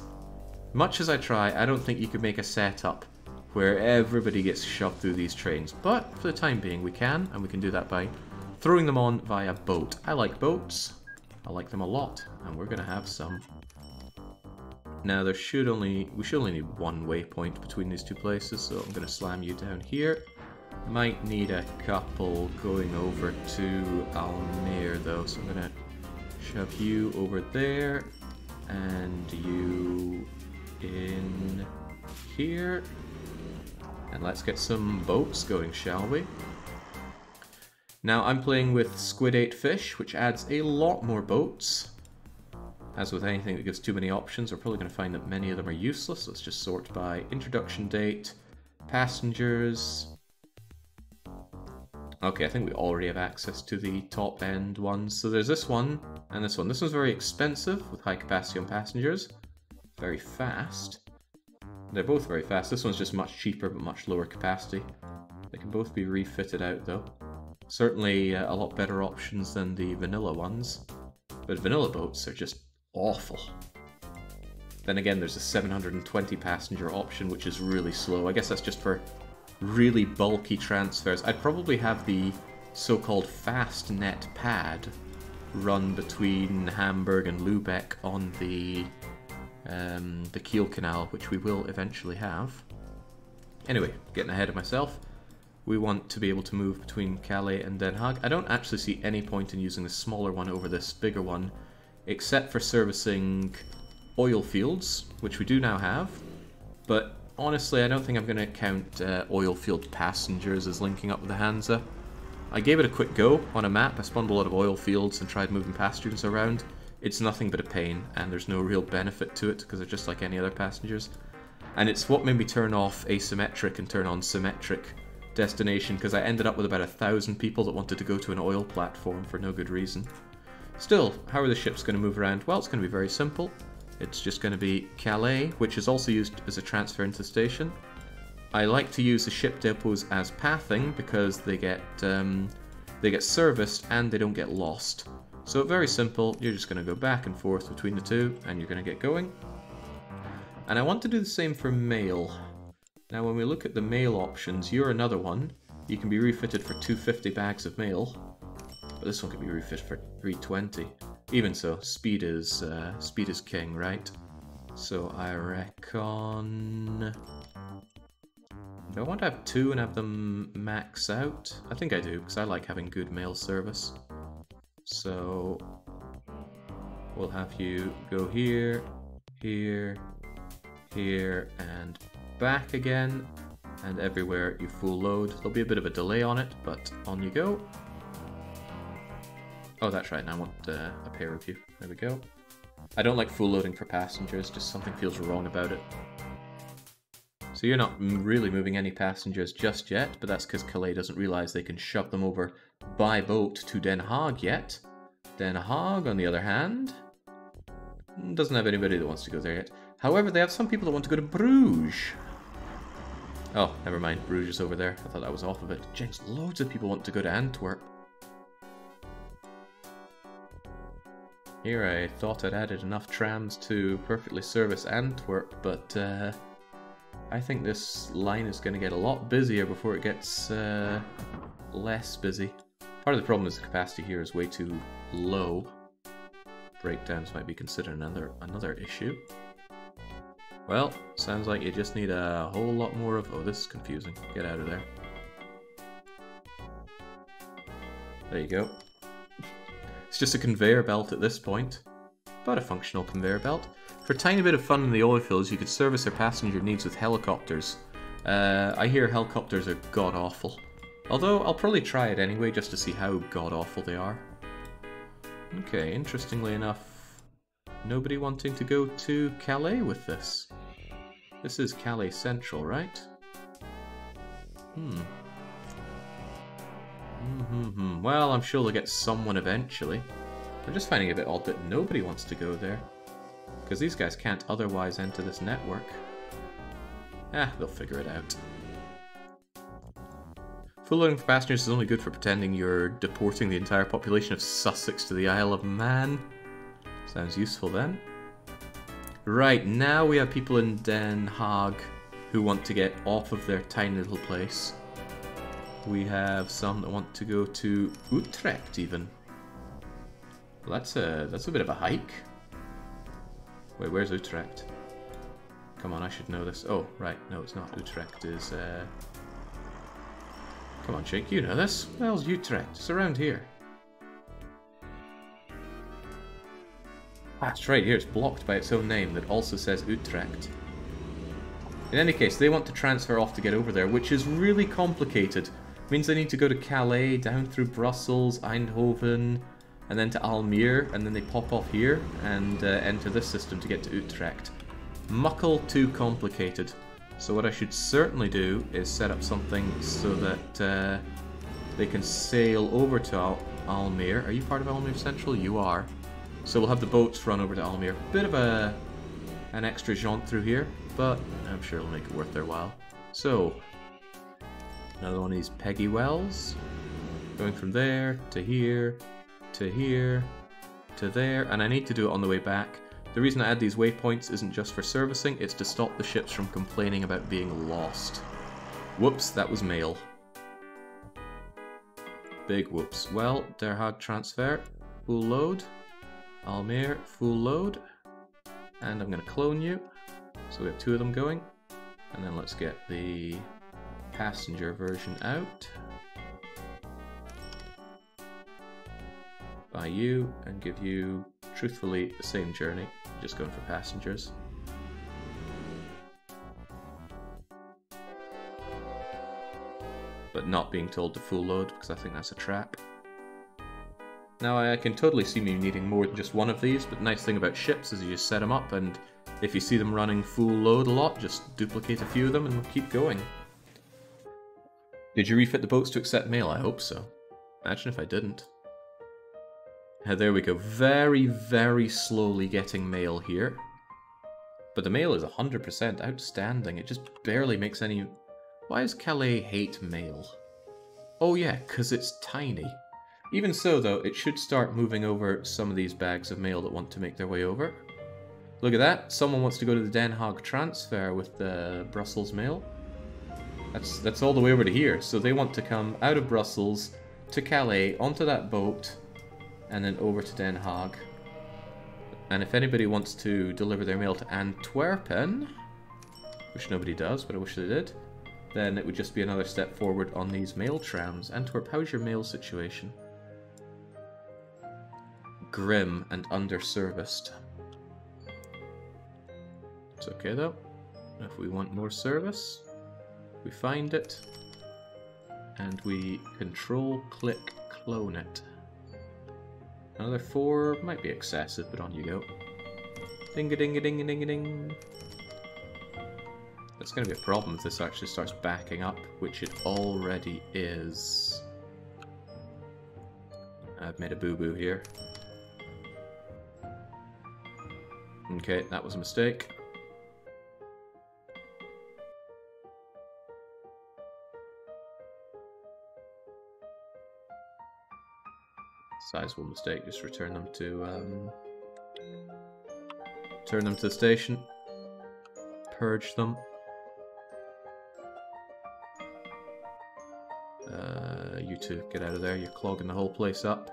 much as I try, I don't think you could make a setup where everybody gets shoved through these trains. But for the time being we can, and we can do that by throwing them on via boat. I like boats. I like them a lot, and we're going to have some. Now there should only, we should only need one waypoint between these two places, so I'm going to slam you down here. Might need a couple going over to Almere though, so I'm to shove you over there, and you in here. And let's get some boats going, shall we? Now I'm playing with Squid Ate Fish, which adds a lot more boats. As with anything that gives too many options, we're probably going to find that many of them are useless. Let's just sort by introduction date, passengers. Okay, I think we already have access to the top end ones. So there's this one and this one. This one's very expensive with high capacity on passengers. Very fast. They're both very fast. This one's just much cheaper but much lower capacity. They can both be refitted out though. Certainly uh, a lot better options than the vanilla ones. But vanilla boats are just awful. Then again, there's a 720 passenger option, which is really slow. I guess that's just for really bulky transfers. I'd probably have the so-called fast net pad run between Hamburg and Lubeck on the um, the Kiel Canal, which we will eventually have. Anyway, getting ahead of myself. We want to be able to move between Calais and Den Haag. I don't actually see any point in using the smaller one over this bigger one, except for servicing oil fields, which we do now have. But honestly, I don't think I'm going to count uh, oil field passengers as linking up with the Hansa. I gave it a quick go on a map. I spawned a lot of oil fields and tried moving passengers around. It's nothing but a pain, and there's no real benefit to it because they're just like any other passengers. And it's what made me turn off asymmetric and turn on symmetric destination because I ended up with about a thousand people that wanted to go to an oil platform for no good reason. Still, how are the ships going to move around? Well, it's going to be very simple. It's just going to be Calais, which is also used as a transfer into station. I like to use the ship depots as pathing because they get um, they get serviced and they don't get lost. So very simple, you're just going to go back and forth between the two and you're going to get going. And I want to do the same for mail. Now when we look at the mail options, you're another one. You can be refitted for 250 bags of mail. But this one can be refitted for 320. Even so, speed is uh, speed is king, right? So I reckon... Do I want to have two and have them max out? I think I do, because I like having good mail service. So we'll have you go here, here, here, and back again. And everywhere you full load. There'll be a bit of a delay on it, but on you go. Oh, that's right, and I want uh, a pair of you. There we go. I don't like full loading for passengers, just something feels wrong about it. So you're not really moving any passengers just yet, but that's because Calais doesn't realise they can shove them over by boat to Den Haag yet. Den Haag, on the other hand, doesn't have anybody that wants to go there yet. However, they have some people that want to go to Bruges. Oh, never mind. Bruges is over there. I thought that was off of it. Jinx, loads of people want to go to Antwerp. Here I thought I'd added enough trams to perfectly service Antwerp, but uh, I think this line is going to get a lot busier before it gets uh, less busy. Part of the problem is the capacity here is way too low. Breakdowns might be considered another another issue. Well, sounds like you just need a whole lot more of... Oh, this is confusing. Get out of there. There you go. It's just a conveyor belt at this point, but a functional conveyor belt. For a tiny bit of fun in the oil fields, you could service their passenger needs with helicopters. Uh, I hear helicopters are god-awful. Although, I'll probably try it anyway, just to see how god-awful they are. Okay, interestingly enough, nobody wanting to go to Calais with this. This is Calais Central, right? Hmm. Mm -hmm. Well, I'm sure they'll get someone eventually. I'm just finding it a bit odd that nobody wants to go there. Because these guys can't otherwise enter this network. Ah, they'll figure it out. Full loading for passengers is only good for pretending you're deporting the entire population of Sussex to the Isle of Man. Sounds useful then. Right, now we have people in Den Haag who want to get off of their tiny little place. We have some that want to go to Utrecht even. Well, that's a that's a bit of a hike. Wait, where's Utrecht? Come on, I should know this. Oh, right, no, it's not. Utrecht is. Uh... Come on, Jake, you know this. Where's Utrecht? It's around here. That's right, here it's blocked by its own name that also says Utrecht. In any case, they want to transfer off to get over there, which is really complicated. Means they need to go to Calais, down through Brussels, Eindhoven, and then to Almere, and then they pop off here and uh, enter this system to get to Utrecht. Muckle too complicated. So what I should certainly do is set up something so that uh, they can sail over to Al Almere. Are you part of Almere Central? You are. So we'll have the boats run over to Almere. Bit of a an extra jaunt through here, but I'm sure it'll make it worth their while. So, another one these Peggy Wells. Going from there to here, to here, to there, and I need to do it on the way back. The reason I add these waypoints isn't just for servicing, it's to stop the ships from complaining about being lost. Whoops, that was mail. Big whoops. Well, Den Haag transfer, full load. Almere, full load. And I'm going to clone you. So we have two of them going. And then let's get the passenger version out. by you and give you, truthfully, the same journey. Just going for passengers. But not being told to full load because I think that's a trap. Now I can totally see me needing more than just one of these, but the nice thing about ships is you just set them up and if you see them running full load a lot, just duplicate a few of them and keep going. Did you refit the boats to accept mail? I hope so. Imagine if I didn't. Uh, there we go. Very, very slowly getting mail here. But the mail is 100% outstanding. It just barely makes any... Why does Calais hate mail? Oh yeah, because it's tiny. Even so, though, it should start moving over some of these bags of mail that want to make their way over. Look at that. Someone wants to go to the Den Haag transfer with the Brussels mail. That's, that's all the way over to here. So they want to come out of Brussels to Calais, onto that boat, and then over to Den Haag. And if anybody wants to deliver their mail to Antwerpen, which nobody does, but I wish they did, then it would just be another step forward on these mail trams. Antwerp, how's your mail situation? Grim and underserviced. It's okay though. If we want more service, we find it, and we control click clone it. Another four might be excessive, but on you go. Ding a ding a ding a ding a ding. That's going to be a problem if this actually starts backing up, which it already is. I've made a boo-boo here. Okay, that was a mistake. Sizable mistake, just return them to, um, turn them to the station. Purge them. Uh, you two, get out of there, you're clogging the whole place up.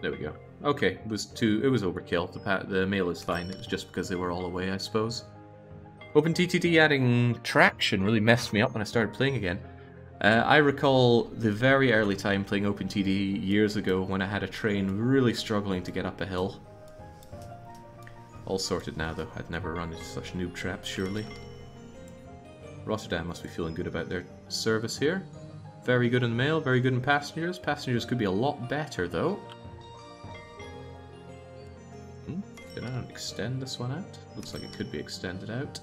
There we go. Okay, it was too. It was overkill. The the mail is fine. It was just because they were all away, I suppose. OpenTTD adding traction really messed me up when I started playing again. Uh, I recall the very early time playing OpenTTD years ago when I had a train really struggling to get up a hill. All sorted now though, I'd never run into such noob traps surely. Rotterdam must be feeling good about their service here. Very good in the mail, very good in passengers. Passengers could be a lot better though. Hmm? Did I not extend this one out? Looks like it could be extended out.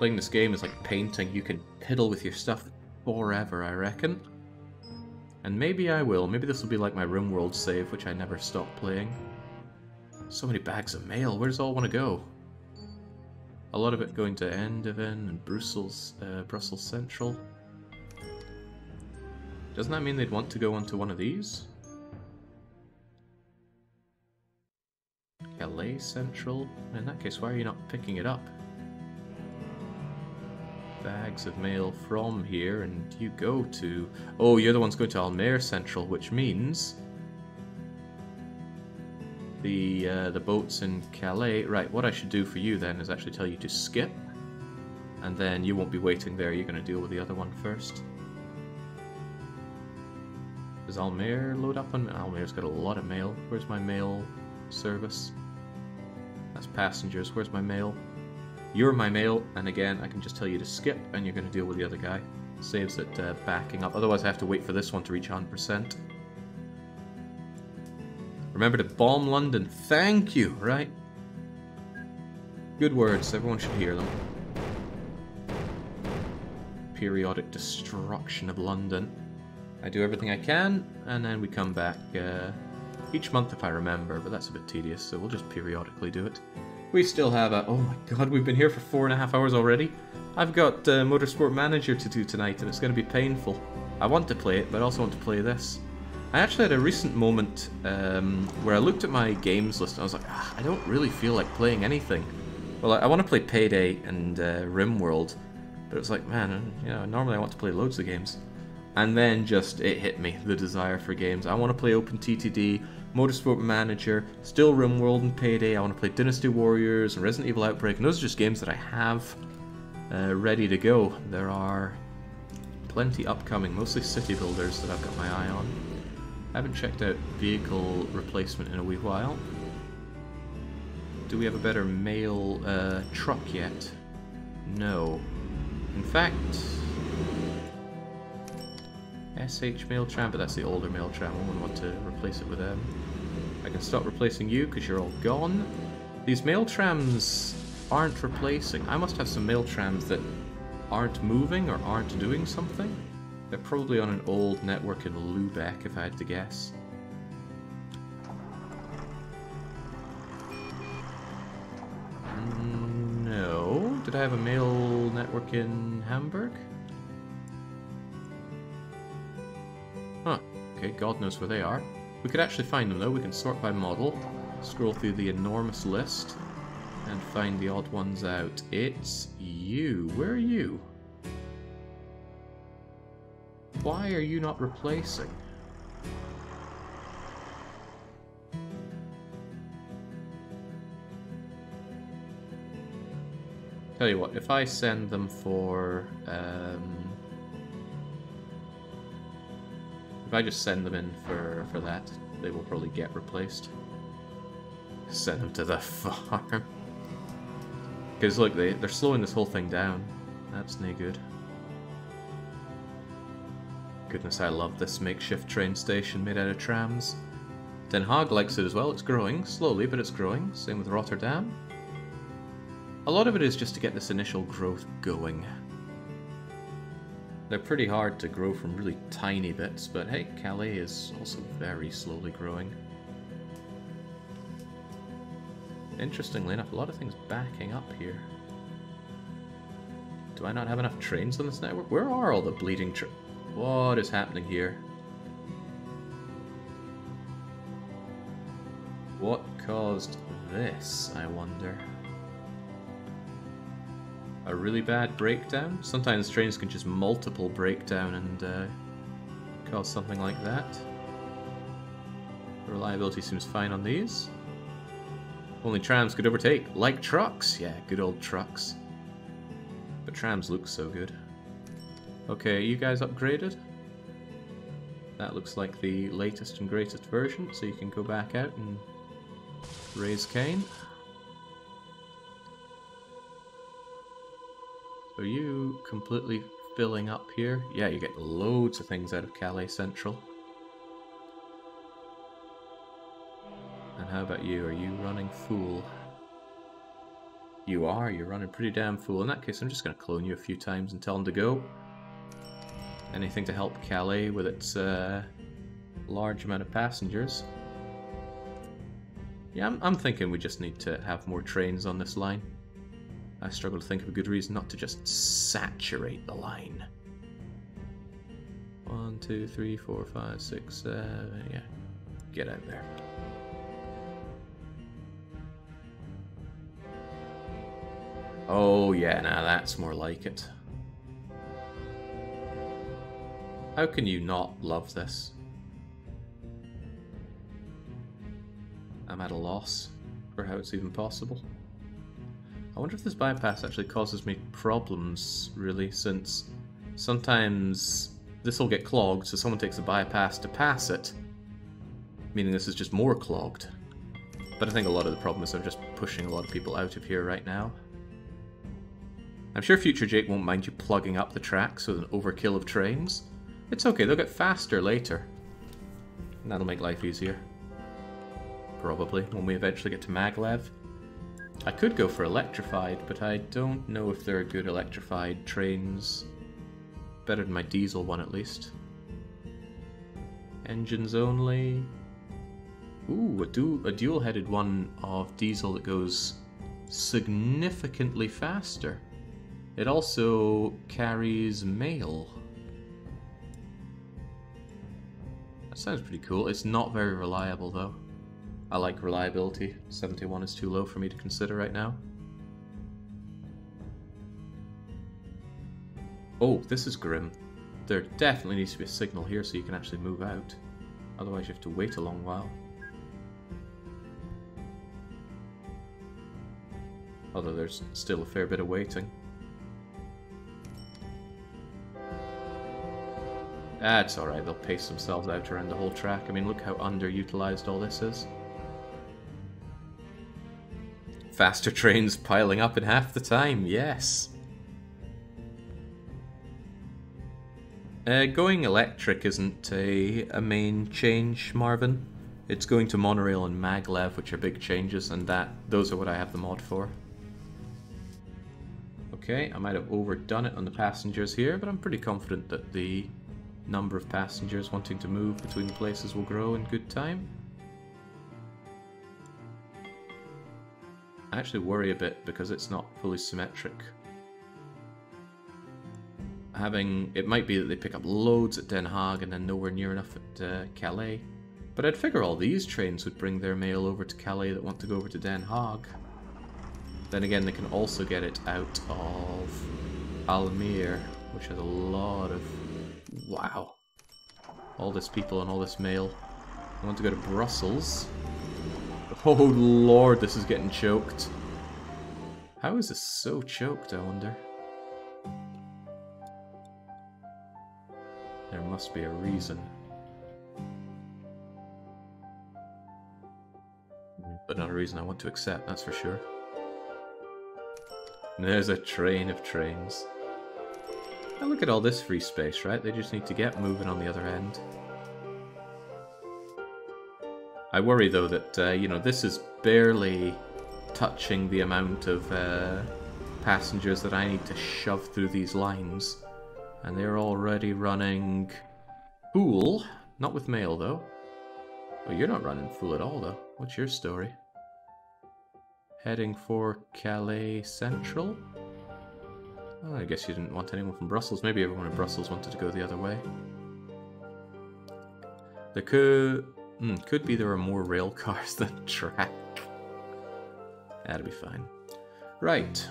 Playing this game is like painting. You can piddle with your stuff forever, I reckon. And maybe I will. Maybe this will be like my RimWorld save, which I never stop playing. So many bags of mail. Where does all want to go? A lot of it going to Eindhoven and Brussels, uh, Brussels Central. Doesn't that mean they'd want to go onto one of these? Calais Central? In that case, why are you not picking it up? Bags of mail from here, and you go to... Oh, you're the ones going to Almere Central, which means... The, uh, the boats in Calais... Right, what I should do for you then is actually tell you to skip. And then you won't be waiting there, you're going to deal with the other one first. Does Almere load up on... Almere's got a lot of mail. Where's my mail service? That's passengers. Where's my mail? You're my mail, and again, I can just tell you to skip, and you're going to deal with the other guy. Saves it uh, backing up. Otherwise, I have to wait for this one to reach 100%. Remember to bomb London. Thank you, right? Good words. Everyone should hear them. Periodic destruction of London. I do everything I can, and then we come back uh, each month if I remember, but that's a bit tedious, so we'll just periodically do it. We still have a... Oh my god, we've been here for four and a half hours already. I've got uh, Motorsport Manager to do tonight, and it's going to be painful. I want to play it, but I also want to play this. I actually had a recent moment um, where I looked at my games list and I was like, ah, I don't really feel like playing anything. Well, I, I want to play Payday and uh, RimWorld, but it was like, man, you know, normally I want to play loads of games. And then just, it hit me, the desire for games. I want to play OpenTTD, Motorsport Manager, still RimWorld and Payday. I want to play Dynasty Warriors and Resident Evil Outbreak, and those are just games that I have uh, ready to go. There are plenty upcoming, mostly city builders that I've got my eye on. I haven't checked out vehicle replacement in a wee while. Do we have a better mail uh, truck yet? No. In fact, SH mail tram, but that's the older mail tram. I wouldn't want to replace it with them. I can stop replacing you because you're all gone. These mail trams aren't replacing. I must have some mail trams that aren't moving or aren't doing something. They're probably on an old network in Lubeck, if I had to guess. Mm, no. Did I have a mail network in Hamburg? Huh. Okay, God knows where they are. We could actually find them though. We can sort by model, scroll through the enormous list, and find the odd ones out. It's you. Where are you? Why are you not replacing? Tell you what, if I send them for um, If I just send them in for, for that, they will probably get replaced. Send them to the farm. Because look, they, they're slowing this whole thing down. That's no good. Goodness, I love this makeshift train station made out of trams. Den Haag likes it as well. It's growing, slowly, but it's growing. Same with Rotterdam. A lot of it is just to get this initial growth going. They're pretty hard to grow from really tiny bits, but hey, Calais is also very slowly growing. Interestingly enough, a lot of things backing up here. Do I not have enough trains on this network? Where are all the bleeding What is happening here? What caused this, I wonder? A really bad breakdown. Sometimes trains can just multiple breakdown and uh, cause something like that. The reliability seems fine on these. Only trams could overtake, like trucks. Yeah, good old trucks. But trams look so good. Okay, you guys upgraded? That looks like the latest and greatest version, so you can go back out and raise Cain. So you completely filling up here? Yeah, you get loads of things out of Calais Central. And how about you? Are you running full? You are, you're running pretty damn full. In that case, I'm just going to clone you a few times and tell them to go. Anything to help Calais with its uh, large amount of passengers. Yeah, I'm, I'm thinking we just need to have more trains on this line. I struggle to think of a good reason not to just saturate the line. One, two, three, four, five, six, seven, yeah. Get out there. Oh yeah, now that's more like it. How can you not love this? I'm at a loss for how it's even possible. I wonder if this bypass actually causes me problems, really, since sometimes this will get clogged, so someone takes a bypass to pass it, meaning this is just more clogged. But I think a lot of the problem is I'm just pushing a lot of people out of here right now. I'm sure Future Jake won't mind you plugging up the tracks with an overkill of trains. It's okay, they'll get faster later. And that'll make life easier. Probably, when we eventually get to Maglev. I could go for electrified, but I don't know if there are good electrified trains. Better than my diesel one, at least. Engines only. Ooh, a, du a dual-headed one of diesel that goes significantly faster. It also carries mail. That sounds pretty cool. It's not very reliable, though. I like reliability. 71 is too low for me to consider right now. Oh, this is grim. There definitely needs to be a signal here so you can actually move out. Otherwise you have to wait a long while. Although there's still a fair bit of waiting. That's alright, they'll pace themselves out around the whole track. I mean, look how underutilized all this is. Faster trains piling up in half the time, yes. Uh, going electric isn't a, a main change, Marvin. It's going to monorail and maglev, which are big changes, and that those are what I have the mod for. Okay, I might have overdone it on the passengers here, but I'm pretty confident that the number of passengers wanting to move between places will grow in good time. I actually worry a bit because it's not fully symmetric. Having it might be that they pick up loads at Den Haag and then nowhere near enough at uh, Calais. But I'd figure all these trains would bring their mail over to Calais that want to go over to Den Haag. Then again, they can also get it out of Almere, which has a lot of... Wow. All this people and all this mail. I want to go to Brussels. Oh lord, this is getting choked. How is this so choked, I wonder? There must be a reason. But not a reason I want to accept, that's for sure. There's a train of trains. Now look at all this free space, right? They just need to get moving on the other end. I worry though that, uh, you know, this is barely touching the amount of uh, passengers that I need to shove through these lines. And they're already running full. Not with mail though. Oh, you're not running full at all though. What's your story? Heading for Calais Central? Oh, I guess you didn't want anyone from Brussels. Maybe everyone in Brussels wanted to go the other way. There could Hmm, could be there are more rail cars than track. That'll be fine. Right.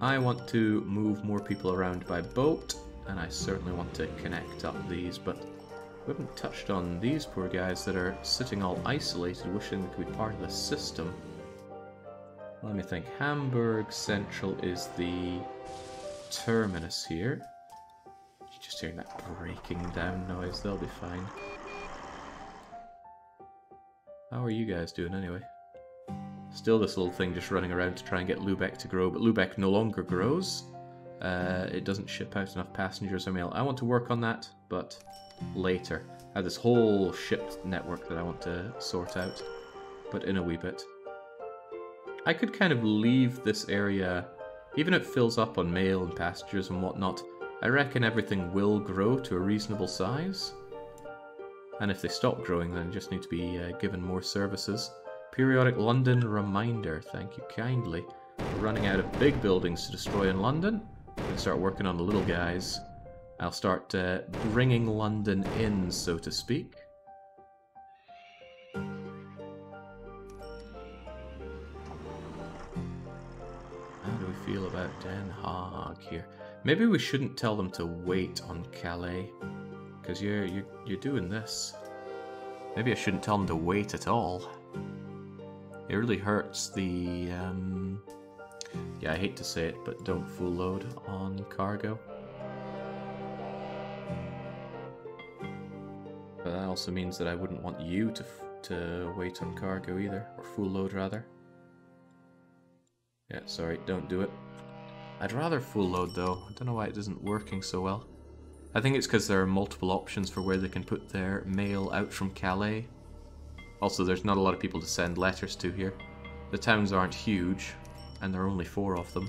I want to move more people around by boat, and I certainly want to connect up these, but we haven't touched on these poor guys that are sitting all isolated, wishing they could be part of the system. Let me think. Hamburg Central is the terminus here. Just hearing that breaking down noise, they'll be fine. How are you guys doing anyway? Still this little thing just running around to try and get Lubeck to grow, but Lubeck no longer grows. Uh, it doesn't ship out enough passengers or mail. I want to work on that, but later. I have this whole shipped network that I want to sort out, but in a wee bit. I could kind of leave this area, even if it fills up on mail and passengers and whatnot, I reckon everything will grow to a reasonable size. And if they stop growing, then just need to be uh, given more services. Periodic London reminder, thank you kindly. We're running out of big buildings to destroy in London. We can start working on the little guys. I'll start uh, bringing London in, so to speak. How do we feel about Den Haag here? Maybe we shouldn't tell them to wait on Calais, because you're, you're, you're doing this. Maybe I shouldn't tell them to wait at all. It really hurts the... Um... Yeah, I hate to say it, but don't full load on cargo. But that also means that I wouldn't want you to, to wait on cargo either, or full load rather. Yeah, sorry, don't do it. I'd rather full load though. I don't know why it isn't working so well. I think it's because there are multiple options for where they can put their mail out from Calais. Also, there's not a lot of people to send letters to here. The towns aren't huge, and there are only four of them.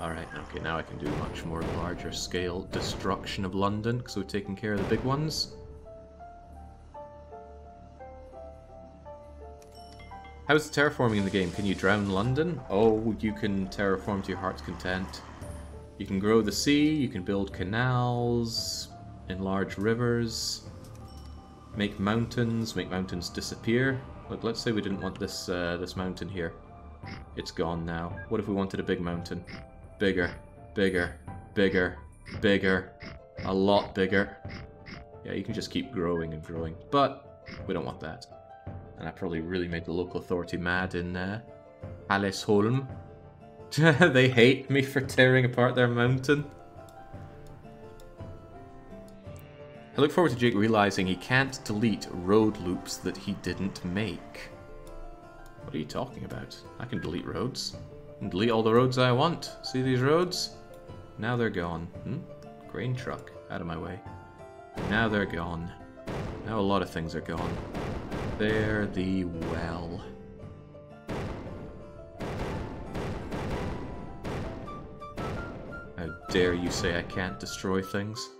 Alright, okay, now I can do much more larger scale destruction of London, because we've taken care of the big ones. How's terraforming in the game? Can you drown London? Oh, you can terraform to your heart's content. You can grow the sea, you can build canals, enlarge rivers, make mountains, make mountains disappear. Look, let's say we didn't want this uh, this mountain here. It's gone now. What if we wanted a big mountain? Bigger, bigger, bigger, bigger, a lot bigger. Yeah, you can just keep growing and growing, but we don't want that. And I probably really made the local authority mad in uh, Holm. they hate me for tearing apart their mountain. I look forward to Jake realizing he can't delete road loops that he didn't make. What are you talking about? I can delete roads. Can delete all the roads I want. See these roads? Now they're gone. Hmm? Grain truck. Out of my way. Now they're gone. Now a lot of things are gone. There the well. How dare you say I can't destroy things?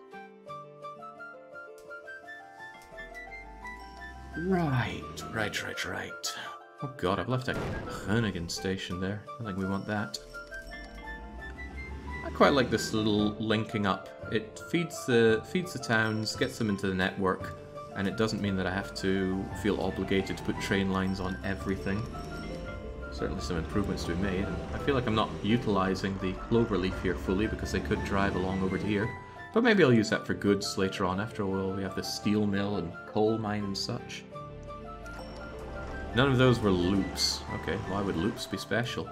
Right, right, right, right. Oh god, I've left a Groningen station there. I think we want that. I quite like this little linking up. It feeds the feeds the towns, gets them into the network, and it doesn't mean that I have to feel obligated to put train lines on everything. Certainly some improvements to be made, and I feel like I'm not utilising the cloverleaf here fully because they could drive along over to here. But maybe I'll use that for goods later on after all we have the steel mill and coal mine and such. None of those were loops. Okay, why would loops be special?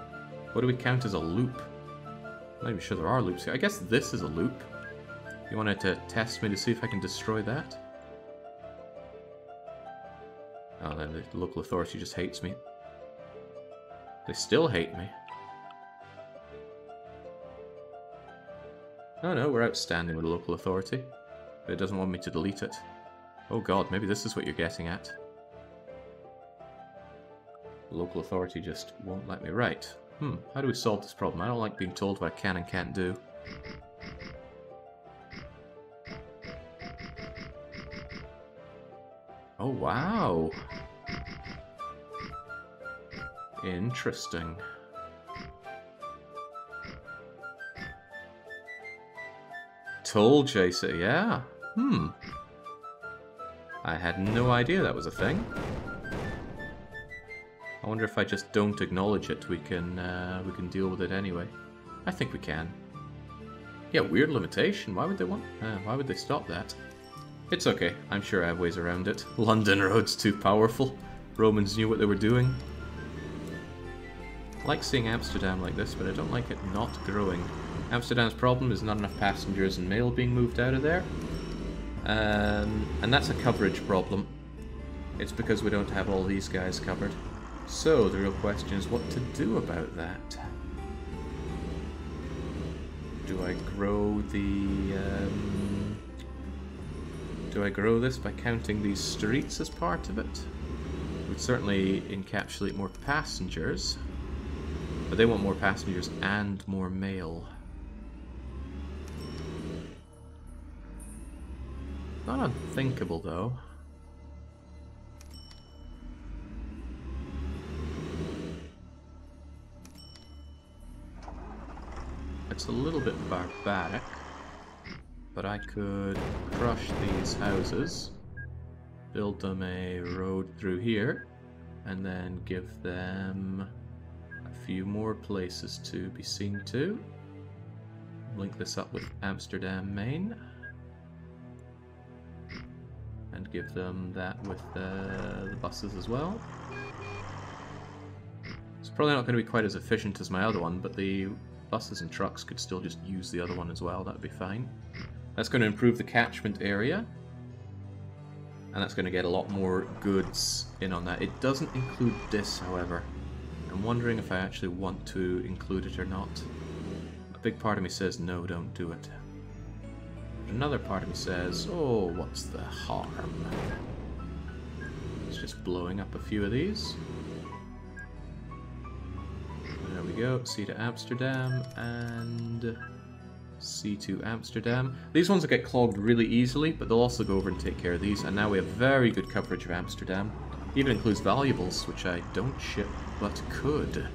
What do we count as a loop? I'm not even sure there are loops here. I guess this is a loop. You wanted to test me to see if I can destroy that? Oh, then the local authority just hates me. They still hate me. Oh no, we're outstanding with the local authority. But it doesn't want me to delete it. Oh god, maybe this is what you're getting at. The local authority just won't let me write. Hmm, how do we solve this problem? I don't like being told what I can and can't do. Oh, wow. Interesting. Toll chaser, yeah. Hmm. I had no idea that was a thing. I wonder if I just don't acknowledge it, we can uh, we can deal with it anyway. I think we can. Yeah, weird limitation. Why would they want... Uh, why would they stop that? It's okay. I'm sure I have ways around it. London Road's too powerful. Romans knew what they were doing. Like seeing Amsterdam like this, but I don't like it not growing. Amsterdam's problem is not enough passengers and mail being moved out of there. Um, and that's a coverage problem. It's because we don't have all these guys covered. So, the real question is what to do about that. Do I grow the... Um, do I grow this by counting these streets as part of it? Would certainly encapsulate more passengers. But they want more passengers and more mail. Not unthinkable, though. It's a little bit barbaric, but I could crush these houses, build them a road through here, and then give them few more places to be seen to. Link this up with Amsterdam Main and give them that with uh, the buses as well. It's probably not going to be quite as efficient as my other one, but the buses and trucks could still just use the other one as well, that would be fine. That's going to improve the catchment area, and that's going to get a lot more goods in on that. It doesn't include this, however. I'm wondering if I actually want to include it or not. A big part of me says no, don't do it. Another part of me says, oh, what's the harm? It's just blowing up a few of these. There we go, C to Amsterdam, and C to Amsterdam. These ones will get clogged really easily, but they'll also go over and take care of these, and now we have very good coverage of Amsterdam. Even includes valuables, which I don't ship, but could.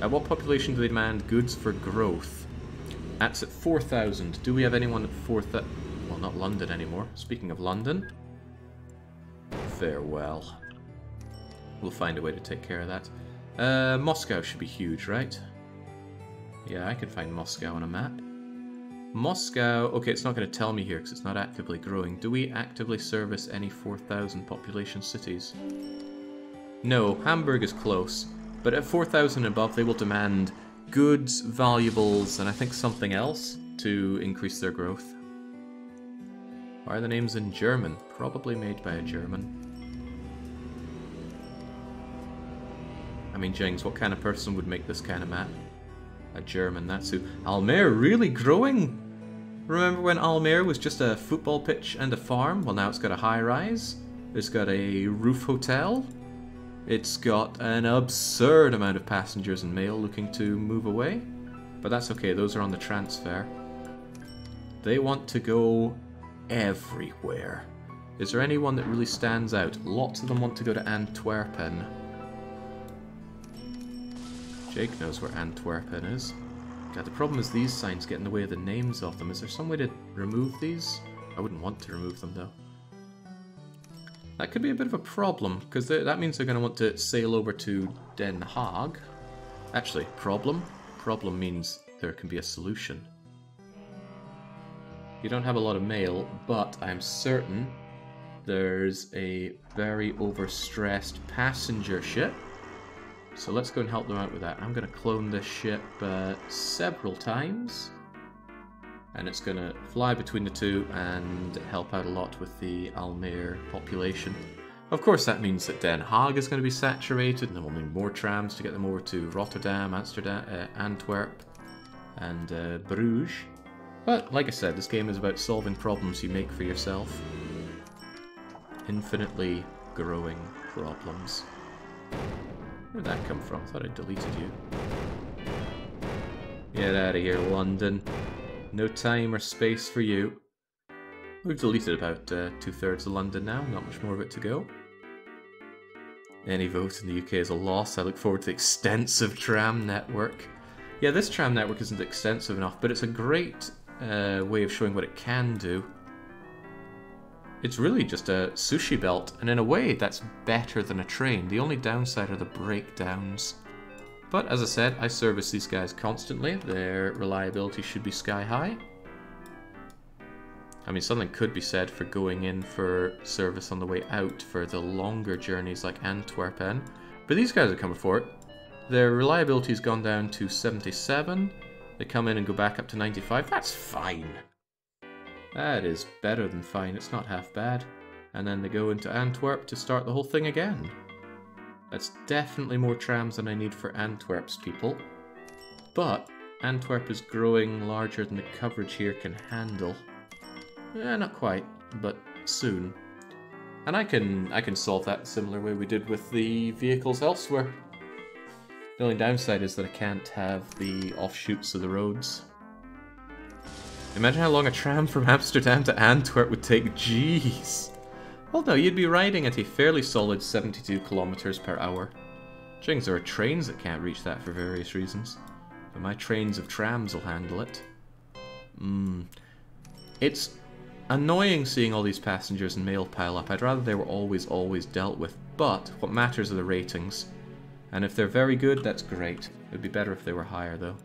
At what population do they demand goods for growth? That's at 4,000. Do we have anyone at 4,000? Well, not London anymore. Speaking of London. Farewell. We'll find a way to take care of that. Uh, Moscow should be huge, right? Yeah, I can find Moscow on a map. Moscow, okay, it's not going to tell me here because it's not actively growing. Do we actively service any 4,000 population cities? No, Hamburg is close. But at 4,000 above, they will demand goods, valuables, and I think something else to increase their growth. Why are the names in German? Probably made by a German. I mean, James, what kind of person would make this kind of map? A German, that's who. Almere really growing? Remember when Almere was just a football pitch and a farm? Well, now it's got a high-rise. It's got a roof hotel. It's got an absurd amount of passengers and mail looking to move away, but that's okay, those are on the transfer. They want to go everywhere. Is there anyone that really stands out? Lots of them want to go to Antwerpen. Jake knows where Antwerpen is. The problem is these signs get in the way of the names of them. Is there some way to remove these? I wouldn't want to remove them, though. That could be a bit of a problem, because that means they're going to want to sail over to Den Haag. Actually, problem? Problem means there can be a solution. You don't have a lot of mail, but I'm certain there's a very overstressed passenger ship. So let's go and help them out with that. I'm going to clone this ship uh, several times and it's going to fly between the two and help out a lot with the Almere population. Of course, that means that Den Haag is going to be saturated, and then we'll need more trams to get them over to Rotterdam, Amsterdam, uh, Antwerp, and uh, Bruges. But, like I said, this game is about solving problems you make for yourself. Infinitely growing problems. Where'd that come from? I thought I deleted you. Get out of here, London. No time or space for you. We've deleted about uh, two-thirds of London now, not much more of it to go. Any vote in the UK is a loss. I look forward to the extensive tram network. Yeah, this tram network isn't extensive enough, but it's a great uh, way of showing what it can do. It's really just a sushi belt, and in a way that's better than a train. The only downside are the breakdowns. But as I said, I service these guys constantly. Their reliability should be sky high. I mean, something could be said for going in for service on the way out for the longer journeys like Antwerpen. But these guys are coming for it. Their reliability's gone down to 77. They come in and go back up to 95. That's fine. That is better than fine. It's not half bad. And then they go into Antwerp to start the whole thing again. That's definitely more trams than I need for Antwerp's people. But Antwerp is growing larger than the coverage here can handle. Eh, not quite, but soon. And I can I can solve that similar way we did with the vehicles elsewhere. The only downside is that I can't have the offshoots of the roads. Imagine how long a tram from Amsterdam to Antwerp would take. Jeez. Well, no, you'd be riding at a fairly solid 72 kilometers per hour. Things there are trains that can't reach that for various reasons. But my trains of trams will handle it. Hmm. It's Annoying seeing all these passengers and mail pile up. I'd rather they were always, always dealt with. But what matters are the ratings. And if they're very good, that's great. It would be better if they were higher, though.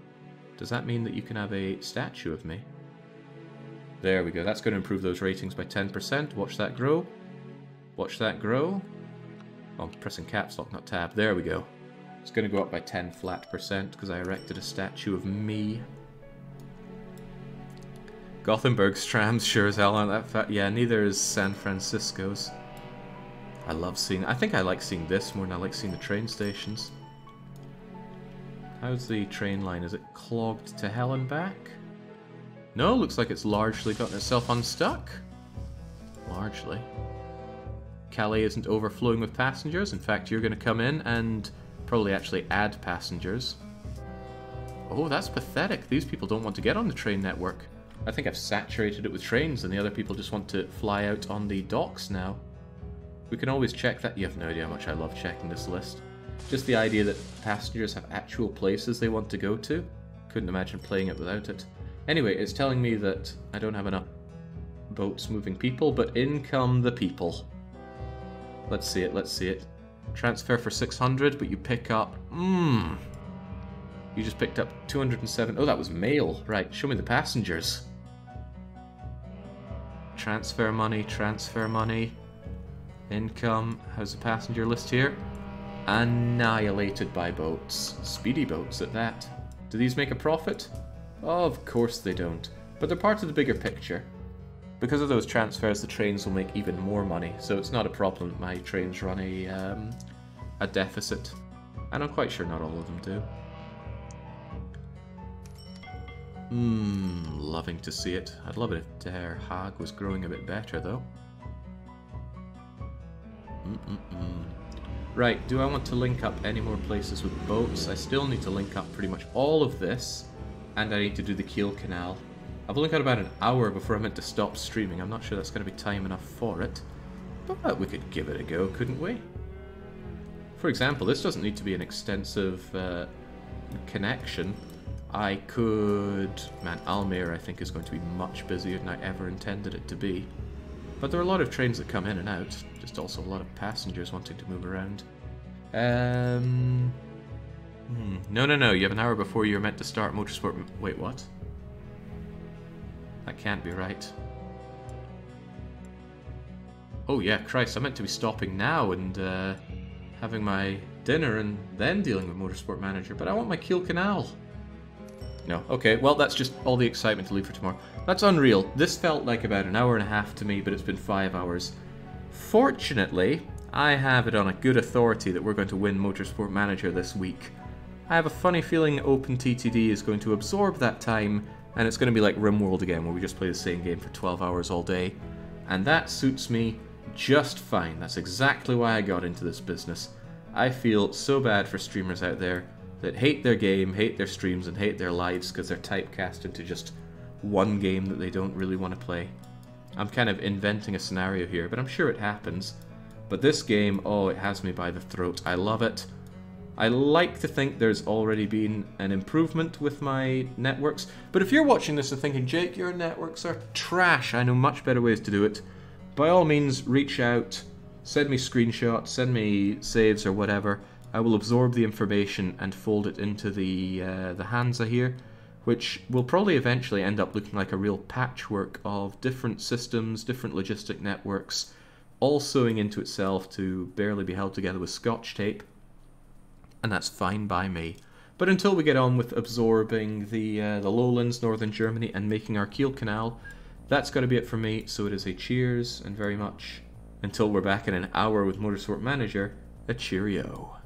Does that mean that you can have a statue of me? There we go. That's going to improve those ratings by 10%. Watch that grow. Watch that grow. Oh, I'm pressing caps lock, not tab. There we go. It's going to go up by 10 flat percent because I erected a statue of me. Gothenburg's trams sure as hell aren't that fat. Yeah, neither is San Francisco's. I love seeing... I think I like seeing this more than I like seeing the train stations. How's the train line? Is it clogged to hell and back? No, looks like it's largely gotten itself unstuck. Largely. Calais isn't overflowing with passengers. In fact, you're going to come in and probably actually add passengers. Oh, that's pathetic. These people don't want to get on the train network. I think I've saturated it with trains and the other people just want to fly out on the docks now. We can always check that. You have no idea how much I love checking this list. Just the idea that passengers have actual places they want to go to. Couldn't imagine playing it without it. Anyway, it's telling me that I don't have enough boats moving people, but in come the people. Let's see it, let's see it. Transfer for 600, but you pick up... Mmm. You just picked up 207... Oh, that was mail. Right, show me the passengers. Transfer money, transfer money. Income. How's the passenger list here? Annihilated by boats. Speedy boats at that. Do these make a profit? Of course they don't. But they're part of the bigger picture. Because of those transfers, the trains will make even more money, so it's not a problem my trains run a, um, a deficit. And I'm quite sure not all of them do. Mmm, loving to see it. I'd love it if Den Haag was growing a bit better, though. Mm -mm -mm. Right, do I want to link up any more places with boats? I still need to link up pretty much all of this, and I need to do the Kiel Canal. I've only got about an hour before I'm meant to stop streaming. I'm not sure that's going to be time enough for it, but we could give it a go, couldn't we? For example, this doesn't need to be an extensive uh, connection. I could... Man, Almere I think is going to be much busier than I ever intended it to be. But there are a lot of trains that come in and out, just also a lot of passengers wanting to move around. Um... Hmm. No, no, no, you have an hour before you're meant to start motorsport... Wait, what? That can't be right. Oh yeah, Christ, I meant to be stopping now and uh, having my dinner and then dealing with Motorsport Manager, but I want my Kiel Canal. No. Okay, well, that's just all the excitement to leave for tomorrow. That's unreal. This felt like about an hour and a half to me, but it's been five hours. Fortunately, I have it on a good authority that we're going to win Motorsport Manager this week. I have a funny feeling OpenTTD is going to absorb that time, and it's going to be like RimWorld again, where we just play the same game for 12 hours all day. And that suits me just fine. That's exactly why I got into this business. I feel so bad for streamers out there that hate their game, hate their streams, and hate their lives because they're typecast into just one game that they don't really want to play. I'm kind of inventing a scenario here, but I'm sure it happens. But this game, oh, it has me by the throat. I love it. I like to think there's already been an improvement with my networks, but if you're watching this and thinking, Jake, your networks are trash, I know much better ways to do it, by all means, reach out, send me screenshots, send me saves or whatever, I will absorb the information and fold it into the uh, the Hansa here, which will probably eventually end up looking like a real patchwork of different systems, different logistic networks, all sewing into itself to barely be held together with scotch tape. And that's fine by me. But until we get on with absorbing the uh, the lowlands, northern Germany, and making our Kiel Canal, that's got to be it for me. So it is a cheers and very much until we're back in an hour with Motorsport Manager. A cheerio.